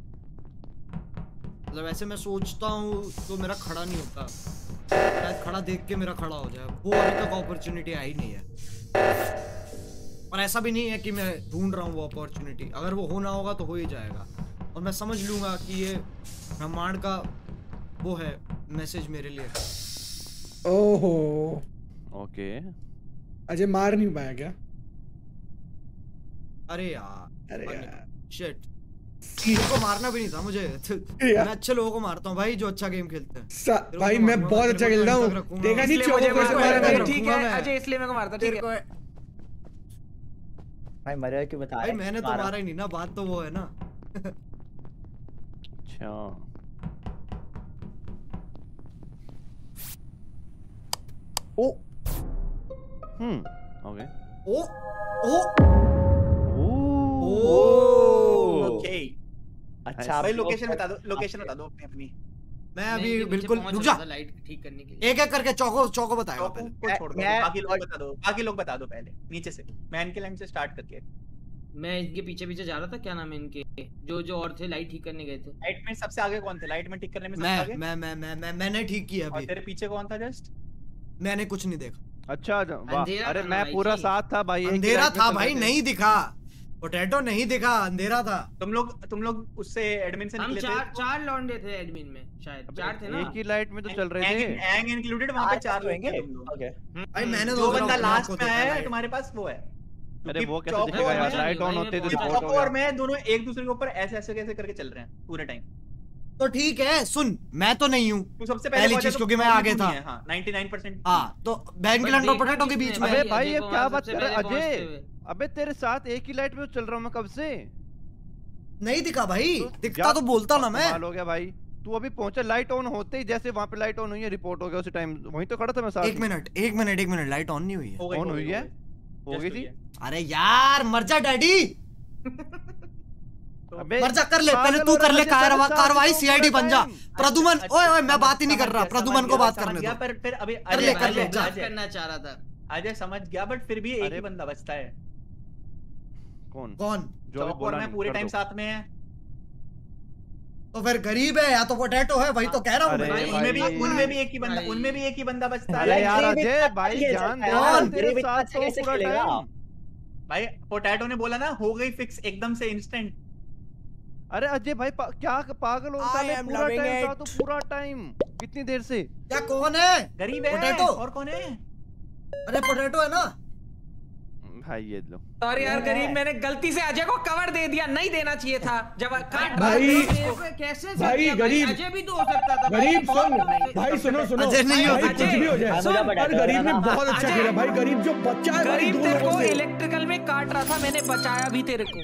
Speaker 3: मतलब ऐसे मैं सोचता हूँ तो मेरा खड़ा नहीं होता। शायद खड़ा देख के मेरा खड़ा हो जाए। वो अभी तक अपॉर्चुनिटी आई नहीं है। और ऐसा भी नहीं है कि मैं ढूंढ रहा हूँ वो अपॉर्चुनिटी अगर वो होना होगा तो हो ही जाएगा। और मैं समझ लूँगा कि ये ब्रह्मांड का वो है मैसेज मेरे लिए।
Speaker 6: ओहो।
Speaker 7: ओके।
Speaker 6: अजय मार नहीं पाया क्या?
Speaker 3: अरे यार
Speaker 6: अरे यार।
Speaker 3: शिट को मारना भी नहीं था मुझे। मैं अच्छे लोगों को मारता हूँ भाई जो अच्छा गेम खेलते हैं।
Speaker 6: भाई
Speaker 3: तो
Speaker 6: मैं बहुत अच्छा खेलता
Speaker 3: तो
Speaker 6: हूँ। देखा नहीं
Speaker 9: ठीक है अजय इसलिए मेरे को मारता ठीक है।
Speaker 5: भाई मरे क्यों बता
Speaker 3: भाई मैंने तो मारा। ही नहीं ना बात तो वो है ना।
Speaker 7: अच्छा।
Speaker 5: ओ।
Speaker 7: हम्म ओके
Speaker 3: ओ ओ। ओ।
Speaker 1: ओके
Speaker 5: अच्छा
Speaker 1: भाई लोकेशन बता दो लोकेशन बता दो अपनी अपनी।
Speaker 3: मैं अभी बिल्कुल रुक जा।
Speaker 2: लाइट ठीक करने के लिए।
Speaker 3: एक एक करके चौको चौको बताएगा पहले।
Speaker 1: को छोड़ दो बाकी लोग बता दो बाकी लोग बता दो पहले नीचे से। मैन के लाइन से स्टार्ट करके।
Speaker 2: मैं इनके पीछे पीछे जा रहा था क्या नाम है इनके? जो जो और थे लाइट ठीक करने गए थे।
Speaker 1: लाइट में सबसे आगे कौन थे? लाइट में ठीक करने में सबसे आगे?
Speaker 3: मैं मैं मैं मैं मैंने ठीक किया अभी।
Speaker 1: तेरे पीछे कौन था जस्ट
Speaker 3: मैंने कुछ नहीं देखा।
Speaker 7: अच्छा वाह। अरे मैं पूरा साथ था भाई
Speaker 3: अंधेरा था भाई नहीं दिखा। पोटैटो नहीं दिखा अंधेरा था।
Speaker 1: तुम लोग तुम लोग उससे एडमिन से निकले
Speaker 2: चार
Speaker 1: थे?
Speaker 2: चार लौंडे थे एडमिन में शायद चार थे ना?
Speaker 7: एक ही लाइट में तो चल रहे थे।
Speaker 1: एंग इंक्लूडेड वहाँ पे चार
Speaker 5: होंगे?
Speaker 1: तुम लोग।
Speaker 5: ओके
Speaker 3: भाई मैंने तो
Speaker 1: जो बंदा लास्ट में आया है। तुम्हारे पास वो है।
Speaker 7: अरे वो कैसे दिखेगा यार? लाइट ऑन होते तो रिपोर्ट हो
Speaker 1: चौको और मैं दोनों एक दूसरे के ऊपर ऐसे ऐसे कैसे करके चल रहे हैं पूरे टाइम
Speaker 3: तो ठीक है सुन मैं तो नहीं हूँ।
Speaker 1: तू सबसे पहले
Speaker 3: पहली चीज़
Speaker 1: तो
Speaker 3: क्योंकि मैं आगे था।
Speaker 1: है, हाँ 99%
Speaker 3: हाँ तो बैंगलैंड और पोटैटो के बीच में।
Speaker 2: भाई,
Speaker 7: ये क्या बात कर रहा है? अजय। अबे तेरे साथ एक ही लाइट में तो चल रहा हूँ मैं कब से?
Speaker 3: नहीं दिखा भाई
Speaker 7: तो
Speaker 3: दिखता तो बोलता ना मैं।
Speaker 7: हो गया भाई। तू अभी पहुँचा लाइट ऑन होते ही जैसे वहाँ पे लाइट ऑन हुई है रिपोर्ट हो गया उसी टाइम वहीं तो खड़ा था मैं साथ
Speaker 3: एक मिनट एक मिनट एक मिनट लाइट ऑन नहीं हुई है।
Speaker 7: ऑन हुई है
Speaker 1: हो?
Speaker 7: हो गई थी?
Speaker 3: अरे यार मर जा डैडी।
Speaker 7: अबे
Speaker 3: मर जा कर ले पहले तू कर ले कार्रवाई सीआईडी बन जा। प्रदुमन
Speaker 1: अच्छा,
Speaker 3: ओए ओए मैं
Speaker 1: अच्छा,
Speaker 3: बात ही नहीं कर रहा प्रदुमन को बात करने दो।
Speaker 1: पर फिर अभी
Speaker 3: कर ले, कर ले,
Speaker 2: करना चाह रहा था।
Speaker 1: अजय समझ गया बट फिर भी एक ही बंदा बचता है।
Speaker 7: कौन?
Speaker 3: कौन?
Speaker 7: जो अभी
Speaker 1: और
Speaker 7: बोला
Speaker 1: मैं पूरे टाइम साथ में है।
Speaker 3: तो फिर गरीब है या तो पोटैटो है वही तो कह रहा हूँ मैं।
Speaker 2: भाई,
Speaker 1: उनमें भी उनमें भी एक ही बंदा उनमें भी एक ही बंदा बचता है।
Speaker 7: यार अजय भाई
Speaker 5: सकता
Speaker 7: दे यार, तेरे साथ तो
Speaker 5: कैसे
Speaker 7: पूरा
Speaker 5: खेलेगा?
Speaker 7: टाइम
Speaker 1: भाई पोटैटो ने बोला ना हो गई फिक्स एकदम से इंस्टेंट
Speaker 7: अरे अजय भाई पा, क्या पागल हो
Speaker 10: am
Speaker 7: पूरा टाइम था तो पूरा टाइम कितनी देर से?
Speaker 3: क्या कौन है?
Speaker 1: गरीब है
Speaker 3: पोटैटो।
Speaker 1: और कौन है?
Speaker 3: अरे पोटैटो है ना।
Speaker 7: भाई ये लो।
Speaker 9: सॉरी यार गरीब मैंने गलती से अजय को कवर दे दिया नहीं देना चाहिए था। जब काट
Speaker 6: भाई
Speaker 2: को कैसे से
Speaker 6: भाई, गरीब-
Speaker 2: अजय भी तो हो सकता था।
Speaker 6: गरीब सुन। भाई सुनो सुनो।
Speaker 3: अजय नहीं
Speaker 6: भाई,
Speaker 3: होता।
Speaker 6: कुछ भी हो जाए।
Speaker 10: सुन,
Speaker 6: पर गरीब ने बहुत अच्छा
Speaker 9: अजय-
Speaker 6: खेला। भाई गरीब जो बच्चा है
Speaker 9: गरीब तेरे को इलेक्ट्रिकल में काट रहा था मैंने बचाया भी तेरे को।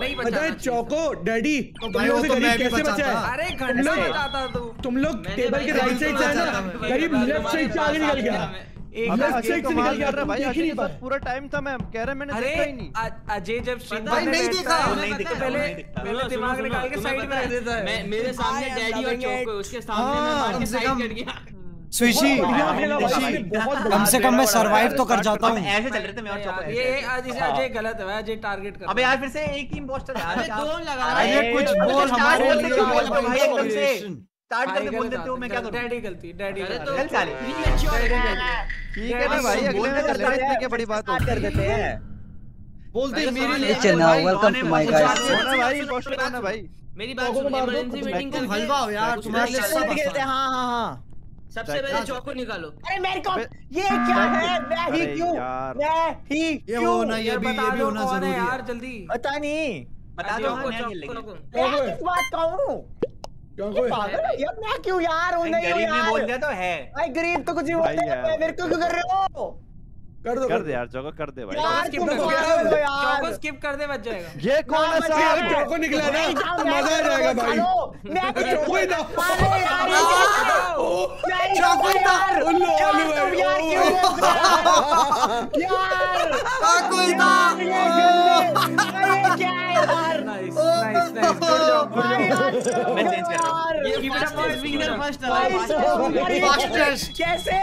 Speaker 4: नहीं
Speaker 6: पता है चौको डैडी
Speaker 3: तो
Speaker 6: तुम
Speaker 3: भाई
Speaker 6: लोग
Speaker 3: वो तो
Speaker 6: गरीब
Speaker 3: मैं भी
Speaker 6: कैसे
Speaker 3: बचाता।
Speaker 6: बचा है
Speaker 4: अरे
Speaker 6: तुम
Speaker 4: घंटा
Speaker 6: लोग
Speaker 4: बचाता तू।
Speaker 6: तुम लोग टेबल के राइट साइड से ना गरीब लेफ़्ट साइड से आगे निकल गया।
Speaker 7: है
Speaker 6: ही
Speaker 7: पूरा टाइम था मैं कह रहा मैंने देखा ही नहीं
Speaker 4: अजय जब
Speaker 3: भाई नहीं देखा।
Speaker 1: नहीं दिखता,
Speaker 4: पहले पहले दिमाग निकाल के साइड में रख देता है
Speaker 2: मेरे सामने डैडी और चौको उसके सामने मैं
Speaker 3: हाँ,
Speaker 2: मार
Speaker 3: कम
Speaker 2: के
Speaker 3: से
Speaker 2: साइड
Speaker 3: कम-
Speaker 2: गया
Speaker 3: स्विशी से मैं सरवाइव तो कर जाता हूँ
Speaker 1: ऐसे चल रहे थे मैं और चौको
Speaker 4: ये आज इसे अजय गलत है अजय टारगेट कर
Speaker 1: अबे यार फिर से एक ही इम्पोस्टर यार
Speaker 2: अरे दो लगा
Speaker 3: अरे कुछ बोल हमारे लिए
Speaker 1: बोल
Speaker 3: बोल
Speaker 1: भाई एकदम से
Speaker 3: inspiration।
Speaker 1: स्टार्ट कर दे बोल देते हो मैं क्या करूँ?
Speaker 4: डैडी गलती डैडी गलती।
Speaker 2: तो
Speaker 1: चल साले
Speaker 7: ठीक है ना भाई अगले में कर लेना इतनी क्या बड़ी बात
Speaker 5: स्टार्ट कर देते हैं
Speaker 3: बोल दे मेरे लिए
Speaker 2: है,
Speaker 11: चल ना वेलकम टू माय गाइस
Speaker 7: होना भाई इम्पोस्टर होना भाई।
Speaker 2: मेरी बात सुन इमरजेंसी मीटिंग
Speaker 3: तुम
Speaker 2: करके
Speaker 3: हलवा हो यार तुम्हारे लिए सब
Speaker 5: खेलते
Speaker 3: आसान
Speaker 5: हैं, हाँ हाँ हाँ।
Speaker 2: सबसे पहले चौको निकालो।
Speaker 5: अरे मेरे को ये क्या है? मैं ही क्यों? मैं ही
Speaker 3: ये
Speaker 5: क्यों?
Speaker 3: वो होना ये भी ये भी होना
Speaker 4: कौन है
Speaker 3: ज़रूरी
Speaker 4: यार
Speaker 3: है
Speaker 4: जल्दी।
Speaker 5: पता नहीं।
Speaker 1: बता दो।
Speaker 4: चौको,
Speaker 1: हाँ,
Speaker 4: चौको,
Speaker 1: लेंगे।
Speaker 5: मैं किस बात का हूँ
Speaker 6: है।
Speaker 5: पागल है यार मैं क्यों यार हूँ? नहीं
Speaker 1: गरीब ने बोल दिया तो है।
Speaker 5: भाई गरीब तो कुछ ही
Speaker 7: भाई
Speaker 5: बोलते मेरे को क्यों कर रहे हो?
Speaker 6: कर दो
Speaker 7: कर दे यार चौको कर दे भाई।
Speaker 5: यार
Speaker 4: दो।
Speaker 5: पागल हो यार।
Speaker 4: चौको स्किप कर दे बच जाएगा।
Speaker 7: ये कौन है?
Speaker 5: ना
Speaker 7: साहब
Speaker 6: निकला ना तो मज़ा आ जाएगा भाई।
Speaker 5: मैं कुछ
Speaker 6: ही था
Speaker 5: अरे यार
Speaker 6: चौको ही? था उल्लू उल्लू
Speaker 5: यार क्यों हो? यार
Speaker 3: चौको ही था।
Speaker 5: क्या है
Speaker 1: हूँ।
Speaker 5: भाई
Speaker 3: Fastest.
Speaker 5: कैसे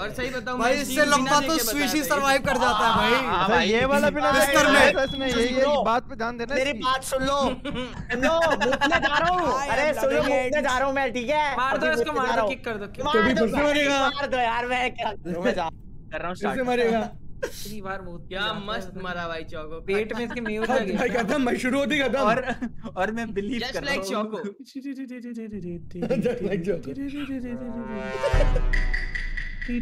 Speaker 2: और सही बताऊँ
Speaker 3: भाई इससे लंबा तो स्विशी सरवाइव कर जाता है भाई।
Speaker 7: हाँ भाई ये वाला बिना
Speaker 3: बिस्तर में।
Speaker 7: ये ये बात पे ध्यान देना
Speaker 5: मेरी बात सुन लो। लो मुकने जा रहा हूँ। अरे सुनो मुकने जा रहा हूँ मैं ठीक है?
Speaker 4: मार दो इसको मार दो किक कर दो।
Speaker 5: मार दो
Speaker 6: फिर से
Speaker 5: भाई,
Speaker 6: मरेगा।
Speaker 5: मार दो। यार मैं क्या मैं जा
Speaker 1: कर रहा हूँ स्टार्ट
Speaker 6: मरेगा।
Speaker 4: इतनी बार मुँह
Speaker 2: क्या मस्त। मारा भाई चौको।
Speaker 4: पेट में इसके
Speaker 6: भाई खत्म खत्म
Speaker 1: और और मैं बिलीव कर रहा हूँ।
Speaker 2: चौको.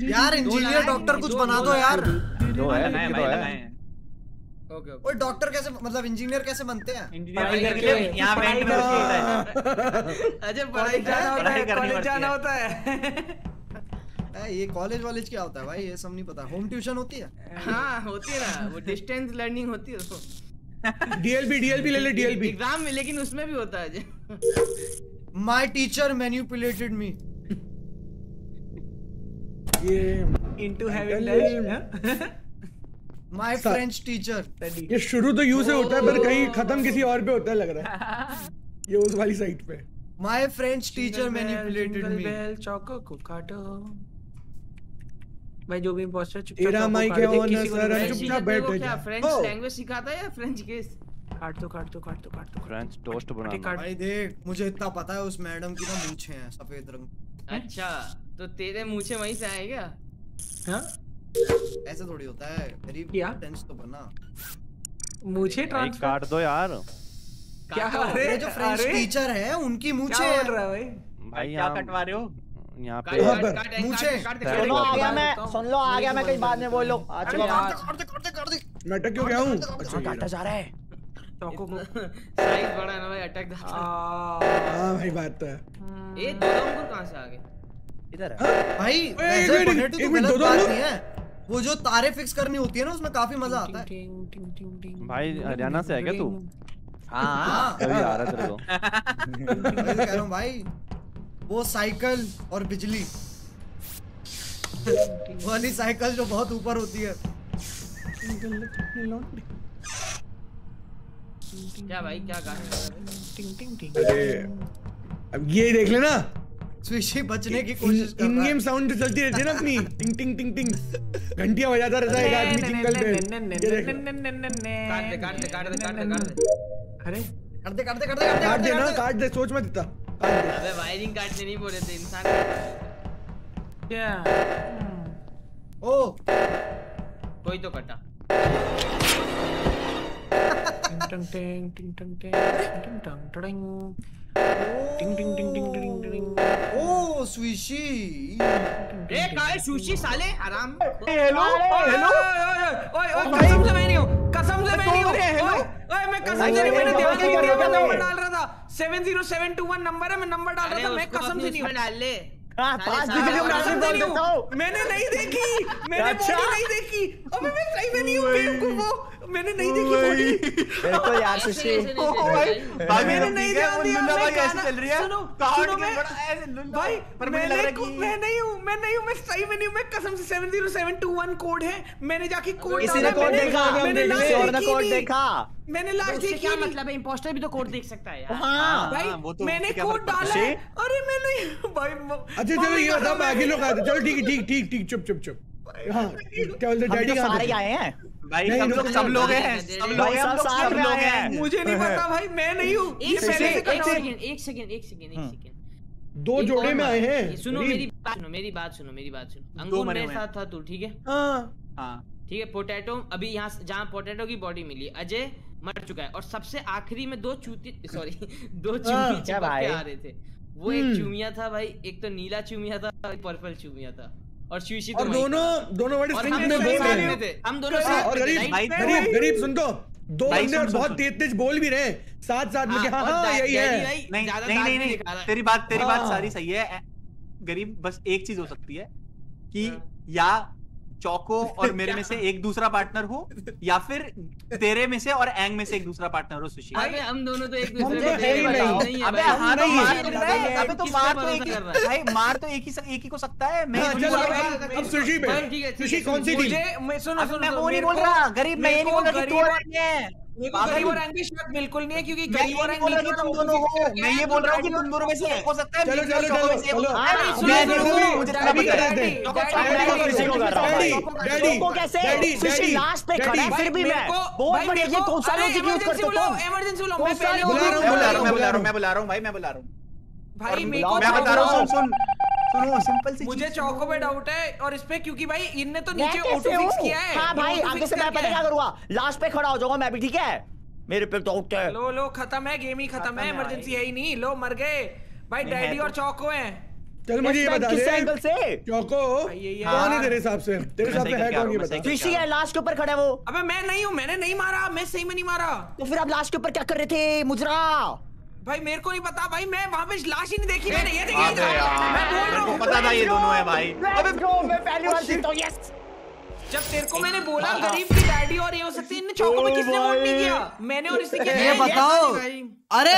Speaker 3: यार इंजीनियर डॉक्टर कुछ बना दो यार।
Speaker 7: दो है
Speaker 1: भाई लगाए
Speaker 2: ओके
Speaker 3: ओए डॉक्टर कैसे मतलब इंजीनियर कैसे बनते हैं?
Speaker 1: इंजीनियर के लिए यहाँ वेंट है।
Speaker 2: अजय पढ़ाई
Speaker 4: जाना होता है
Speaker 1: करनी
Speaker 4: कॉलेज जाना होता है।
Speaker 3: ए, ये कॉलेज वॉलेज क्या होता है भाई? ये सब नहीं पता। होम ट्यूशन होती है?
Speaker 2: हाँ होती है ना। वो डिस्टेंस लर्निंग होती है उसको।
Speaker 6: डीएलपी डीएलपी ले ले डीएलपी
Speaker 2: एग्ज़ाम में लेकिन उसमें भी होता है
Speaker 3: माय टीचर मैनिपुलेटेड मी
Speaker 6: ये
Speaker 4: into
Speaker 3: having.
Speaker 6: My
Speaker 3: French teacher
Speaker 6: ये शुरू तो यू से होता है पर कहीं खत्म किसी और पे होता है लग रहा है। ये उस वाली साइड पे।
Speaker 3: My French teacher manipulated me
Speaker 4: bell चौको को काटो। भाई जो भी इंपोस्टर चुप
Speaker 6: तेरा माइक है on है, हम चुपचाप बैठ जा।
Speaker 2: क्या फ्रेंच. लैंग्वेज सिखाता है या फ्रेंच किस
Speaker 4: काट दो काट दो काट दो काट दो।
Speaker 7: फ्रेंच टोस्ट बनाना।
Speaker 4: काट
Speaker 3: भाई देख मुझे इतना पता है उस मैडम की ना मूछें हैं सफ़ेद रंग।
Speaker 2: अच्छा तो तेरे मूछे वहीं से आए क्या?
Speaker 4: हाँ?
Speaker 3: ऐसे थोड़ी होता है मेरी
Speaker 4: क्या?
Speaker 3: टेंस तो बना।
Speaker 4: मुझे
Speaker 7: भाई
Speaker 4: ट्रांसफ़र
Speaker 7: काट दो यार।
Speaker 4: क्या? अरे
Speaker 3: जो फ्रेंच टीचर है उनकी मूछें
Speaker 4: क्या बोल रहा है भाई?
Speaker 7: भाई
Speaker 1: क्या कटवा रहे हो?
Speaker 7: यहाँ पे
Speaker 5: सुनो
Speaker 7: वो
Speaker 5: आ गया मैं सुन लो आ गया मैं कहीं बाद में बोलो आ
Speaker 4: अरे
Speaker 5: चुका
Speaker 4: यार
Speaker 3: करते करते करते
Speaker 6: मैं अटक क्यों गया हूँ? अच्छा
Speaker 5: काटा जा रहा है।
Speaker 4: चौको को
Speaker 2: साइज़ बड़ा है ना भाई अटैक दा
Speaker 4: आ,
Speaker 6: हाँ भाई बात तो है।
Speaker 2: ये दो अंकुर कहाँ से आ गए?
Speaker 5: इधर है।
Speaker 3: भाई
Speaker 6: एक मिनट,
Speaker 3: तो
Speaker 6: दो दो
Speaker 3: नहीं है। वो जो तारे फिक्स करनी होती है ना उसमें काफ़ी मज़ा आता है।
Speaker 7: भाई हरियाणा से है क्या तू?
Speaker 5: हाँ।
Speaker 3: हाँ
Speaker 7: आ रहा तेरे को।
Speaker 3: वही तो कह रहा हूँ भाई। वो साइकिल और बिजली। वाली साइकिल जो बहुत ऊपर होती है।
Speaker 2: क्या भाई क्या गाने गा रहे हो?
Speaker 4: टिंग, टिंग, टिंग।
Speaker 6: अरे अब ये देख लेना।
Speaker 3: स्विशी बचने की कोशिश कर
Speaker 6: इन गेम साउंड चलती रहती है ना अपनी। टिंग टिंग टिंग टिंग। घंटियाँ बजाता रहता है एक आदमी जिंगल पे।
Speaker 2: काट दे काट दे काट दे काट दे काट दे।
Speaker 4: अरे।
Speaker 3: कर दे कर दे कर दे
Speaker 6: काट
Speaker 3: दे, दे
Speaker 6: काट दे। सोच मत इतना। काट दे
Speaker 2: अबे वायरिंग काटने नहीं बोले थे इंसान
Speaker 4: क्या?
Speaker 3: ओ।
Speaker 2: कोई तो कटा।
Speaker 4: टिंग टंग टिंग टिंग टंग टिंग टंग टंग टड़िंग टिंग टिंग टिंग टिंग टिंग टिंग
Speaker 3: ओ सुशी
Speaker 2: ए काय सुशी साले आराम
Speaker 5: हेलो हेलो
Speaker 4: ओए ओए कसम से मैं नहीं हूँ कसम से मैं नहीं हूँ हेलो ओए मैं कसम से नहीं मैंने ध्यान नहीं दिया मैं नंबर डाल रहा था 70721 नंबर है मैं नंबर डाल रहा था मैं कसम से नहीं हाँ,
Speaker 5: पाँच डिग्री में
Speaker 2: डालने
Speaker 5: बोल देता हूँ।
Speaker 4: मैंने नहीं देखी मैंने बॉडी नहीं देखी। अबे मैं सही में नहीं हूँ बेवकूफ़ मैंने नहीं देखी बॉडी
Speaker 5: देखो यार सुशी
Speaker 2: भाई
Speaker 4: मैंने नहीं ध्यान दिया मैं गाना
Speaker 1: चल रही है।
Speaker 4: सुनो सुनो मैं भाई
Speaker 1: पर मैं
Speaker 4: मैं नहीं हूँ मैं नहीं हूँ मैं सही में नहीं हूँ मैं कसम से 70721 कोड है। मैंने जाके कोड
Speaker 5: डाला मैंने कोड देखा
Speaker 4: मैंने
Speaker 5: कोड देखा।
Speaker 4: मैंने लाश
Speaker 2: तो
Speaker 4: देखी
Speaker 2: क्या मतलब है? इंपोस्टर भी तो कोड देख सकता है यार।
Speaker 5: हाँ
Speaker 4: भाई
Speaker 1: वो तो
Speaker 4: मैंने कोड
Speaker 1: मतलब
Speaker 4: डाला
Speaker 1: है?
Speaker 4: अरे मैंने भाई
Speaker 6: अच्छा चलो ये बताओ बाकी लोग आ चलो ठीक ठीक ठीक ठीक चुप चुप चुप। हाँ
Speaker 5: हाँ
Speaker 6: डैडी
Speaker 5: तो सारे आए हैं।
Speaker 1: भाई हम
Speaker 6: तो
Speaker 1: लोग सब लोग हैं सब लोग हैं
Speaker 5: सब
Speaker 1: लोग
Speaker 5: हैं।
Speaker 4: मुझे नहीं पता भाई मैं नहीं हूँ।
Speaker 2: एक सेकंड एक सेकंड एक सेकंड एक सेकंड हाँ।
Speaker 6: दो जोड़े में आए हैं
Speaker 2: सुनो मेरी बात सुनो मेरी बात सुनो मेरी बात सुनो।
Speaker 1: अंगूर
Speaker 2: मेरे साथ था तू ठीक है?
Speaker 6: हाँ।
Speaker 1: हाँ
Speaker 2: ठीक है पोटैटो अभी यहाँ जहाँ पोटैटो की बॉडी मिली अजय मर चुका है। और सबसे आखिरी में दो चूती सॉरी दो
Speaker 6: हाँ,
Speaker 5: चूती चिपक
Speaker 2: के आ रहे थे। वो एक
Speaker 6: हम्म।
Speaker 2: चूमिया था भाई एक तो नीला चूमिया था और पर्पल चूमिया था। और शीशी तो
Speaker 6: और दोनों दोनों बड़े सिंक में बोल रहे
Speaker 2: थे। हम दोनों साथ
Speaker 6: और गरीब गरीब गरीब सुन। तो दो बंदे
Speaker 1: और
Speaker 6: बहुत तेज तेज बोल भी रहे साथ साथ में हाँ
Speaker 2: हाँ
Speaker 6: हाँ,
Speaker 2: हाँ,
Speaker 6: यही है।
Speaker 1: नहीं नहीं नहीं तेरी बात तेरी बात सारी सही है। गरीब बस एक चीज़ हो सकती है कि या चौको और मेरे में से एक दूसरा पार्टनर हो या फिर तेरे में से और एंग में से एक दूसरा पार्टनर हो सुशी
Speaker 2: अबे हम दोनों तो एक दूसरे
Speaker 6: तो
Speaker 2: को
Speaker 6: नहीं।
Speaker 2: नहीं
Speaker 1: अबे हाँ तो, तो मार अबे तो मार तो एक ही भाई मार तो एक ही एक ही को सकता है। मैं
Speaker 6: हाँ, अब सुशी पे। सुशी कौन सी थी
Speaker 4: मुझे सुनो सुनो
Speaker 1: मैं वो नहीं बोल रहा। गरीब मैं ये नहीं बोल रहा कि तू और
Speaker 4: मैं
Speaker 1: पागल
Speaker 4: और एंग्री बिल्कुल नहीं है क्योंकि गरीब और एंग्री
Speaker 1: तुम दोनों हो। मैं ये बोल रहा हूँ कि तुम दोनों में से एक हो सकता है
Speaker 6: चलो चलो चलो। चलो
Speaker 2: अरे
Speaker 6: हाँ,
Speaker 5: डैडी कैसे
Speaker 6: तो
Speaker 5: लास्ट पे फिर भी मैं। बहुत
Speaker 4: बड़ी
Speaker 5: ये कौन? सा लॉजिक यूज़ करते हो
Speaker 1: भाई मैं बुला रहा हूँ
Speaker 4: भाई।
Speaker 1: मैं बता रहा हूँ सुन सुन। सुनो सिंपल सी
Speaker 4: मुझे चौको पे डाउट है और इस पे क्योंकि भाई इनने तो नीचे ऑटो फिक्स किया है
Speaker 5: हाँ भाई आगे से मैं पता क्या करूँगा? लास्ट पे खड़ा हो जाऊँगा मैं भी ठीक है? मेरे पे डाउट है।
Speaker 4: लो लो खत्म है गेम ही खत्म है इमरजेंसी है ही नहीं। लो मर गए। भाई डैडी और चौको हैं।
Speaker 6: चल मुझे ये बता दे।
Speaker 5: एंगल से?
Speaker 6: चौको? कौन है
Speaker 4: हाँ।
Speaker 6: तेरे हिसाब से? तेरे हिसाब से है कौन ये बता?
Speaker 5: फिशी है लास्ट के ऊपर खड़ा है वो।
Speaker 4: अबे मैं नहीं हूँ मैंने नहीं मारा मैं सही में नहीं मारा।
Speaker 5: तो फिर आप लास्ट के ऊपर क्या कर रहे थे मुजरा?
Speaker 4: भाई मेरे को नहीं पता भाई मैं वहाँ पे लाश ही नहीं देखी मैंने ये देखी मैं बोल रहा हूँ।
Speaker 1: पता था ये दोनों है भाई।
Speaker 5: अबे ब्रो मैं पहली बार जीता हूँ यस
Speaker 4: जब तेरे को मैंने बोला गरीब हाँ। की डैडी और ये हो सकती है इन चौकों में किसने वोट नहीं किया? मैंने और इसने किया
Speaker 3: ये बताओ। अरे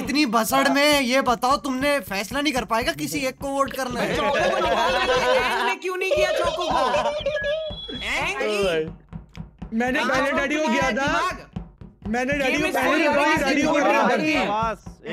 Speaker 3: इतनी भसड़ में ये बताओ तुमने फैसला नहीं कर पाएगा किसी एक को वोट करना है?
Speaker 4: चौकों को क्यों नहीं किया चौकों को?
Speaker 6: मैंने
Speaker 4: हाँ,
Speaker 6: पहले डैडी को किया था। मैंने डैडी को पहले डैडी को
Speaker 4: कर
Speaker 7: बस।
Speaker 5: तो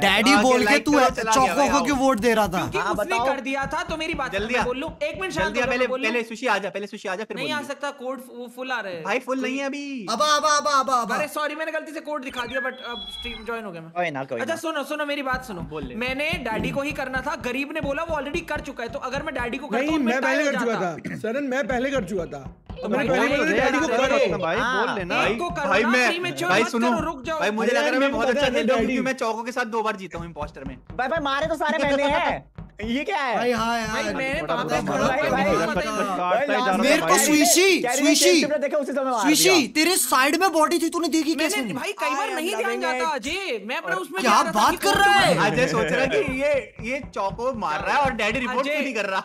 Speaker 3: डैडी बोल के तू चौको को क्यों वोट दे रहा था?
Speaker 5: हाँ
Speaker 4: कर दिया था तो मेरी बात
Speaker 1: जल्दी
Speaker 4: बोल लो? 1 मिनट
Speaker 1: जल्दी पहले पहले स्विशी आ जा पहले सुशी आ जा फिर
Speaker 4: नहीं आ सकता कोड फुल आ रहे है।
Speaker 1: भाई फुल नहीं है अभी।
Speaker 3: अब अब अब अब अब
Speaker 4: अरे सॉरी मैंने गलती से कोड दिखा दिया बट अब स्ट्रीम ज्वाइन हो गया मैं।
Speaker 5: कोई ना कोई
Speaker 4: अच्छा सुनो सुनो मेरी बात सुनो।
Speaker 1: बोल
Speaker 4: मैंने डैडी को ही करना था गरीब ने बोला वो ऑलरेडी कर चुका है तो अगर मैं डैडी को करता हूँ
Speaker 6: मैं पहले कर चुका था। तो सरन मैं पहले कर चुका था।
Speaker 4: मैं
Speaker 6: पहले डैडी को कर
Speaker 4: रहा
Speaker 7: हूँ
Speaker 5: हाँ, भाई
Speaker 7: बोल लेना
Speaker 4: एक को
Speaker 1: भाई मैं भाई सुनो।
Speaker 4: रुक जाओ।
Speaker 1: भाई मुझे लग रहा है मैं बहुत अच्छा खेल रहा हूँ क्योंकि मैं चौकों के साथ दो बार जीता हूँ इंपोस्टर में।
Speaker 5: भाई भाई मारे तो सारे पहले हैं। ये क्या है?
Speaker 3: भाई हाँ यार।
Speaker 7: मेरे
Speaker 4: वहाँ पे खड़ा है
Speaker 7: भाई
Speaker 3: मेरे को स्वीशी स्वीशी स्वीशी तेरे साइड में बॉडी थी तूने देखी कैसे?
Speaker 4: भाई कई बार नहीं ध्यान जाता अजय मैं अपने उसमें
Speaker 3: क्या बात कर रहा है?
Speaker 1: अजय सोच रहा है कि हाँ ये ये चौको मार रहा है और डैडी रिपोर्ट क्यों नहीं कर रहा?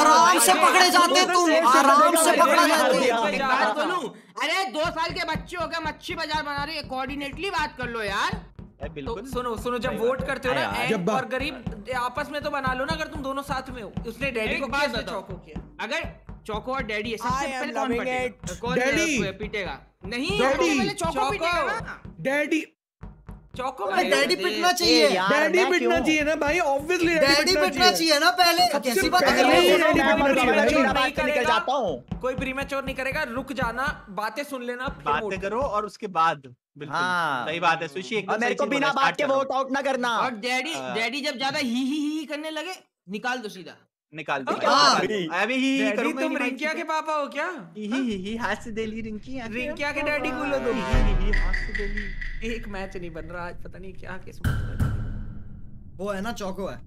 Speaker 3: आराम से पकड़े जाते तुम आराम से पकड़ा जाते।
Speaker 2: एक बात बोलूँ अरे दो साल के बच्चे हो गए मच्छी बाज़ार बना रहे कोऑर्डिनेटली बात कर लो यार।
Speaker 4: तो सुनो सुनो जब वोट करते हो ना
Speaker 6: जब
Speaker 4: और गरीब आपस में तो बना लो ना अगर तुम दोनों साथ में हो। उसने डैडी को किया चौको किया।
Speaker 2: अगर चौको और डैडी है सबसे पहले कौन पीटेगा? नहीं डैडी। चौको
Speaker 6: डैडी।
Speaker 4: चौको में
Speaker 3: डैडी पिटना चाहिए।
Speaker 6: डैडी पिटना चाहिए ना भाई ऑब्वियसली
Speaker 3: डैडी पिटना चाहिए। ना पहले कैसी बात कर रहे
Speaker 6: हो
Speaker 4: कोई नहीं करेगा रुक जाना बातें सुन लेना
Speaker 1: बातें करो और उसके बाद
Speaker 5: हाँ।
Speaker 1: सही बात है सुशी एकदम
Speaker 5: मेरे को बिना बात के वोट आउट ना करना।
Speaker 2: और डैडी
Speaker 1: हाँ।
Speaker 2: डैडी जब ज़्यादा ही ही ही करने लगे निकाल दो सीधा।
Speaker 1: निकाल दिया हाँ, हाँ।
Speaker 4: अभी ही।
Speaker 1: करूँगा
Speaker 4: तुम रिंकिया के पापा हो क्या?
Speaker 1: हाथ से देली रिंकिया
Speaker 4: रिंकिया के डैडी बोलो तो
Speaker 1: हाथ से दे
Speaker 4: एक मैच नहीं बन रहा आज पता नहीं क्या केस
Speaker 3: वो है ना चौको है।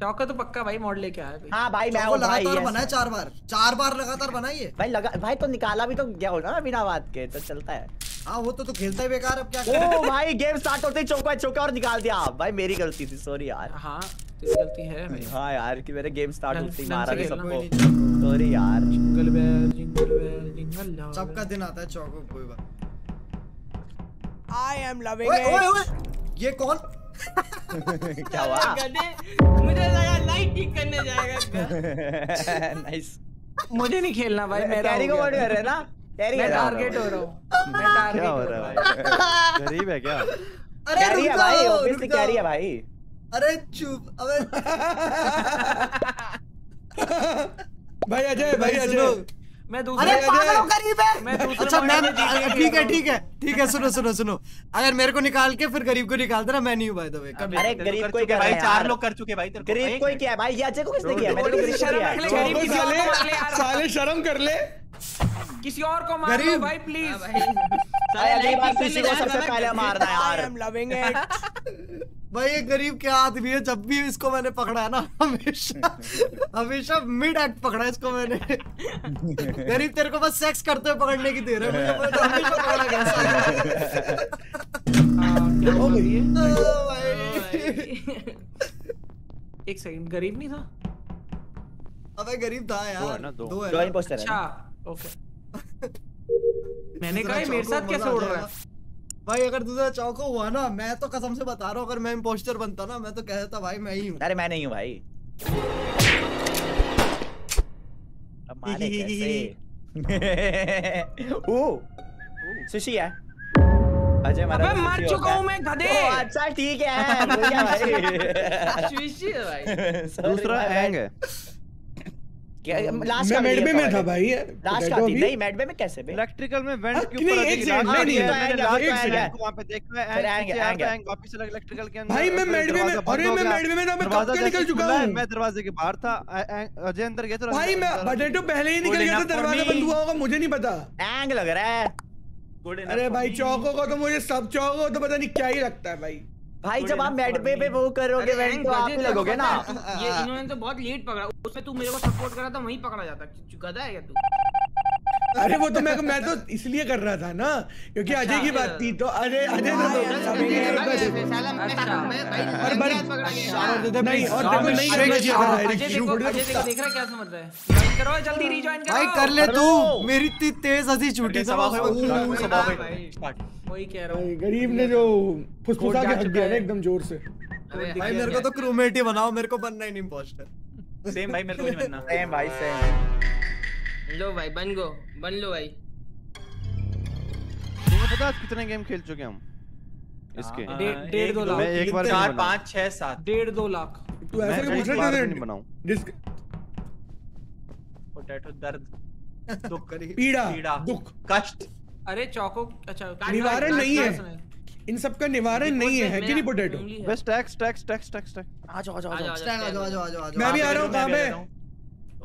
Speaker 4: चौका तो पक्का भाई मॉडल लेके आया
Speaker 5: हाँ भाई मैं वो
Speaker 3: लगातार बनाया चार बार। चार बार लगातार बनाई है
Speaker 5: भाई लगा भाई तो निकाला भी तो गया होगा ना बिना बात के तो चलता है।
Speaker 3: हाँ वो तो तो खेलता ही बेकार अब क्या
Speaker 5: ओ भाई गेम स्टार्ट होते ही चौका चौका और निकाल दिया। भाई मेरी गलती थी सॉरी यार।
Speaker 9: हाँ। तेरी गलती है भाई
Speaker 5: हाँ यार कि मेरे गेम स्टार्ट होते ही मारा सबको। सॉरी यार।
Speaker 9: Jingle bell jingle bell jingle
Speaker 3: सबका दिन आता है चौको कोई बात
Speaker 10: I am loving
Speaker 3: ओए ओए ओए ये कौन?
Speaker 5: क्या हुआ?
Speaker 2: गधे मुझे लगा लाइट ठीक करने जाएगा।
Speaker 5: नाइस
Speaker 9: मुझे नहीं खेलना भाई मेरा
Speaker 5: कैरी को वर्ड कर रहे हैं ना? कैरी
Speaker 9: मैं टारगेट हो रहा हूँ। मैं टारगेट हो
Speaker 7: हो
Speaker 9: रहा हूँ
Speaker 7: गरीब है क्या?
Speaker 3: अरे
Speaker 5: कैरी है भाई ऑब्वियसली कैरी है भाई।
Speaker 3: अरे चुप अबे।
Speaker 6: भाई अजय भाई अजय।
Speaker 9: मैं
Speaker 3: अरे
Speaker 9: दूसरे
Speaker 3: पागल हो गरीब
Speaker 9: मैं
Speaker 3: है
Speaker 9: दूसरे
Speaker 3: अच्छा मैं
Speaker 9: में के
Speaker 3: ठीक है। ठीक है ठीक है सुनो सुनो सुनो। अगर मेरे को निकाल के फिर गरीब को निकाल देना मैं नहीं हूँ बाय द वे
Speaker 5: अरे गरीब
Speaker 1: चुके
Speaker 5: कर
Speaker 1: भाई चार लोग कर चुके भाई तेरे को।
Speaker 5: गरीब
Speaker 1: एक-
Speaker 5: कोई क्या है? भाई ये अजय को किसने किया? मैंने तो गरीब को किया
Speaker 6: साले
Speaker 9: को ले
Speaker 6: साले शर्म कर ले।
Speaker 9: किसी और को मार लो
Speaker 3: गरीब।
Speaker 9: भाई प्लीज़
Speaker 5: अरे अगली बार किसी को सबसे पहले मारना यार।
Speaker 10: am loving it.
Speaker 3: भाई ये गरीब क्या आदमी है जब भी इसको मैंने पकड़ा है ना हमेशा हमेशा मिड एक्ट पकड़ा इसको मैंने। गरीब तेरे को बस सेक्स करते हुए पकड़ने की दे रहे मुझे हमेशा पकड़ा गया है।
Speaker 9: एक सेकंड गरीब नहीं था?
Speaker 3: अबे गरीब था यार
Speaker 7: दो। है ना, दो।
Speaker 3: है
Speaker 5: है
Speaker 9: अच्छा ओके मैंने कहा मेरे साथ कैसे उड़ रहा है?
Speaker 3: भाई अगर दूसरा चौको हुआ ना मैं तो कसम से बता रहा हूँ अगर मैं इम्पोस्टर बनता ना मैं तो कहता भाई मैं ही हूँ।
Speaker 5: अरे मैं नहीं हूँ भाई। अब मारे कैसे? ओ सुशी है। अजय मारा
Speaker 9: अबे
Speaker 5: तो
Speaker 9: मर चुका
Speaker 5: हूँ।
Speaker 9: मैं गधे!
Speaker 5: अच्छा ठीक है। भाई।
Speaker 2: शुशी है भाई।
Speaker 7: दूसरा हैंग है।
Speaker 5: लास्ट
Speaker 6: मैं मेडबे में था भाई।
Speaker 5: लास्ट का थी। नहीं मेडबे में कैसे बे
Speaker 7: इलेक्ट्रिकल में वेंट के ऊपर
Speaker 6: एक सेकंड, नहीं, नहीं,
Speaker 7: मैंने लास्ट
Speaker 5: सेकंड।
Speaker 7: हैंग पे देखा है
Speaker 5: फिर
Speaker 7: हैंग
Speaker 5: हैंग
Speaker 7: से यार
Speaker 5: हैंग।
Speaker 7: हैंग वापस इलेक्ट्रिकल के अंदर
Speaker 6: भाई, मैं
Speaker 7: फिर
Speaker 6: में- अरे, मैं
Speaker 7: गया।
Speaker 6: में था, मैं कब
Speaker 7: दरवाज़ा
Speaker 6: निकल चुका
Speaker 7: खुला मैं दरवाजे के बाहर था अजय अंदर गया तो
Speaker 6: भाई मैं पोटैटो पहले ही निकल गया था दरवाज़ा बंद हुआ होगा मुझे नहीं पता।
Speaker 5: एंग लग रहा है।
Speaker 6: अरे भाई चौको को तो मुझे सब चौको तो पता नहीं क्या ही लगता है भाई।
Speaker 5: भाई जब आप मेडबे पे पे वो करोगे तो आप लगोगे ना।
Speaker 2: ये इन्होंने तो बहुत लेट पकड़ा उसमें तू मेरे को सपोर्ट करा था वहीं पकड़ा जाता। गधा है क्या तू?
Speaker 6: अरे वो तो मैं मैं तो इसलिए कर रहा था ना क्योंकि अजय की बात थी तो अजय अजय तो नहीं। और नहीं करना चाहिए था
Speaker 9: अजय
Speaker 6: डायरेक्ट
Speaker 9: देखो
Speaker 6: थोड़ी
Speaker 9: अजय देखो देख रहा है क्या समझ रहा है? ज्वाइन करो जल्दी रीजॉइन करो।
Speaker 3: भाई कर ले तू। मेरी इतनी तेज हँसी छूटी
Speaker 9: वही कह रहा हूँ।
Speaker 6: गरीब ने जो फुसफुसा के हक दिया ना एकदम ज़ोर से।
Speaker 3: भाई मेरे को तो क्रूमेट ही बनाओ मेरे को बनना ही नहीं इम्पोस्टर
Speaker 1: सेम भाई मेरे को नहीं बनना।
Speaker 5: सेम भाई सेम
Speaker 2: लो भाई बन गो बन लो भाई।
Speaker 7: तुम्हें पता है आज कितने गेम खेल चुके हम? इसके।
Speaker 1: हाँ,
Speaker 9: डेढ़- दो लाख।
Speaker 7: मैं एक बार
Speaker 1: चार पाँच छह सात।
Speaker 9: डेढ़ दो लाख।
Speaker 6: तू ऐसा क्यों पूछ रहा है
Speaker 7: बनाऊँ।
Speaker 6: डिस्क
Speaker 1: पोटैटो दर्द। दुख
Speaker 6: पीड़ा।
Speaker 1: पीड़ा।
Speaker 6: दुख।
Speaker 1: कष्ट।
Speaker 9: अरे चौको अच्छा
Speaker 6: निवारण नहीं है। इन सब का निवारण नहीं है। है कि नहीं पोटैटो
Speaker 7: बस tax tax tax tax tax
Speaker 5: आ जाओ आ जाओ आ जाओ।
Speaker 2: जाओ,
Speaker 3: आ जाओ आ जाओ आ जाओ आ जाओ।
Speaker 6: मैं भी आ रहा हूँ कहाँ पे?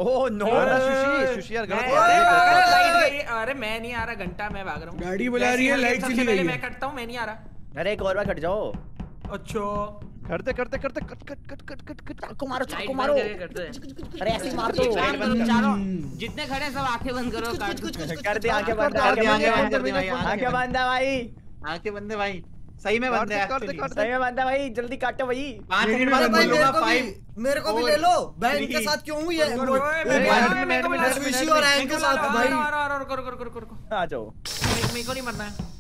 Speaker 5: ओह नो
Speaker 7: अरे सुशी सुशी यार गलत है,
Speaker 9: अरे लाइट गई अरे मैं नहीं आ रहा घंटा मैं भाग रहा हूँ
Speaker 6: गाड़ी बुला रही है, लाइट चली गई
Speaker 9: मैं कटता हूँ मैं नहीं आ रहा
Speaker 5: अरे एक और बार कट जाओ
Speaker 9: अच्छा
Speaker 7: करते करते करते cut cut cut cut cut cut
Speaker 5: चाकू मारो चाकू मारो
Speaker 2: हैं
Speaker 5: अरे ऐसे मार दो
Speaker 2: चारों जितने खड़े सब आँखें बंद करो
Speaker 5: कर दे आँखें बंद
Speaker 1: कर दी,
Speaker 5: आँखें बंद
Speaker 1: बंद कर दी
Speaker 5: आँखें बंद है भाई
Speaker 1: आँखें बंद है भाई सही में बंदा है
Speaker 7: करते, करते,
Speaker 5: सही में बंदा भाई जल्दी काटो भाई।
Speaker 1: पाँच मिनट बाद
Speaker 3: भाई मेरे को भी
Speaker 1: फाइव
Speaker 3: मेरे को भी ले लो। मैं इनके साथ क्यों हूँ? ये
Speaker 9: रुको,
Speaker 3: वो-
Speaker 9: रुको, मेरे को
Speaker 3: भाई-
Speaker 9: भी, मेरे को भी ला-
Speaker 3: और आयन के साथ भाई।
Speaker 9: और और कर कर कर कर
Speaker 5: आ जाओ।
Speaker 9: मेरे को नहीं मरना है।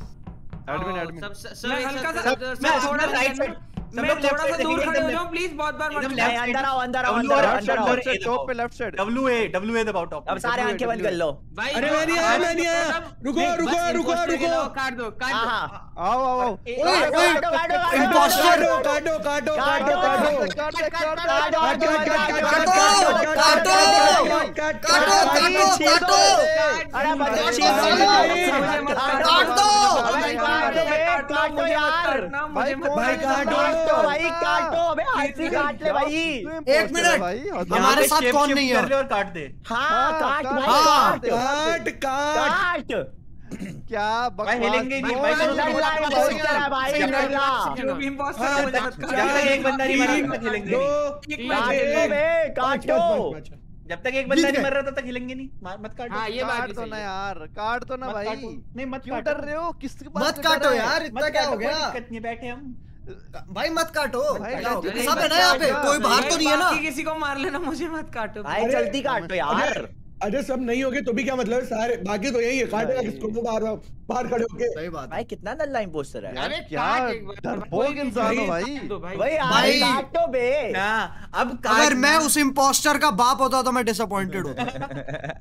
Speaker 7: एडमिन एडमिन
Speaker 2: सब एक
Speaker 9: हल्का सा मैं थोड़ा
Speaker 1: राइट
Speaker 9: सा
Speaker 1: right side, सब
Speaker 9: मैं थोड़ा सा दूर खड़े हो जाओ प्लीज़ बहुत बार
Speaker 5: नहीं, अंदर आओ अंदर आओ अंदर अंदर
Speaker 7: टॉप पे left side
Speaker 1: W A W A दबाओ टॉप
Speaker 5: अब सारे आँखें बंद कर लो
Speaker 6: अरे मैं नहीं आया मैं नहीं आया रुको रुको रुको रुको
Speaker 2: काट दो काट
Speaker 5: हाँ
Speaker 2: दो
Speaker 5: हाँ
Speaker 7: आओ आओ आओ
Speaker 3: ओए,
Speaker 5: काटो काटो काटो काटो।
Speaker 6: काटो काटो काटो काटो
Speaker 5: काटो।
Speaker 6: काटो
Speaker 5: काटो
Speaker 6: काट काट
Speaker 5: अरे
Speaker 3: काट दो।
Speaker 5: काटो यार।
Speaker 6: भाई
Speaker 7: भाई
Speaker 6: काटो?
Speaker 5: भाई काटो अबे हाथ से काट ले भाई।
Speaker 3: एक मिनट। हमारे साथ कौन नहीं
Speaker 1: कर
Speaker 3: है
Speaker 1: ले और काट दे।
Speaker 5: हाँ काट भाई
Speaker 3: हाँ,
Speaker 5: काट।
Speaker 6: काट
Speaker 7: क्या
Speaker 1: भाई
Speaker 7: बकवास?
Speaker 1: हिलेंगे नहीं भाई
Speaker 5: है, है? भाई
Speaker 6: हाँ,
Speaker 9: है करो
Speaker 1: एक बंदा नहीं मरा हिलेंगे
Speaker 6: दो।
Speaker 1: नहीं
Speaker 9: एक
Speaker 5: काटो
Speaker 1: जब तक एक बंदा नहीं मर रहा तब तक हिलेंगे नहीं। मत काटो।
Speaker 2: हाँ ये बात
Speaker 7: काट
Speaker 2: भी
Speaker 7: ना यार काट तो ना भाई।
Speaker 1: नहीं मत
Speaker 7: क्यों डर रहे हो? किसके पास
Speaker 3: मत काटो यार इतना क्या हो गया?
Speaker 1: दिक्कत नहीं बैठे हम।
Speaker 3: भाई मत काटो।
Speaker 7: भाई,
Speaker 3: सब है ना यहाँ पे कोई बाहर तो नहीं है ना।
Speaker 4: किसी को मार लेना मुझे मत काटो।
Speaker 5: भाई जल्दी काटो यार।
Speaker 6: अरे सब नहीं होगे तो भी क्या मतलब सारे बाकी तो यही है काटेगा किसको वो बाहर बाहर खड़े होके।
Speaker 3: सही बात
Speaker 5: भाई कितना नल्ला इम्पोस्टर है?
Speaker 2: अरे
Speaker 7: क्या डरपोक इंसान हो भाई।
Speaker 2: भाई।
Speaker 5: भाई
Speaker 3: भाई।
Speaker 5: काटो बे।
Speaker 1: ना अब
Speaker 3: अगर मैं उस इम्पोस्टर का बाप होता तो मैं डिसअपॉइंटेड होता।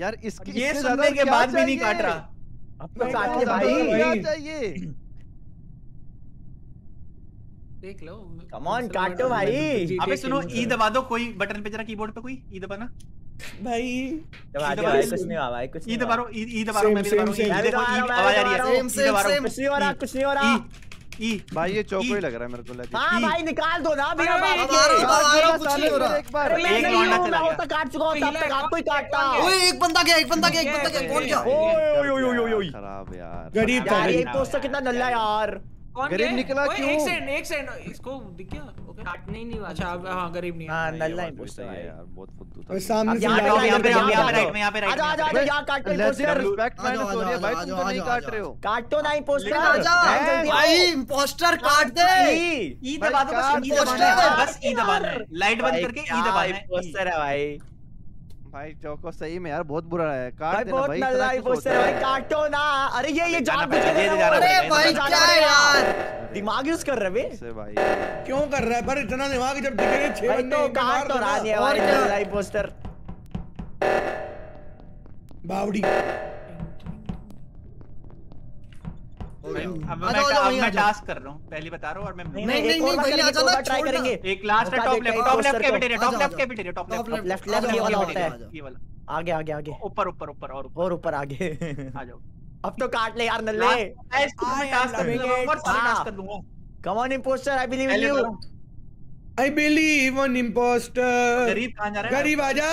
Speaker 7: यार इसके
Speaker 1: ये सुनने के बाद भी नहीं काट रहा।
Speaker 5: अब तो
Speaker 6: भाई,
Speaker 5: काट ले भाई।
Speaker 7: क्या चाहिए?
Speaker 4: देख लो।
Speaker 5: Come on, काटो भाई।
Speaker 1: अबे सुनो ई दबा दो कोई बटन पे जरा कीबोर्ड पे कोई? ई दबाना?
Speaker 6: भाई
Speaker 5: दबा दे
Speaker 1: दबा
Speaker 5: भाई कुछ नहीं हुआ भाई कुछ
Speaker 1: ई दबा रो ई ई दबा रो मैं भी दबा रो
Speaker 6: same,
Speaker 1: ई देखो ई आवाज़ आ रही है
Speaker 3: Same,
Speaker 1: ई दबा रो
Speaker 5: कुछ नहीं हो रहा कुछ नहीं हो रहा।
Speaker 1: ई
Speaker 7: भाई ये चौको ही लग रहा है मेरे को लगे
Speaker 5: हाँ भाई निकाल दो ना बिना बात
Speaker 3: रहा हूँ, रहा हूँ, कुछ नहीं हो रहा।
Speaker 7: एक बार
Speaker 5: मैं
Speaker 1: एक
Speaker 5: नहीं
Speaker 1: लौंडा चला
Speaker 5: मैं
Speaker 1: गया।
Speaker 5: होता काट चुका हूँ तब तक आपको ही काटता।
Speaker 3: ओए एक बंदा गया एक बंदा गया एक बंदा गया कौन गया?
Speaker 5: ओए ओए ओए ओए
Speaker 7: खराब यार
Speaker 6: गरीब था
Speaker 5: यार ये
Speaker 6: गरीब।
Speaker 5: पोस्टर कितना नल्ला यार।
Speaker 7: गरीब निकला क्यों?
Speaker 4: एक सेकंड एक सेकंड इसको दिख गया? ओके
Speaker 2: काटने ही नहीं वाला
Speaker 4: अच्छा अब हाँ गरीब नहीं है।
Speaker 5: हाँ नल्ला
Speaker 7: ये
Speaker 5: है
Speaker 7: है यार बहुत फुद्दू था।
Speaker 6: सामने से
Speaker 5: यहाँ पे
Speaker 1: यहाँ पे, right में, यहाँ पे, right
Speaker 5: आजा
Speaker 1: में,
Speaker 5: आजा
Speaker 1: यहाँ
Speaker 5: काट के
Speaker 7: लेट्स
Speaker 5: पोस्टर
Speaker 7: रिस्पेक्ट मैंने हो है
Speaker 3: आ
Speaker 7: भाई तुम तो नहीं काट रहे हो।
Speaker 5: काटो नहीं पोस्टर
Speaker 3: आजा। भाई इम्पोस्टर काट दे।
Speaker 1: ई दबा दो बस ई दबाना है। बस ई दबाना है। लाइट बंद करके ई दबाना है। ई।
Speaker 5: पोस्टर है भाई।
Speaker 7: भाई चौको सही में यार बहुत बुरा है। काट भाई
Speaker 5: बहुत
Speaker 7: भाई
Speaker 5: नल्ला है है
Speaker 7: रहे
Speaker 5: भाई काटो ना। अरे ये ये
Speaker 1: जान बुझ के
Speaker 3: अरे भाई क्या है यार
Speaker 5: दिमाग यूज़ कर रहे बे।
Speaker 7: से भाई।
Speaker 6: क्यों कर रहा है? पर इतना दिमाग जब दिख रहे छह बंदे
Speaker 5: तो काट तो रहा नहीं है
Speaker 3: और
Speaker 5: भाई नल्ला है पोस्टर
Speaker 6: बावड़ी।
Speaker 1: अब मैं
Speaker 3: जाओ, आ जाओ,
Speaker 1: अब मैं टास्क कर रहा हूँ। पहली बता रहा हूँ और मैं
Speaker 3: नहीं, नहीं, नहीं, भैया, आ जाना,
Speaker 5: ट्राई करेंगे।
Speaker 1: एक लास्ट है
Speaker 3: top
Speaker 1: left
Speaker 3: top
Speaker 1: left
Speaker 3: cafeteria
Speaker 1: top left
Speaker 3: cafeteria
Speaker 1: top
Speaker 5: top
Speaker 3: left
Speaker 5: left
Speaker 3: left
Speaker 5: ये वाला होता है
Speaker 1: ये वाला।
Speaker 5: आगे आगे आगे।
Speaker 1: ऊपर ऊपर ऊपर और
Speaker 5: और ऊपर आगे।
Speaker 1: आ जाओ।
Speaker 5: अब तो काट ले यार नल्ले।
Speaker 1: मैं इसको टास्क कर दूँगा और सारे। टास्क कर दूँगा।
Speaker 5: Come on impostor I believe
Speaker 1: in
Speaker 5: you
Speaker 1: तो
Speaker 6: आई बिलीव इन इम्पोस्टर
Speaker 1: गरीब कहाँ जा रहा है?
Speaker 6: गरीब आजा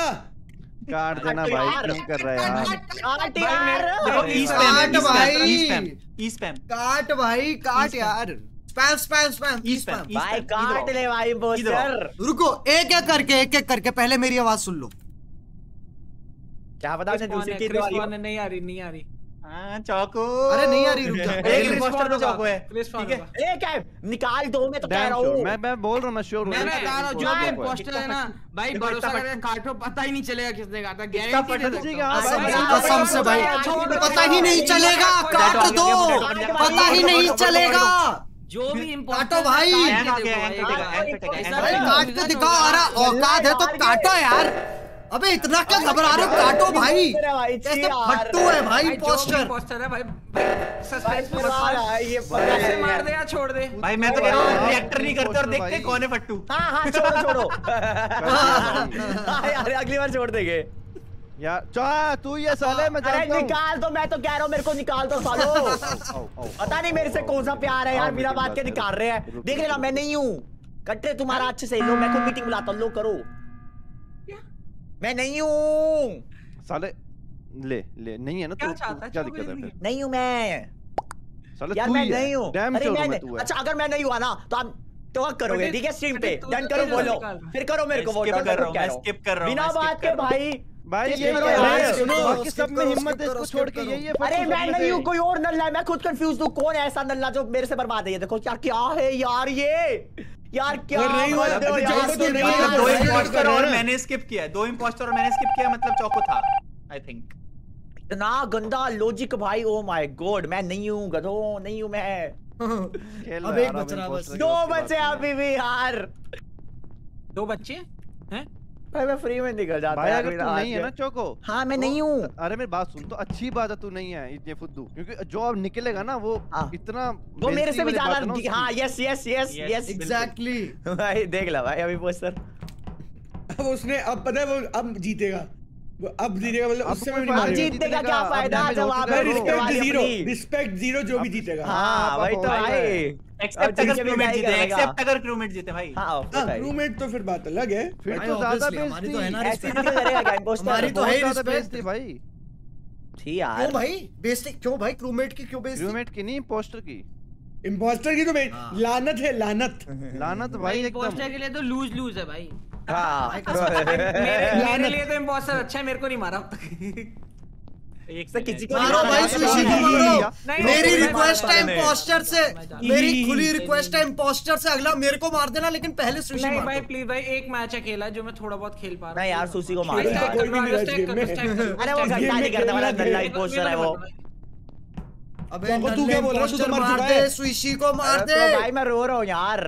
Speaker 7: काट देना भाई। क्यों कर रहा है यार?
Speaker 5: काट यार।
Speaker 1: देखो ई
Speaker 3: काट
Speaker 1: स्पैम ई
Speaker 3: भाई।
Speaker 1: स्पैम ई स्पैम
Speaker 3: काट भाई काट यार। स्पैम स्पैम स्पैम
Speaker 1: ई
Speaker 3: स्पैम
Speaker 5: भाई काट ले भाई बोस्टर
Speaker 3: रुको एक एक करके एक एक करके पहले मेरी आवाज़ सुन लो।
Speaker 5: क्या पता उसने दूसरी
Speaker 4: की नहीं आ रही नहीं आ रही।
Speaker 1: चौको।
Speaker 3: अरे नहीं आ रही रुक जा।
Speaker 1: एक तो है। ठीक है।
Speaker 5: ए क्या निकाल दो मैं तो कह रहा हूँ।
Speaker 7: मैं मैं बोल रहा हूँ मैं श्योर
Speaker 2: मैं बता रहा हूँ जो भी
Speaker 5: यार,
Speaker 2: इम्पोस्टर है ना भाई भरोसा करके काटो पता ही नहीं चलेगा किसने काटा। गारंटी दे हूँ।
Speaker 7: भाई,
Speaker 3: कसम से भाई। पता ही नहीं चलेगा काट दो। पता ही नहीं चलेगा।
Speaker 2: जो भी
Speaker 3: काटो भाई। काट के दिखाओ अरे औकात है तो काटो यार। अबे इतना क्या घबरा रहे हो? काटो भाई। कैसे फट्टू है भाई
Speaker 4: भी
Speaker 3: पोस्टर
Speaker 4: है भाई भाई सस्पेंस में
Speaker 5: बता ये पता
Speaker 4: ऐसे मार। दे या छोड़ दे।
Speaker 1: भाई मैं तो कह रहा हूँ रिएक्टर नहीं करते और देखते कौन है फट्टू।
Speaker 5: हाँ हाँ छोड़ो छोड़ो। हाँ, यार अगली बार छोड़ देंगे।
Speaker 7: यार चाह तू ये साले मैं
Speaker 5: अरे
Speaker 7: जानता हूँ।
Speaker 5: निकाल दो मैं तो कह रहा हूँ मेरे को निकाल दो सालो। पता नहीं मेरे से कौन सा प्यार है यार बिना बात के निकाल। रहे हैं। देख लेना मैं नहीं हूँ। कट्टे तुम्हारा अच्छे से लो मैं खुद मीटिंग बुलाता हूँ लो करो। मैं नहीं हूँ।
Speaker 7: साले ले ले नहीं है ना
Speaker 4: क्या
Speaker 7: तू
Speaker 4: चाहता
Speaker 7: क्या दिक्कत है
Speaker 4: नहीं
Speaker 7: फिर?
Speaker 5: नहीं हूँ। मैं।
Speaker 7: साले
Speaker 5: यार
Speaker 7: तू
Speaker 5: मैं नहीं हूँ।
Speaker 7: डैम
Speaker 5: अरे मैं
Speaker 7: तू है।
Speaker 5: अच्छा अगर मैं नहीं हुआ ना तो आप तो आप करोगे ठीक है स्ट्रीम पे? डन
Speaker 4: तो
Speaker 5: करो बोलो। फिर करो मेरे को वोट
Speaker 1: कर रहा हूँ, skip कर रहा हूँ,
Speaker 5: बिना बात के
Speaker 1: कर
Speaker 5: भाई
Speaker 7: भाई ये
Speaker 5: करो
Speaker 7: क्या
Speaker 5: यार।
Speaker 6: सुनो,
Speaker 7: बाकी सब में हिम्मत है इसको छोड़ के यही है
Speaker 5: अरे मैं नहीं। हूँ कोई और नल्ला है मैं खुद कंफ्यूज हूँ कौन है ऐसा नल्ला जो मेरे से बर्बाद है? ये देखो यार क्या है यार ये? यार क्या
Speaker 6: नहीं हुआ, तो है।
Speaker 1: मतलब दो इम्पोस्टर और मैंने स्किप किया दो इम्पोस्टर और मैंने स्किप किया मतलब चौको था आई थिंक
Speaker 5: इतना गंदा लॉजिक भाई ओ माय गॉड मैं नहीं हूँ गधो नहीं हूँ मैं
Speaker 7: खेल
Speaker 3: अब एक बच रहा बस।
Speaker 5: दो
Speaker 7: उसकी बात
Speaker 5: बचे
Speaker 7: नहीं है।
Speaker 5: अभी भी यार
Speaker 4: दो बच्चे हैं
Speaker 5: भाई मैं फ्री में निकल जाता
Speaker 7: भाई अगर तू नहीं है ना चोको।
Speaker 5: हाँ मैं
Speaker 7: तो-
Speaker 5: नहीं हूँ।
Speaker 7: अरे मेरी बात सुन तो अच्छी बात है तू नहीं है इतने फुद्दू। क्योंकि जो अब निकलेगा ना वो
Speaker 5: हाँ।
Speaker 7: इतना
Speaker 5: वो मेरे से भी ज़्यादा
Speaker 7: है
Speaker 5: yes yes
Speaker 1: yes
Speaker 5: yes
Speaker 3: exactly
Speaker 5: भाई देख ला भाई अभी पोस्टर
Speaker 6: अब उसने अब पता है वो अब जीतेगा। अब जीतेगा मतलब उससे में नहीं
Speaker 5: जीतने का क्या फ़ायदा? जब आप
Speaker 7: है,
Speaker 6: रिस्पेक्ट ज़ीरो रिस्पेक्ट ज़ीरो जो भी जीतेगा।
Speaker 5: हाँ वही तो
Speaker 7: हो।
Speaker 5: भाई
Speaker 1: एक्सेप्ट अगर
Speaker 5: जीत के भी
Speaker 1: क्रूमेट जीते एक्सेप्ट अगर क्रूमेट जीते भाई।
Speaker 5: हाँ course
Speaker 6: हाँ
Speaker 5: भाई।
Speaker 6: तो फिर बात अलग है।
Speaker 7: फिर तो ज़्यादा
Speaker 3: हमारी तो है ना
Speaker 5: नहीं करेगा क्या? Imposter?
Speaker 3: हमारी तो है
Speaker 7: ज़्यादा
Speaker 3: respect।
Speaker 7: बेइज्जती भाई।
Speaker 5: थी
Speaker 3: क्यों भाई? बेइज्जती क्यों भाई? क्रूमेट की क्यों बेइज्जती
Speaker 7: रूममेट की नहीं पोस्टर की।
Speaker 6: इम्पोस्टर की तो बे-
Speaker 3: हाँ।
Speaker 6: लानत है लानत।
Speaker 7: लानत
Speaker 2: भाई
Speaker 7: भाई
Speaker 2: इम्पोस्टर के लिए तो लूज लूज है भाई।
Speaker 5: हाँ।
Speaker 4: मेरे मेरे लिए तो इम्पोस्टर अच्छा है मेरे को नहीं मारा। अब तक
Speaker 1: एक
Speaker 5: से किसी को
Speaker 3: मारो। भाई सुशी को मारो। मेरी। रिक्वेस्ट है इम्पोस्टर से मेरी खुली रिक्वेस्ट है इम्पोस्टर से अगला मेरे को मार देना लेकिन पहले सुशी
Speaker 4: नहीं भाई प्लीज़ भाई एक मैच अकेला जो मैं थोड़ा बहुत खेल पा रहा
Speaker 5: नहीं यार सुशी को मार। अरे वो घंटा नहीं करने वाला इम्पोस्टर है वो।
Speaker 3: अबे
Speaker 6: तू क्या बोल रहा है? तू तो
Speaker 3: सुशी को मार दे।
Speaker 5: तो भाई मैं रो रहा हूँ यार।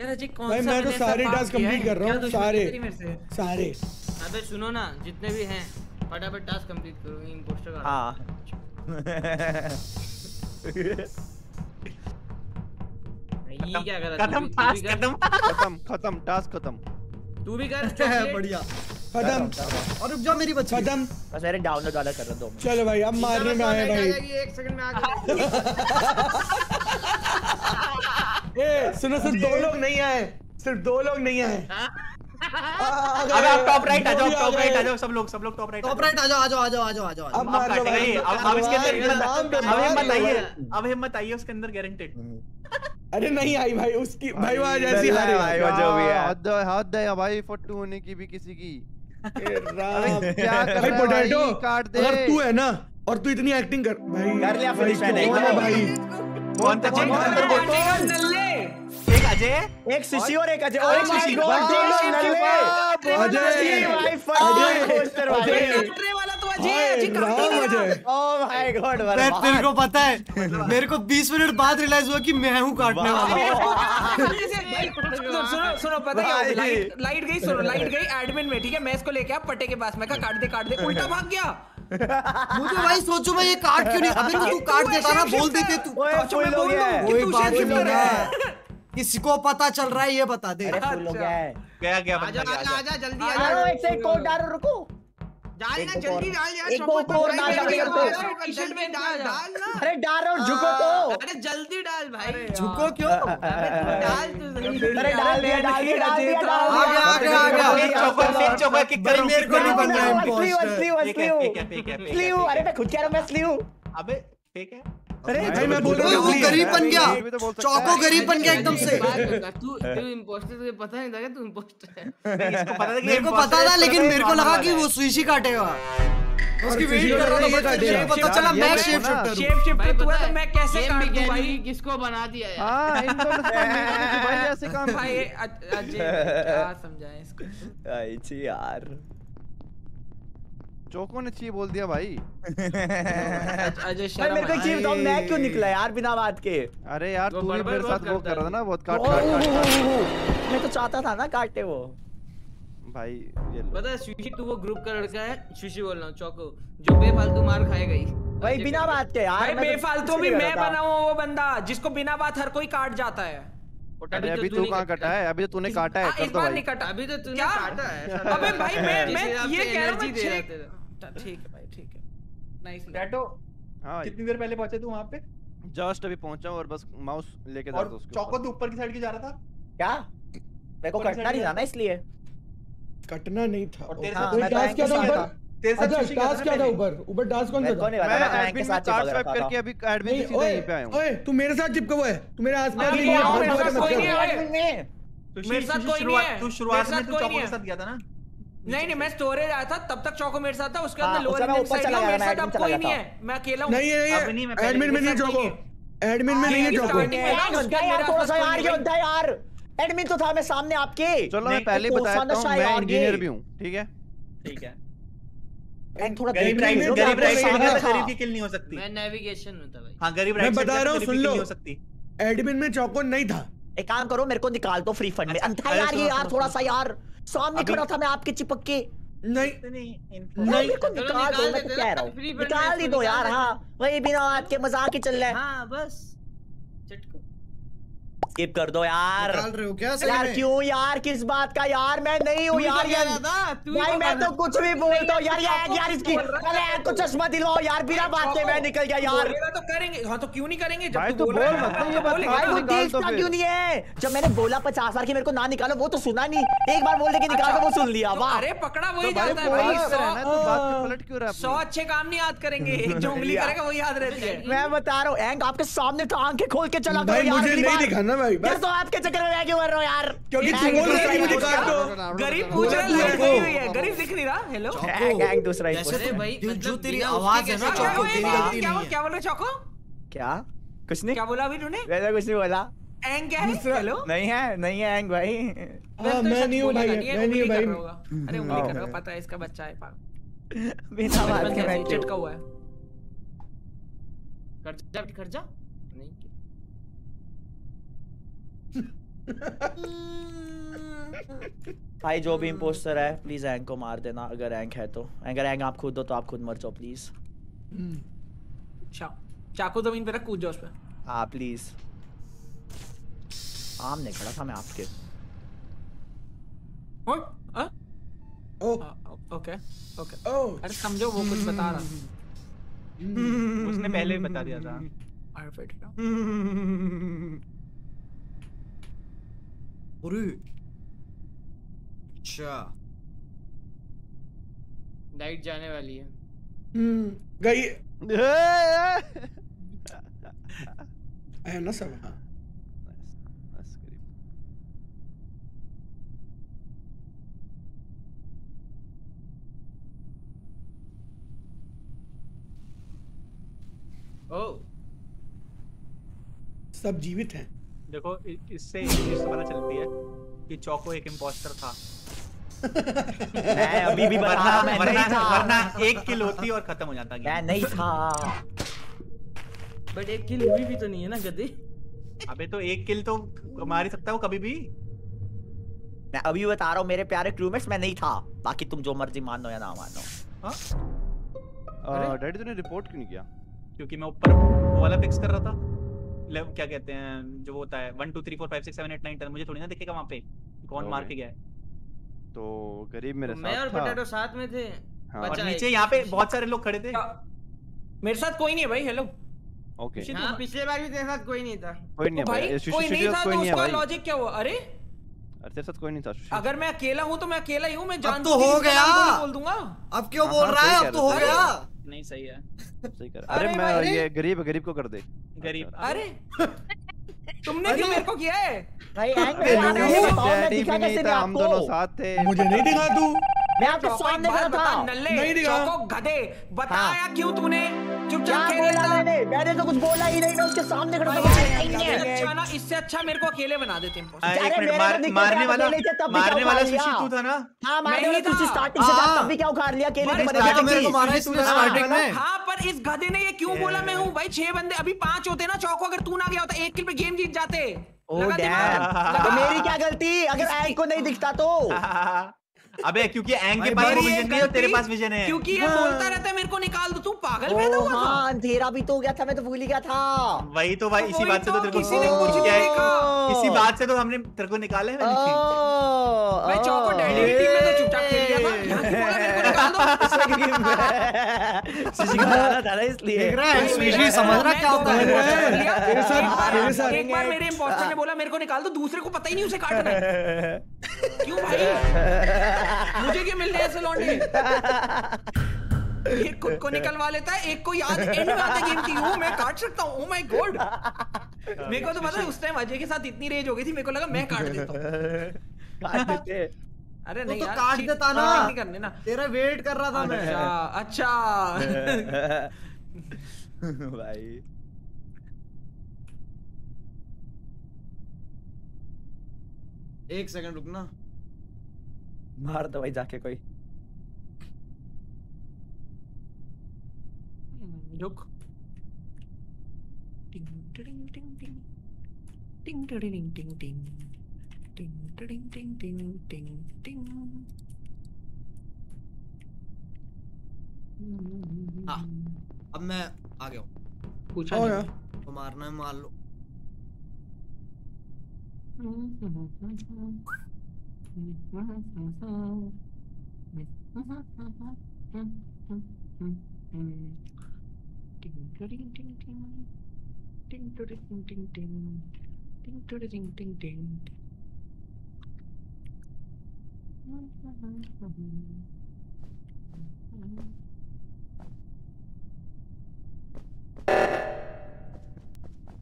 Speaker 4: यार अजय कौन
Speaker 6: भाई
Speaker 4: सा
Speaker 6: मैं तो सारे टास्क कंप्लीट कर रहा हूँ सारे? सारे।
Speaker 2: अबे सुनो ना जितने भी हैं फटाफट टास्क कंप्लीट करो इंपोस्टर का
Speaker 5: हाँ।
Speaker 2: ये क्या कर रहा
Speaker 1: खत्म
Speaker 2: है
Speaker 1: पास खत्म।
Speaker 7: खत्म खत्म टास्क खत्म।
Speaker 2: तू भी कर
Speaker 3: है बढ़िया।
Speaker 6: खत्म।
Speaker 3: और रुक जाओ मेरी बच्ची।
Speaker 6: खत्म।
Speaker 5: बस अरे डाउनलोड वाला कर रहा दो
Speaker 6: चलो भाई अब मारने में आए भाई।
Speaker 2: एक सेकंड में आगे
Speaker 6: ए सुनो सिर्फ़ दो लोग नहीं आए। सिर्फ़ दो लोग नहीं आए।
Speaker 1: अबे आप टॉप राइट आ जाओ टॉप राइट आ जाओ सब लोग सब लोग टॉप राइट
Speaker 3: टॉप राइट आ जाओ आ जाओ आ जाओ आ जाओ आ जाओ।
Speaker 6: अब मार लो भाई।
Speaker 1: अब अब इसके अंदर अब हिम्मत आई है। अब हिम्मत आई है उसके अंदर गारंटेड
Speaker 6: अरे नहीं आई भाई उसकी भाई वो आज ऐसी
Speaker 5: नल्ला भाई वो जो भी है।
Speaker 7: हद है हद है भाई फट्टू होने की भी किसी की।
Speaker 6: राम।
Speaker 7: क्या कर रहा है
Speaker 6: पोटैटो
Speaker 7: भाई? काट दे।
Speaker 6: अगर तू है ना और तू इतनी एक्टिंग कर भाई
Speaker 5: कर लिया finish मैंने,
Speaker 6: कौन है भाई?
Speaker 1: कौन था था?
Speaker 4: नल्ले।
Speaker 1: एक अजय?
Speaker 5: एक सुशी और एक अजय और एक
Speaker 1: Oh
Speaker 5: दो नल्ले।
Speaker 6: अजय। अजय, अजय।
Speaker 4: कटरे वाला तो अजय
Speaker 3: मैं तेरे को पता है मेरे को 20 मिनट बाद रियलाइज़ हुआ कि मैं हूँ काटने वाला।
Speaker 4: सुनो सुनो सुनो पता है लाइट लाइट गई सुनो लाइट गई एडमिन में ठीक है? मैं इसको लेके आ पट्टे के पास। मैं कहा काट दे काट दे उल्टा भाग गया।
Speaker 3: मुझे भाई सोचो मैं ये काट क्यों नहीं अबे तो तू काट देता ना बोल देते तू।
Speaker 4: अच्छा, मैं बोल
Speaker 3: कोई बात नहीं है। किसको पता चल रहा है ये बता दे।
Speaker 5: अरे फुल हो। गया है
Speaker 1: गया गया
Speaker 2: आजा आजा। आजा जल्दी आजा
Speaker 5: एक से कोड डालो रुको।
Speaker 2: डाल ना जल्दी डाल यार
Speaker 5: एक को और डाल,
Speaker 2: ना।
Speaker 5: अरे डाल रहा हूँ झुको तो।
Speaker 2: अरे जल्दी डाल भाई।
Speaker 3: झुको क्यों?
Speaker 2: डाल तू
Speaker 5: अरे डाल दिया डाल दिया डाल दिया डाल
Speaker 3: आ गया आ गया आ गया।
Speaker 1: एक से एक किक कर
Speaker 3: मेरे को नहीं बनना है
Speaker 5: स्लीव। स्लीव स्लीव अरे मैं खुद कह रहा हूँ मैं स्लीव।
Speaker 1: अबे फेक है।
Speaker 5: अरे
Speaker 6: भाई मैं बोल रहा हूँ
Speaker 3: वो गरीब बन गया।
Speaker 7: तो
Speaker 3: चौको गरीब बन गया एकदम से।
Speaker 2: तू तू इम्पोस्टर तुझे पता नहीं था क्या? तू है।
Speaker 1: पता था कि
Speaker 3: मेरे को पता था लेकिन
Speaker 1: तो
Speaker 3: मेरे को लगा कि। वो सुशी काटेगा। उसकी वेट कर रहा था। मेरे को पता चला मैं शेप। शिफ्टर हूँ
Speaker 4: शेप शिफ्ट
Speaker 2: भाई
Speaker 4: तू है तो मैं कैसे काट दूँ भाई?
Speaker 2: किसको बना दिया यार?
Speaker 7: हाँ इन दोनों से मिलके किसी भाई ऐसे काम
Speaker 4: भाई अजय क्या समझाएँ इसको।
Speaker 5: आई छी यार।
Speaker 7: चौको ने ची बोल दिया भाई।
Speaker 4: अजय
Speaker 5: भाई मेरे को एक बताओ मैं क्यों निकला यार बिना बात के?
Speaker 7: अरे यार तू भी मेरे साथ वो कर रहा था ना बहुत काट काट
Speaker 5: मैं तो चाहता था ना काटे वो।
Speaker 7: भाई ये लो।
Speaker 2: पता है सुशी तू वो ग्रुप का लड़का है? सुशी बोल रहा हूँ चौको। जो बेफालतू मार खाएगा ही
Speaker 5: भाई बिना बात के यार
Speaker 4: भाई
Speaker 5: मैं तो
Speaker 4: बेफालतू भी मैं बना हूँ वो बंदा जिसको बिना बात हर कोई काट जाता है।
Speaker 7: अरे अभी तू कहाँ कटा है? अभी तो तूने काटा है
Speaker 4: हाँ,
Speaker 7: कर
Speaker 4: इस बार नहीं कटा।
Speaker 2: अभी तो तूने काटा है
Speaker 4: अबे भाई मैं मैं ये कह रहा हूँ ठीक है भाई ठीक है। नाइस
Speaker 1: टैटो
Speaker 7: हाँ
Speaker 1: कितनी देर पहले पहुँचे तू वहाँ पे?
Speaker 7: जस्ट अभी पहुँचा और बस माउस लेके जा रहा था उसके
Speaker 1: चौको
Speaker 7: ऊपर।
Speaker 1: ऊपर की साइड की जा रहा था?
Speaker 5: क्या? मेरे को कटना नहीं था। ना इसलिए।
Speaker 6: कटना नहीं था।
Speaker 1: और तेरे
Speaker 5: हाँ,
Speaker 6: कोई
Speaker 5: मैं तो
Speaker 6: टास्क क्या था ऊपर
Speaker 1: तेरे साथ
Speaker 6: अच्छा
Speaker 1: था
Speaker 6: क्या था ऊपर ऊपर टास्क कौन सा
Speaker 5: मेरे को
Speaker 6: था
Speaker 7: मैं
Speaker 5: पता मैं एंक
Speaker 7: एडमिन
Speaker 5: के
Speaker 7: में
Speaker 5: साथ
Speaker 7: कार्ड स्वाइप करके अभी एडमिन से
Speaker 6: नहीं
Speaker 7: सीधा यहीं पे आया हूँ।
Speaker 6: ओए तू मेरे साथ चिपका हुआ है? तू मेरे आसपास
Speaker 4: नहीं,
Speaker 6: है
Speaker 4: साथ
Speaker 6: मत
Speaker 4: कोई नहीं है। मेरे साथ कोई नहीं है।
Speaker 1: तू शुरुआत में तू चौको के साथ गया था ना?
Speaker 4: नहीं नहीं मैं स्टोरेज आया था तब तक चौको मेरे साथ था उसके
Speaker 5: हाँ,
Speaker 4: अंदर लोअर
Speaker 5: उसका
Speaker 4: एडमिन साइड था मेरे साथ अब कोई नहीं है मैं अकेला हूँ।
Speaker 6: नहीं है
Speaker 1: नहीं, मैं
Speaker 6: एडमिन में नहीं चौको एडमिन में नहीं है चौको
Speaker 4: उसके अंदर
Speaker 5: यार थोड़ा सा यार ये
Speaker 4: है।
Speaker 5: होता है यार एडमिन तो था मैं सामने आपके।
Speaker 7: चलो मैं पहले
Speaker 5: तो
Speaker 7: बता देता हूँ मैं इंजीनियर भी हूँ। ठीक है?
Speaker 1: ठीक है।
Speaker 5: एंक थोड़ा
Speaker 1: गरीब राइट गरीब राइट गरीब की किल नहीं हो सकती।
Speaker 2: मैं नेविगेशन में था भाई।
Speaker 1: हाँ गरीब
Speaker 6: मैं
Speaker 1: राइट
Speaker 6: बता रहा हूँ सुन लो
Speaker 1: नहीं हो सकती।
Speaker 6: एडमिन में चौको नहीं था।
Speaker 5: एक काम करो मेरे को निकाल दो फ्री फंड में।
Speaker 1: अच्छा,
Speaker 5: अंधा यार ये यार थोड़ा। सा यार सामने खड़ा था मैं आपके चिपक के।
Speaker 6: नहीं
Speaker 5: नहीं
Speaker 6: नहीं
Speaker 5: को निकाल दो मैं
Speaker 2: क्या
Speaker 5: कह रहा हूँ। निकाल ही दो यार हाँ वही बिना आपके मज़ाक ही चल रहा है।
Speaker 2: हाँ बस। चटको।
Speaker 5: स्किप कर दो यार।
Speaker 3: रहे हो क्या सही
Speaker 5: यार क्यों यार? किस बात का यार? मैं नहीं हूँ यार
Speaker 2: तो
Speaker 5: यार
Speaker 2: तू ही
Speaker 5: भाई
Speaker 2: तो
Speaker 5: मैं तो कुछ भी बोलता हूँ यार यार यार इसकी अरे यार को चश्मा दिलवाओ यार बिना बात के मैं निकल गया यार।
Speaker 4: तो करेंगे हाँ तो क्यों नहीं करेंगे? जब तू
Speaker 7: तू
Speaker 4: बोल है,
Speaker 7: मत ना,
Speaker 4: तो
Speaker 7: ये बात
Speaker 4: बोलेंगे
Speaker 5: भाई वो देखता
Speaker 7: तो
Speaker 5: क्यों नहीं है? जब मैंने बोला पचास बार की मेरे को ना निकालो वो तो सुना नहीं। एक बार बोल दे के निकाल वो सुन लिया
Speaker 4: तो
Speaker 5: वाह।
Speaker 4: अरे पकड़ा वही
Speaker 7: तो
Speaker 4: जाता है भाई सौ
Speaker 7: तू?
Speaker 4: अच्छे काम नहीं याद करेंगे एक जो उंगली करेगा वही याद रहती है।
Speaker 5: मैं बता रहा हूँ एंग आपके सामने तो आँखें खोल के चला
Speaker 6: मुझे नहीं
Speaker 5: बार।
Speaker 6: भाई बस।
Speaker 5: तो आपके चक्कर में मैं क्यों कर रहा हूँ यार?
Speaker 6: क्योंकि
Speaker 5: Gang
Speaker 6: तुम बोल
Speaker 5: दूसरा
Speaker 6: रहे
Speaker 5: ही
Speaker 6: थे
Speaker 5: post
Speaker 6: दो।
Speaker 4: गरीब पूछ रहा है
Speaker 6: तू
Speaker 4: है। गरीब दिख नहीं रहा? हेलो
Speaker 5: gang दूसरा ही
Speaker 2: भाई
Speaker 3: जो-
Speaker 2: मतलब
Speaker 3: जो तेरी आवाज़ है ना, चौको, तेरी गलती नहीं है।
Speaker 4: क्या बोल रहे चौको?
Speaker 5: क्या? कुछ नहीं।
Speaker 4: क्या बोला अभी तूने?
Speaker 5: वैसा कुछ नहीं बोला।
Speaker 4: एंग क्या है? हेलो
Speaker 5: नहीं है नहीं है एंग भाई।
Speaker 6: हाँ मैं नहीं हूँ भाई मैं नहीं हूँ भाई।
Speaker 4: अरे उंगली कर रहा पता है इसका बच्चा है पागल।
Speaker 5: बिना बात के मैं
Speaker 4: चिटका हुआ है।
Speaker 2: कर जा कर जा नहीं
Speaker 5: भाई जो भी इम्पोस्टर है प्लीज़ एंग को मार देना अगर एंग है तो। अगर एंग आप खुद हो तो आप खुद मर जाओ प्लीज़
Speaker 4: चाकू ज़मीन पे रख कूद जाओ उस पे।
Speaker 5: हाँ प्लीज़ सामने खड़ा था मैं आपके।
Speaker 4: ओए, हाँ?
Speaker 6: ओ।
Speaker 4: हाँ, ओके ओके।
Speaker 6: ओ।
Speaker 4: अरे समझो वो कुछ बता रहा।
Speaker 1: उसने पहले ही बता दिया था।
Speaker 4: अरे
Speaker 3: अच्छा
Speaker 2: लाइट जाने वाली है।
Speaker 6: हम्म गई। है ना सब? हाँ।
Speaker 2: ओ
Speaker 6: सब जीवित हैं।
Speaker 1: देखो इससे एक चीज़ तो पता चलती है कि चौको एक इम्पोस्टर था।
Speaker 5: मैं अभी भी बता
Speaker 1: वरना
Speaker 5: मैं
Speaker 1: वरना
Speaker 5: नहीं था।
Speaker 1: वरना एक किल होती और खत्म हो जाता
Speaker 5: मैं नहीं था।
Speaker 2: बट एक किल हुई भी तो नहीं है ना गधे
Speaker 1: अबे तो एक किल तो मार ही सकता है वो कभी भी।
Speaker 5: मैं अभी बता रहा हूँ मेरे प्यारे क्रूमेट्स मैं नहीं था। बाकी तुम जो मर्ज़ी मानो या ना मानो।
Speaker 1: हाँ?
Speaker 7: डैडी तूने रिपोर्ट क्यों नहीं किया?
Speaker 1: क्योंकि मैं ऊपर वो वाला फिक्स कर रहा था। ले- क्या कहते हैं जो होता है one two three four five six seven eight nine ten मुझे थोड़ी ना दिखेगा वहाँ पे कौन मार के गया है।
Speaker 7: तो गरीब मेरे
Speaker 2: मैं और पोटैटो साथ में थे।
Speaker 7: हाँ।
Speaker 1: और नीचे यहाँ पे बहुत सारे लोग खड़े थे।
Speaker 4: मेरे साथ कोई नहीं है भाई हेलो
Speaker 7: ओके।
Speaker 4: खुशी
Speaker 2: हाँ। पिछले बार भी तेरे साथ कोई नहीं था।
Speaker 7: कोई नहीं
Speaker 4: भाई
Speaker 7: भाई
Speaker 4: कोई नहीं था
Speaker 7: कोई
Speaker 4: तो
Speaker 7: नहीं
Speaker 4: उसका लॉजिक क्या हुआ? अरे!
Speaker 7: अरे तेरे साथ कोई नहीं था
Speaker 4: अगर मैं अकेला हूँ तो मैं अकेला ही हूँ मैं जान
Speaker 3: तो हो गया।
Speaker 4: बोल दूँगा।
Speaker 3: अब क्यों
Speaker 7: हाँ,
Speaker 3: बोल
Speaker 7: हाँ,
Speaker 3: रहा है? अब तो हो, गया।
Speaker 1: नहीं सही है।
Speaker 7: सही कर।
Speaker 4: अरे
Speaker 7: अरे मैं ये गरीब गरीब को कर दे।
Speaker 1: गरीब।
Speaker 4: अरे। तुमने क्यों मेरे को किया है?
Speaker 5: भाई एंग
Speaker 7: हम दोनों साथ थे।
Speaker 6: मुझे नहीं दिखा तू।
Speaker 5: मैं आपके सामने खड़ा
Speaker 4: बता,
Speaker 5: था
Speaker 4: नल्ले
Speaker 6: नहीं दिखा।
Speaker 4: चौको गधे बताया क्यों तूने? चुपचाप खेल लेता
Speaker 5: मैंने? मैंने तो कुछ बोला ही नहीं मैं उसके सामने खड़ा था।
Speaker 4: इससे अच्छा ना इससे अच्छा मेरे को अकेले बना देते हैं।
Speaker 1: हाँ,
Speaker 5: अरे
Speaker 1: एक मिनट
Speaker 5: मेरे
Speaker 1: मार,
Speaker 5: को दिक्कत
Speaker 1: मारने वाला मारने वाला सुशी तू था ना?
Speaker 5: हाँ मारने वाला
Speaker 4: ही
Speaker 5: तुझे स्टार्टिंग से था
Speaker 3: हाँ।
Speaker 5: तब भी क्या उखाड़ लिया अकेले
Speaker 4: पर
Speaker 5: तो
Speaker 4: इस
Speaker 5: बने
Speaker 3: तो मेरे को
Speaker 5: थे
Speaker 3: मारा तूने स्टार्टिंग में
Speaker 4: हाँ। पर इस गधे ने ये क्यों बोला? मैं हूँ भाई छह बंदे अभी पाँच होते ना चौको अगर तू ना गया होता एक किल पे गेम जीत जाते।
Speaker 5: ओ डैम तो मेरी क्या गलती? अगर एंग को नहीं दिखता तो?
Speaker 1: अबे क्योंकि एंग के पास विजन नहीं है तेरे पास विजन है।
Speaker 4: क्योंकि ये बोलता रहता है मेरे को निकाल दो तू पागल पैदा हुआ था।
Speaker 5: हाँ अंधेरा भी तो हो गया था मैं तो भूल ही गया था।
Speaker 1: वही तो भाई
Speaker 4: तो
Speaker 1: इसी बात से तो
Speaker 4: तो,
Speaker 1: तेरे को
Speaker 4: किसी ने कुछ
Speaker 1: क्या है? इसी बात से तो हमने तेरे को निकाला है
Speaker 4: मैं चौको डैडी की टीम में तो चुपचाप खेल लिया था। यहाँ बोला मेरे को निकाल दो।
Speaker 5: सुशी का बनाना था इसलिए।
Speaker 3: देख रहा है स्वीशी समझ रहा क्या होता है।
Speaker 6: मेरे साथ मेरे साथ
Speaker 4: एक बार मेरे इम्पोस्टर ने बोला मेरे को निकाल दो दूसरे को पता ही नहीं उसे काटना है। क्यों भाई? मुझे क्या मिलने ऐसे लौंडे? ये खुद को निकलवा लेता है एक को याद एंड में आते गेम की हूँ मैं काट सकता हूँ माय गॉड! मेरे को तो पता है उस टाइम अजय के साथ इतनी रेज हो गई थी मेरे को लगा मैं काट देता हूँ।
Speaker 5: काट देते
Speaker 4: अरे नहीं
Speaker 3: तो
Speaker 4: यार
Speaker 3: काट देता ना।
Speaker 4: नहीं करने ना।
Speaker 3: तेरा वेट कर रहा था मैं।
Speaker 4: अच्छा अच्छा।
Speaker 5: भाई।
Speaker 3: एक सेकंड रुकना।
Speaker 5: मार दो भाई जाके कोई।
Speaker 4: रुक। टिंग टिंग टिंग टिंग। टिंग टिंग टिंग टिंग टिंग। टिंग टिंग टिंग टिंग टिंग
Speaker 3: हाँ, अब मैं आ गया हूँ।
Speaker 4: पूछा नहीं।
Speaker 3: तो मारना है मार लो।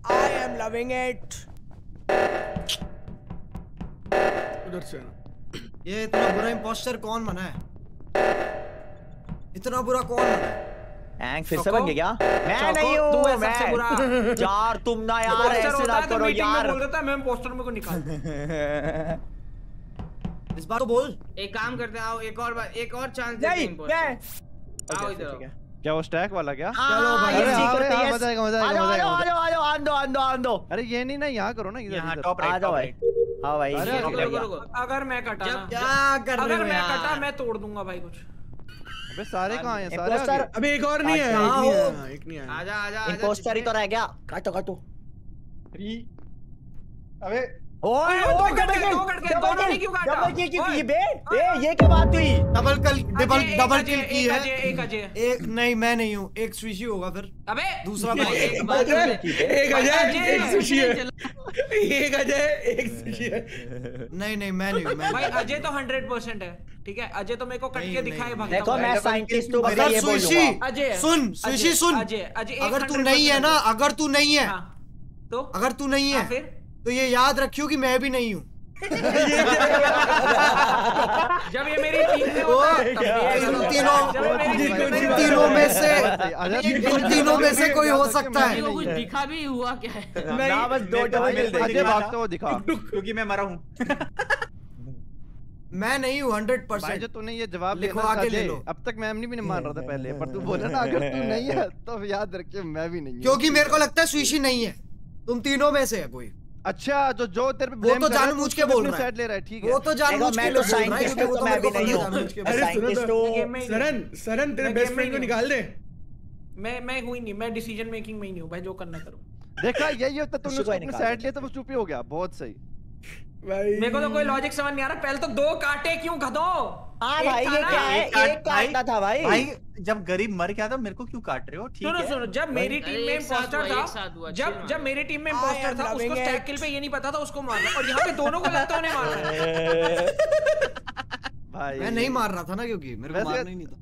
Speaker 6: I am loving it. उधर से आना
Speaker 3: ये इतना बुरा इंपोस्टर कौन बना है? इतना बुरा कौन बना है?
Speaker 5: एंग फिर से बन गया क्या? मैं नहीं
Speaker 4: तू है
Speaker 5: हूँ
Speaker 4: सबसे बुरा।
Speaker 5: यार तुम ना यार ऐसे ना
Speaker 4: तो
Speaker 5: करो यार।
Speaker 4: बोल देता है मैं पोस्टर में को निकाल
Speaker 3: इस बार तो बोल।
Speaker 2: एक काम करते हैं आओ एक और बार एक और चांस
Speaker 5: नहीं मैं
Speaker 2: आओ इधर
Speaker 7: क्या वो स्टैक वाला क्या?
Speaker 5: चलो
Speaker 7: भाई,
Speaker 5: ये
Speaker 7: अरे हाँ, अरे हाँ,
Speaker 5: है
Speaker 7: मज़ा आएगा, मज़ा
Speaker 5: आ जाओ आ जाओ आ जाओ आ जाओ आंदो आंदो आंदो
Speaker 7: अरे ये नहीं ना यहाँ करो ना इधर।
Speaker 1: टॉप
Speaker 5: आ जाओ भाई।
Speaker 1: राइट
Speaker 5: हाँ भाई
Speaker 7: अरे,
Speaker 2: रुको, रुको,
Speaker 4: अगर मैं कटा
Speaker 2: जब-
Speaker 3: क्या कर रहे हो
Speaker 4: अगर
Speaker 3: मैं
Speaker 4: कटा मैं तोड़ दूँगा भाई कुछ।
Speaker 7: अबे सारे कहाँ हैं? सारे इंपोस्टर
Speaker 6: अबे एक और नहीं है एक
Speaker 3: हाँ,
Speaker 6: नहीं
Speaker 3: वो-
Speaker 6: है एक नहीं है।
Speaker 2: आजा आजा आजा
Speaker 5: इम्पोस्टर ही तो रह गया। काटो काटो।
Speaker 12: अबे
Speaker 5: ओए ओए
Speaker 4: कट गए,
Speaker 5: किल
Speaker 4: दो कट गए,
Speaker 5: डबल
Speaker 4: दोनों ने क्यों काटा?
Speaker 5: डबल किल क्यों की बे ए ये क्या बात हुई?
Speaker 3: डबल कल डबल डबल किल की है।
Speaker 4: एक अजय।
Speaker 3: एक नहीं मैं नहीं हूँ एक स्विशी होगा फिर।
Speaker 4: अबे
Speaker 3: दूसरा
Speaker 2: भाई,
Speaker 3: मैं
Speaker 2: एक
Speaker 6: अजय, एक अजय
Speaker 4: अजय,
Speaker 6: एक सुशी है। एक अजय एक सुशी है।
Speaker 3: नहीं नहीं मैं नहीं हूँ मैं
Speaker 4: भाई अजय तो हंड्रेड परसेंट है ठीक है? अजय तो मेरे को कट के दिखाए
Speaker 3: नहीं।
Speaker 5: देखो मैं साइंटिस्ट हूँ बस
Speaker 3: अगर
Speaker 5: ये बोलूँगा।
Speaker 4: अजय
Speaker 3: सुन सुशी सुन।
Speaker 4: अजय अजय
Speaker 3: अगर तू नहीं है ना अगर तू नहीं है।
Speaker 4: हाँ, तो?
Speaker 3: अगर तू नहीं
Speaker 4: हाँ,
Speaker 3: है
Speaker 4: फिर?
Speaker 3: तो ये याद रखियो कि मैं भी नहीं हूँ।
Speaker 4: जब ये मेरी टीम में होता है, तब
Speaker 3: इन तीनों इन तीनों में से इन तीनों में से कोई हो सकता है।
Speaker 2: कुछ दिखा भी हुआ क्या है?
Speaker 5: ना बस दो डबल
Speaker 7: अजय
Speaker 5: दे
Speaker 7: भागता हुआ दिखा।
Speaker 1: क्योंकि मैं मरा हूँ।
Speaker 3: मैं नहीं हूँ हंड्रेड
Speaker 7: भाई जो
Speaker 3: परसेंट
Speaker 7: तूने ये जवाब
Speaker 3: लिखो, आगे ले लो।
Speaker 7: अब तक मैं भी नहीं मान रहा था पहले पर तू बोला ना अगर तू नहीं है तो याद रखिए मैं भी नहीं हूँ।
Speaker 3: क्योंकि मेरे को लगता है स्विशी नहीं है। तुम तीनों में से है कोई।
Speaker 7: अच्छा जो जो तेरे पे
Speaker 3: वो तो जानबूझ के बोल रहा है।
Speaker 7: साइड ले रहा है ठीक है।
Speaker 3: वो तो जानबूझ के
Speaker 5: मैं
Speaker 3: लिए
Speaker 5: तो
Speaker 3: बोल रहा है
Speaker 5: मैं
Speaker 3: क्योंकि वो
Speaker 5: तो
Speaker 3: तो
Speaker 5: मैं भी नहीं
Speaker 3: हूँ। अरे के।
Speaker 6: सरन सरन तेरे बेस्ट फ्रेंड को निकाल दे।
Speaker 4: मैं मैं हुई नहीं मैं डिसीज़न मेकिंग में ही नहीं हूँ। भाई जो करना करो।
Speaker 7: देखा यही होता तूने
Speaker 5: उसको
Speaker 7: अपनी साइड। लिया तो वो चुप ही हो गया बहुत सही।
Speaker 4: मेरे को तो कोई लॉजिक समझ नहीं आ रहा। पहले तो दो काटे क्यों गधो
Speaker 5: हाँ भाई ये क्या है?
Speaker 1: एक काट-
Speaker 5: एक काटना था भाई।
Speaker 1: भाई जब गरीब मर गया था मेरे को क्यों काट रहे हो? ठीक
Speaker 4: सुनो
Speaker 1: है।
Speaker 4: सुनो जब मेरी टीम में इम्पोस्टर था जब जब
Speaker 2: मेरी
Speaker 4: टीम में
Speaker 5: I
Speaker 4: इम्पोस्टर था उसको स्टैक किल पे ये नहीं पता था उसको मारना। और यहाँ पे दोनों को लगता है उन्हें मारना।
Speaker 7: भाई।
Speaker 3: मैं नहीं मार रहा था ना क्योंकि मेरे को मारना ही नहीं था।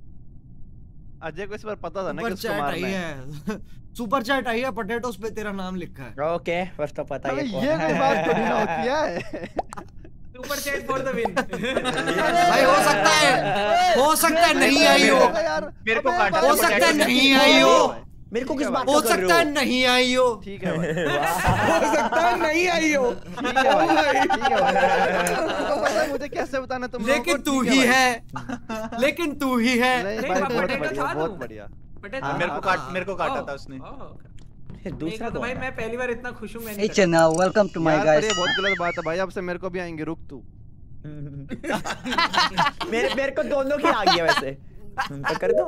Speaker 7: अजय को इस बार पता था ना कि
Speaker 3: सुपर
Speaker 7: उसको
Speaker 3: चैट आई
Speaker 7: मारना है।
Speaker 3: सुपर चैट आई है पोटैटोस पे तेरा नाम लिखा है।
Speaker 5: ओके बस तो पता ही
Speaker 7: ये कोई बात
Speaker 5: तो
Speaker 7: थोड़ी ना होती है।
Speaker 4: Super chat for the win
Speaker 3: भाई हो सकता है। हो सकता है नहीं आई हो।
Speaker 1: मेरे को काटा।
Speaker 3: हो सकता है नहीं आई हो।
Speaker 5: मेरे को किस बात
Speaker 3: हो सकता है नहीं आई हो।
Speaker 7: ठीक है
Speaker 6: हो सकता है नहीं आई हो।
Speaker 7: ठीक है भाई। ठीक है भाई। तुमको पता मुझे कैसे बताना तुम
Speaker 3: लेकिन तू ही है लेकिन तू ही है।
Speaker 7: बहुत बढ़िया बहुत
Speaker 4: तू।
Speaker 7: बढ़िया।
Speaker 4: बट
Speaker 5: हाँ,
Speaker 1: मेरे को काट मेरे को काटा था उसने।
Speaker 4: दूसरा तो भाई मैं पहली बार इतना खुश हूँ मैं
Speaker 11: Hey
Speaker 4: नहीं
Speaker 11: Chenna, welcome to my
Speaker 7: यार पर
Speaker 11: guys.
Speaker 7: ये बहुत गलत बात है भाई अब से मेरे को भी आएँगे रुक तू।
Speaker 5: मेरे मेरे को दोनों की आ गया वैसे। कर दो?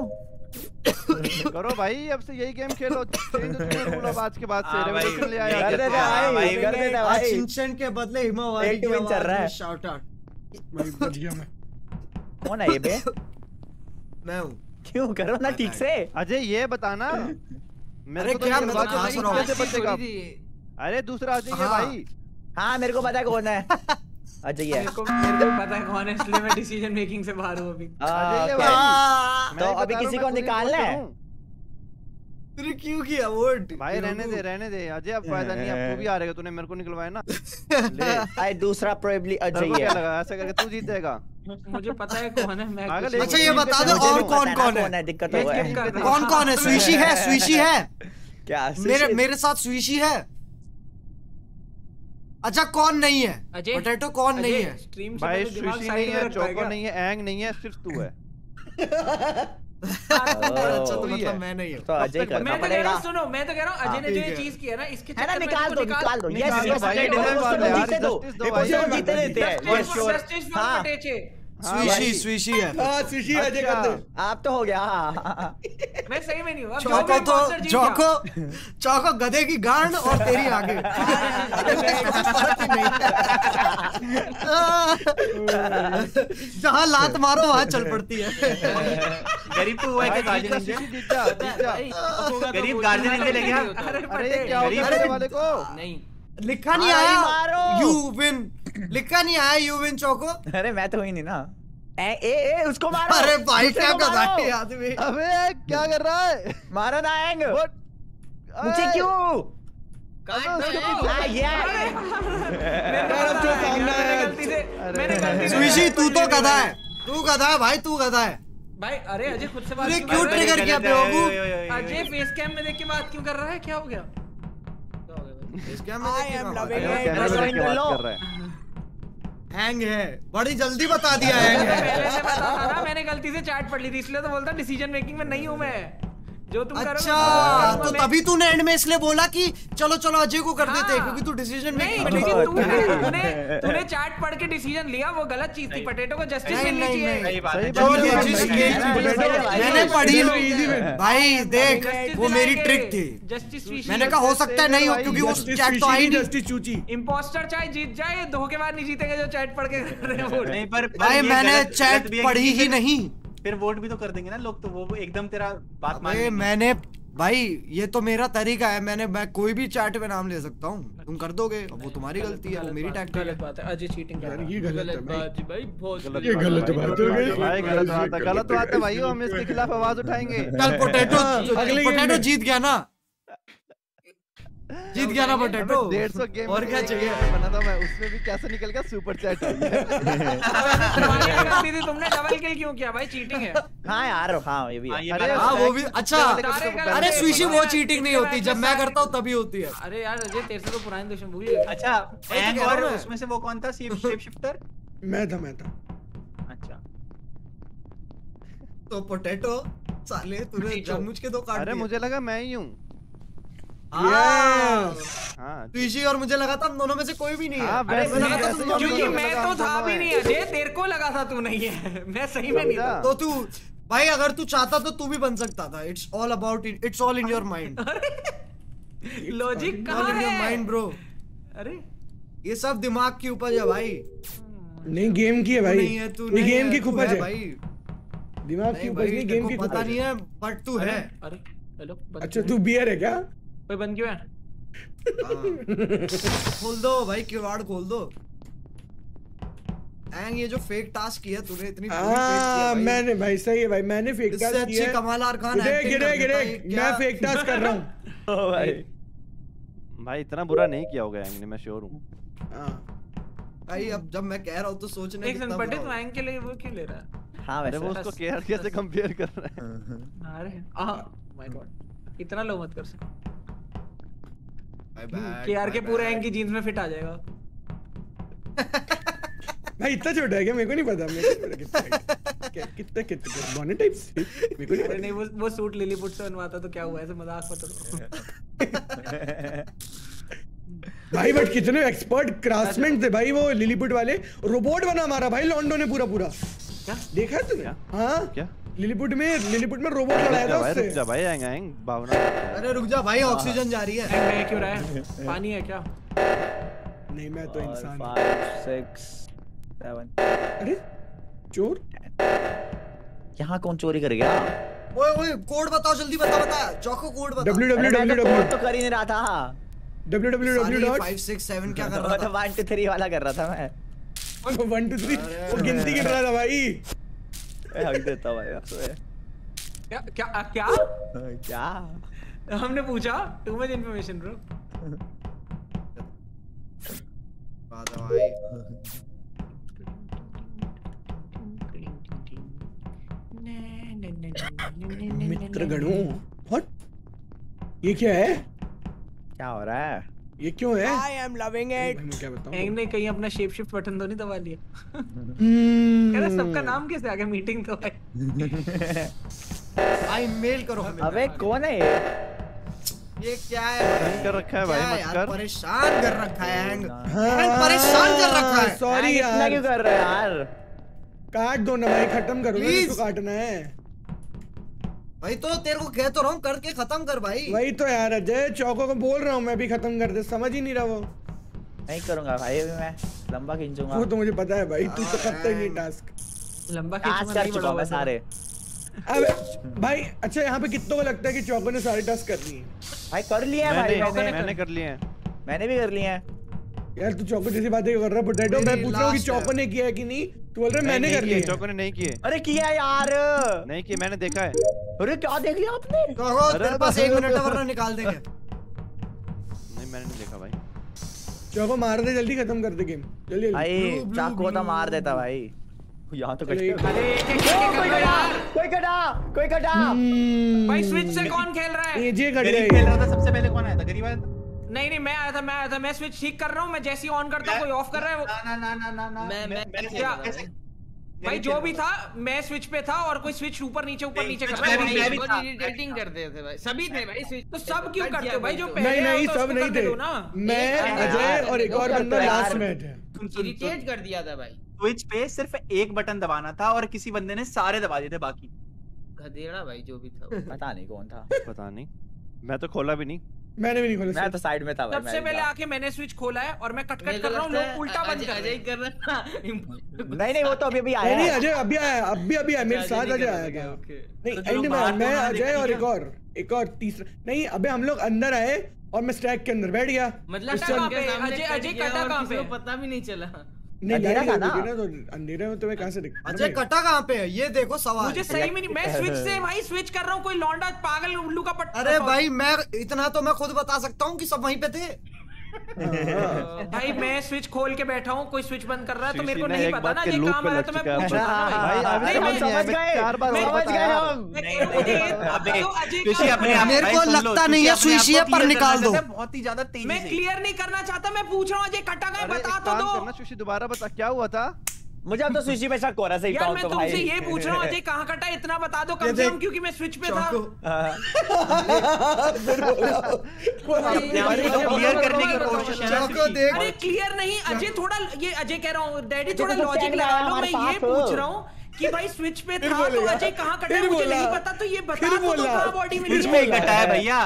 Speaker 7: करो भाई अब से यही गेम खेलो। रूल आज के बाद से
Speaker 1: हाँ
Speaker 7: रेवोल्यूशन ले आया
Speaker 5: कर
Speaker 1: कहते
Speaker 5: देते भाई
Speaker 1: भाई,
Speaker 5: कर देते भाई।
Speaker 3: शिनचैन के बदले हिमावारी की
Speaker 5: चल रहा है।
Speaker 3: शाउट आउट
Speaker 6: भाई बच मैं।
Speaker 5: कौन है ये बे?
Speaker 3: मैं हूँ।
Speaker 5: क्यों? करो ना ठीक से।
Speaker 7: अजय ये बताना। मेरे
Speaker 3: अरे
Speaker 7: को तो
Speaker 3: क्या
Speaker 7: ये
Speaker 3: मैं
Speaker 7: बात
Speaker 3: तो
Speaker 7: नहीं
Speaker 3: हंस रहा।
Speaker 7: कैसे बचेगा अरे दूसरा अजय हाँ। भाई।
Speaker 5: हाँ मेरे को पता कौन है। अजय है।
Speaker 4: मेरे को मेरे को पता है कौन है इसलिए मैं डिसीज़न मेकिंग से बाहर हूँ अभी।
Speaker 7: अजय है भाई।
Speaker 5: तो अभी किसी को
Speaker 7: ही
Speaker 5: निकालना है?
Speaker 7: हूँ।
Speaker 3: तूने क्यों किया वोट
Speaker 7: भाई रहने दे रहने दे। अजय अब फ़ायदा नहीं अब तू भी आ रहेगा तूने मेरे को निकलवाया ना। ले।
Speaker 5: आई दूसरा प्रोबेबली अजय है।
Speaker 7: लगा? ऐसा करके तू जीतेगा।
Speaker 4: मुझे पता है कौन है मैं
Speaker 3: अच्छा ये बता दो और कौन कौन है?
Speaker 5: कौन है दिक्कत है
Speaker 4: हूँ।
Speaker 3: कौन कौन है? स्विशी है स्विशी है।
Speaker 5: क्या
Speaker 3: मेरे मेरे साथ स्विशी है। अच्छा कौन नहीं है?
Speaker 4: अजय
Speaker 3: पोटैटो कौन नहीं है?
Speaker 4: स्ट्रीम
Speaker 7: भाई सुशी नहीं है चोको नहीं है एंग नहीं है सिर्फ़ तू है।
Speaker 3: अच्छा तो मतलब मैं नहीं हूँ।
Speaker 5: तो अजय
Speaker 7: कर
Speaker 5: करना
Speaker 4: मैं तो कह रहा सुनो मैं तो कह रहा हूँ अजय ने जो ये चीज़ की है ना इसके चक्कर में
Speaker 5: निकाल दो निकाल दो। यस यस
Speaker 7: भाई, निकाल
Speaker 5: दोस्तों
Speaker 7: दो
Speaker 5: जीते दो ये
Speaker 7: भाई।
Speaker 5: जीते देते हैं
Speaker 4: जस्टिस
Speaker 5: फॉर
Speaker 4: for- for
Speaker 5: हाँ।
Speaker 3: स्विशी स्विशी है।
Speaker 6: हाँ सुशी अजय कर दे
Speaker 5: आप तो हो गया हाँ
Speaker 4: मैं सही में नहीं हूँ।
Speaker 3: चौको तो। चौको चौको गधे की गांड और तेरी आगे। जहाँ लात मारो वहाँ चल पड़ती है।
Speaker 1: गरीब तो हुआ है गरीब गार्जियन
Speaker 2: ना,
Speaker 1: ले गया।
Speaker 2: नहीं होता।
Speaker 4: अरे
Speaker 7: अरे क्या हो। गया
Speaker 3: गरीब-
Speaker 7: वाले को?
Speaker 2: नहीं।
Speaker 3: लिखा नहीं आया।
Speaker 5: मारो।
Speaker 3: यू विन लिखा नहीं आया यू विन चौको।
Speaker 5: अरे मैं तो हुई नहीं ना। ए ए ए उसको मारो।
Speaker 3: अरे भाई क्या कर रहा है आदमी?
Speaker 7: अबे क्या कर रहा है?
Speaker 5: मारो ना एंग मुझे क्यों? हाँ,
Speaker 3: तू तो गधा है। तू गधा है भाई तू गधा है।
Speaker 4: भाई अरे अजय खुद से बात क्यों
Speaker 3: क्यों
Speaker 4: कर रहा है?
Speaker 3: ट्रिगर किया
Speaker 4: अजय फेस कैम में देख के बात क्यों कर रहा है? क्या हो गया?
Speaker 3: इसके में। हैंग है। बड़ी जल्दी बता दिया हैंग है
Speaker 4: पहले से बता था ना मैंने गलती से चैट पढ़ ली थी इसलिए तो बोलता डिसीज़न मेकिंग में नहीं हूँ मैं. जो तुम
Speaker 3: अच्छा तो तभी तूने एंड में इसलिए बोला कि चलो चलो अजय को कर देते
Speaker 4: हाँ।
Speaker 3: क्योंकि तू डिसीज़न
Speaker 4: नहीं लेकिन तूने तूने तूने चैट पढ़ के डिसीज़न लिया वो गलत चीज़ थी पटेटो को जस्टिस
Speaker 3: नहीं,
Speaker 4: मिलनी
Speaker 3: नहीं,
Speaker 4: चाहिए।
Speaker 3: मैंने पढ़ी भाई देख वो मेरी ट्रिक थी।
Speaker 4: जस्टिस
Speaker 3: मैंने कहा हो सकता है नहीं हो क्योंकि
Speaker 6: जस्टिस
Speaker 3: चैट तो आई नहीं।
Speaker 6: जस्टिस चूची
Speaker 4: इम्पोस्टर चाहे जीत जाए धोखेबाज नहीं जीतेंगे जो चैट पढ़ के कर रहे हैं वो।
Speaker 1: नहीं पर
Speaker 3: भाई मैंने चैट पढ़ी ही नहीं।
Speaker 1: फिर वोट भी तो कर देंगे ना लोग तो वो एकदम तेरा बात मान
Speaker 3: मैंने भाई ये तो मेरा तरीका है मैंने मैं कोई भी चैट में नाम ले सकता हूँ। तुम कर दोगे वो तुम्हारी गलती है वो मेरी टैक्टिक
Speaker 4: गलत
Speaker 3: है।
Speaker 4: बात है अजय चीटिंग कर रहा है।
Speaker 6: ये गलत भाई।
Speaker 2: बात है भाई बहुत गलत
Speaker 6: ये गलत बात हो। गई
Speaker 7: भाई गलत बात है गलत बात है भाई हम इसके खिलाफ आवाज़ उठाएँगे।
Speaker 3: कल पोटैटो पोटैटो जीत गया ना। जीत गया ना पोटैटो।
Speaker 7: डेढ़ सौ गेम
Speaker 3: और क्या चाहिए?
Speaker 7: बना था मैं उसमें भी कैसे निकल गया? सुपर चैट
Speaker 4: थी तुमने डबल किल क्यों किया भाई? चीटिंग है।
Speaker 5: हाँ यार हाँ ये भी
Speaker 1: हाँ,
Speaker 5: है
Speaker 7: अरे
Speaker 3: हाँ वो भी अच्छा। अरे स्विशी वो चीटिंग नहीं होती। जब मैं करता हूँ तभी होती है।
Speaker 4: अरे यार अजय तेरे से तो पुराने दुश्मन भूल गए।
Speaker 1: अच्छा एंग और उसमें से वो कौन था? शेप शेप शिफ्टर
Speaker 6: मैं था मैं था।
Speaker 1: अच्छा।
Speaker 3: तो पोटैटो साले तूने जानबूझ के दो काट
Speaker 7: अरे मुझे लगा मैं ही हूँ।
Speaker 3: हाँ
Speaker 7: हाँ
Speaker 3: और मुझे लगा था हम दोनों में से कोई भी नहीं है।
Speaker 7: हाँ,
Speaker 3: अरे लगा था तुम दोनों
Speaker 4: क्योंकि
Speaker 3: मैं
Speaker 4: तो था भी नहीं अजय तेरे को लगा था तू नहीं है। मैं सही में नहीं था।
Speaker 3: तो तू भाई अगर तू चाहता तो तू भी बन सकता था। It's all about it's all in your
Speaker 4: mind
Speaker 3: logic
Speaker 4: कहाँ
Speaker 3: योर माइंड ब्रो
Speaker 4: अरे।
Speaker 3: ये सब दिमाग की उपज है भाई।
Speaker 6: नहीं गेम की है भाई।
Speaker 3: नहीं है तू नहीं
Speaker 6: गेम की
Speaker 3: तू
Speaker 6: खुपज है
Speaker 3: भाई।
Speaker 6: दिमाग की उपज नहीं गेम
Speaker 3: की पता नहीं
Speaker 6: है
Speaker 3: है बट तू है।
Speaker 4: अरे हेलो
Speaker 6: अच्छा तू बियर है क्या?
Speaker 4: है? कोई बंद क्यों है।
Speaker 3: खोल दो भाई किवाड़ खोल दो। एंग ये जो फेक टास्क किया तूने इतनी बुरी fake किया
Speaker 6: हाँ
Speaker 3: भाई।
Speaker 6: मैंने भाई सही है भाई मैंने फेक टास्क
Speaker 3: अच्छी
Speaker 6: किया है।
Speaker 3: कमाल आर खान
Speaker 6: गिरे गिरे गिरे मैं फेक टास्क कर रहा हूँ।
Speaker 5: ओ भाई।
Speaker 7: भाई इतना बुरा नहीं किया होगा एंग ने मैं श्योर हूँ।
Speaker 6: हाँ।
Speaker 3: भाई अब जब मैं कह रहा हूँ तो सोचने
Speaker 4: एक सेकंड बटे तू एंग के लिए वो क्यों ले रहा है?
Speaker 5: हाँ
Speaker 7: अरे वो उसको केआर कैसे कंपेयर कर रहा है?
Speaker 4: अरे आ माय गॉड इतना लो मत कर सक।
Speaker 3: My bad,
Speaker 4: केआर के पूरे एंग की जीन्स में फिट आ जाएगा।
Speaker 6: भाई इतना छोटा है क्या? मेरे को नहीं पता मेरे को कितना कितना कितना टाइप से? मेरे को नहीं पता।
Speaker 4: नहीं वो वो सूट लिलीपुट से बनवाता तो क्या हुआ? ऐसे मज़ाक मत करो।
Speaker 6: भाई बट कितने एक्सपर्ट क्राफ्टसमैन थे भाई वो लिलीपुट वाले। रोबोट बना हमारा भाई लॉन्डो ने पूरा पूरा
Speaker 4: क्या?
Speaker 6: देखा है तूने? हाँ?
Speaker 7: क्या?
Speaker 6: लिलीपुट में लिलीपुट में रोबोट लड़ाया था
Speaker 7: भाई रुक जा भाई एंग एंग भावना
Speaker 3: अरे रुक जा भाई ऑक्सीजन जा रही है।
Speaker 4: में क्यों रहा है? पानी है क्या?
Speaker 6: नहीं मैं तो इंसान हूँ।
Speaker 5: फाइव सिक्स सेवन
Speaker 6: अरे चोर?
Speaker 5: यहाँ कौन चोरी कर गया?
Speaker 3: ओए ओए कोड बताओ जल्दी बता बता। चौको कोड बता
Speaker 6: डब्ल्यू
Speaker 5: तो कर ही नहीं रहा था।
Speaker 6: W W W dot
Speaker 3: five six seven क्या कर रहा था
Speaker 5: वन टू थ्री वाला कर रहा था मैं।
Speaker 6: वन टू थ्री वो गिनती गिन रहा था भाई।
Speaker 5: मैं हक देता हूँ भाई आपसे।
Speaker 4: क्या क्या क्या?
Speaker 5: क्या?
Speaker 4: हमने पूछा टू मच इन्फॉर्मेशन ब्रो
Speaker 3: बात भाई।
Speaker 6: मित्र गणों व्हाट ये क्या है?
Speaker 5: क्या हो रहा है?
Speaker 6: ये क्यों है?
Speaker 5: आई एम लविंग इट
Speaker 6: मैं क्या बताऊँ?
Speaker 4: एंग ने कहीं अपना शेप शिफ्ट बटन तो नहीं दबा लिया?
Speaker 6: हम्म,
Speaker 4: अरे सबका नाम कैसे आ गया मीटिंग तो भाई
Speaker 3: भाई मेल करो हमें।
Speaker 5: अबे कौन है ये?
Speaker 3: ये क्या है? भाई?
Speaker 7: कर रखा है भाई मत कर।
Speaker 3: परेशान कर रखा है हैंग
Speaker 6: हाँ,
Speaker 3: हैंग परेशान कर रखा है।
Speaker 6: सॉरी
Speaker 5: इतना
Speaker 6: यार।
Speaker 5: क्यों कर रहे हो यार?
Speaker 6: काट दो ना भाई खत्म करो
Speaker 3: Please.
Speaker 6: काटना है।
Speaker 3: भाई तो तेरे को कह तो रहा हूँ करके खत्म कर भाई।
Speaker 6: वही तो यार अजय चौको को बोल रहा हूँ मैं भी खत्म कर दे समझ ही नहीं रहा वो।
Speaker 5: नहीं करूँगा भाई अभी मैं लंबा खींचूँगा।
Speaker 6: वो तो मुझे पता है भाई तू तो करता ही नहीं टास्क
Speaker 4: लंबा खींचूँगा
Speaker 5: कर चुका मैं सारे।
Speaker 6: अब भाई अच्छा यहाँ पे कितनों को लगता है कि चौको ने सारे टास्क कर लिए
Speaker 5: भाई कर लिया है भाई
Speaker 7: मैंने कर लिए हैं।
Speaker 5: मैंने भी कर लिया है।
Speaker 6: यार तू चौको जैसी बातें कर रहा है पोटैटो मैं पूछ रहा हूँ कि चौको ने किया है कि नहीं? तू बोल रहा है
Speaker 7: नहीं,
Speaker 6: मैंने कर
Speaker 7: किए,
Speaker 6: लिया।
Speaker 7: चौको ने नहीं किए।
Speaker 5: अरे किया यार।
Speaker 7: नहीं किए मैंने देखा है।
Speaker 5: अरे क्या देख लिया आपने?
Speaker 3: तेरे पास एक मिनट है वरना निकाल देंगे।
Speaker 7: नहीं मैंने नहीं देखा भाई।
Speaker 6: चौको मार दे जल्दी खत्म कर दे गेम जल्दी
Speaker 5: भाई चाकू तो मार देता भाई। यहाँ तो कट कोई कटा कोई कटा कोई कटा।
Speaker 6: हम्म,
Speaker 4: भाई स्विच से कौन खेल रहा है?
Speaker 6: ये जे खड़
Speaker 1: गरीब खेल रहा था सबसे पहले कौन आया था? गरीब आया था?
Speaker 4: नहीं नहीं मैं आया था मैं आया था मैं स्विच ठीक कर रहा हूँ मैं जैसे ऑन करता हूँ कोई ऑफ़ कर रहा है वो
Speaker 1: ना ना ना ना ना
Speaker 2: मैं- मैं-
Speaker 4: क्या? भाई जो भी था मैं स्विच पे था और कोई स्विच ऊपर नीचे ऊपर नीचे कर रहा
Speaker 1: मैं भी-
Speaker 4: था।
Speaker 2: करते थे भाई। सभी थे भाई स्विच
Speaker 4: तो सब क्यों करते हो? भाई जो पहले
Speaker 6: नहीं
Speaker 4: आया था
Speaker 6: सब नहीं थे। मैं अजय और एक और बंदा लास्ट में थे
Speaker 2: इरिटेट कर दिया था भाई।
Speaker 1: स्विच पे सिर्फ़ एक बटन दबाना था और किसी बंदे ने सारे दबा दिए थे बाकी।
Speaker 2: गधेड़ा भाई जो भी था
Speaker 5: पता नहीं कौन था।
Speaker 7: पता नहीं। मैं तो खोला भी नहीं।
Speaker 6: मैंने भी नहीं खोला
Speaker 5: मैं तो साइड में था भाई
Speaker 4: सबसे पहले आके मैंने स्विच खोला है और मैं कट कट कर रहा हूँ लोग उल्टा बंद
Speaker 2: अजय-
Speaker 4: कर रहे
Speaker 2: अजय कर रहा
Speaker 5: नहीं नहीं वो तो अभी अभी आया
Speaker 6: नहीं अजय अभी आया अभी अभी आया मेरे साथ
Speaker 2: अजय
Speaker 6: आया
Speaker 2: okay।
Speaker 6: नहीं
Speaker 1: तो
Speaker 6: एंड में मैं अजय और एक और एक और तीसरा नहीं अबे हम लोग अंदर आए और मैं स्टैक के अंदर बैठ गया।
Speaker 2: मतलब
Speaker 4: अजय- अजय कटा कहाँ पे?
Speaker 2: पता भी नहीं चला।
Speaker 5: अंधेरा था ना?
Speaker 6: तो अंधेरे में तुम्हें कहाँ से दिख
Speaker 3: अच्छा कटा कहाँ पे है? ये देखो सवाल।
Speaker 4: मुझे सही में नहीं मैं स्विच से भाई स्विच कर रहा हूँ कोई लौंडा पागल उल्लू का पट्टा
Speaker 3: अरे भाई मैं इतना तो मैं खुद बता सकता हूँ कि सब वहीं पे थे?
Speaker 4: भाई मैं स्विच खोल के बैठा हूँ कोई स्विच बंद कर रहा है तो मेरे को नहीं पता ना
Speaker 7: के
Speaker 4: ये काम
Speaker 7: आया
Speaker 4: आ रहा है। तो मैं
Speaker 7: है।
Speaker 4: पूछ हूँ
Speaker 7: भाई समझ गए।
Speaker 5: समझ हम।
Speaker 4: हूँ ये- तो
Speaker 3: मेरे को लगता नहीं है
Speaker 1: आप
Speaker 3: है, पर निकाल दो।
Speaker 1: बहुत ही ज़्यादा तेज़ी
Speaker 4: मैं क्लियर नहीं करना चाहता मैं पूछ रहा हूँ कटा बता तो दो।
Speaker 7: दोबारा बता क्या हुआ था?
Speaker 5: मुझे तो सुशी पे शक हो रहा है सही
Speaker 4: यार मैं
Speaker 5: तो
Speaker 4: तुमसे ये पूछ रहा हूँ अजय कहाँ कटा इतना? बता दो कम से कम क्योंकि मैं स्विच पे था।
Speaker 1: क्लियर करने की कोशिश
Speaker 4: अरे क्लियर नहीं अजय थोड़ा ये अजय कह रहा हूँ डैडी थोड़ा
Speaker 5: तो
Speaker 4: लॉजिक लगा लो मैं ये पूछ रहा हूँ कि भाई स्विच पे था तो अजय कहाँ कटा मुझे नहीं पता तो ये बता
Speaker 6: फिर
Speaker 4: तो दो
Speaker 6: बोला,
Speaker 4: कहाँ बॉडी में
Speaker 1: स्विच पे कटा है भैया।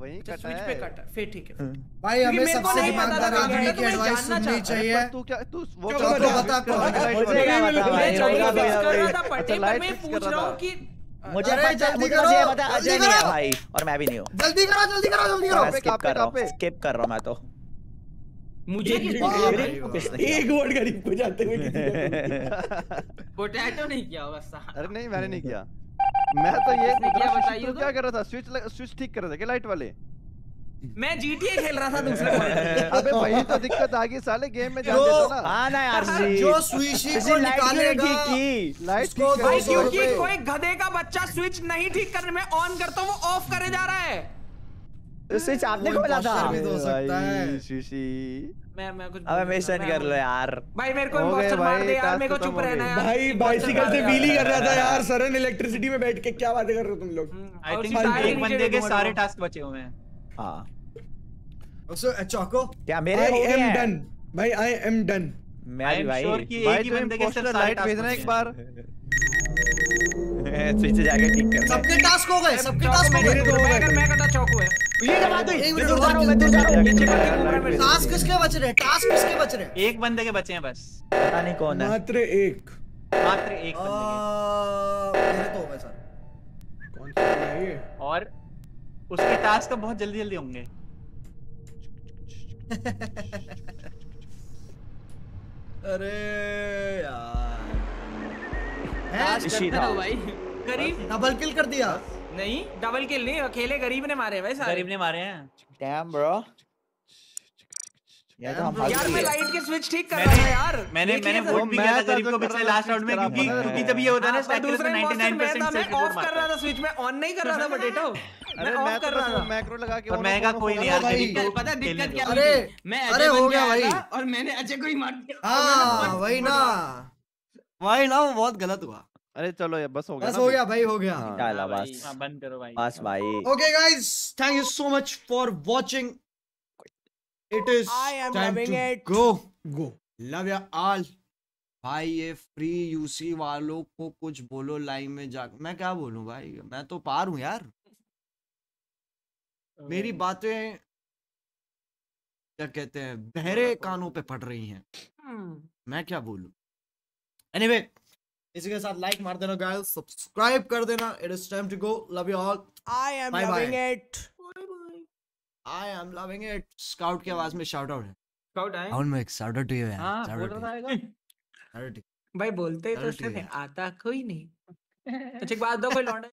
Speaker 7: वही
Speaker 4: अच्छा,
Speaker 7: कटा
Speaker 4: स्विच पे
Speaker 7: है।
Speaker 4: कटा फिर ठीक है
Speaker 3: भाई हमें सबसे ईमानदार आदमी की एडवाइस सुननी चाहिए।
Speaker 7: तू क्या तू वो
Speaker 6: चलो बता,
Speaker 7: है,
Speaker 3: बता।
Speaker 5: पता?
Speaker 4: मैं
Speaker 5: भाई
Speaker 4: कर रहा था पट्टे पर मैं पूछ रहा हूँ कि
Speaker 5: मुझे पता
Speaker 3: जल्दी करो,
Speaker 5: ये पता अजय नहीं है भाई और मैं भी नहीं हूँ।
Speaker 3: जल्दी करो जल्दी करो जल्दी करो।
Speaker 5: स्किप कर रहा हूँ
Speaker 7: कापे।
Speaker 5: स्किप कर रहा हूँ मैं तो।
Speaker 4: मुझे?
Speaker 6: एक वर्ड गरीब को जाते हुए
Speaker 2: पोटैटो नहीं किया होगा
Speaker 7: अरे नहीं मैंने नहीं किया। मैं तो ये
Speaker 2: क्या बताइए
Speaker 7: तो? क्या कर रहा था? स्विच स्विच ठीक कर रहा था क्या लाइट वाले?
Speaker 4: मैं जीटीए खेल रहा था दूसरे
Speaker 7: अबे वही तो दिक्कत आ गई साले गेम में जान
Speaker 3: जो-
Speaker 7: ना।
Speaker 5: हाँ ना यार जी
Speaker 3: जो
Speaker 5: स्विच
Speaker 3: को निकालेगा
Speaker 5: की।
Speaker 7: लाइट
Speaker 3: को
Speaker 4: भाई क्योंकि कोई गधे का बच्चा स्विच नहीं ठीक करने में ऑन करता हूँ वो ऑफ़ करे जा रहा है।
Speaker 5: स्विच आपने
Speaker 3: कोई
Speaker 5: खोला था।
Speaker 3: भी तो हो सकता है।
Speaker 7: भाई, सुशी
Speaker 4: मैं मैं कुछ
Speaker 5: अबे मिशन कर लो यार।
Speaker 4: भाई मेरे को मार दे यार मेरे को चुप रहना। यार
Speaker 6: भाई बाइसिकल से व्हीली कर रहा था यार सरन इलेक्ट्रिसिटी में बैठ के क्या बातें कर रहे हो तुम लोग?
Speaker 1: आई थिंक एक बंदे के सारे टास्क बचे हुए हैं।
Speaker 5: हाँ।
Speaker 3: चौको।
Speaker 5: क्या मेरे
Speaker 6: आई
Speaker 5: हो गए
Speaker 6: एम डन भाई आई एम डन
Speaker 5: मैं भाई
Speaker 1: कि एक
Speaker 7: भाई
Speaker 1: ही बंदे के सारे
Speaker 7: लाइट भेजना एक बार।
Speaker 5: स्विच से जाके ठीक कर
Speaker 3: सबके टास्क हो। गए सबके टास्क हो गए।
Speaker 4: मैं कर मैं कटा चौको है
Speaker 5: ये दबा दो
Speaker 3: एक
Speaker 5: मैं
Speaker 3: मिनट
Speaker 5: दूर
Speaker 3: रुको,
Speaker 5: जा रहा हूँ मैं दूर जा रहा हूँ
Speaker 4: ये चिपक के घूम रहा है मेरे से।
Speaker 3: टास्क किसके बच रहे हैं? टास्क किसके बच रहे हैं?
Speaker 1: एक बंदे के बचे हैं बस।
Speaker 5: पता नहीं कौन है।
Speaker 6: मात्र एक।
Speaker 1: मात्र एक बंदे
Speaker 3: मेरे तो हो गए सर।
Speaker 6: कौन सा है ये?
Speaker 1: और उसके टास्क तो बहुत जल्दी जल्दी होंगे।
Speaker 3: अरे यार।
Speaker 5: इसी था।
Speaker 4: भाई। गरीब?
Speaker 3: डबल किल कर दिया।
Speaker 4: नहीं डबल किल नहीं अकेले गरीब ने मारे भाई सारे।
Speaker 1: गरीब ने मारे हैं।
Speaker 5: डैम ब्रो तो हम
Speaker 4: यार मैं लाइट के स्विच ठीक कर रहा था यार।
Speaker 1: मैंने मैंने वोट भी किया था गरीब को पिछले लास्ट राउंड में क्योंकि क्योंकि जब ये होता है ना
Speaker 4: पर
Speaker 1: स्टैक
Speaker 4: दूसरा
Speaker 1: में 99%
Speaker 4: मैं मैं ऑफ़ कर रहा था स्विच में ऑन नहीं कर रहा था पोटैटो मैं ऑफ़ कर
Speaker 7: तो
Speaker 4: रहा था।
Speaker 7: मैक्रो लगा के
Speaker 1: और महँगा कोई नहीं यार गरीब को
Speaker 2: पता दिक्कत क्या
Speaker 3: अरे,
Speaker 2: हुई? मैं
Speaker 3: अरे हो गया भाई।
Speaker 2: और मैंने अजय को ही मार दिया।
Speaker 3: हाँ वही ना। वही ना वो बहुत गलत हुआ।
Speaker 7: अरे चलो ये बस हो गया
Speaker 3: बस हो गया भाई हो गया।
Speaker 7: हाँ।
Speaker 5: चलो
Speaker 2: हाँ
Speaker 5: बस
Speaker 1: हाँ, बंद करो भाई।
Speaker 5: बस भाई।
Speaker 3: thank you so much for watching. It is
Speaker 6: I am
Speaker 3: time
Speaker 6: loving
Speaker 3: to
Speaker 6: it.
Speaker 3: go. Go. Love भाई ये फ्री यूसी वालों को कुछ बोलो लाइव में जा मैं क्या बोलूँ भाई? मैं तो पार हूँ यार। मेरी बातें क्या कहते हैं बहरे कानों पे पड़ रही हैं। मैं क्या बोलूँ? एनीवे इसी के साथ लाइक मार देना गाइस सब्सक्राइब कर देना. It is time to go love
Speaker 6: you all
Speaker 3: I am.
Speaker 6: Loving it
Speaker 3: I am loving it scout की आवाज़ में शाउट आउट है.
Speaker 4: स्काउट आए?
Speaker 3: साउंड में एक शाउट आउट टू यू
Speaker 4: हाँ बोल रहा
Speaker 3: है।
Speaker 4: भाई बोलते ही तो। आता कोई नहीं। अच्छा एक बात दो कोई लौंडा